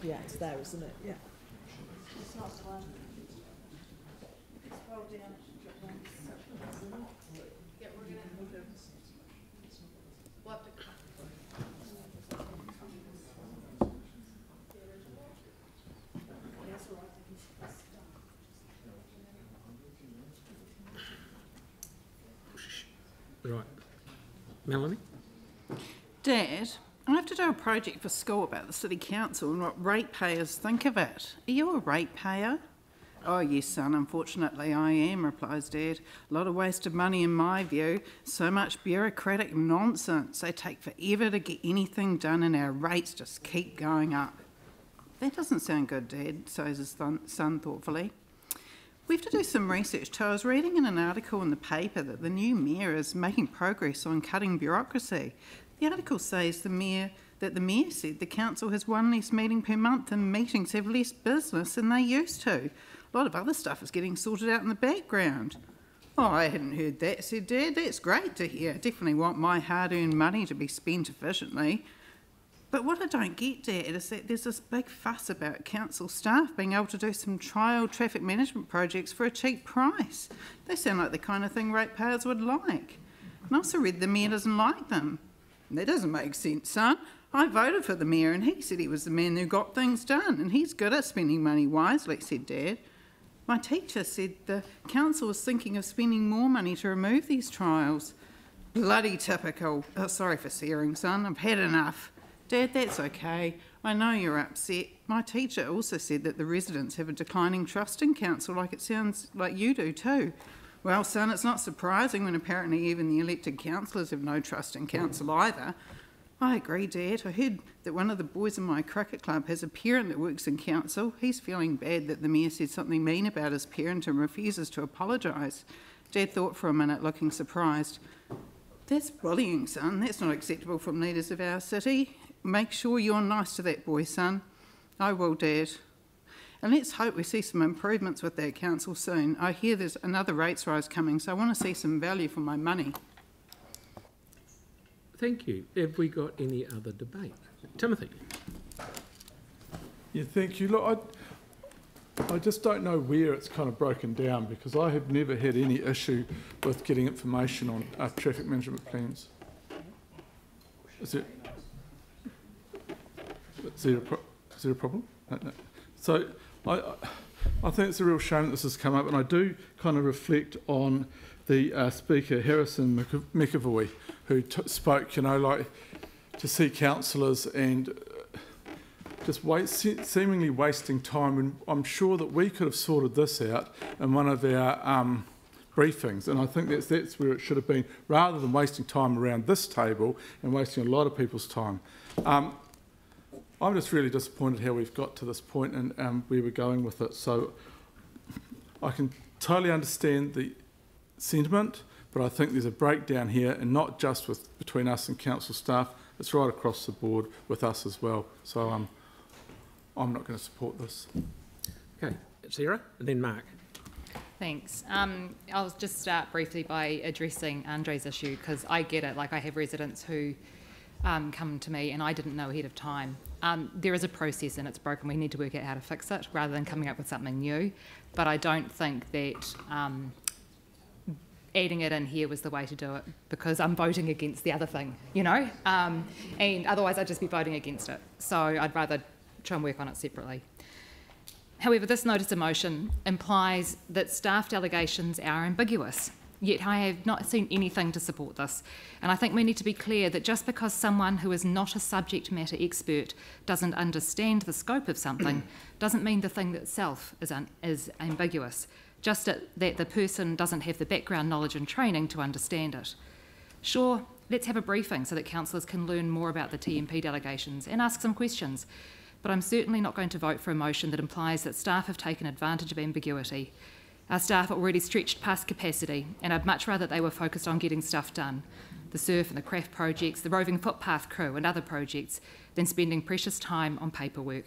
Yeah, it's there, isn't it? Yeah. Melanie? Dad, I have to do a project for school about the city council and what ratepayers think of it. Are you a ratepayer? Oh, yes, son, unfortunately I am, replies Dad. A lot of wasted money in my view. So much bureaucratic nonsense. They take forever to get anything done and our rates just keep going up. That doesn't sound good, Dad, says his son thoughtfully. We have to do some research too. I was reading in an article in the paper that the new mayor is making progress on cutting bureaucracy. The article says the mayor that the mayor said the council has one less meeting per month and meetings have less business than they used to. A lot of other stuff is getting sorted out in the background. Oh, I hadn't heard that, said Dad. That's great to hear. I definitely want my hard earned money to be spent efficiently. But what I don't get, Dad, is that there's this big fuss about council staff being able to do some trial traffic management projects for a cheap price. They sound like the kind of thing ratepayers would like. And I also read the mayor doesn't like them. That doesn't make sense, son. I voted for the mayor and he said he was the man who got things done and he's good at spending money wisely, said Dad. My teacher said the council was thinking of spending more money to remove these trials. Bloody typical. Oh, sorry for searing, son. I've had enough. Dad, that's okay. I know you're upset. My teacher also said that the residents have a declining trust in council, like it sounds like you do too. Well, son, it's not surprising when apparently even the elected councillors have no trust in council either. I agree, Dad. I heard that one of the boys in my cricket club has a parent that works in council. He's feeling bad that the mayor said something mean about his parent and refuses to apologise. Dad thought for a minute, looking surprised. That's bullying, son. That's not acceptable from leaders of our city. Make sure you're nice to that boy, son. I will, Dad. And let's hope we see some improvements with that council soon. I hear there's another rates rise coming, so I want to see some value for my money. Thank you. Have we got any other debate? Timothy? Yeah, thank you. Look, I, I just don't know where it's kind of broken down because I have never had any issue with getting information on uh, traffic management plans. Is it? A, pro- a problem? No, no. So I, I- think it's a real shame that this has come up, and I do kind of reflect on the uh, speaker Harrison Mc- McAvoy, who spoke, you know, like to see councillors and uh, just waste, seemingly wasting time. And I'm sure that we could have sorted this out in one of our um, briefings, and I think that's that's where it should have been, rather than wasting time around this table and wasting a lot of people's time. Um, I'm just really disappointed how we've got to this point and um, where we're going with it. So I can totally understand the sentiment, but I think there's a breakdown here, and not just with between us and council staff. It's right across the board with us as well. So um, I'm not going to support this. Okay, Sarah, and then Mark. Thanks. Um, I'll just start briefly by addressing Andre's issue because I get it. Like I have residents who um, come to me and I didn't know ahead of time. Um, there is a process and it's broken. We need to work out how to fix it rather than coming up with something new. But I don't think that um, adding it in here was the way to do it because I'm voting against the other thing, you know? Um, and otherwise I'd just be voting against it. So I'd rather try and work on it separately. However, this notice of motion implies that staff delegations are ambiguous, yet I have not seen anything to support this. And I think we need to be clear that just because someone who is not a subject matter expert doesn't understand the scope of something doesn't mean the thing itself is, un- is ambiguous, just that that the person doesn't have the background knowledge and training to understand it. Sure, let's have a briefing so that councillors can learn more about the TMP delegations and ask some questions. But I'm certainly not going to vote for a motion that implies that staff have taken advantage of ambiguity. Our staff are already stretched past capacity, and I'd much rather they were focused on getting stuff done the surf and the craft projects, the roving footpath crew, and other projects than spending precious time on paperwork.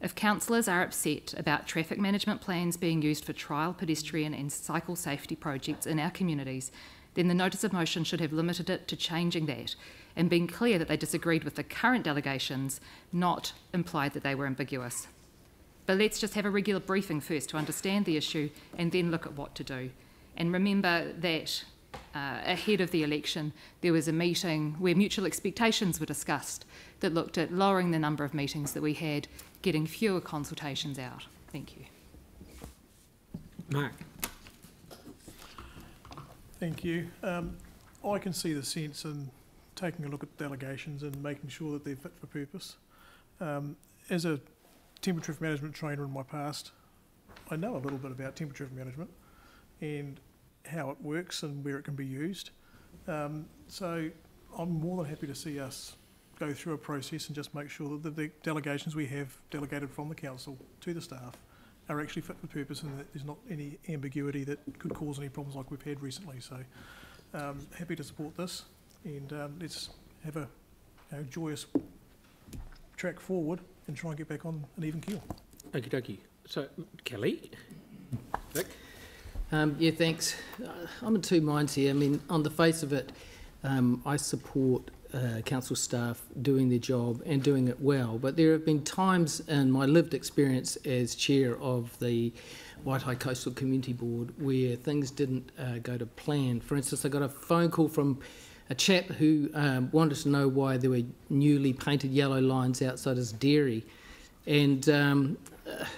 If councillors are upset about traffic management plans being used for trial pedestrian and cycle safety projects in our communities, then the notice of motion should have limited it to changing that and being clear that they disagreed with the current delegations, not implied that they were ambiguous. But let's just have a regular briefing first to understand the issue and then look at what to do. And remember that uh, ahead of the election, there was a meeting where mutual expectations were discussed that looked at lowering the number of meetings that we had, getting fewer consultations out. Thank you. Mark. Thank you. Um, I can see the sense in taking a look at delegations and making sure that they're fit for purpose. Um, as a temperature management trainer in my past, I know a little bit about temperature management and how it works and where it can be used. Um, so I'm more than happy to see us go through a process and just make sure that the delegations we have delegated from the council to the staff are actually fit for purpose and that there's not any ambiguity that could cause any problems like we've had recently. So um, happy to support this and um, let's have a know, joyous track forward and try and get back on an even keel. Okie dokie. So, Kelly? Vic? Um, yeah, thanks. Uh, I'm in two minds here. I mean, on the face of it, um, I support uh, council staff doing their job and doing it well. But there have been times in my lived experience as chair of the White Waitai Coastal Community Board where things didn't uh, go to plan. For instance, I got a phone call from a chap who um, wanted to know why there were newly painted yellow lines outside his dairy. And um,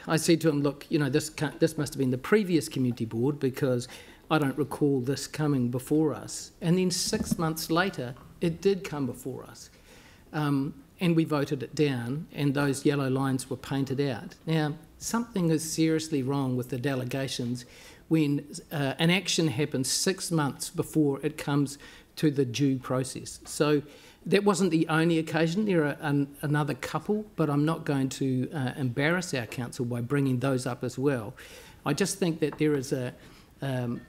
I said to him, look, you know, this, this must have been the previous community board because I don't recall this coming before us. And then six months later, it did come before us. Um, and we voted it down, and those yellow lines were painted out. Now, something is seriously wrong with the delegations when uh, an action happens six months before it comes to the due process. So that wasn't the only occasion. There are an, another couple, but I'm not going to uh, embarrass our council by bringing those up as well. I just think that there is a um,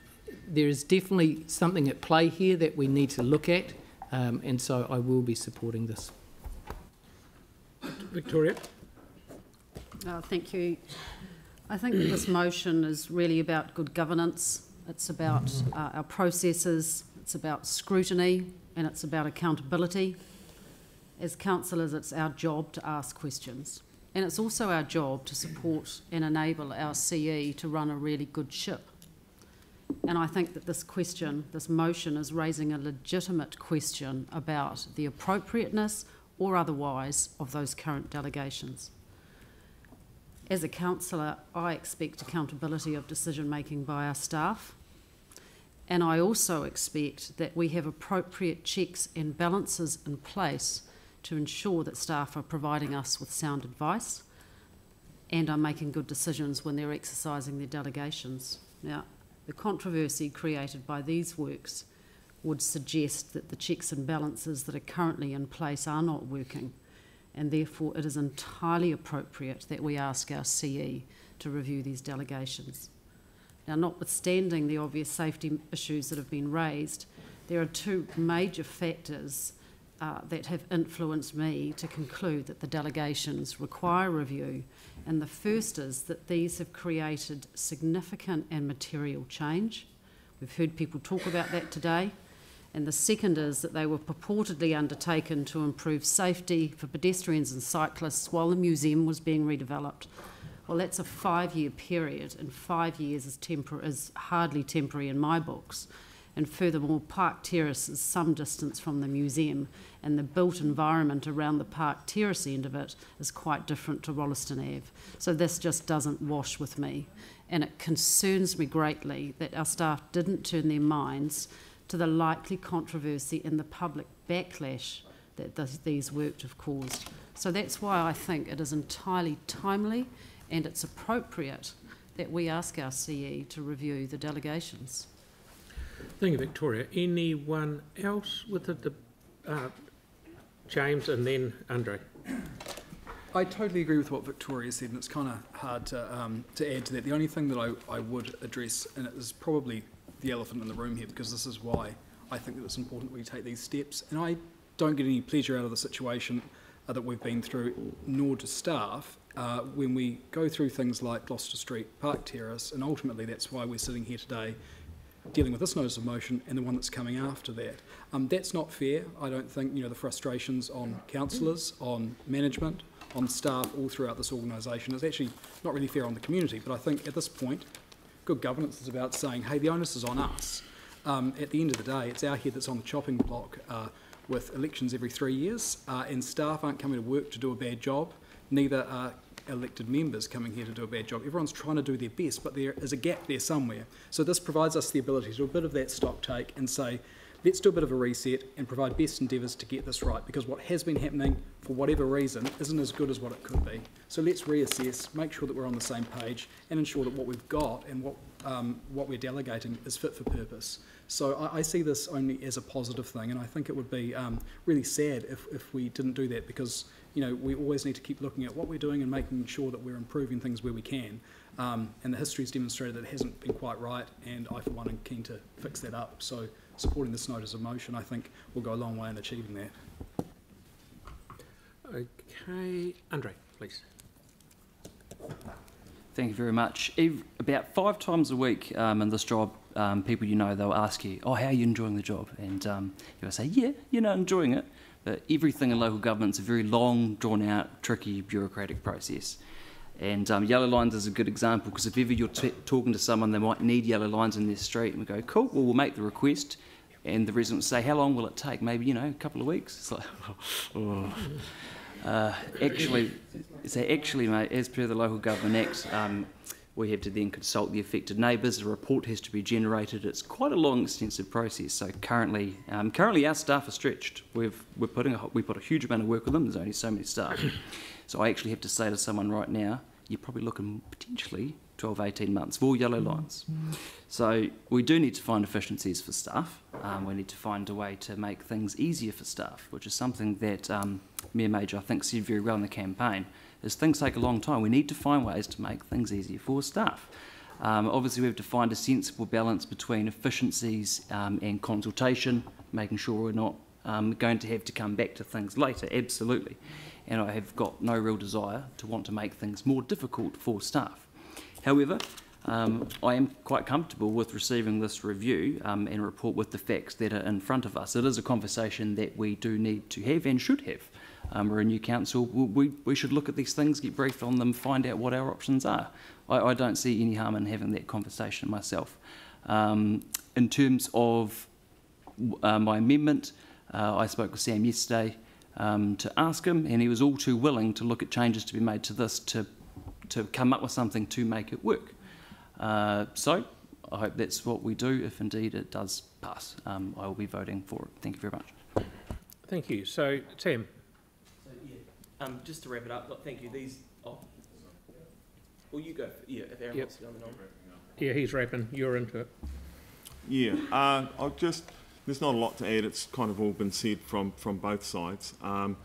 there is definitely something at play here that we need to look at, um, and so I will be supporting this. Victoria? Uh, thank you. I think this motion is really about good governance. It's about uh, our processes, it's about scrutiny, and it's about accountability. As councillors, it's our job to ask questions. And it's also our job to support and enable our CE to run a really good ship. And I think that this question, this motion, is raising a legitimate question about the appropriateness or otherwise of those current delegations. As a councillor, I expect accountability of decision making by our staff. And I also expect that we have appropriate checks and balances in place to ensure that staff are providing us with sound advice and are making good decisions when they're exercising their delegations. Now, the controversy created by these works would suggest that the checks and balances that are currently in place are not working and therefore it is entirely appropriate that we ask our CE to review these delegations. Now, notwithstanding the obvious safety issues that have been raised, there are two major factors uh, that have influenced me to conclude that the delegations require review. And the first is that these have created significant and material change. We've heard people talk about that today and the second is that they were purportedly undertaken to improve safety for pedestrians and cyclists while the museum was being redeveloped. Well, that's a five-year period, and five years is, is hardly temporary in my books. And furthermore, Park Terrace is some distance from the museum, and the built environment around the Park Terrace end of it is quite different to Rolleston Ave. So this just doesn't wash with me. And it concerns me greatly that our staff didn't turn their minds to the likely controversy and the public backlash that these works have caused. So that's why I think it is entirely timely and it's appropriate that we ask our CE to review the delegations. Thank you, Victoria. Anyone else with the, uh, James and then Andre? I totally agree with what Victoria said, and it's kind of hard to um, to add to that. The only thing that I, I would address, and it is probably the elephant in the room here because this is why I think that it's important we take these steps. And I don't get any pleasure out of the situation uh, that we've been through, nor do staff, uh, when we go through things like Gloucester Street, Park Terrace, and ultimately that's why we're sitting here today dealing with this notice of motion and the one that's coming after that. Um, that's not fair. I don't think you know the frustrations on councillors, on management, on staff all throughout this organisation is actually not really fair on the community. But I think at this point, good governance is about saying, hey, the onus is on us. Um, at the end of the day, it's our head that's on the chopping block uh, with elections every three years, uh, and staff aren't coming to work to do a bad job, neither are elected members coming here to do a bad job. Everyone's trying to do their best, but there is a gap there somewhere. So this provides us the ability to do a bit of that stock take and say, let's do a bit of a reset and provide best endeavours to get this right because what has been happening for whatever reason isn't as good as what it could be. So let's reassess, make sure that we're on the same page and ensure that what we've got and what, um, what we're delegating is fit for purpose. So I, I, see this only as a positive thing and I think it would be um, really sad if, if we didn't do that because you know, we always need to keep looking at what we're doing and making sure that we're improving things where we can. Um, and the history has demonstrated that it hasn't been quite right, and I, for one, am keen to fix that up. So supporting this notice of motion, I think, will go a long way in achieving that. Okay, Andre, please. Thank you very much. about five times a week um, in this job, um, people you know, they'll ask you, oh, how are you enjoying the job? And um, you'll say, yeah, you know, enjoying it. But everything in local government is a very long, drawn out, tricky, bureaucratic process. And um, yellow lines is a good example because if ever you're talking to someone, they might need yellow lines in their street, and we go, cool, well, we'll make the request. And the resident will say, how long will it take? Maybe, you know, a couple of weeks. It's like, oh. Uh, actually, so actually, mate, as per the Local Government Act, um, we have to then consult the affected neighbours. A report has to be generated. It's quite a long, extensive process. So currently, um, currently our staff are stretched. We've we're putting a, we put a huge amount of work with them. There's only so many staff. So I actually have to say to someone right now, you're probably looking potentially 12, 18 months for yellow lines. So we do need to find efficiencies for staff. Um, we need to find a way to make things easier for staff, which is something that um, Mayor Mauger, I think, said very well in the campaign, is things take a long time. We need to find ways to make things easier for staff. Um, obviously, we have to find a sensible balance between efficiencies um, and consultation, making sure we're not um, going to have to come back to things later, absolutely. and I have got no real desire to want to make things more difficult for staff. However, um, I am quite comfortable with receiving this review um, and report with the facts that are in front of us. It is a conversation that we do need to have and should have. Um, we're a new council. We, we should look at these things, get briefed on them, find out what our options are. I, I don't see any harm in having that conversation myself. Um, in terms of uh, my amendment, uh, I spoke with Sam yesterday um, to ask him, and he was all too willing to look at changes to be made to this to, to come up with something to make it work. Uh, so I hope that's what we do if indeed it does pass. Um, I will be voting for it. Thank you very much. Thank you. So, Tim. So, yeah, um, just to wrap it up, look, thank you. These, oh, well, you go. For, yeah, if Aaron Yep. wants to go on the nom. Yeah, he's wrapping. You're into it. Yeah, uh, I'll just, there's not a lot to add. It's kind of all been said from, from both sides. Um,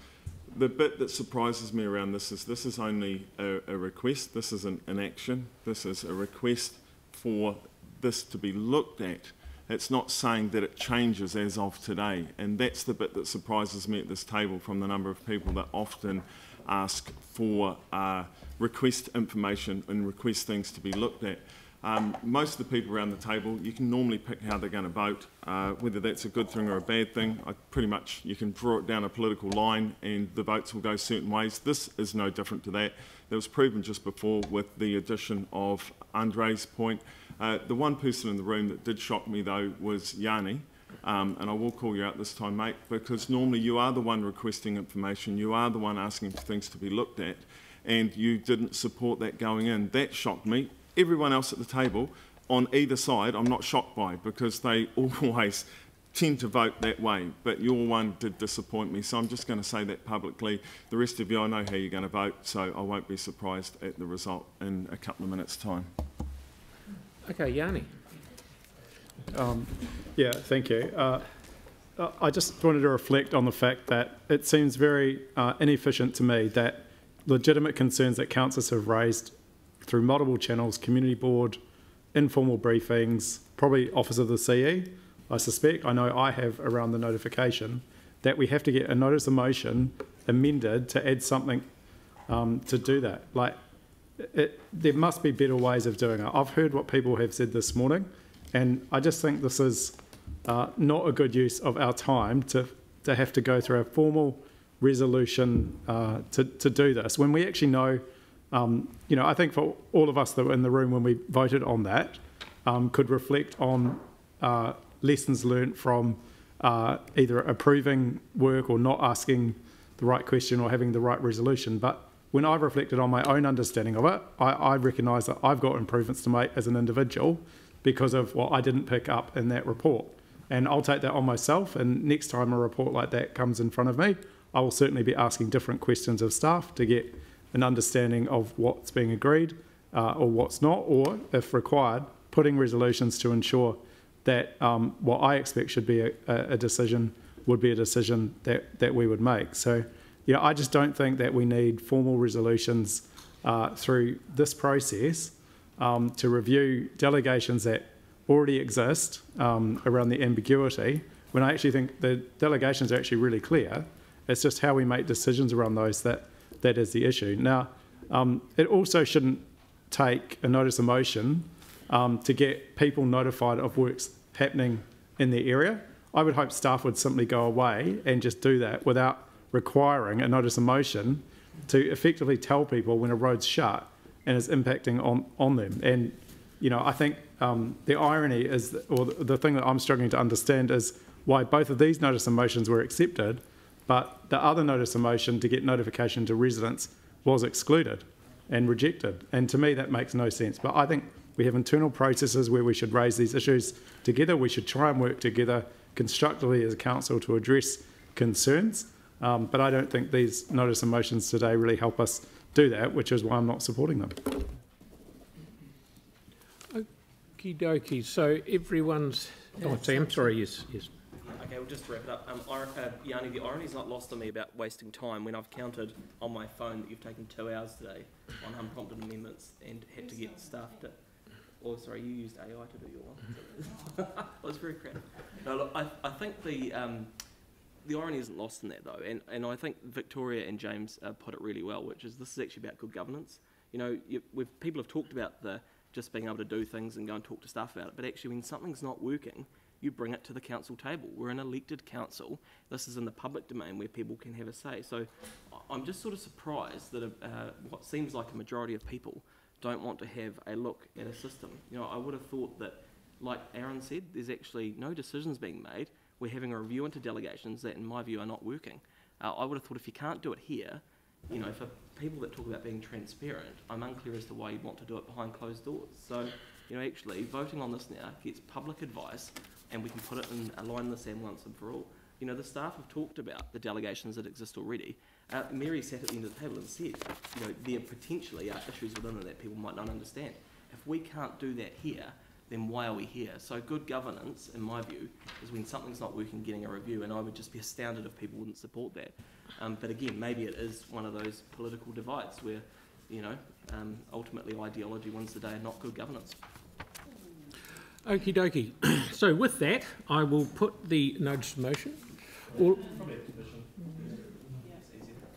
the bit that surprises me around this is this is only a, a request. This isn't an action. This is a request for this to be looked at. It's not saying that it changes as of today. And that's the bit that surprises me at this table from the number of people that often ask for uh, request information and request things to be looked at. Um, most of the people around the table, you can normally pick how they're going to vote, uh, whether that's a good thing or a bad thing. I pretty much, you can draw it down a political line and the votes will go certain ways. This is no different to that. That was proven just before with the addition of Andre's point. Uh, the one person in the room that did shock me though was Yani. Um, and I will call you out this time, mate, because normally you are the one requesting information, you are the one asking for things to be looked at, and you didn't support that going in. That shocked me everyone else at the table on either side, I'm not shocked by because they always tend to vote that way. But your one did disappoint me, so I'm just going to say that publicly. The rest of you, I know how you're going to vote, so I won't be surprised at the result in a couple of minutes' time. Okay, Yani. Um, yeah, thank you. Uh, I just wanted to reflect on the fact that it seems very uh, inefficient to me that legitimate concerns that councillors have raised through multiple channels, community board, informal briefings, probably office of the CE, I suspect, I know I have around the notification, that we have to get a notice of motion amended to add something um, to do that. Like, it, there must be better ways of doing it. I've heard what people have said this morning, and I just think this is uh, not a good use of our time to, to have to go through a formal resolution uh, to, to do this when we actually know, um, you know, I think for all of us that were in the room when we voted on that um, could reflect on uh, lessons learnt from uh, either approving work or not asking the right question or having the right resolution. But when I've reflected on my own understanding of it, I, I recognise that I've got improvements to make as an individual because of what I didn't pick up in that report. And I'll take that on myself. And next time a report like that comes in front of me, I will certainly be asking different questions of staff to get an understanding of what's being agreed uh, or what's not, or if required, putting resolutions to ensure that um, what I expect should be a, a, decision would be a decision that, that we would make. So, you know, I just don't think that we need formal resolutions uh, through this process um, to review delegations that already exist um, around the ambiguity, when I actually think the delegations are actually really clear. It's just how we make decisions around those that, that is the issue. Now, um, it also shouldn't take a notice of motion um, to get people notified of works happening in their area. I would hope staff would simply go away and just do that without requiring a notice of motion to effectively tell people when a road's shut and is impacting on, on them. And, you know, I think um, the irony is, or the thing that I'm struggling to understand is why both of these notice of motions were accepted, but the other notice of motion to get notification to residents was excluded and rejected. And to me, that makes no sense. But I think we have internal processes where we should raise these issues together. We should try and work together constructively as a council to address concerns. Um, but I don't think these notice of motions today really help us do that, which is why I'm not supporting them. Okie dokie. So everyone's. Oh, Sam, sorry. Yes, yes. Okay, we'll just wrap it up. Um, ir- uh, Yani, the irony's not lost on me about wasting time when I've counted on my phone that you've taken two hours today on unprompted amendments and had to get staff to. Or sorry, you used AI to do your one. I was very creative. No, look, I, I think the um, the irony isn't lost in that though, and, and I think Victoria and James uh, put it really well, which is this is actually about good governance. You know, you, people have talked about the just being able to do things and go and talk to staff about it, but actually when something's not working, you bring it to the council table. We're an elected council. This is in the public domain where people can have a say. So I'm just sort of surprised that uh, what seems like a majority of people don't want to have a look at a system. You know, I would have thought that, like Aaron said, there's actually no decisions being made. We're having a review into delegations that, in my view, are not working. Uh, I would have thought if you can't do it here, you know, for people that talk about being transparent, I'm unclear as to why you'd want to do it behind closed doors. So, you know, actually, voting on this now gets public advice, and we can put it in a line in the sand once and for all. You know, the staff have talked about the delegations that exist already. Uh, Mary sat at the end of the table and said, you know, there potentially are issues within it that people might not understand. If we can't do that here, then why are we here? So good governance, in my view, is when something's not working, getting a review, and I would just be astounded if people wouldn't support that. Um, but again, maybe it is one of those political divides where, you know, um, ultimately ideology wins the day and not good governance. Okie dokie. So with that, I will put the notice of motion. All-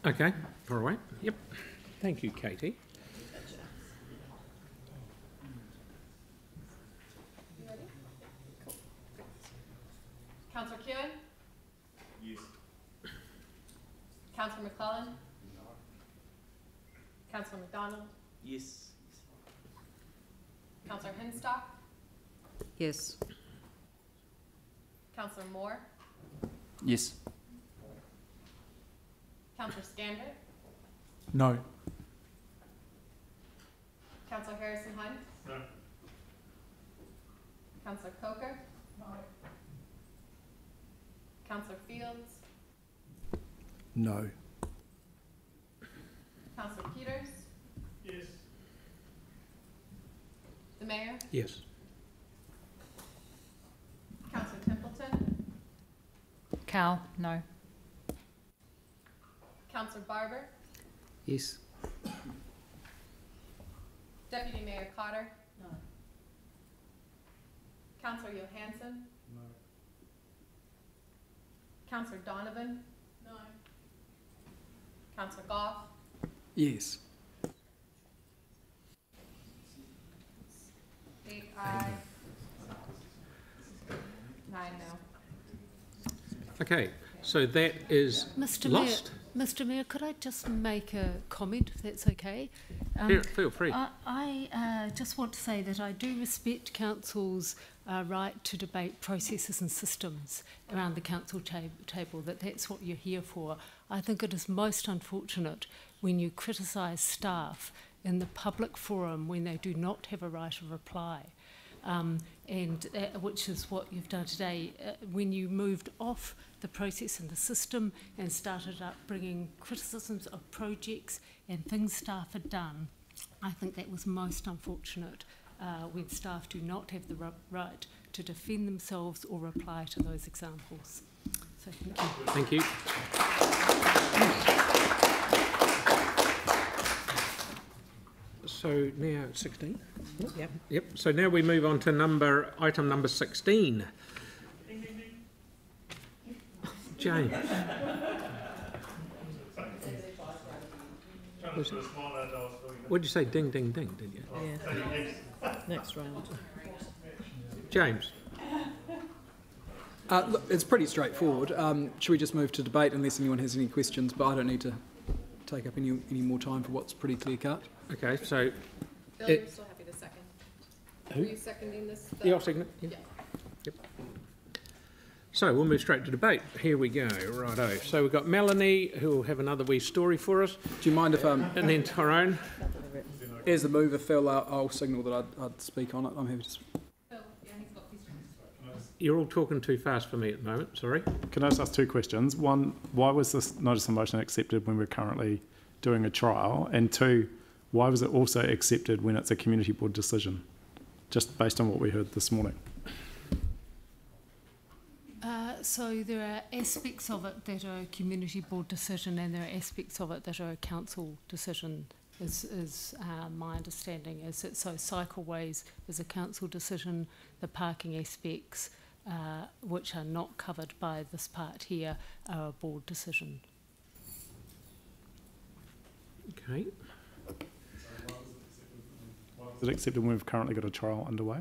Okay, all right, yep. Thank you, Katie. Councillor McLellan? Councillor MacDonald? Yes. Councillor Henstock? Yes. Councillor Moore? Yes. Councillor Scandrett? No. Councillor Harrison Hunt? No. Councillor Coker? No. Councillor Fields? No. Councillor Peters? Yes. The mayor? Yes. Councillor Templeton? Cal, no. Councillor Barber? Yes. Deputy Mayor Cotter? No. Councillor Johanson? No. Councillor Donovan? No. Councillor Goff? Yes. Eight aye. Nine no. Okay, so that is Mr lost. Mayor, Mr Mayor, could I just make a comment, if that's okay? Um, Feel- feel free. I, I uh, just want to say that I do respect council's uh, right to debate processes and systems around the council tab- table, that that's what you're here for. I think it is most unfortunate when you criticise staff in the public forum when they do not have a right of reply. Um, and uh, which is what you've done today. Uh, when you moved off the process and the system and started up bringing criticisms of projects and things staff had done, I think that was most unfortunate uh, when staff do not have the right to defend themselves or reply to those examples. So thank you. Thank you. So now sixteen? Yep. Yep, so now we move on to number, item number sixteen. James. Was what did you say, ding, ding, ding, did you? Yeah. Next round. James? Uh, look, it's pretty straightforward. Um, should we just move to debate unless anyone has any questions? But I don't need to take up any, any more time for what's pretty clear cut. Okay, so, Bill, It- you're still happy to second? Who? Were you seconding this? the- Yeah, I'll second it, yeah. Yep. So we'll move straight to debate. Here we go, righto. So we've got Melanie, who will have another wee story for us. Do you mind if um, And then Tyrone. as the mover, Phil, I'll, I'll signal that I'd, I'd speak on it. I'm happy to. Sp- Bill, yeah, he's got questions. You're all talking too fast for me at the moment, sorry. Can I just ask two questions? One, why was this notice of motion accepted when we're currently doing a trial? And two, why was it also accepted when it's a community board decision? Just based on what we heard this morning. Uh, so there are aspects of it that are a community board decision and there are aspects of it that are a council decision is, is uh, my understanding is that so cycleways is a council decision, the parking aspects uh, which are not covered by this part here are a board decision. Okay. Is it accepted when we've currently got a trial underway?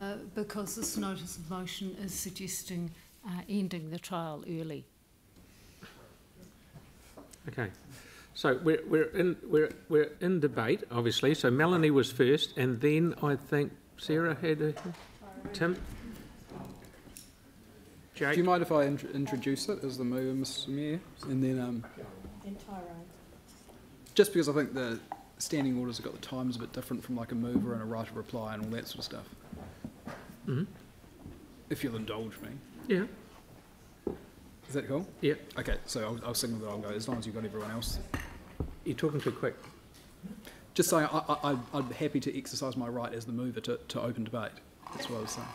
Uh, because this notice of motion is suggesting uh, ending the trial early. Okay. So we're, we're in we're we're in debate, obviously. So Melanie was first, and then I think Sara had a Tim. Jake. Do you mind if I int- introduce it as the mover, Mr. Mayor, and then um, just because I think the standing orders have got the times a bit different from like a mover and a right of reply and all that sort of stuff. Mhm. If you'll indulge me. Yeah. Is that cool? Yeah. Okay, so I'll, I'll signal that I'll go as long as you've got everyone else. You're talking too quick. Just saying, I, I, be happy to exercise my right as the mover to, to open debate. That's what I was saying.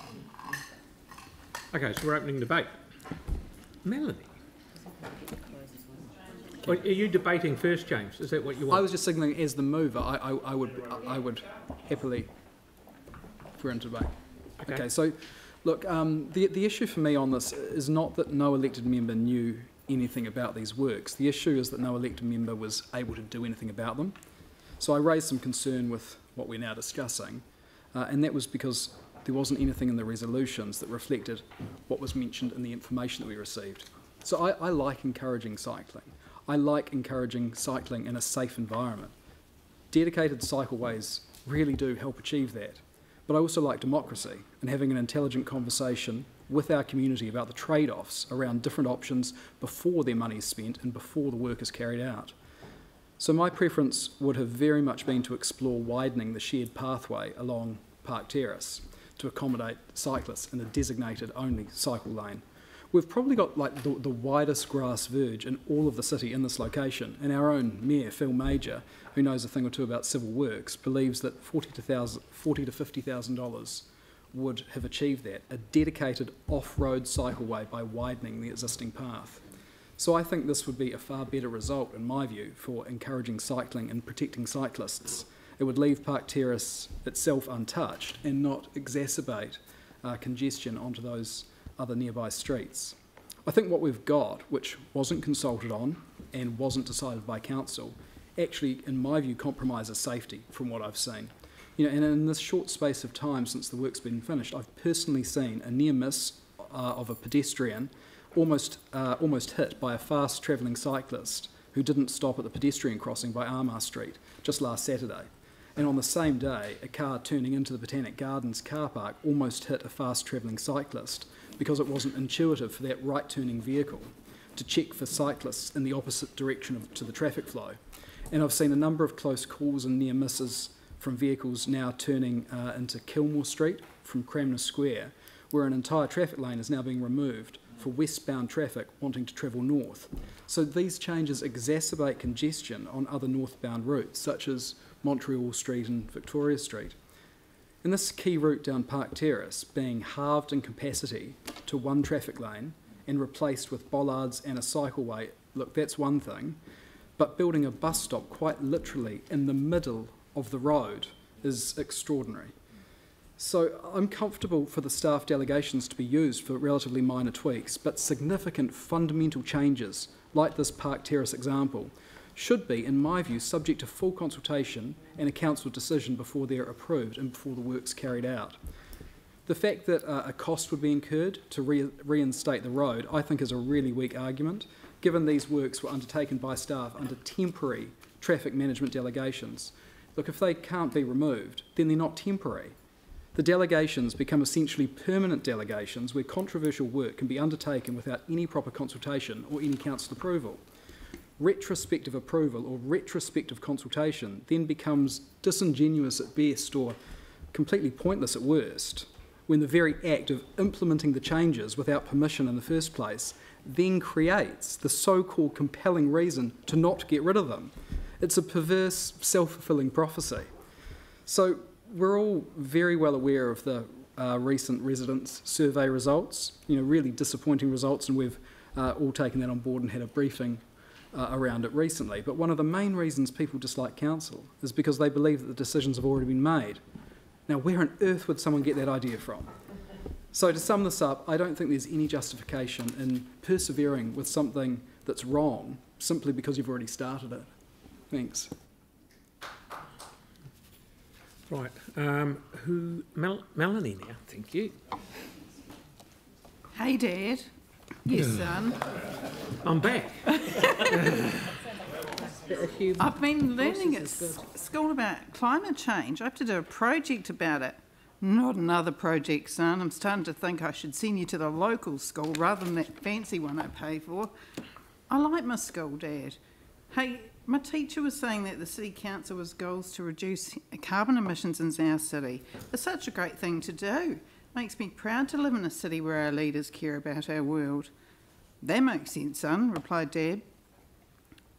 Okay, so we're opening debate. Melanie. Well, are you debating first, James? Is that what you want? I was just signalling as the mover, I, I, I would, I would happily, if we're into debate. Okay. Okay, so, look, um, the, the issue for me on this is not that no elected member knew anything about these works. The issue is that no elected member was able to do anything about them. So I raised some concern with what we're now discussing, uh, and that was because there wasn't anything in the resolutions that reflected what was mentioned in the information that we received. So I, I like encouraging cycling. I like encouraging cycling in a safe environment. Dedicated cycleways really do help achieve that. But I also like democracy and having an intelligent conversation with our community about the trade offs around different options before their money is spent and before the work is carried out. So, my preference would have very much been to explore widening the shared pathway along Park Terrace to accommodate cyclists in a designated only cycle lane. We've probably got like the, the widest grass verge in all of the city in this location, and our own mayor, Phil Mauger, who knows a thing or two about civil works, believes that forty to thousand, forty to fifty thousand dollars would have achieved that, a dedicated off-road cycleway by widening the existing path. So I think this would be a far better result, in my view, for encouraging cycling and protecting cyclists. It would leave Park Terrace itself untouched and not exacerbate uh, congestion onto those other nearby streets. I think what we've got, which wasn't consulted on and wasn't decided by council, actually, in my view, compromises safety from what I've seen. You know, and in this short space of time since the work's been finished, I've personally seen a near miss uh, of a pedestrian almost, uh, almost hit by a fast travelling cyclist who didn't stop at the pedestrian crossing by Armagh Street just last Saturday. And on the same day, a car turning into the Botanic Gardens car park almost hit a fast travelling cyclist because it wasn't intuitive for that right turning vehicle to check for cyclists in the opposite direction of, to the traffic flow. And I've seen a number of close calls and near misses from vehicles now turning uh, into Kilmore Street from Cranmer Square, where an entire traffic lane is now being removed for westbound traffic wanting to travel north. So these changes exacerbate congestion on other northbound routes, such as Montreal Street and Victoria Street. And this key route down Park Terrace being halved in capacity to one traffic lane and replaced with bollards and a cycleway, look, that's one thing. But building a bus stop quite literally in the middle of the road is extraordinary. So I'm comfortable for the staff delegations to be used for relatively minor tweaks, but significant fundamental changes, like this Park Terrace example, should be, in my view, subject to full consultation and a council decision before they're approved and before the work's carried out. The fact that uh, a cost would be incurred to re- reinstate the road, I think, is a really weak argument, given these works were undertaken by staff under temporary traffic management delegations. Look, if they can't be removed, then they're not temporary. The delegations become essentially permanent delegations where controversial work can be undertaken without any proper consultation or any council approval. Retrospective approval or retrospective consultation then becomes disingenuous at best or completely pointless at worst when the very act of implementing the changes without permission in the first place then creates the so called compelling reason to not get rid of them. It's a perverse, self fulfilling prophecy. So, we're all very well aware of the uh, recent residents' survey results, you know, really disappointing results, and we've uh, all taken that on board and had a briefing uh, around it recently. But one of the main reasons people dislike council is because they believe that the decisions have already been made. Now, where on earth would someone get that idea from? So, to sum this up, I don't think there's any justification in persevering with something that's wrong simply because you've already started it. Thanks. Right. Um, who? Mel- Melanie now. Thank you. Hey, Dad. Yes, son. I'm back. I've been learning at Horses school about climate change. I have to do a project about it. Not another project, son. I'm starting to think I should send you to the local school rather than that fancy one I pay for. I like my school, Dad. Hey, my teacher was saying that the City Council has goals to reduce carbon emissions in our city. It's such a great thing to do. Makes me proud to live in a city where our leaders care about our world. That makes sense, son, replied Dad.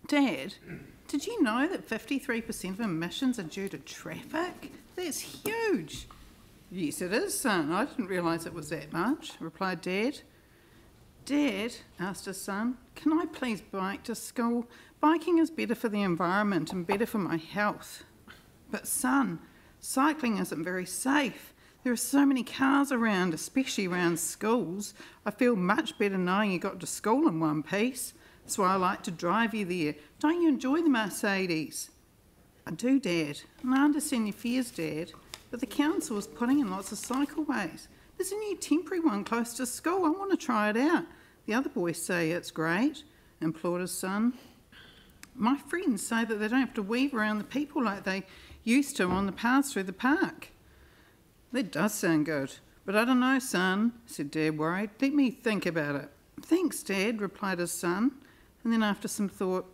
Dad, did you know that 53% of emissions are due to traffic? That's huge. Yes, it is, son. I didn't realise it was that much, replied Dad. Dad, asked his son, can I please bike to school? Biking is better for the environment and better for my health. But, son, cycling isn't very safe. There are so many cars around, especially around schools. I feel much better knowing you got to school in one piece. That's why I like to drive you there. Don't you enjoy the Mercedes? I do, Dad. And I understand your fears, Dad. But the council is putting in lots of cycleways. There's a new temporary one close to school. I want to try it out. The other boys say it's great, implored his son. My friends say that they don't have to weave around the people like they used to on the paths through the park. That does sound good. But I don't know, son, said Dad, worried. Let me think about it. Thanks, Dad, replied his son. And then after some thought,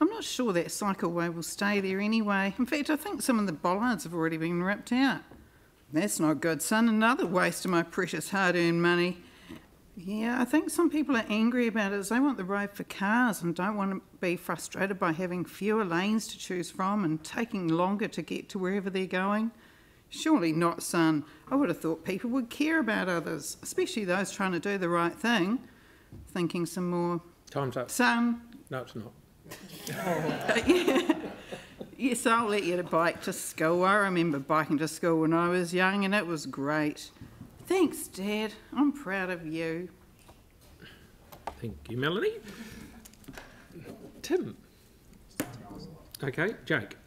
I'm not sure that cycleway will stay there anyway. In fact, I think some of the bollards have already been ripped out. That's not good, son. Another waste of my precious hard earned money. Yeah, I think some people are angry about it as they want the road for cars and don't want to be frustrated by having fewer lanes to choose from and taking longer to get to wherever they're going. Surely not, son. I would have thought people would care about others, especially those trying to do the right thing. Thinking some more. Time's up. Son, No, it's not. yes, I'll let you to bike to school. I remember biking to school when I was young and it was great. Thanks, Dad. I'm proud of you. Thank you, Melanie. Tim. Okay, Jake.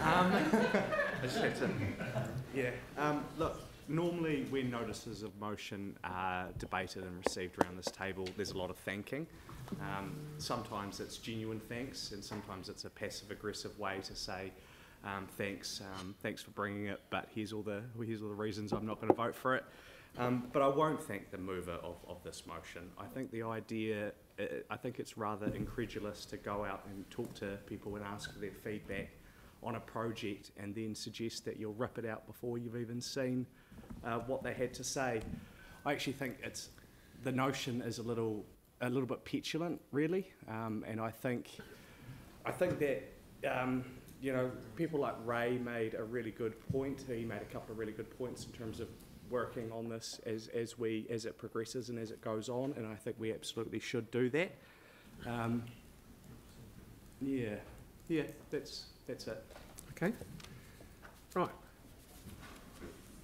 Um, I just have to, yeah. Um, look, normally when notices of motion are debated and received around this table, there's a lot of thanking. Um, sometimes it's genuine thanks, and sometimes it's a passive aggressive way to say, um, thanks, um, thanks for bringing it, but here's all the here's all the reasons I'm not going to vote for it. Um, but I won't thank the mover of, of this motion. I think the idea, uh, I think it's rather incredulous to go out and talk to people and ask for their feedback on a project and then suggest that you'll rip it out before you've even seen uh, what they had to say. I actually think it's the notion is a little a little bit petulant, really, um, and I think I think that um, you know people like Ray made a really good point. He made a couple of really good points in terms of working on this as as we as it progresses and as it goes on, and I think we absolutely should do that. Um, yeah, yeah, that's that's it. Okay. Right.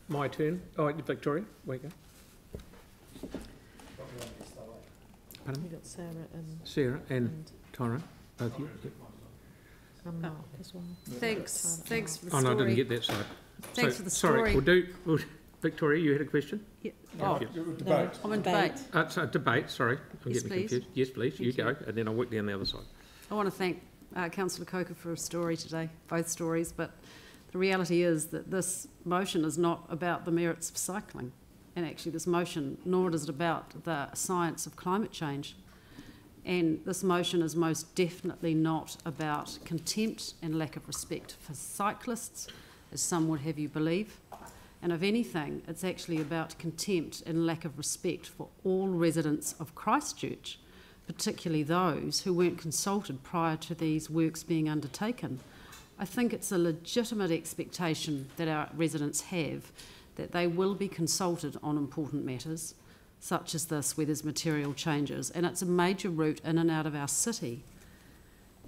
My turn. Oh, Victoria, where you go. Pardon me? We've got Sara and. Sara and Tyrone, both of you. Yep. And Mark as well. Thanks, thanks for the Oh, story. no, I didn't get that side. Thanks So, for the Sorry, story. we'll do, we'll, Victoria, you had a question? Yeah. Oh, No, I'm in debate. Uh, so debate, sorry, I'm Yes, getting please. confused. Yes, please, you Thank go, and then I'll work down the other side. I want to thank uh, Councillor Coker for a story today, both stories, but the reality is that this motion is not about the merits of cycling. And actually, this motion, nor is it about the science of climate change. And this motion is most definitely not about contempt and lack of respect for cyclists, as some would have you believe. And if anything, it's actually about contempt and lack of respect for all residents of Christchurch, particularly those who weren't consulted prior to these works being undertaken. I think it's a legitimate expectation that our residents have that they will be consulted on important matters, such as this, where there's material changes, and it's a major route in and out of our city.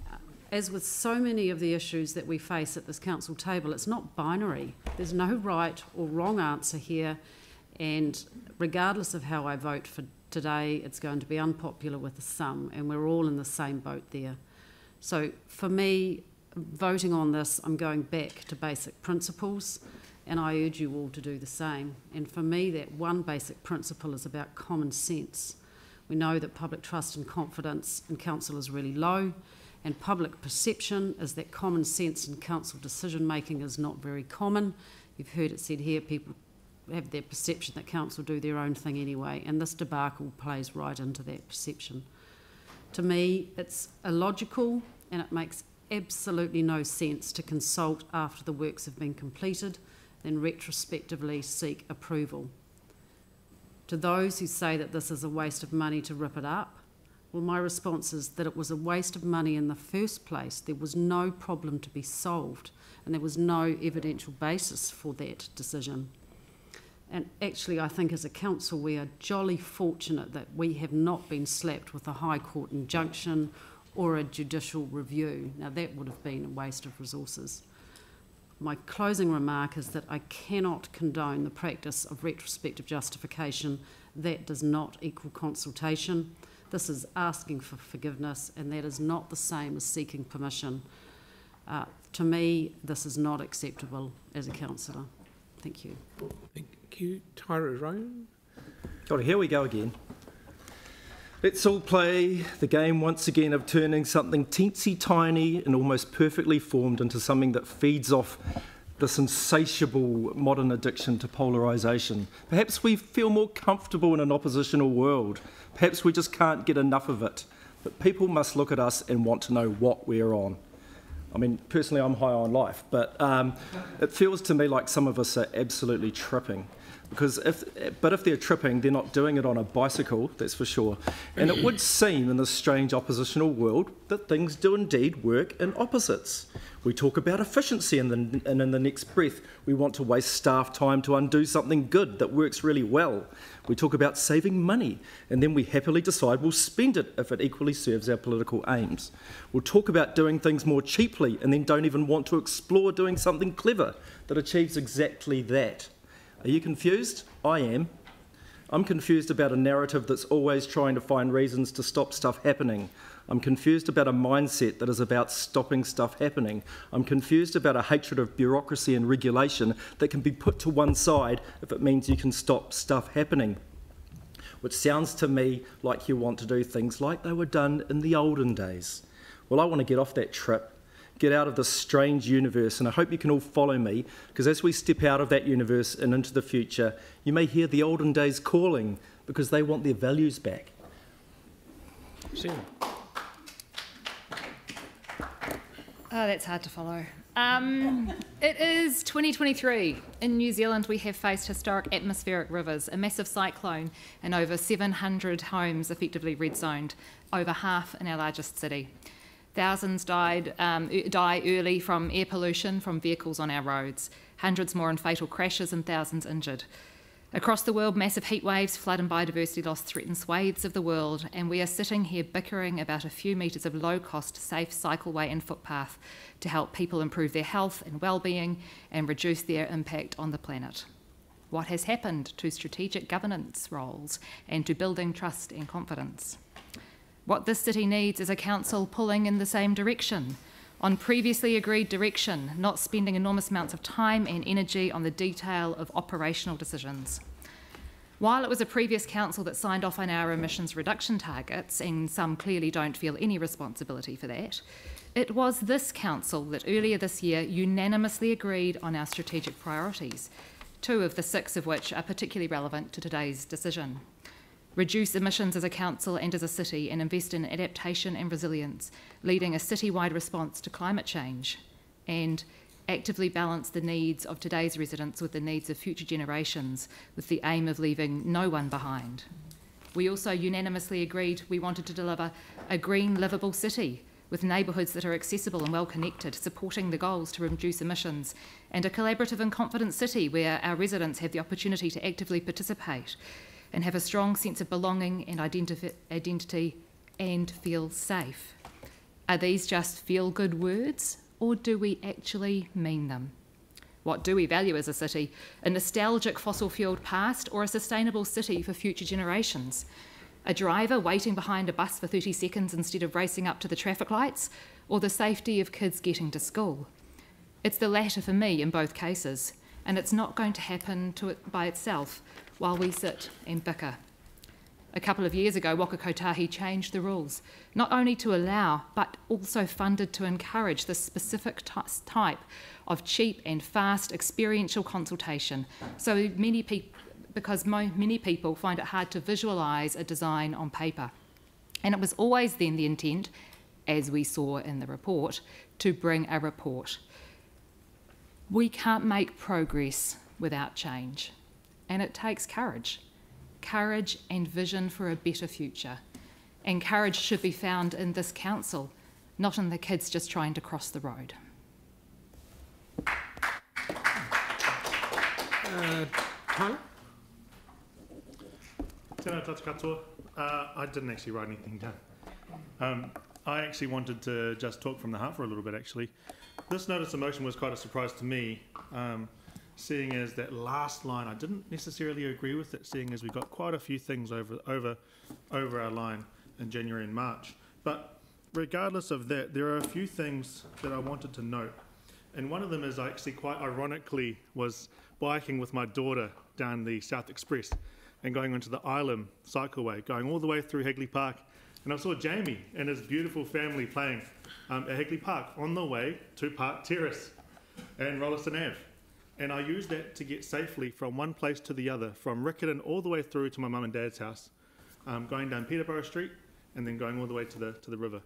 Uh, as with so many of the issues that we face at this council table, it's not binary. There's no right or wrong answer here, and regardless of how I vote for today, it's going to be unpopular with some, and we're all in the same boat there. So for me, voting on this, I'm going back to basic principles, and I urge you all to do the same. And for me, that one basic principle is about common sense. We know that public trust and confidence in council is really low, and public perception is that common sense in council decision making is not very common. You've heard it said here, people have their perception that council do their own thing anyway, and this debacle plays right into that perception. To me, it's illogical and it makes absolutely no sense to consult after the works have been completed, then retrospectively seek approval. To those who say that this is a waste of money to rip it up, well, my response is that it was a waste of money in the first place. There was no problem to be solved, and there was no evidential basis for that decision. And actually, I think as a council, we are jolly fortunate that we have not been slapped with a High Court injunction or a judicial review. Now, that would have been a waste of resources. My closing remark is that I cannot condone the practice of retrospective justification. That does not equal consultation. This is asking for forgiveness, and that is not the same as seeking permission. Uh, to me, this is not acceptable as a councillor. Thank you. Thank you, Tyrone. God, here we go again. Let's all play the game once again of turning something teensy tiny and almost perfectly formed into something that feeds off this insatiable modern addiction to polarisation. Perhaps we feel more comfortable in an oppositional world. Perhaps we just can't get enough of it. But people must look at us and want to know what we're on. I mean, personally, I'm high on life, but um, it feels to me like some of us are absolutely tripping. Because if, but if they're tripping, they're not doing it on a bicycle, that's for sure. And it would seem in this strange oppositional world that things do indeed work in opposites. We talk about efficiency, and, then, and in the next breath, we want to waste staff time to undo something good that works really well. We talk about saving money, and then we happily decide we'll spend it if it equally serves our political aims. We'll talk about doing things more cheaply, and then don't even want to explore doing something clever that achieves exactly that. Are you confused? I am. I'm confused about a narrative that's always trying to find reasons to stop stuff happening. I'm confused about a mindset that is about stopping stuff happening. I'm confused about a hatred of bureaucracy and regulation that can be put to one side if it means you can stop stuff happening. Which sounds to me like you want to do things like they were done in the olden days. Well, I want to get off that trip get out of this strange universe. And I hope you can all follow me, because as we step out of that universe and into the future, you may hear the olden days calling because they want their values back. Sara. Oh, that's hard to follow. Um, it is 2023. In New Zealand, we have faced historic atmospheric rivers, a massive cyclone, and over 700 homes effectively red zoned, over half in our largest city. Thousands died, um, die early from air pollution from vehicles on our roads, hundreds more in fatal crashes, and thousands injured. Across the world, massive heat waves, flood, and biodiversity loss threaten swathes of the world, and we are sitting here bickering about a few metres of low cost, safe cycleway and footpath to help people improve their health and well-being and reduce their impact on the planet. What has happened to strategic governance roles and to building trust and confidence? What this city needs is a council pulling in the same direction, on previously agreed direction, not spending enormous amounts of time and energy on the detail of operational decisions. While it was a previous council that signed off on our emissions reduction targets, and some clearly don't feel any responsibility for that, it was this council that earlier this year unanimously agreed on our strategic priorities, two of the six of which are particularly relevant to today's decision reduce emissions as a council and as a city, and invest in adaptation and resilience, leading a citywide response to climate change, and actively balance the needs of today's residents with the needs of future generations, with the aim of leaving no one behind. We also unanimously agreed we wanted to deliver a green, livable city with neighbourhoods that are accessible and well connected, supporting the goals to reduce emissions, and a collaborative and confident city where our residents have the opportunity to actively participate and have a strong sense of belonging and identity and feel safe. Are these just feel good words, or do we actually mean them? What do we value as a city? A nostalgic fossil fueled past or a sustainable city for future generations? A driver waiting behind a bus for 30 seconds instead of racing up to the traffic lights? Or the safety of kids getting to school? It's the latter for me in both cases, and it's not going to happen to it by itself while we sit and bicker. A couple of years ago, Waka Kotahi changed the rules, not only to allow, but also funded to encourage this specific type of cheap and fast experiential consultation. So many people, because many people find it hard to visualise a design on paper. And it was always then the intent, as we saw in the report, to bring a report. We can't make progress without change, and it takes courage courage and vision for a better future. And courage should be found in this council, not in the kids just trying to cross the road. Uh, Tyla? Tēnā tātou katoa. Uh, I didn't actually write anything down. Um, I actually wanted to just talk from the heart for a little bit, actually. This notice of motion was quite a surprise to me, um, seeing as that last line, I didn't necessarily agree with it, seeing as we got quite a few things over, over, over our line in January and March. But regardless of that, there are a few things that I wanted to note. And one of them is I actually quite ironically was biking with my daughter down the South Express and going onto the Island cycleway, going all the way through Hagley Park. And I saw Jamie and his beautiful family playing um, at Hagley Park on the way to Park Terrace and Rolleston Ave. And I used that to get safely from one place to the other, from Riccarton all the way through to my mum and dad's house, um, going down Peterborough Street and then going all the way to the, to the river.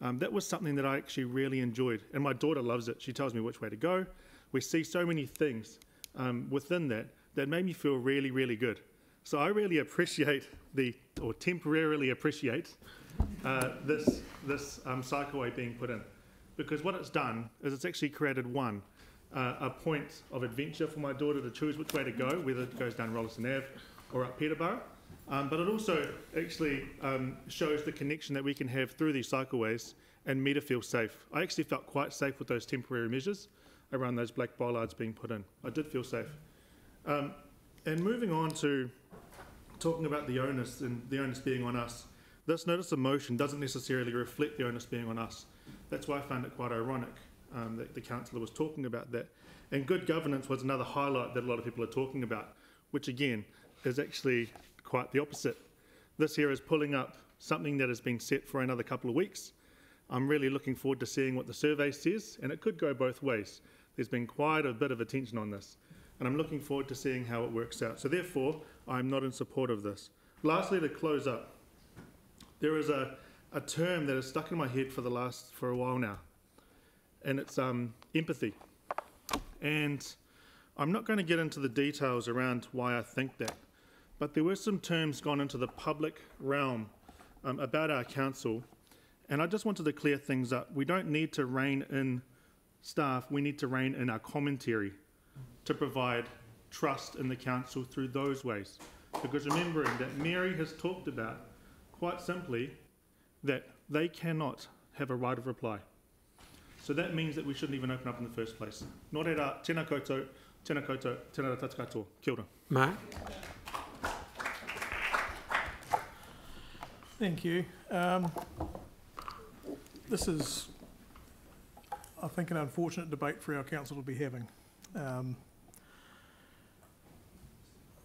Um, that was something that I actually really enjoyed. And my daughter loves it. She tells me which way to go. We see so many things um, within that that made me feel really, really good. So I really appreciate the, or temporarily appreciate, uh, this, this um, cycleway being put in. Because what it's done is it's actually created one, uh, a point of adventure for my daughter to choose which way to go, whether it goes down Rolleston Ave or up Peterborough. Um, but it also actually um, shows the connection that we can have through these cycleways and me to feel safe. I actually felt quite safe with those temporary measures around those black bollards being put in. I did feel safe. Um, and moving on to talking about the onus and the onus being on us, this notice of motion doesn't necessarily reflect the onus being on us. That's why I found it quite ironic um, that the councillor was talking about that. And good governance was another highlight that a lot of people are talking about, which again is actually quite the opposite. This here is pulling up something that has been set for another couple of weeks. I'm really looking forward to seeing what the survey says, and it could go both ways. There's been quite a bit of attention on this, and I'm looking forward to seeing how it works out. So, therefore, I'm not in support of this. Lastly, to close up, there is a, a term that has stuck in my head for the last for a while now, and it's um, empathy. And I'm not going to get into the details around why I think that, but there were some terms gone into the public realm um, about our council, and I just wanted to clear things up. We don't need to rein in staff, we need to rein in our commentary to provide trust in the council through those ways. Because remembering that Mary has talked about, quite simply, that they cannot have a right of reply. So that means that we shouldn't even open up in the first place. Nō reira, tēnā koutou, tēnā koutou, tēnā rā tātou katoa. Kia ora. Mark? Thank you. Um, this is, I think, an unfortunate debate for our council to be having. Um,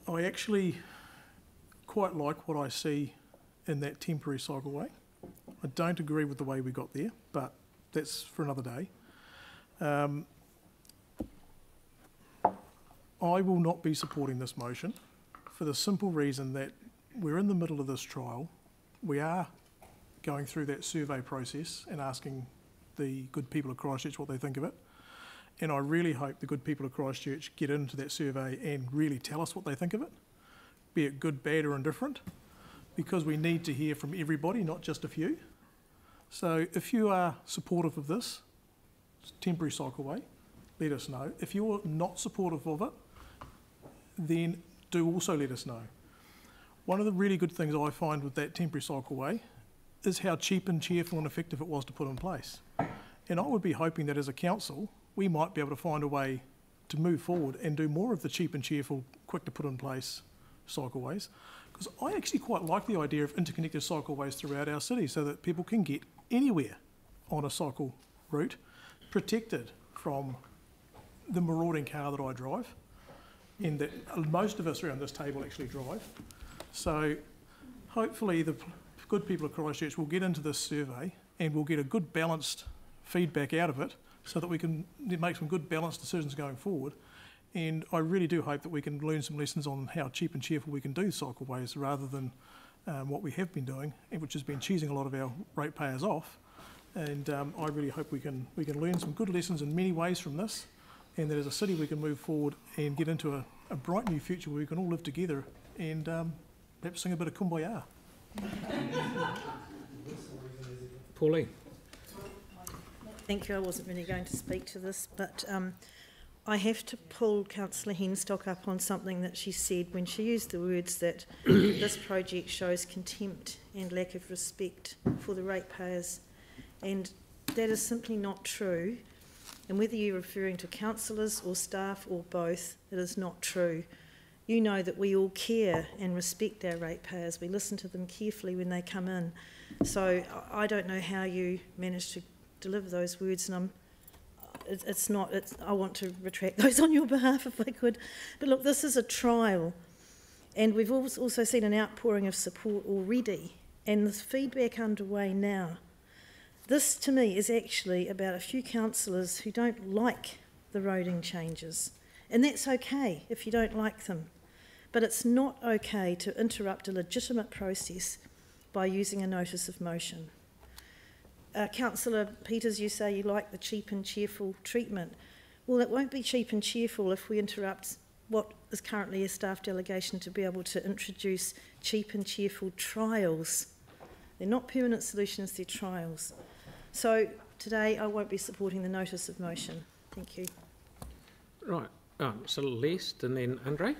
I actually quite like what I see in that temporary cycleway. I don't agree with the way we got there, but that's for another day. Um, I will not be supporting this motion for the simple reason that we're in the middle of this trial. We are going through that survey process and asking the good people of Christchurch what they think of it. And I really hope the good people of Christchurch get into that survey and really tell us what they think of it, be it good, bad, or indifferent, because we need to hear from everybody, not just a few. So if you are supportive of this temporary cycleway, let us know. If you're not supportive of it, then do also let us know. One of the really good things I find with that temporary cycleway is how cheap and cheerful and effective it was to put in place. And I would be hoping that as a council, we might be able to find a way to move forward and do more of the cheap and cheerful, quick to put in place cycleways. Because I actually quite like the idea of interconnected cycleways throughout our city so that people can get anywhere on a cycle route, protected from the marauding car that I drive, and that most of us around this table actually drive. So hopefully the good people of Christchurch will get into this survey and we'll get a good balanced feedback out of it so that we can make some good balanced decisions going forward. And I really do hope that we can learn some lessons on how cheap and cheerful we can do cycleways rather than um, what we have been doing, which has been cheesing a lot of our ratepayers off. And um, I really hope we can we can learn some good lessons in many ways from this, and that as a city we can move forward and get into a, a bright new future where we can all live together and um, perhaps sing a bit of kumbaya. Pauline. Thank you. I wasn't really going to speak to this, but um, I have to pull Councillor Henstock up on something that she said when she used the words that this project shows contempt and lack of respect for the ratepayers. And that is simply not true. And whether you're referring to councillors or staff or both, it is not true. You know that we all care and respect our ratepayers. We listen to them carefully when they come in. So I I don't know how you managed to deliver those words, and I'm it, it's not. It's, I want to retract those on your behalf if I could. But look, this is a trial, and we've also seen an outpouring of support already, and there's feedback underway now. This, to me, is actually about a few councillors who don't like the roading changes, and that's okay if you don't like them. But it's not okay to interrupt a legitimate process by using a notice of motion. Uh, Councillor Peters, you say you like the cheap and cheerful treatment. Well, it won't be cheap and cheerful if we interrupt what is currently a staff delegation to be able to introduce cheap and cheerful trials. They're not permanent solutions, they're trials. So today I won't be supporting the notice of motion. Thank you. Right. Um, so Lest and then Andrei.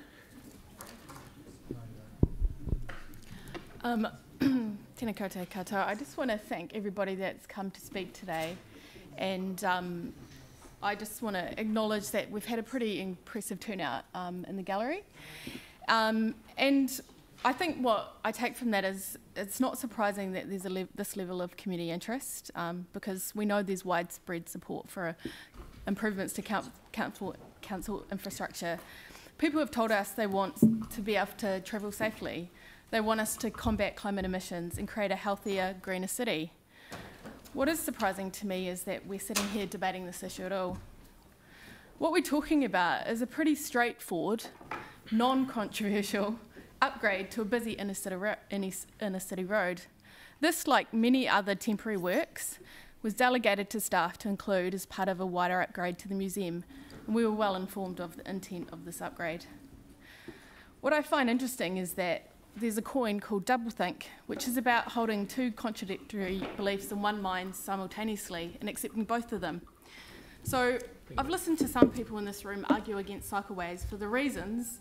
Um, tēnā koutou katoa. I just want to thank everybody that's come to speak today. And um, I just want to acknowledge that we've had a pretty impressive turnout um, in the gallery. Um, and I think what I take from that is it's not surprising that there's a le- this level of community interest um, because we know there's widespread support for improvements to council, council infrastructure. People have told us they want to be able to travel safely. They want us to combat climate emissions and create a healthier, greener city. What is surprising to me is that we're sitting here debating this issue at all. What we're talking about is a pretty straightforward, non controversial upgrade to a busy inner city, inner city road. This, like many other temporary works, was delegated to staff to include as part of a wider upgrade to the museum, and we were well informed of the intent of this upgrade. What I find interesting is that there's a coin called doublethink, which is about holding two contradictory beliefs in one mind simultaneously and accepting both of them. So I've listened to some people in this room argue against cycleways for the reasons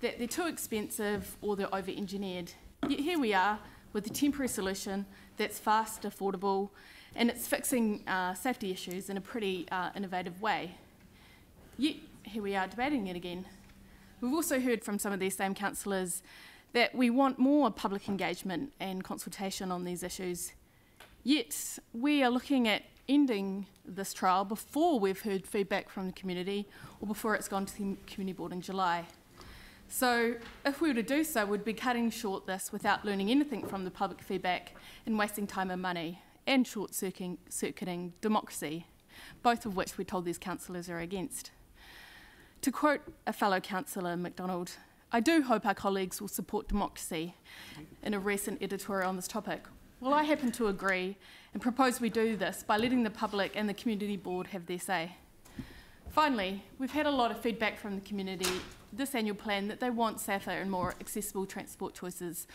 that they're too expensive or they're over engineered. Yet here we are with a temporary solution that's fast, affordable, and it's fixing uh, safety issues in a pretty uh, innovative way. Yet here we are debating it again. We've also heard from some of these same councillors that we want more public engagement and consultation on these issues. Yet we are looking at ending this trial before we've heard feedback from the community or before it's gone to the community board in July. So if we were to do so, we'd be cutting short this without learning anything from the public feedback and wasting time and money and short circuiting democracy, both of which we're told these councillors are against. To quote a fellow councillor, MacDonald, I do hope our colleagues will support democracy in a recent editorial on this topic. Well, I happen to agree and propose we do this by letting the public and the community board have their say. Finally, we've had a lot of feedback from the community this annual plan that they want safer and more accessible transport choices.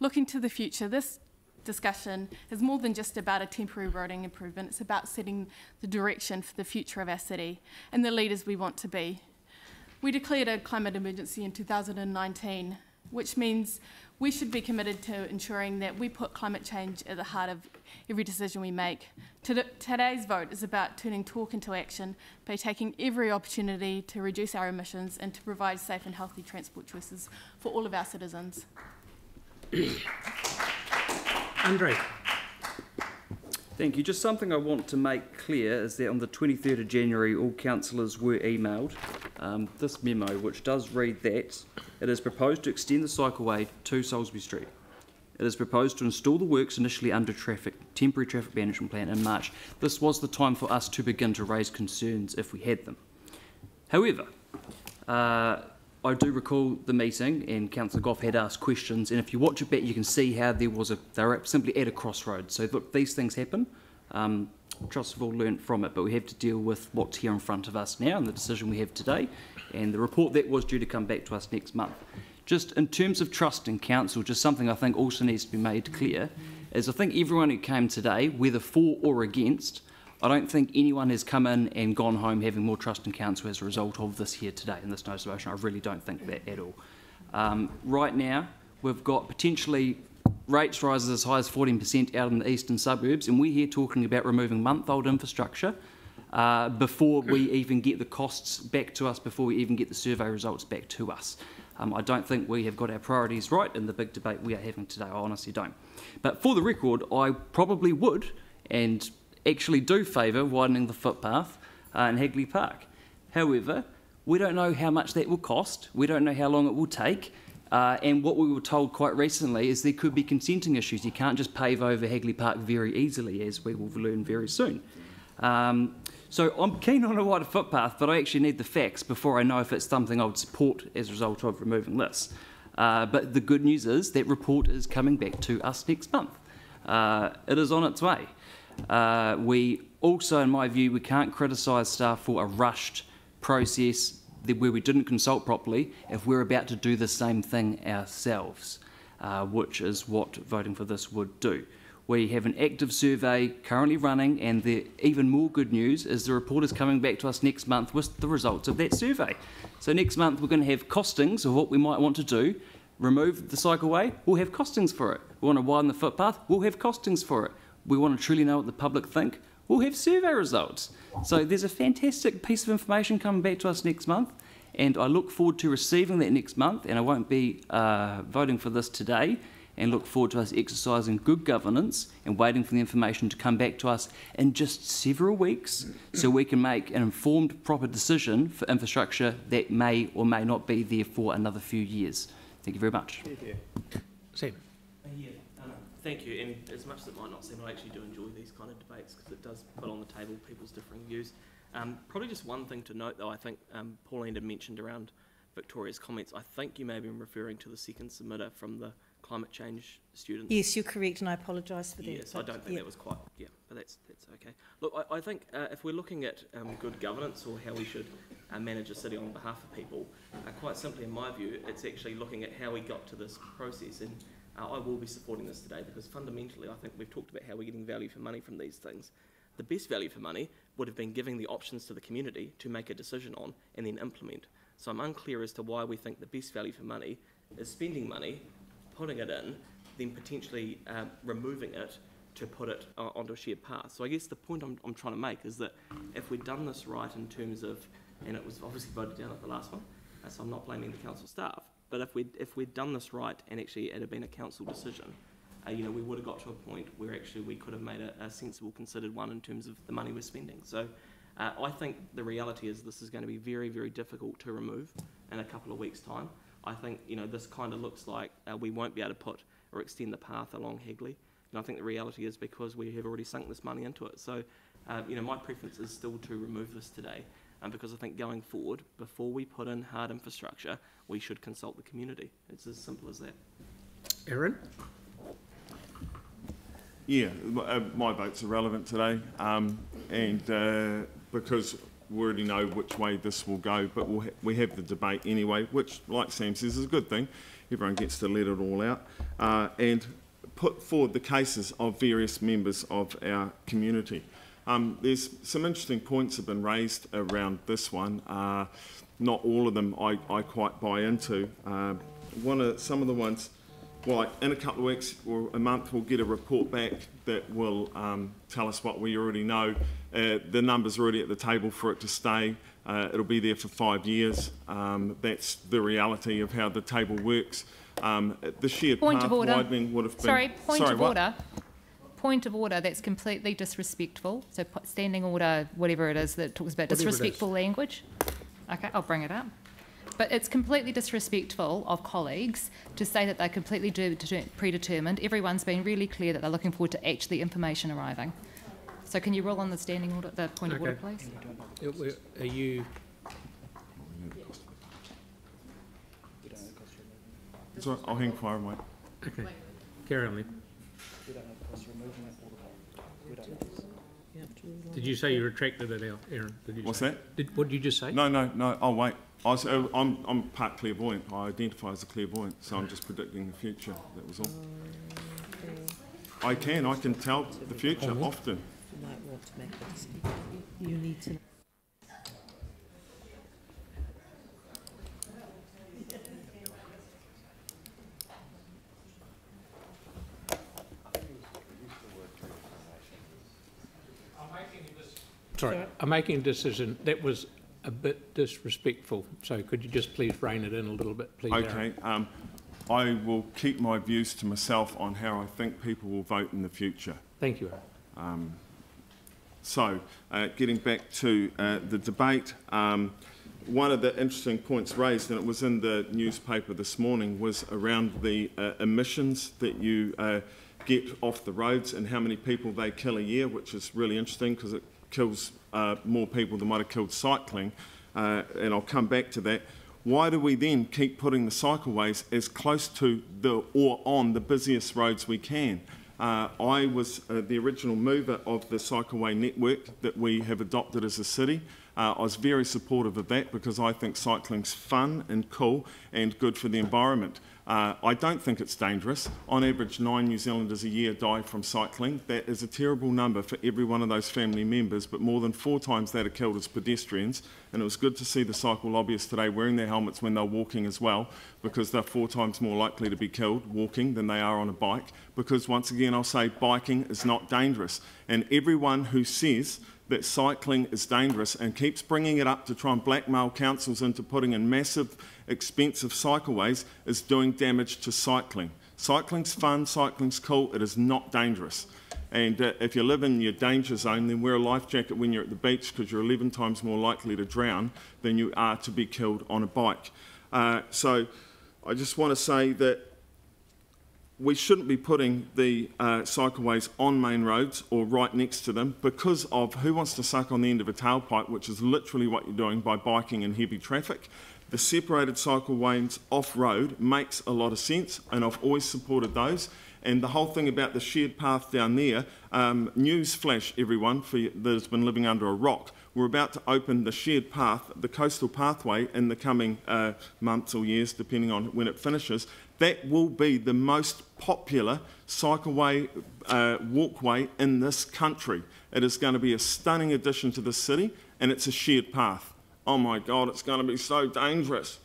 Looking to the future, this discussion is more than just about a temporary roading improvement, it's about setting the direction for the future of our city and the leaders we want to be. We declared a climate emergency in 2019, which means we should be committed to ensuring that we put climate change at the heart of every decision we make. Today's vote is about turning talk into action by taking every opportunity to reduce our emissions and to provide safe and healthy transport choices for all of our citizens. Andrei. Thank you. Just something I want to make clear is that on the 23rd of January, all councillors were emailed um, this memo, which does read that it is proposed to extend the cycleway to Salisbury Street. It is proposed to install the works initially under traffic, temporary traffic management plan in March. This was the time for us to begin to raise concerns if we had them. However, uh, I do recall the meeting and Councillor Goff had asked questions and if you watch it back you can see how there was a, they were simply at a crossroads. So look, these things happen. Um, trust we've all learned from it, but we have to deal with what's here in front of us now and the decision we have today and the report that was due to come back to us next month. Just in terms of trust in council, just something I think also needs to be made clear is I think everyone who came today, whether for or against, I don't think anyone has come in and gone home having more trust in council as a result of this here today and this notice of motion. I really don't think that at all. Um, right now, we've got potentially rates rises as high as 14% out in the eastern suburbs, and we're here talking about removing month-old infrastructure uh, before we even get the costs back to us, before we even get the survey results back to us. Um, I don't think we have got our priorities right in the big debate we are having today. I honestly don't. But for the record, I probably would, and actually do favour widening the footpath uh, in Hagley Park. However, we don't know how much that will cost, we don't know how long it will take, uh, and what we were told quite recently is there could be consenting issues. You can't just pave over Hagley Park very easily, as we will learn very soon. Um, so I'm keen on a wider footpath, but I actually need the facts before I know if it's something I would support as a result of removing this. Uh, but the good news is that report is coming back to us next month. Uh, it is on its way. Uh, we also, in my view, we can't criticise staff for a rushed process where we didn't consult properly if we're about to do the same thing ourselves, uh, which is what voting for this would do. We have an active survey currently running, and the even more good news is the report is coming back to us next month with the results of that survey. So next month we're going to have costings of what we might want to do. Remove the cycleway, we'll have costings for it. We want to widen the footpath, we'll have costings for it we want to truly know what the public think, we'll have survey results. So there's a fantastic piece of information coming back to us next month, and I look forward to receiving that next month, and I won't be uh, voting for this today, and look forward to us exercising good governance and waiting for the information to come back to us in just several weeks so we can make an informed, proper decision for infrastructure that may or may not be there for another few years. Thank you very much. Thank you. Sam. Thank you. And as much as it might not seem, I actually do enjoy these kind of debates because it does put on the table people's differing views. Um, probably just one thing to note, though, I think um, Pauline had mentioned around Victoria's comments. I think you may have been referring to the second submitter from the climate change students. Yes, you're correct, and I apologise for that. Yes, I don't think that was quite, yeah, but that's, that's okay. Look, I, I think uh, if we're looking at um, good governance or how we should uh, manage a city on behalf of people, uh, quite simply, in my view, it's actually looking at how we got to this process. And uh, I will be supporting this today because fundamentally I think we've talked about how we're getting value for money from these things. The best value for money would have been giving the options to the community to make a decision on and then implement. So I'm unclear as to why we think the best value for money is spending money, putting it in, then potentially uh, removing it to put it uh, onto a shared path. So I guess the point I'm, I'm trying to make is that if we'd done this right in terms of, and it was obviously voted down at the last one, uh, so I'm not blaming the council staff, but if we'd, if we'd done this right and actually it had been a council decision, uh, you know, we would have got to a point where actually we could have made a, a sensible, considered one in terms of the money we're spending. So uh, I think the reality is this is going to be very, very difficult to remove in a couple of weeks' time. I think, you know, this kind of looks like uh, we won't be able to put or extend the path along Hagley. And I think the reality is because we have already sunk this money into it. So, uh, you know, my preference is still to remove this today um, because I think going forward, before we put in hard infrastructure, we should consult the community. It's as simple as that. Aaron? Yeah, uh, my vote's irrelevant today, um, and uh, because we already know which way this will go, but we'll ha we have the debate anyway, which, like Sam says, is a good thing. Everyone gets to let it all out, uh, and put forward the cases of various members of our community. Um, there's some interesting points have been raised around this one. Uh, not all of them I, I quite buy into. Uh, one of some of the ones, well, in a couple of weeks or a month, we'll get a report back that will um, tell us what we already know. Uh, the numbers are already at the table for it to stay. Uh, it'll be there for five years. Um, that's the reality of how the table works. Um, the shared Point path of order. widening would have been. Sorry, point Sorry, of what? order. Point of order, that's completely disrespectful. So standing order, whatever it is that talks about Whatever disrespectful language. Okay, I'll bring it up. But it's completely disrespectful of colleagues to say that they're completely de- de- predetermined. Everyone's been really clear that they're looking forward to actually information arriving. So can you rule on the standing order, the point of order, please? It- Are you, Sorry, I'll hang fire, mate. okay, carry on then. Did you say you retracted it, Al- Aaron? Did you What's say- that? Did, what did you just say? No, no, no. I'll wait. I was, uh, I'm, I'm part clairvoyant. I identify as a clairvoyant, so I'm just predicting the future. That was all. I can. I can tell the future often. You might want to make a decision. You need to. Sorry, I'm making a decision that was a bit disrespectful, so could you just please rein it in a little bit, please? Okay. Um, I will keep my views to myself on how I think people will vote in the future. Thank you, Um, so, uh, getting back to uh, the debate, um, one of the interesting points raised, and it was in the newspaper this morning, was around the uh, emissions that you uh, get off the roads and how many people they kill a year, which is really interesting because it kills uh, more people than might have killed cycling. Uh, and I'll come back to that. Why do we then keep putting the cycleways as close to the or on the busiest roads we can? Uh, I was uh, the original mover of the cycleway network that we have adopted as a city. Uh, I was very supportive of that because I think cycling's fun and cool and good for the environment. Uh, I don't think it's dangerous. On average, nine New Zealanders a year die from cycling. That is a terrible number for every one of those family members, but more than four times that are killed as pedestrians. And it was good to see the cycle lobbyists today wearing their helmets when they're walking as well, because they're four times more likely to be killed walking than they are on a bike. Because once again, I'll say biking is not dangerous. And everyone who says that cycling is dangerous and keeps bringing it up to try and blackmail councils into putting in massive, expensive cycleways is doing damage to cycling. Cycling's fun, cycling's cool, it is not dangerous. And uh, if you live in your danger zone, then wear a life jacket when you're at the beach because you're 11 times more likely to drown than you are to be killed on a bike. Uh, so I just want to say that we shouldn't be putting the uh, cycleways on main roads or right next to them because of who wants to suck on the end of a tailpipe, which is literally what you're doing by biking in heavy traffic. The separated cycleways off road makes a lot of sense, and I've always supported those. And the whole thing about the shared path down there, um, everyone for, that has been living under a rock. We're about to open the shared path, the coastal pathway, in the coming uh, months or years, depending on when it finishes. That will be the most popular cycleway uh, walkway in this country. It is going to be a stunning addition to the city, and it's a shared path. Oh my God, it's going to be so dangerous.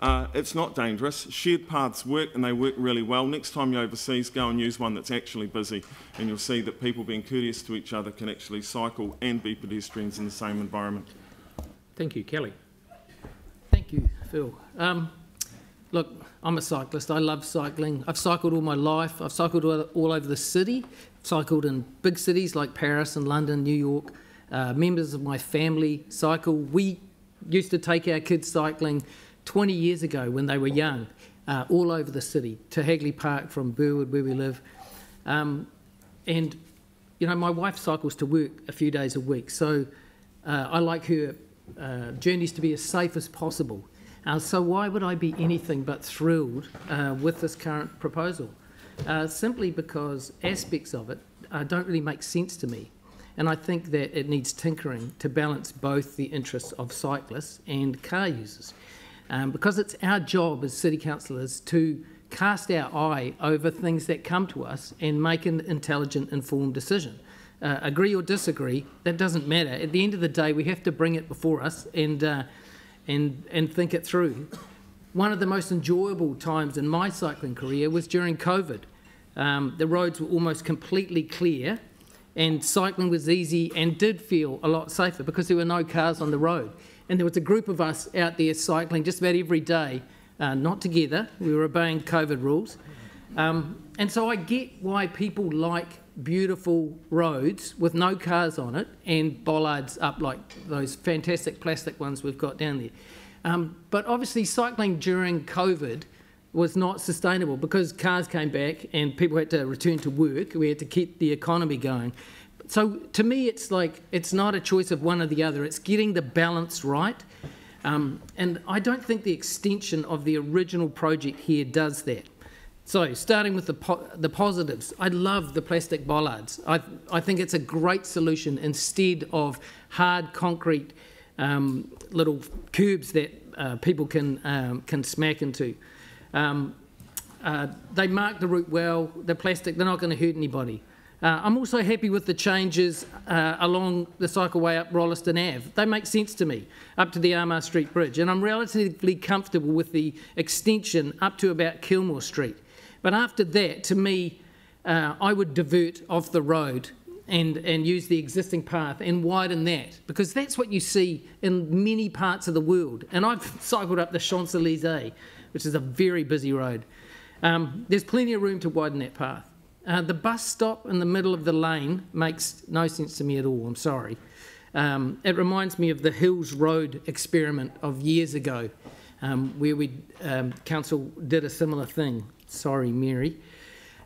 Uh, it's not dangerous. Shared paths work and they work really well. Next time you're overseas, go and use one that's actually busy, and you'll see that people being courteous to each other can actually cycle and be pedestrians in the same environment. Thank you, Kelly. Thank you, Phil. Um, look, I'm a cyclist. I love cycling. I've cycled all my life. I've cycled all, all over the city. I've cycled in big cities like Paris and London, New York. Uh, members of my family cycle. We used to take our kids cycling 20 years ago when they were young, uh, all over the city, to Hagley Park from Burwood, where we live. Um, and, you know, my wife cycles to work a few days a week, so uh, I like her uh, journeys to be as safe as possible. Uh, so why would I be anything but thrilled uh, with this current proposal? Uh, simply because aspects of it don't really make sense to me. And I think that it needs tinkering to balance both the interests of cyclists and car users. Um, because it's our job as city councillors to cast our eye over things that come to us and make an intelligent, informed decision. Uh, agree or disagree, that doesn't matter. At the end of the day, we have to bring it before us and, uh, and, and think it through. one of the most enjoyable times in my cycling career was during COVID. Um, the roads were almost completely clear, and cycling was easy and did feel a lot safer because there were no cars on the road. And there was a group of us out there cycling just about every day, uh, not together. We were obeying COVID rules. Um, and so I get why people like beautiful roads with no cars on it and bollards up like those fantastic plastic ones we've got down there. Um, but obviously, cycling during COVID was not sustainable because cars came back and people had to return to work. We had to keep the economy going. So to me, it's like it's not a choice of one or the other. It's getting the balance right. Um, and I don't think the extension of the original project here does that. So, starting with the, po the positives, I love the plastic bollards. I, I think it's a great solution instead of hard concrete um, little curbs that uh, people can, um, can smack into. Um, uh, they mark the route well, they're plastic, they're not going to hurt anybody. Uh, I'm also happy with the changes uh, along the cycleway up Rolleston Ave. They make sense to me, up to the Armagh Street Bridge, and I'm relatively comfortable with the extension up to about Kilmore Street. But after that, to me, uh, I would divert off the road and, and use the existing path and widen that because that's what you see in many parts of the world. And I've cycled up the Champs Elysees, which is a very busy road. Um, there's plenty of room to widen that path. Uh, the bus stop in the middle of the lane makes no sense to me at all, I'm sorry. Um, it reminds me of the Hills Road experiment of years ago, um, where we um, council did a similar thing. Sorry, Mary.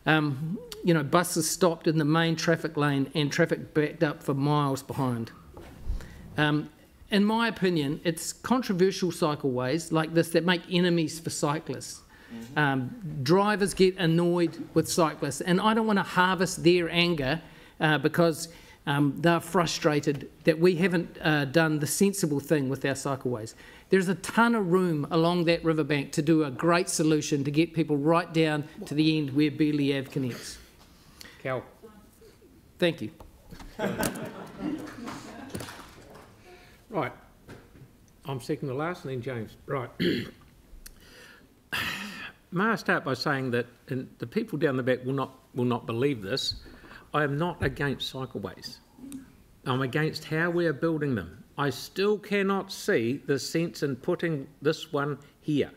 Um, you know, buses stopped in the main traffic lane and traffic backed up for miles behind. Um, in my opinion, it's controversial cycleways like this that make enemies for cyclists. Mm-hmm. Um, drivers get annoyed with cyclists, and I don't want to harvest their anger uh, because um, they're frustrated that we haven't uh, done the sensible thing with our cycleways. There's a ton of room along that riverbank to do a great solution to get people right down to the end where Bealey Ave connects. Cal. Thank you. right. I'm second to last, and then James. Right. May I start by saying that and the people down the back will not will not believe this. I am not against cycleways. I'm against how we are building them. I still cannot see the sense in putting this one here.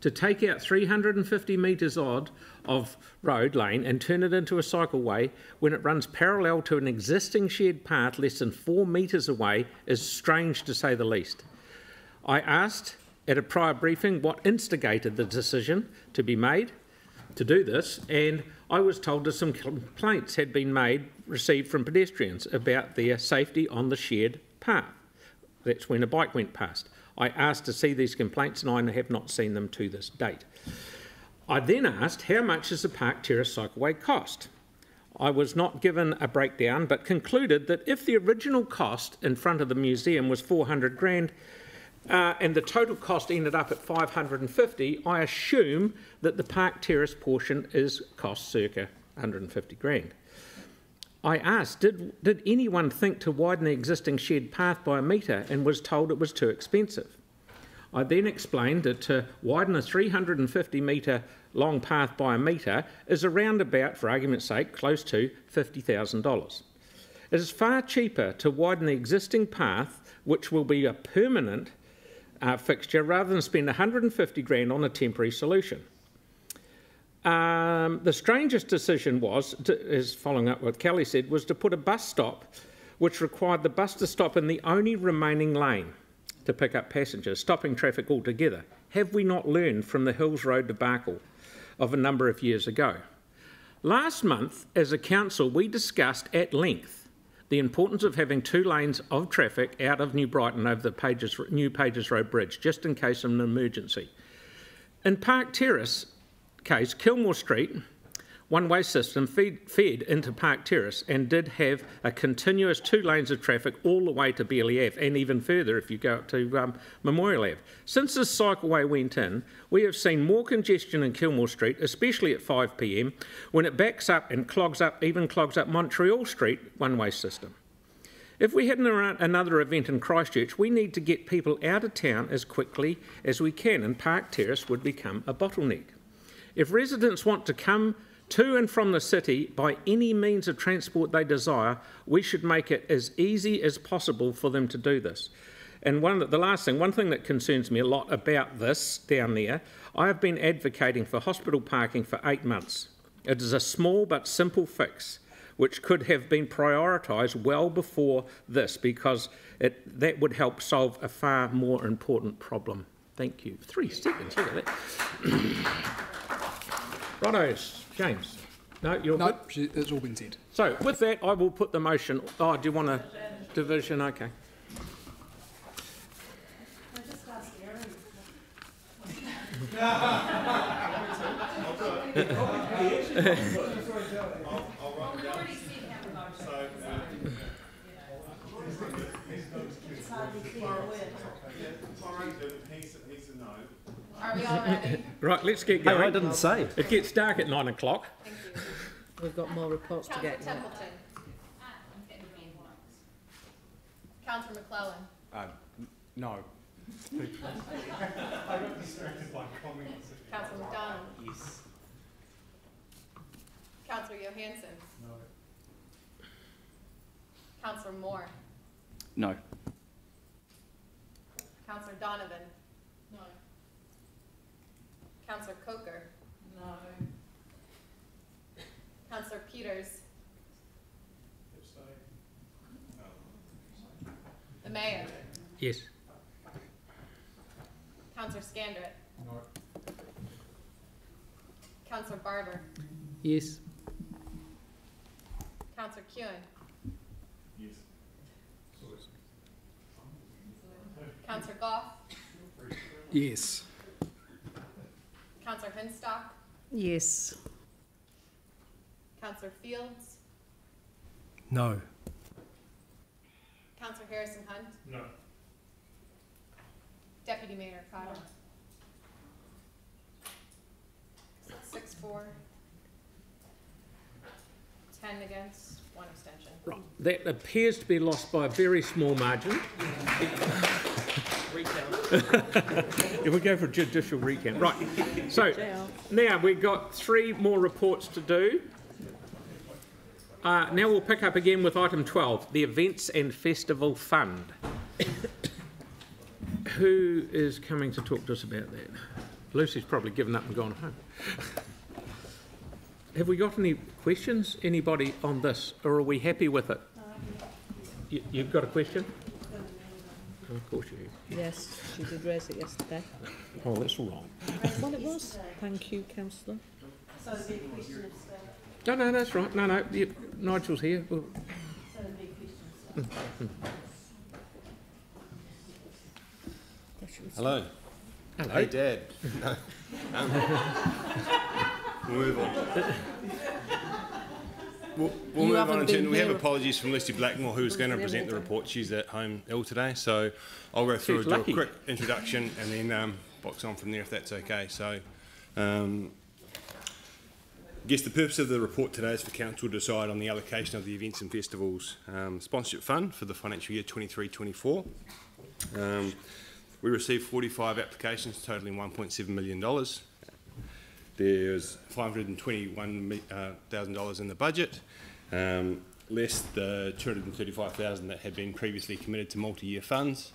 To take out 350 metres odd of road lane and turn it into a cycleway when it runs parallel to an existing shared path less than four metres away is strange to say the least. I asked at a prior briefing what instigated the decision to be made to do this, and I was told that some complaints had been made, received from pedestrians about their safety on the shared path. That's when a bike went past. I asked to see these complaints and I have not seen them to this date. I then asked how much does the Park Terrace cycleway cost? I was not given a breakdown but concluded that if the original cost in front of the museum was 400 grand uh, and the total cost ended up at 550, I assume that the Park Terrace portion is cost circa 150 grand. I asked, did, did anyone think to widen the existing shed path by a metre and was told it was too expensive? I then explained that to widen a 350 metre long path by a metre is around about, for argument's sake, close to $50,000. It is far cheaper to widen the existing path, which will be a permanent uh, fixture, rather than spend 150 grand on a temporary solution. Um, the strangest decision was, to, is following up what Kelly said, was to put a bus stop which required the bus to stop in the only remaining lane to pick up passengers, stopping traffic altogether. Have we not learned from the Hills Road debacle of a number of years ago? Last month, as a council, we discussed at length the importance of having two lanes of traffic out of New Brighton over the Pages, New Pages Road Bridge, just in case of an emergency. In Park Terrace, case, Kilmore Street one-way system feed, fed into Park Terrace and did have a continuous two lanes of traffic all the way to Bealey Ave and even further if you go up to um, Memorial Ave. Since this cycleway went in, we have seen more congestion in Kilmore Street, especially at 5pm, when it backs up and clogs up, even clogs up Montreal Street one-way system. If we had another event in Christchurch, we need to get people out of town as quickly as we can, and Park Terrace would become a bottleneck. If residents want to come to and from the city by any means of transport they desire, we should make it as easy as possible for them to do this. And one the last thing, one thing that concerns me a lot about this down there, I have been advocating for hospital parking for eight months. It is a small but simple fix which could have been prioritised well before this because it, that would help solve a far more important problem. Thank you. Three seconds, look at James. No, you're No, good? she- it's all been said. So with that, I will put the motion. Oh, do you want a division? Okay. Are we all ready? Right, let's get Hey, going. I didn't say. It gets dark at nine o'clock. We've got more reports to get. yet. Templeton. Councillor McLellan. Uh, no. I got distracted by comments. Councillor MacDonald. Yes. Councillor Johanson. No. Councillor Moore. No. Councillor Donovan. No. Councillor Coker. No. Councillor Peters. The mayor. Yes. Councillor Scandrett. No. Councillor Barber. Yes. Councillor Keown. Yes. Councillor Gough. Yes. Councillor Henstock. Yes. Councillor Fields. No. Councillor Harrison Hunt. No. Deputy Mayor Cotter. Six, four. Ten against, one abstention. Right. That appears to be lost by a very small margin. if we go for judicial recount. Right. So now we've got three more reports to do. Uh, now we'll pick up again with item 12, the Events and Festival Fund. Who is coming to talk to us about that? Lucy's probably given up and gone home. Have we got any questions, anybody on this, or are we happy with it? You, you've got a question? Of course you have. Yes, she did raise it yesterday. Oh, that's all right. What it was? Thank you, councillor. So it'd be a question of staff. No, no, that's right. No, no, you, Nigel's here. Well, So it'd be a question of. Hello. Hello. Hey, Dad. No. Um, move on. We'll, we'll move on. To, we have apologies from Lucy Blackmore, who's going to present the report. She's at home ill today, so I'll go through a quick introduction and then um, box on from there if that's okay. So, um, I guess the purpose of the report today is for council to decide on the allocation of the events and festivals um, sponsorship fund for the financial year 23-24. Um, we received 45 applications totaling $1.7 million. There's $521,000 in the budget, um, less the 235,000 that had been previously committed to multi-year funds.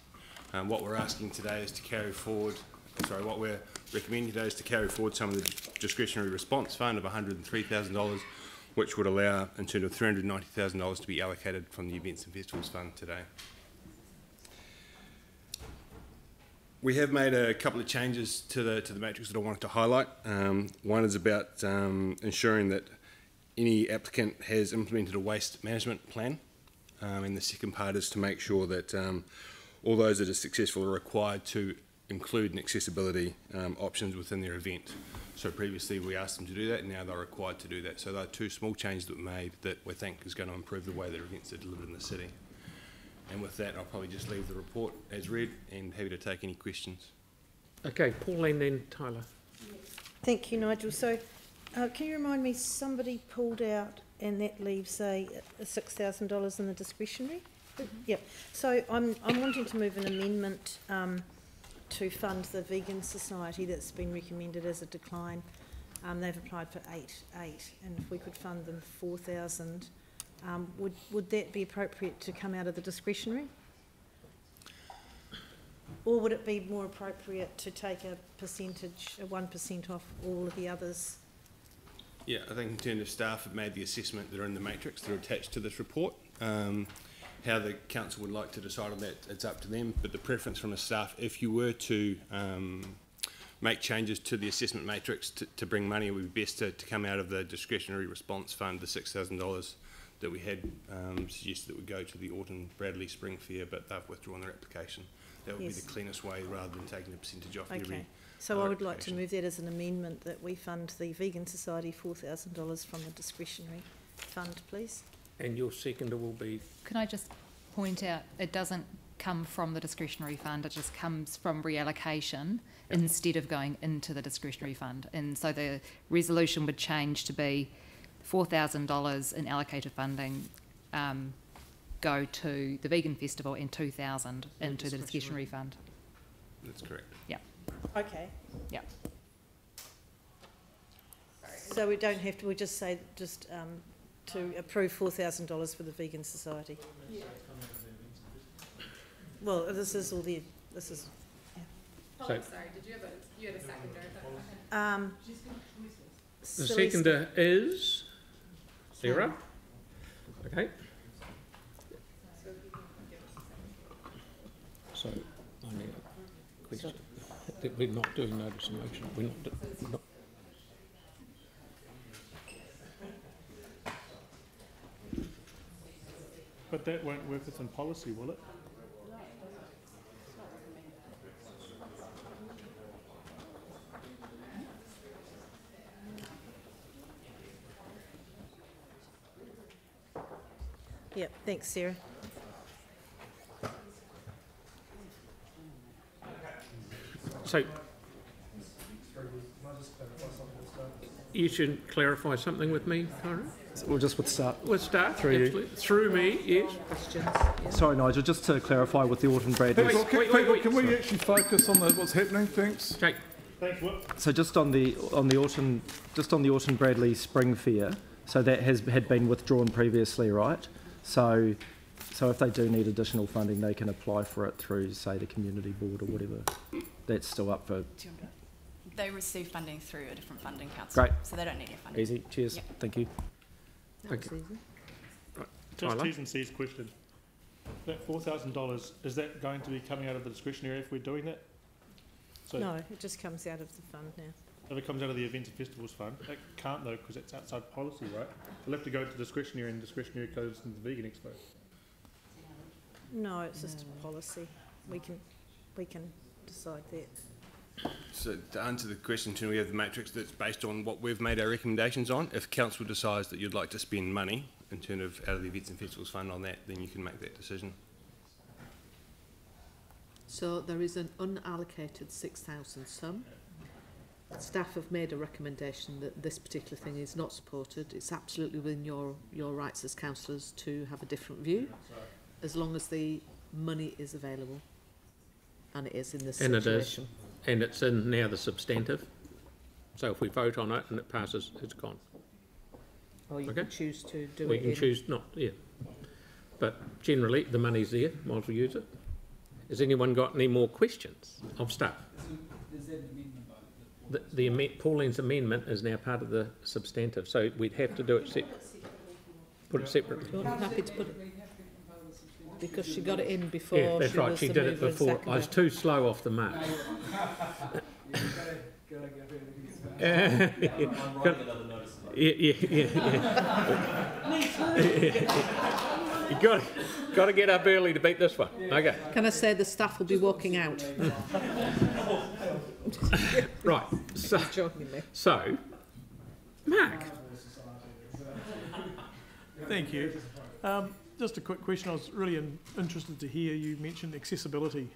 Um, what we're asking today is to carry forward, sorry, what we're recommending today is to carry forward some of the discretionary response fund of $103,000, which would allow in terms of $390,000 to be allocated from the events and festivals fund today. We have made a couple of changes to the to the matrix that I wanted to highlight. Um, one is about um, ensuring that any applicant has implemented a waste management plan, um, and the second part is to make sure that um, all those that are successful are required to include an accessibility um, options within their event. So previously we asked them to do that, and now they're required to do that. So there are two small changes that were made that we think is going to improve the way that events are delivered in the city. And with that, I'll probably just leave the report as read and happy to take any questions. Okay, Pauline, then Tyla. Thank you, Nigel. So, uh, can you remind me, somebody pulled out and that leaves a, a $6,000 in the discretionary? Yep, so I'm, I'm wanting to move an amendment um, to fund the Vegan Society that's been recommended as a decline. Um, they've applied for eight, eight, and if we could fund them four thousand, um, would, would that be appropriate to come out of the discretionary? Or would it be more appropriate to take a percentage, a one percent off all of the others? Yeah, I think in terms of staff have made the assessment that are in the matrix, that are attached to this report. Um, how the council would like to decide on that, it's up to them, but the preference from the staff, if you were to um, make changes to the assessment matrix to, to bring money, it would be best to, to come out of the discretionary response fund, the $6,000 that we had um, suggested that we go to the Orton Bradley Spring Fair, but they've withdrawn their application. That would Yes. be the cleanest way rather than taking a percentage off every Okay, so I would like to move that as an amendment that we fund the Vegan Society four thousand dollars from the discretionary fund, please. And your seconder will be, Can I just point out, it doesn't come from the discretionary fund, it just comes from reallocation instead of going into the discretionary fund. And so the resolution would change to be four thousand dollars in allocated funding, um, go to the vegan festival and two thousand into the discretionary fund. That's correct. Yeah, Okay. yeah. So we don't have to, we just say, just um, to approve four thousand dollars for the Vegan Society? Yeah. Well, this is all the, this is, Pauline, sorry, did you have a, you had a seconder? um. the Celeste- seconder is Sara. Okay, So if you can give us a I need a question. That We're not doing notice of motion, we're not, do- we're not But that won't work within policy, will it? Yep, thanks, Sara. So you should clarify something with me, Kyra? We'll just with start. With staff, Through you. Through me, yes. Questions? Sorry, Nigel, just to clarify with the Orton Bradley. Wait, Can, wait, can- wait, wait. can we actually focus on the, what's happening, thanks? Okay, Thanks, Whip. So just on the on the Orton just on the Orton Bradley Spring Fair, so that has had been withdrawn previously, right? So so if they do need additional funding, they can apply for it through, say, the community board or whatever. That's still up for They receive funding through a different funding council. Great. So they don't need your funding. easy. Cheers. Yeah. Thank you. That was Okay. easy. Just Tyla? T's and C's question. That four thousand dollars, is that going to be coming out of the discretionary if we're doing that? So No, it just comes out of the fund now. if it comes out of the events and festivals fund, it can't though, because it's outside policy, right? We'll have to go to discretionary and discretionary goes into the vegan expo. No, it's just a policy. We can, we can decide that. So to answer the question, Tim, we have the matrix that's based on what we've made our recommendations on. If council decides that you'd like to spend money in terms of out of the events and festivals fund on that, then you can make that decision. So there is an unallocated six thousand sum. Staff have made a recommendation that this particular thing is not supported. It's absolutely within your, your rights as councillors to have a different view, as long as the money is available. And it is in this and it is, and it's in now the substantive. So if we vote on it and it passes, it's gone. Or you Okay. can choose to do We it We can in- choose not, yeah. But generally, the money's there, might as well use it. Has anyone got any more questions of staff? The, the amen- Pauline's amendment is now part of the substantive, so we'd have to do it sep- put it separately. You're happy to put it, because she got it in before Yeah, that's she right, was she the did it mover and before, I was seconder. too slow off the mark. Yeah, yeah, yeah, yeah. You got, got to get up early to beat this one. Okay, Can I say the staff will be walking out? right. So, Joking me. so, Mark, Thank you. Um, just a quick question. I was really in, interested to hear you mention accessibility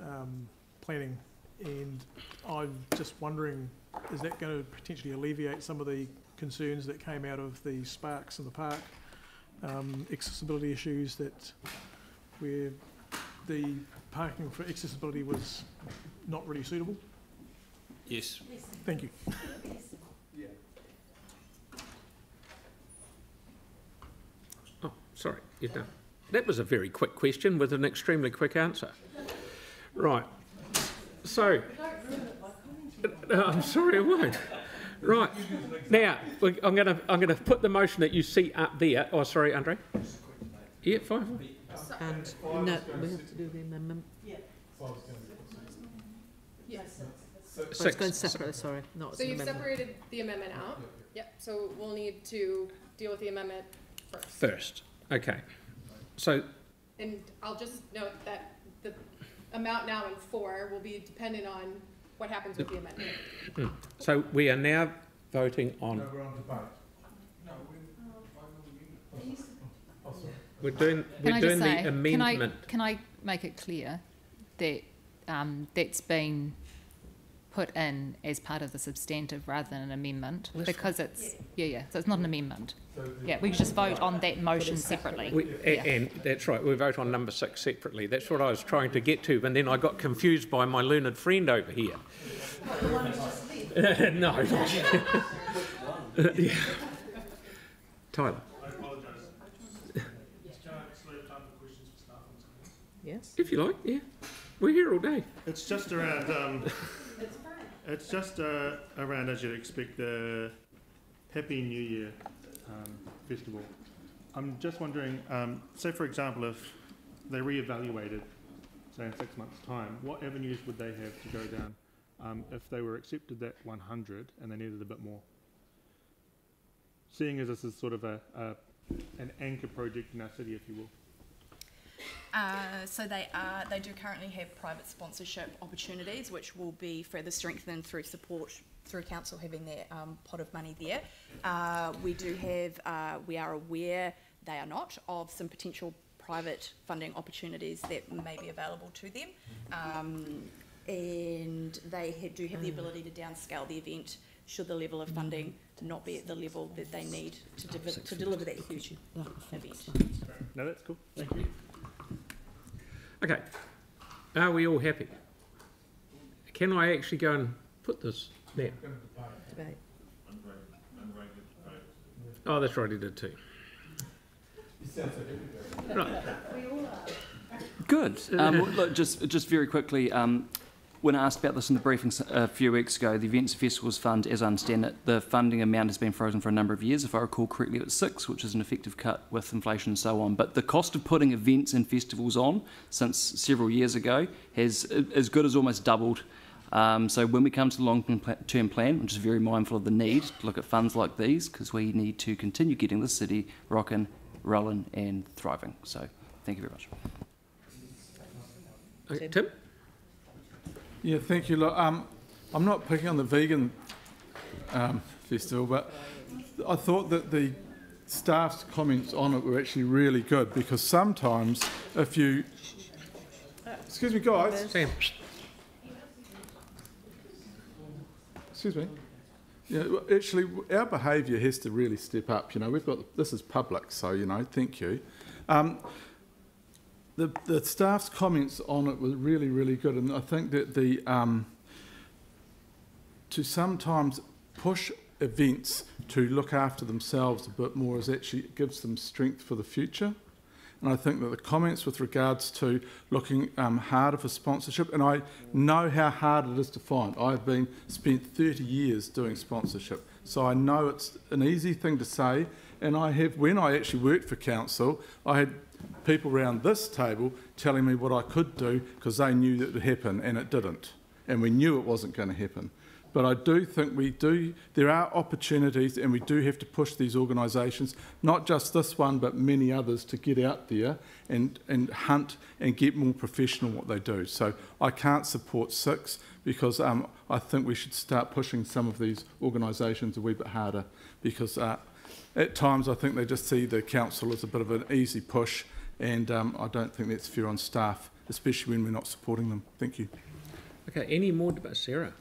um, planning, and I'm just wondering, is that going to potentially alleviate some of the concerns that came out of the sparks in the park, um, accessibility issues that where the parking for accessibility was not really suitable? Yes. Thank you. Oh, sorry, you're done. That was a very quick question with an extremely quick answer. Right. So, no, I'm sorry, I won't. Right. Now, I'm going to I'm going to put the motion that you see up there. Oh, sorry, Andrei. Yeah, fine. And no, we have to do the amendment. Yes. Oh, it's going separately, sorry, not as So an you've amendment. separated the amendment out. Yep, so we'll need to deal with the amendment first. First. Okay. So, And I'll just note that the amount now in four will be dependent on what happens with the amendment. mm, so we are now voting on. We're doing Can we're I doing just say, the can I, amendment. can I make it clear that um, that's been put in as part of the substantive rather than an amendment? That's Because it's, yeah, yeah, so it's not an amendment. Yeah, we just vote on that motion separately. We, a- and that's right. We vote on number six separately. That's what I was trying to get to, and then I got confused by my learned friend over here. no. yeah. Tyla. I apologise. Can I exclude time for questions for staff on something? Yes. If you like, yeah. We're here all day. It's just around, um, it's just uh, around, as you'd expect, the Happy New Year um, festival. I'm just wondering, um, say for example, if they re-evaluated, say in six months' time, what avenues would they have to go down um, if they were accepted that 100 and they needed a bit more? Seeing as this is sort of a, a an anchor project in our city, if you will. Uh, so they are, they do currently have private sponsorship opportunities, which will be further strengthened through support through council having their um, pot of money there. Uh, we do have, uh, we are aware, they are not, of some potential private funding opportunities that may be available to them. Um, and they ha- do have the ability to downscale the event should the level of funding not be at the level that they need to, devel- to deliver that huge event. No, that's cool. Thank you. Okay. Are we all happy? Can I actually go and put this there? Debate. Oh, that's right, he did too. Right. Good. Um, look, just just very quickly, um, when asked about this in the briefing a few weeks ago, the Events and Festivals Fund, as I understand it, the funding amount has been frozen for a number of years. If I recall correctly, it was six, which is an effective cut with inflation and so on. But the cost of putting events and festivals on since several years ago has as good as almost doubled. Um, so when we come to the long-term plan, I'm just very mindful of the need to look at funds like these because we need to continue getting the city rocking, rolling, and thriving. So thank you very much. Okay, Tim? Yeah, thank you. Look, um, I'm not picking on the vegan um, festival, but I thought that the staff's comments on it were actually really good because sometimes if you. Excuse me, guys. Sam. Excuse me. Yeah, actually, our behaviour has to really step up. You know, we've got this is public, so you know, thank you. Um, the the staff's comments on it were really, really good, and I think that the um, to sometimes push events to look after themselves a bit more is actually gives them strength for the future. And I think that the comments with regards to looking um, harder for sponsorship, and I know how hard it is to find. I've been spent 30 years doing sponsorship, so I know it's an easy thing to say. And I have, when I actually worked for council, I had people around this table telling me what I could do because they knew that it would happen, and it didn't. And we knew it wasn't going to happen. But I do think we do, there are opportunities and we do have to push these organisations, not just this one, but many others, to get out there and, and hunt and get more professional what they do. So I can't support six because um, I think we should start pushing some of these organisations a wee bit harder because uh, at times I think they just see the council as a bit of an easy push and um, I don't think that's fair on staff, especially when we're not supporting them. Thank you. Okay, any more debate? Sara?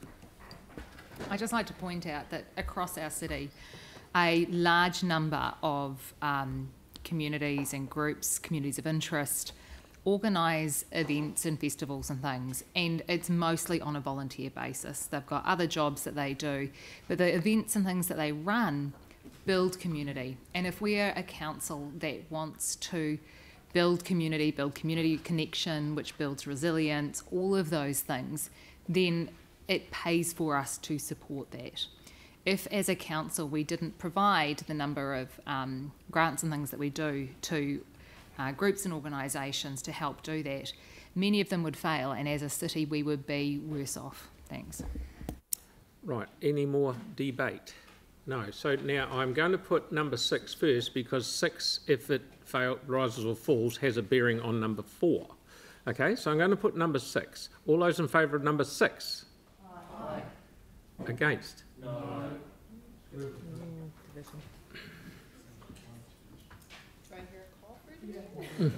I'd just like to point out that across our city, a large number of um, communities and groups, communities of interest, organise events and festivals and things, and it's mostly on a volunteer basis. They've got other jobs that they do, but the events and things that they run build community. And if we're a council that wants to build community, build community connection, which builds resilience, all of those things, then it pays for us to support that. If, as a council, we didn't provide the number of um, grants and things that we do to uh, groups and organisations to help do that, many of them would fail, and as a city, we would be worse off. Thanks. Right, any more debate? No, so now I'm going to put number six first because six, if it fail, rises or falls, has a bearing on number four. Okay, so I'm going to put number six. All those in favour of number six? Aye. Against? No.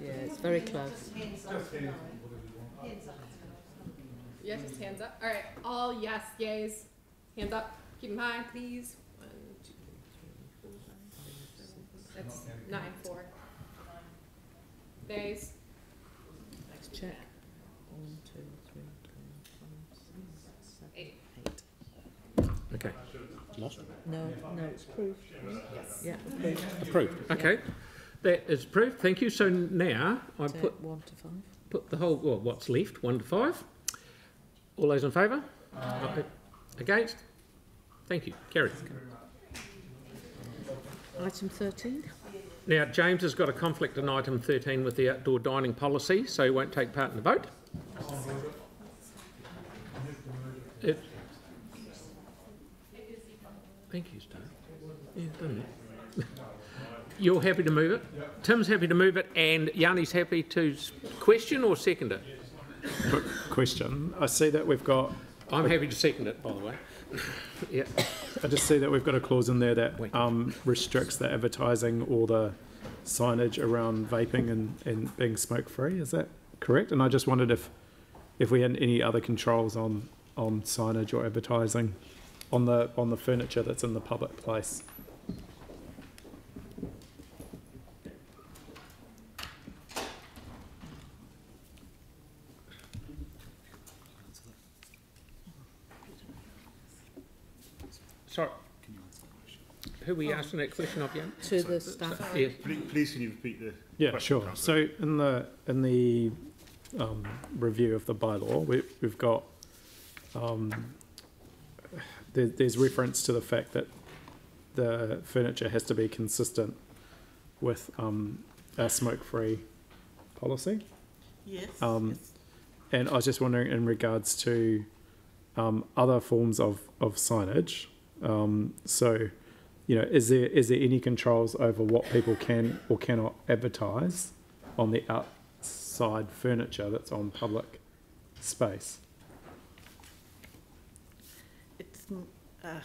Yeah, it's very close. Yeah, just hands up. All right, all yes, yays. Hands up. Keep them high, please. One, two, three, four, five, six, seven. That's nine, four. Nays. Let's check. One, two, three, four, five, six, seven, Eight. eight. Okay. No, no, it's approved. Yes. Yeah, approved. Approved. Okay, that is approved. Thank you. So now I So put one to five. put the whole well, what's left, one to five. All those in favour? Aye. Against? Thank you. Carried. Item thirteen. Now, James has got a conflict in item 13 with the outdoor dining policy, so he won't take part in the vote. It- Thank you, Steve. Yeah, done it. You're happy to move it? Tim's happy to move it, and Yani's happy to question or second it? Question. I see that we've got. I'm happy to second it, by the way. Yeah. I just see that we've got a clause in there that um, restricts the advertising or the signage around vaping and, and being smoke free. Is that correct? And I just wondered if if we had any other controls on on signage or advertising on the on the furniture that's in the public place. Sorry. Who are we asking that question of, Jan? To the staff. Yeah. Please, please can you repeat the Yeah, question, sure. Councillor? So in the in the um, review of the bylaw, we, we've got um, there, there's reference to the fact that the furniture has to be consistent with um, our smoke-free policy. Yes, Um, And I was just wondering, in regards to um, other forms of, of signage, um, so you know, is there is there any controls over what people can or cannot advertise on the outside furniture that's on public space? It's uh,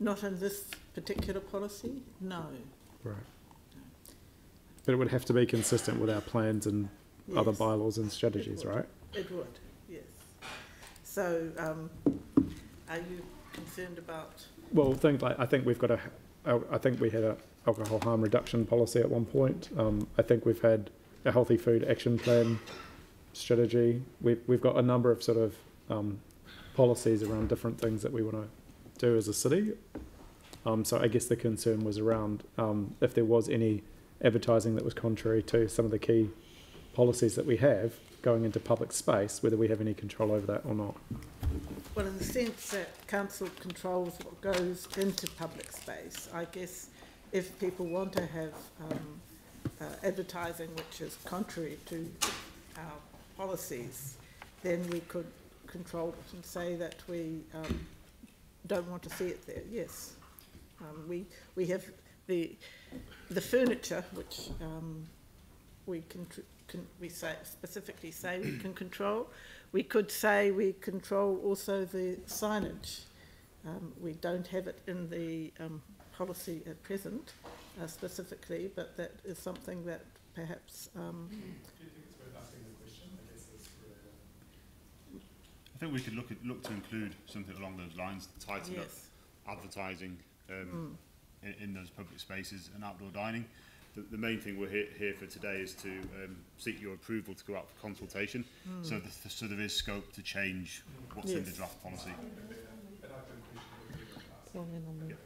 not in this particular policy, no. Right. But it would have to be consistent with our plans and other bylaws and strategies, right? It would, yes. So, um, are you concerned about, Well, things like I think we've got a, I think we had a alcohol harm reduction policy at one point. Um, I think we've had a healthy food action plan strategy. We've we've got a number of sort of um, policies around different things that we want to do as a city. Um, so I guess the concern was around um, if there was any advertising that was contrary to some of the key policies that we have going into public space, whether we have any control over that or not. Well, in the sense that council controls what goes into public space, I guess if people want to have um, uh, advertising which is contrary to our policies, then we could control it and say that we um, don't want to see it there, yes. Um, we, we have the, the furniture, which um, we can, can, we say, specifically say we can control. We could say we control also the signage. Um, we don't have it in the um, policy at present uh, specifically, but that is something that perhaps um, Do you think it's worth asking the question? I guess it's uh I think we could look at, look to include something along those lines, tighten Yes. up advertising um, in, in those public spaces and outdoor dining. The, the main thing we're here, here for today is to um, seek your approval to go out for consultation. Mm. So, the, so there is scope to change what's in the draft policy. Move.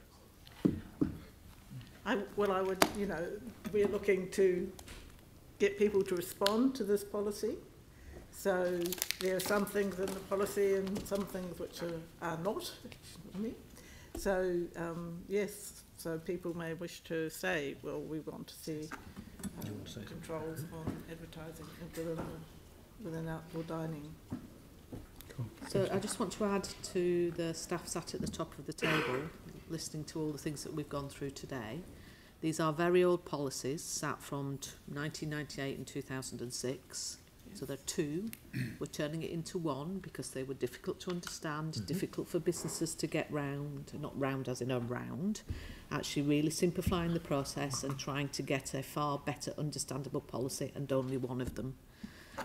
I, well, I would, you know, we're looking to get people to respond to this policy. So there are some things in the policy and some things which are, are not. So, um, yes, So people may wish to say, well, we want to see um, to controls on advertising within, within outdoor dining. So I just want to add to the staff sat at the top of the table, listening to all the things that we've gone through today. These are very old policies, sat from 1998 and 2006. So there are two. We're turning it into one because they were difficult to understand, mm -hmm. difficult for businesses to get round, not round as in around, actually really simplifying the process and trying to get a far better understandable policy and only one of them.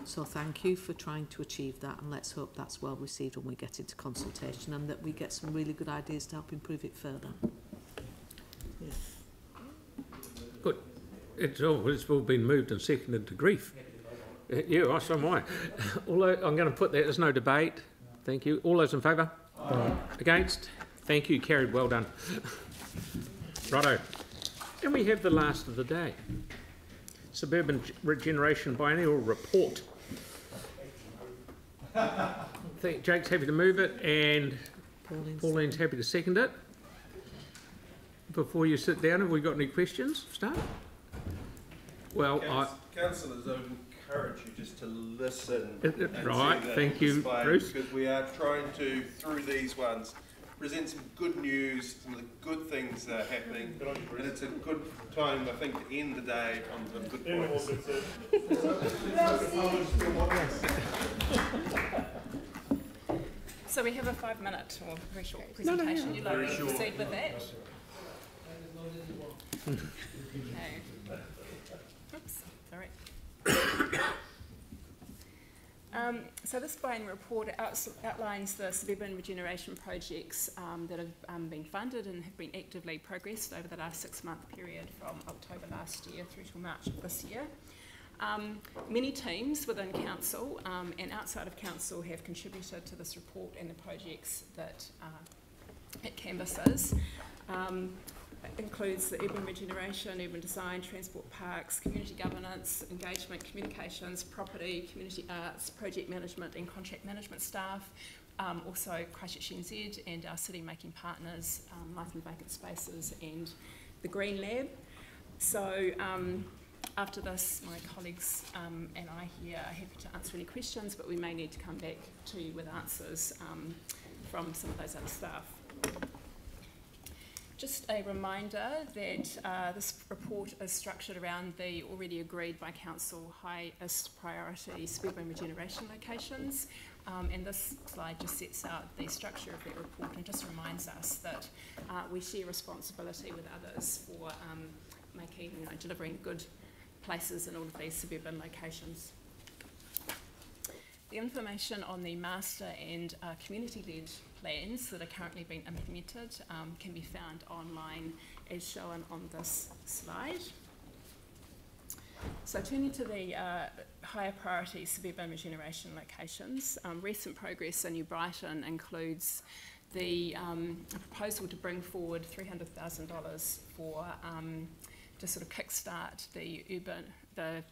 So thank you for trying to achieve that and let's hope that's well received when we get into consultation and that we get some really good ideas to help improve it further. Yes. Good. It's all, it's all been moved and seconded to grief. Uh, Yeah, I so am I. Although I'm going to put that, there's no debate. Thank you. All those in favour? Against? Thank you, carried, well done. Righto. And we have the last of the day. Suburban Regeneration Biennial Report. Think Jake's happy to move it and Pauline's, Pauline's happy to second it. Before you sit down, have we got any questions? Start. Well, I, Councillors, I would encourage you just to listen. Right, thank you, display, Bruce. Because we are trying to, through these ones, present some good news, some of the good things that are happening. And it's a good time, I think, to end the day on some good points. So we have a five minute or very short No, no, presentation. You'd like to proceed with that? Okay. Um, so this biennial report outs- outlines the suburban regeneration projects um, that have um, been funded and have been actively progressed over the last six-month period from October last year through to March of this year. Um, many teams within council um, and outside of council have contributed to this report and the projects that uh, it canvasses. Um, includes the urban regeneration, urban design, transport parks, community governance, engagement, communications, property, community arts, project management and contract management staff, um, also Christchurch NZ and our city making partners, um, Life in Vacant Spaces and the Green Lab. So um, after this, my colleagues um, and I here are happy to answer any questions, but we may need to come back to you with answers um, from some of those other staff. Just a reminder that uh, this report is structured around the already agreed by Council highest priority suburban regeneration locations. Um, and this slide just sets out the structure of that report and just reminds us that uh, we share responsibility with others for um, making, you know, delivering good places in all of these suburban locations. The information on the master and uh, community-led plans that are currently being implemented um, can be found online as shown on this slide. So turning to the uh, higher priority suburban regeneration locations, um, recent progress in New Brighton includes the um, proposal to bring forward $300,000 for um, to sort of kickstart the urban, the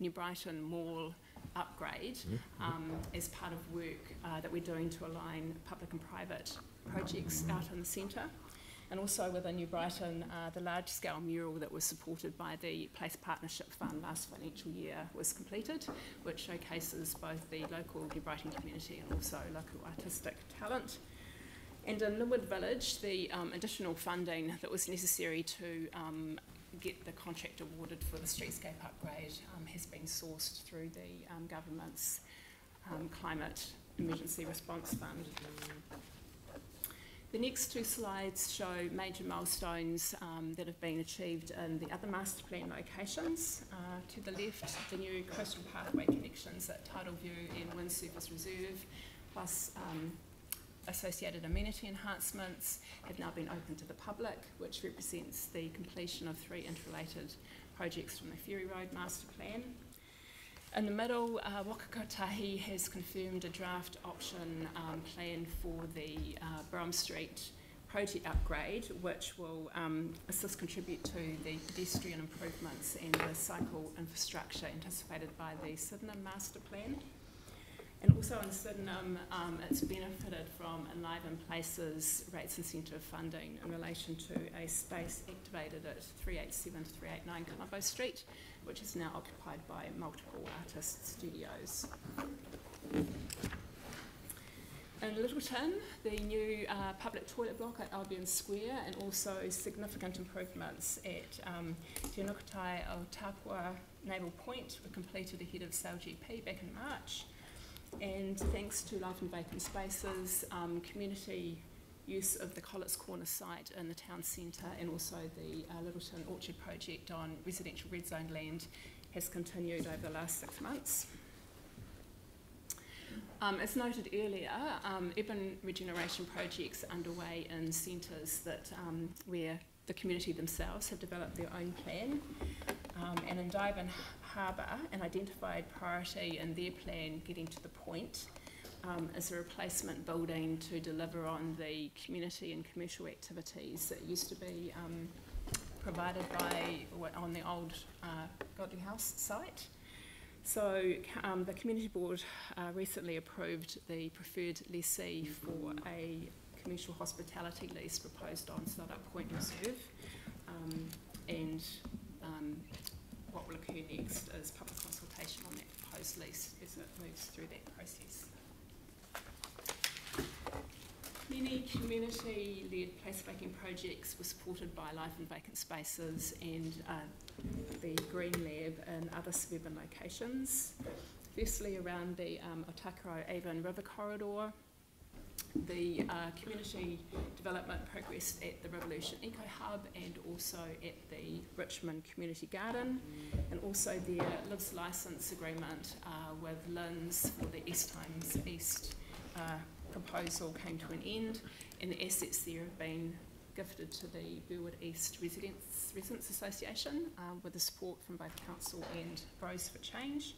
New Brighton Mall upgrade um, as part of work uh, that we're doing to align public and private projects out in the centre. And also within New Brighton, uh, the large-scale mural that was supported by the Place Partnership Fund last financial year was completed, which showcases both the local New Brighton community and also local artistic talent. And in Linwood Village, the um, additional funding that was necessary to um, get the contract awarded for the streetscape upgrade um, has been sourced through the um, government's um, Climate Emergency Response Fund. The next two slides show major milestones um, that have been achieved in the other master plan locations. Uh, to the left, the new coastal pathway connections at Tidal View and Windsurfer Reserve, plus um, associated amenity enhancements have now been open to the public, which represents the completion of three interrelated projects from the Ferry Road Master Plan. In the middle, uh, Waka Kotahi has confirmed a draft option um, plan for the uh, Brougham Street project upgrade, which will um, assist contribute to the pedestrian improvements and the cycle infrastructure anticipated by the Sydenham Master Plan. And also in Sydenham, um, it's benefited from Enliven Places rates incentive funding in relation to a space activated at 387 to 389 Colombo Street, which is now occupied by multiple artist studios. In Lyttelton, the new uh, public toilet block at Albion Square and also significant improvements at um, Te Nukutai Tapoa Naval Point were completed ahead of SailGP back in March. And thanks to Life in Vacant Spaces, um, community use of the Collets Corner site in the town centre and also the uh, Lyttelton Orchard project on residential red zone land has continued over the last six months. Um, as noted earlier, um, urban regeneration projects underway in centres that um, where the community themselves have developed their own plan. Um, and in Diamond Harbour, an identified priority in their plan, getting to the point, um, is a replacement building to deliver on the community and commercial activities that used to be um, provided by on the old uh, Godley House site. So um, the Community Board uh, recently approved the preferred lessee for a commercial hospitality lease proposed on Stoddart Point Reserve. Um, and um, what will occur next is public consultation on that proposed lease as it moves through that process. Many community-led placemaking projects were supported by Life in Vacant Spaces and uh, the Green Lab in other suburban locations. Firstly, around the um, Ōtākaro Avon River Corridor, the uh, community development progress at the Revolution Eco Hub and also at the Richmond Community Garden, and also their LIVS license agreement uh, with LINZ for the East Times East uh, proposal came to an end, and the assets there have been gifted to the Burwood East Residents, Residents Association um, with the support from both Council and Bros for Change.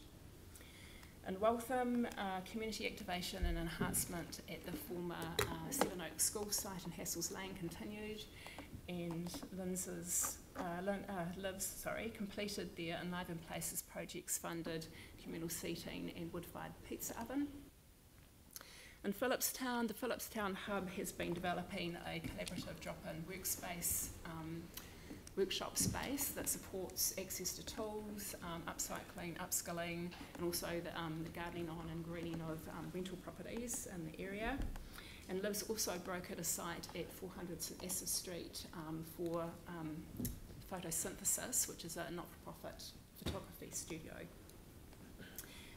In Waltham, uh, community activation and enhancement at the former uh, Seven Oaks School site in Hassals Lane continued, and Linz's, uh, Lin, uh, LIVS sorry, completed their Enliven Places projects funded communal seating and wood-fired pizza oven. In Phillipstown, the Phillipstown Hub has been developing a collaborative drop-in workspace, um, workshop space that supports access to tools, um, upcycling, upskilling, and also the, um, the, gardening on and greening of um, rental properties in the area. And LIVS also brokered a site at 400 St Asaph Street um, for um, photosynthesis, which is a not-for-profit photography studio.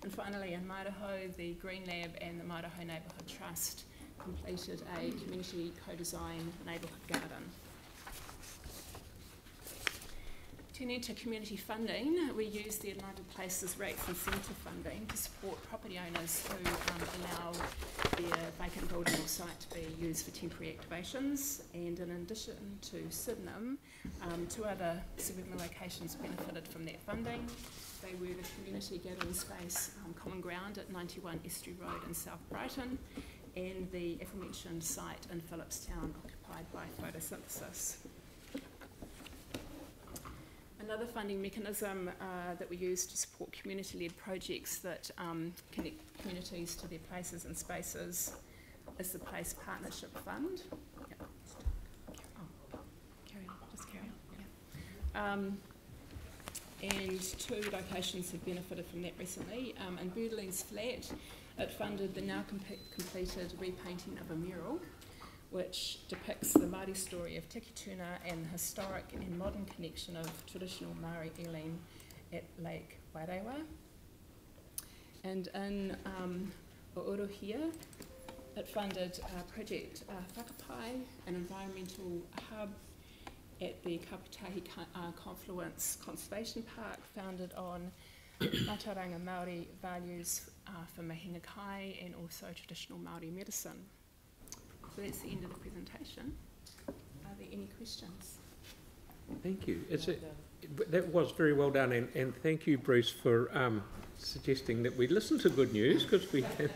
And finally, in Mairehau, the Green Lab and the Mairehau Neighbourhood Trust completed a community co-design neighbourhood garden. Turning to community funding, we use the Enliven Places Rates Incentive funding to support property owners who um, allow their vacant building or site to be used for temporary activations. And in addition to Sydenham, um, two other suburban locations benefited from that funding. They were the community gathering space um, Common Ground at 91 Estuary Road in South Brighton and the aforementioned site in Phillipstown occupied by photosynthesis. Another funding mechanism uh, that we use to support community-led projects that um, connect communities to their places and spaces is the Place Partnership Fund. Yep. Um, and two locations have benefited from that recently. Um, in Birdlings Flat, it funded the now com completed repainting of a mural which depicts the Māori story of Tiki Tuna and the historic and modern connection of traditional Māori Elim at Lake Wairewa. And in um, Oorohia, it funded uh, Project uh, Whakapai, an environmental hub at the Kaputahi uh, Confluence Conservation Park, founded on mātauranga Māori values uh, for mahinga kai and also traditional Māori medicine. So that's the end of the presentation. Are there any questions? Thank you. It's a, that was very well done, and, and thank you, Bruce, for um, suggesting that we listen to good news because we have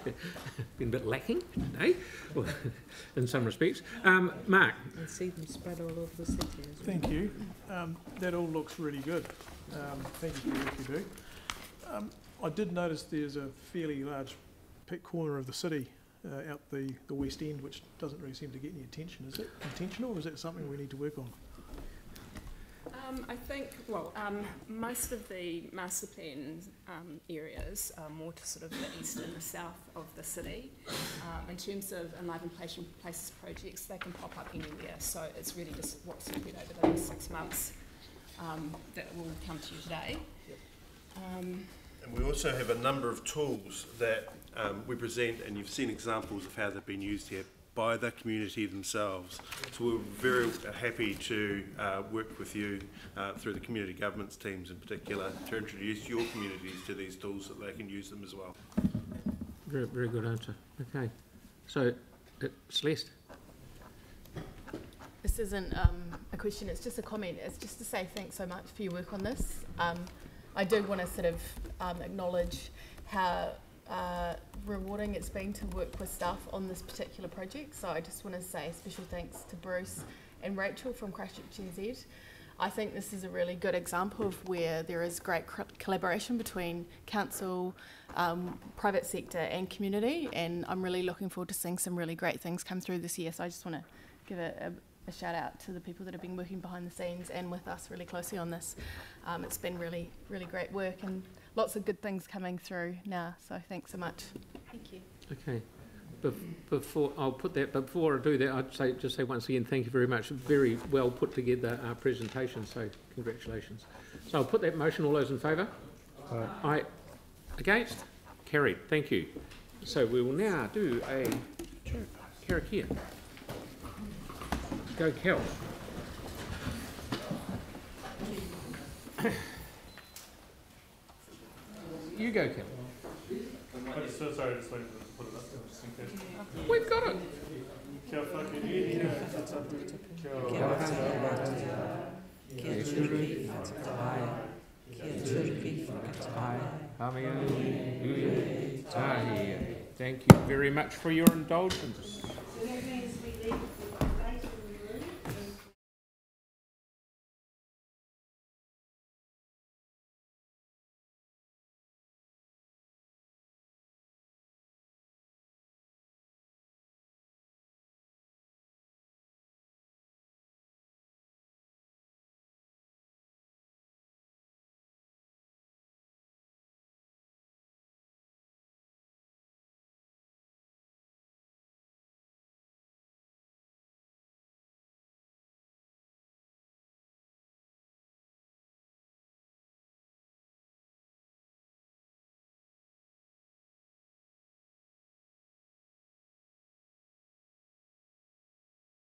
been a bit lacking today, well, in some respects. Um, Mark. And see them spread all over the city as well. Thank you. Um, that all looks really good. Um, thank you for what you do. Um, I did notice there's a fairly large pit corner of the city uh, out the, the west end, which doesn't really seem to get any attention. Is it intentional or is that something we need to work on? Um, I think, well, um, most of the master plan um, areas are more to sort of the east and the south of the city. Um, in terms of enliven places, places projects, they can pop up anywhere. So it's really just what's happened over the last six months um, that will come to you today. Um, And we also have a number of tools that um, we present, and you've seen examples of how they've been used here by the community themselves. So we're very happy to uh, work with you uh, through the community governments teams in particular to introduce your communities to these tools so that they can use them as well. Very, very good answer. Okay. So, uh, Celeste. This isn't um, a question, it's just a comment. It's just to say thanks so much for your work on this. Um, I do want to sort of um, acknowledge how uh, rewarding it's been to work with staff on this particular project. So I just want to say a special thanks to Bruce and Rachel from Christchurch NZ. I think this is a really good example of where there is great co- collaboration between council, um, private sector, and community. And I'm really looking forward to seeing some really great things come through this year. So I just want to give a, a a shout out to the people that have been working behind the scenes and with us really closely on this. Um, it's been really, really great work and lots of good things coming through now. So thanks so much. Thank you. Okay. Bef- Before I'll put that, but before I do that, I'd say just say once again, thank you very much. Very well put together uh, presentation. So congratulations. So I'll put that motion. All those in favour? Aye. Aye. Against? Carried. Thank you. So we will now do a karakia. Go Kel. You go Kel. I'm so sorry, just waiting for them to put it up just in case. We've got it. Kia whake iwi, kia whakatātea, Kia turi whakataia, kia turi whakataia. Hamiu, ui, tahi. Thank you very much for your indulgence.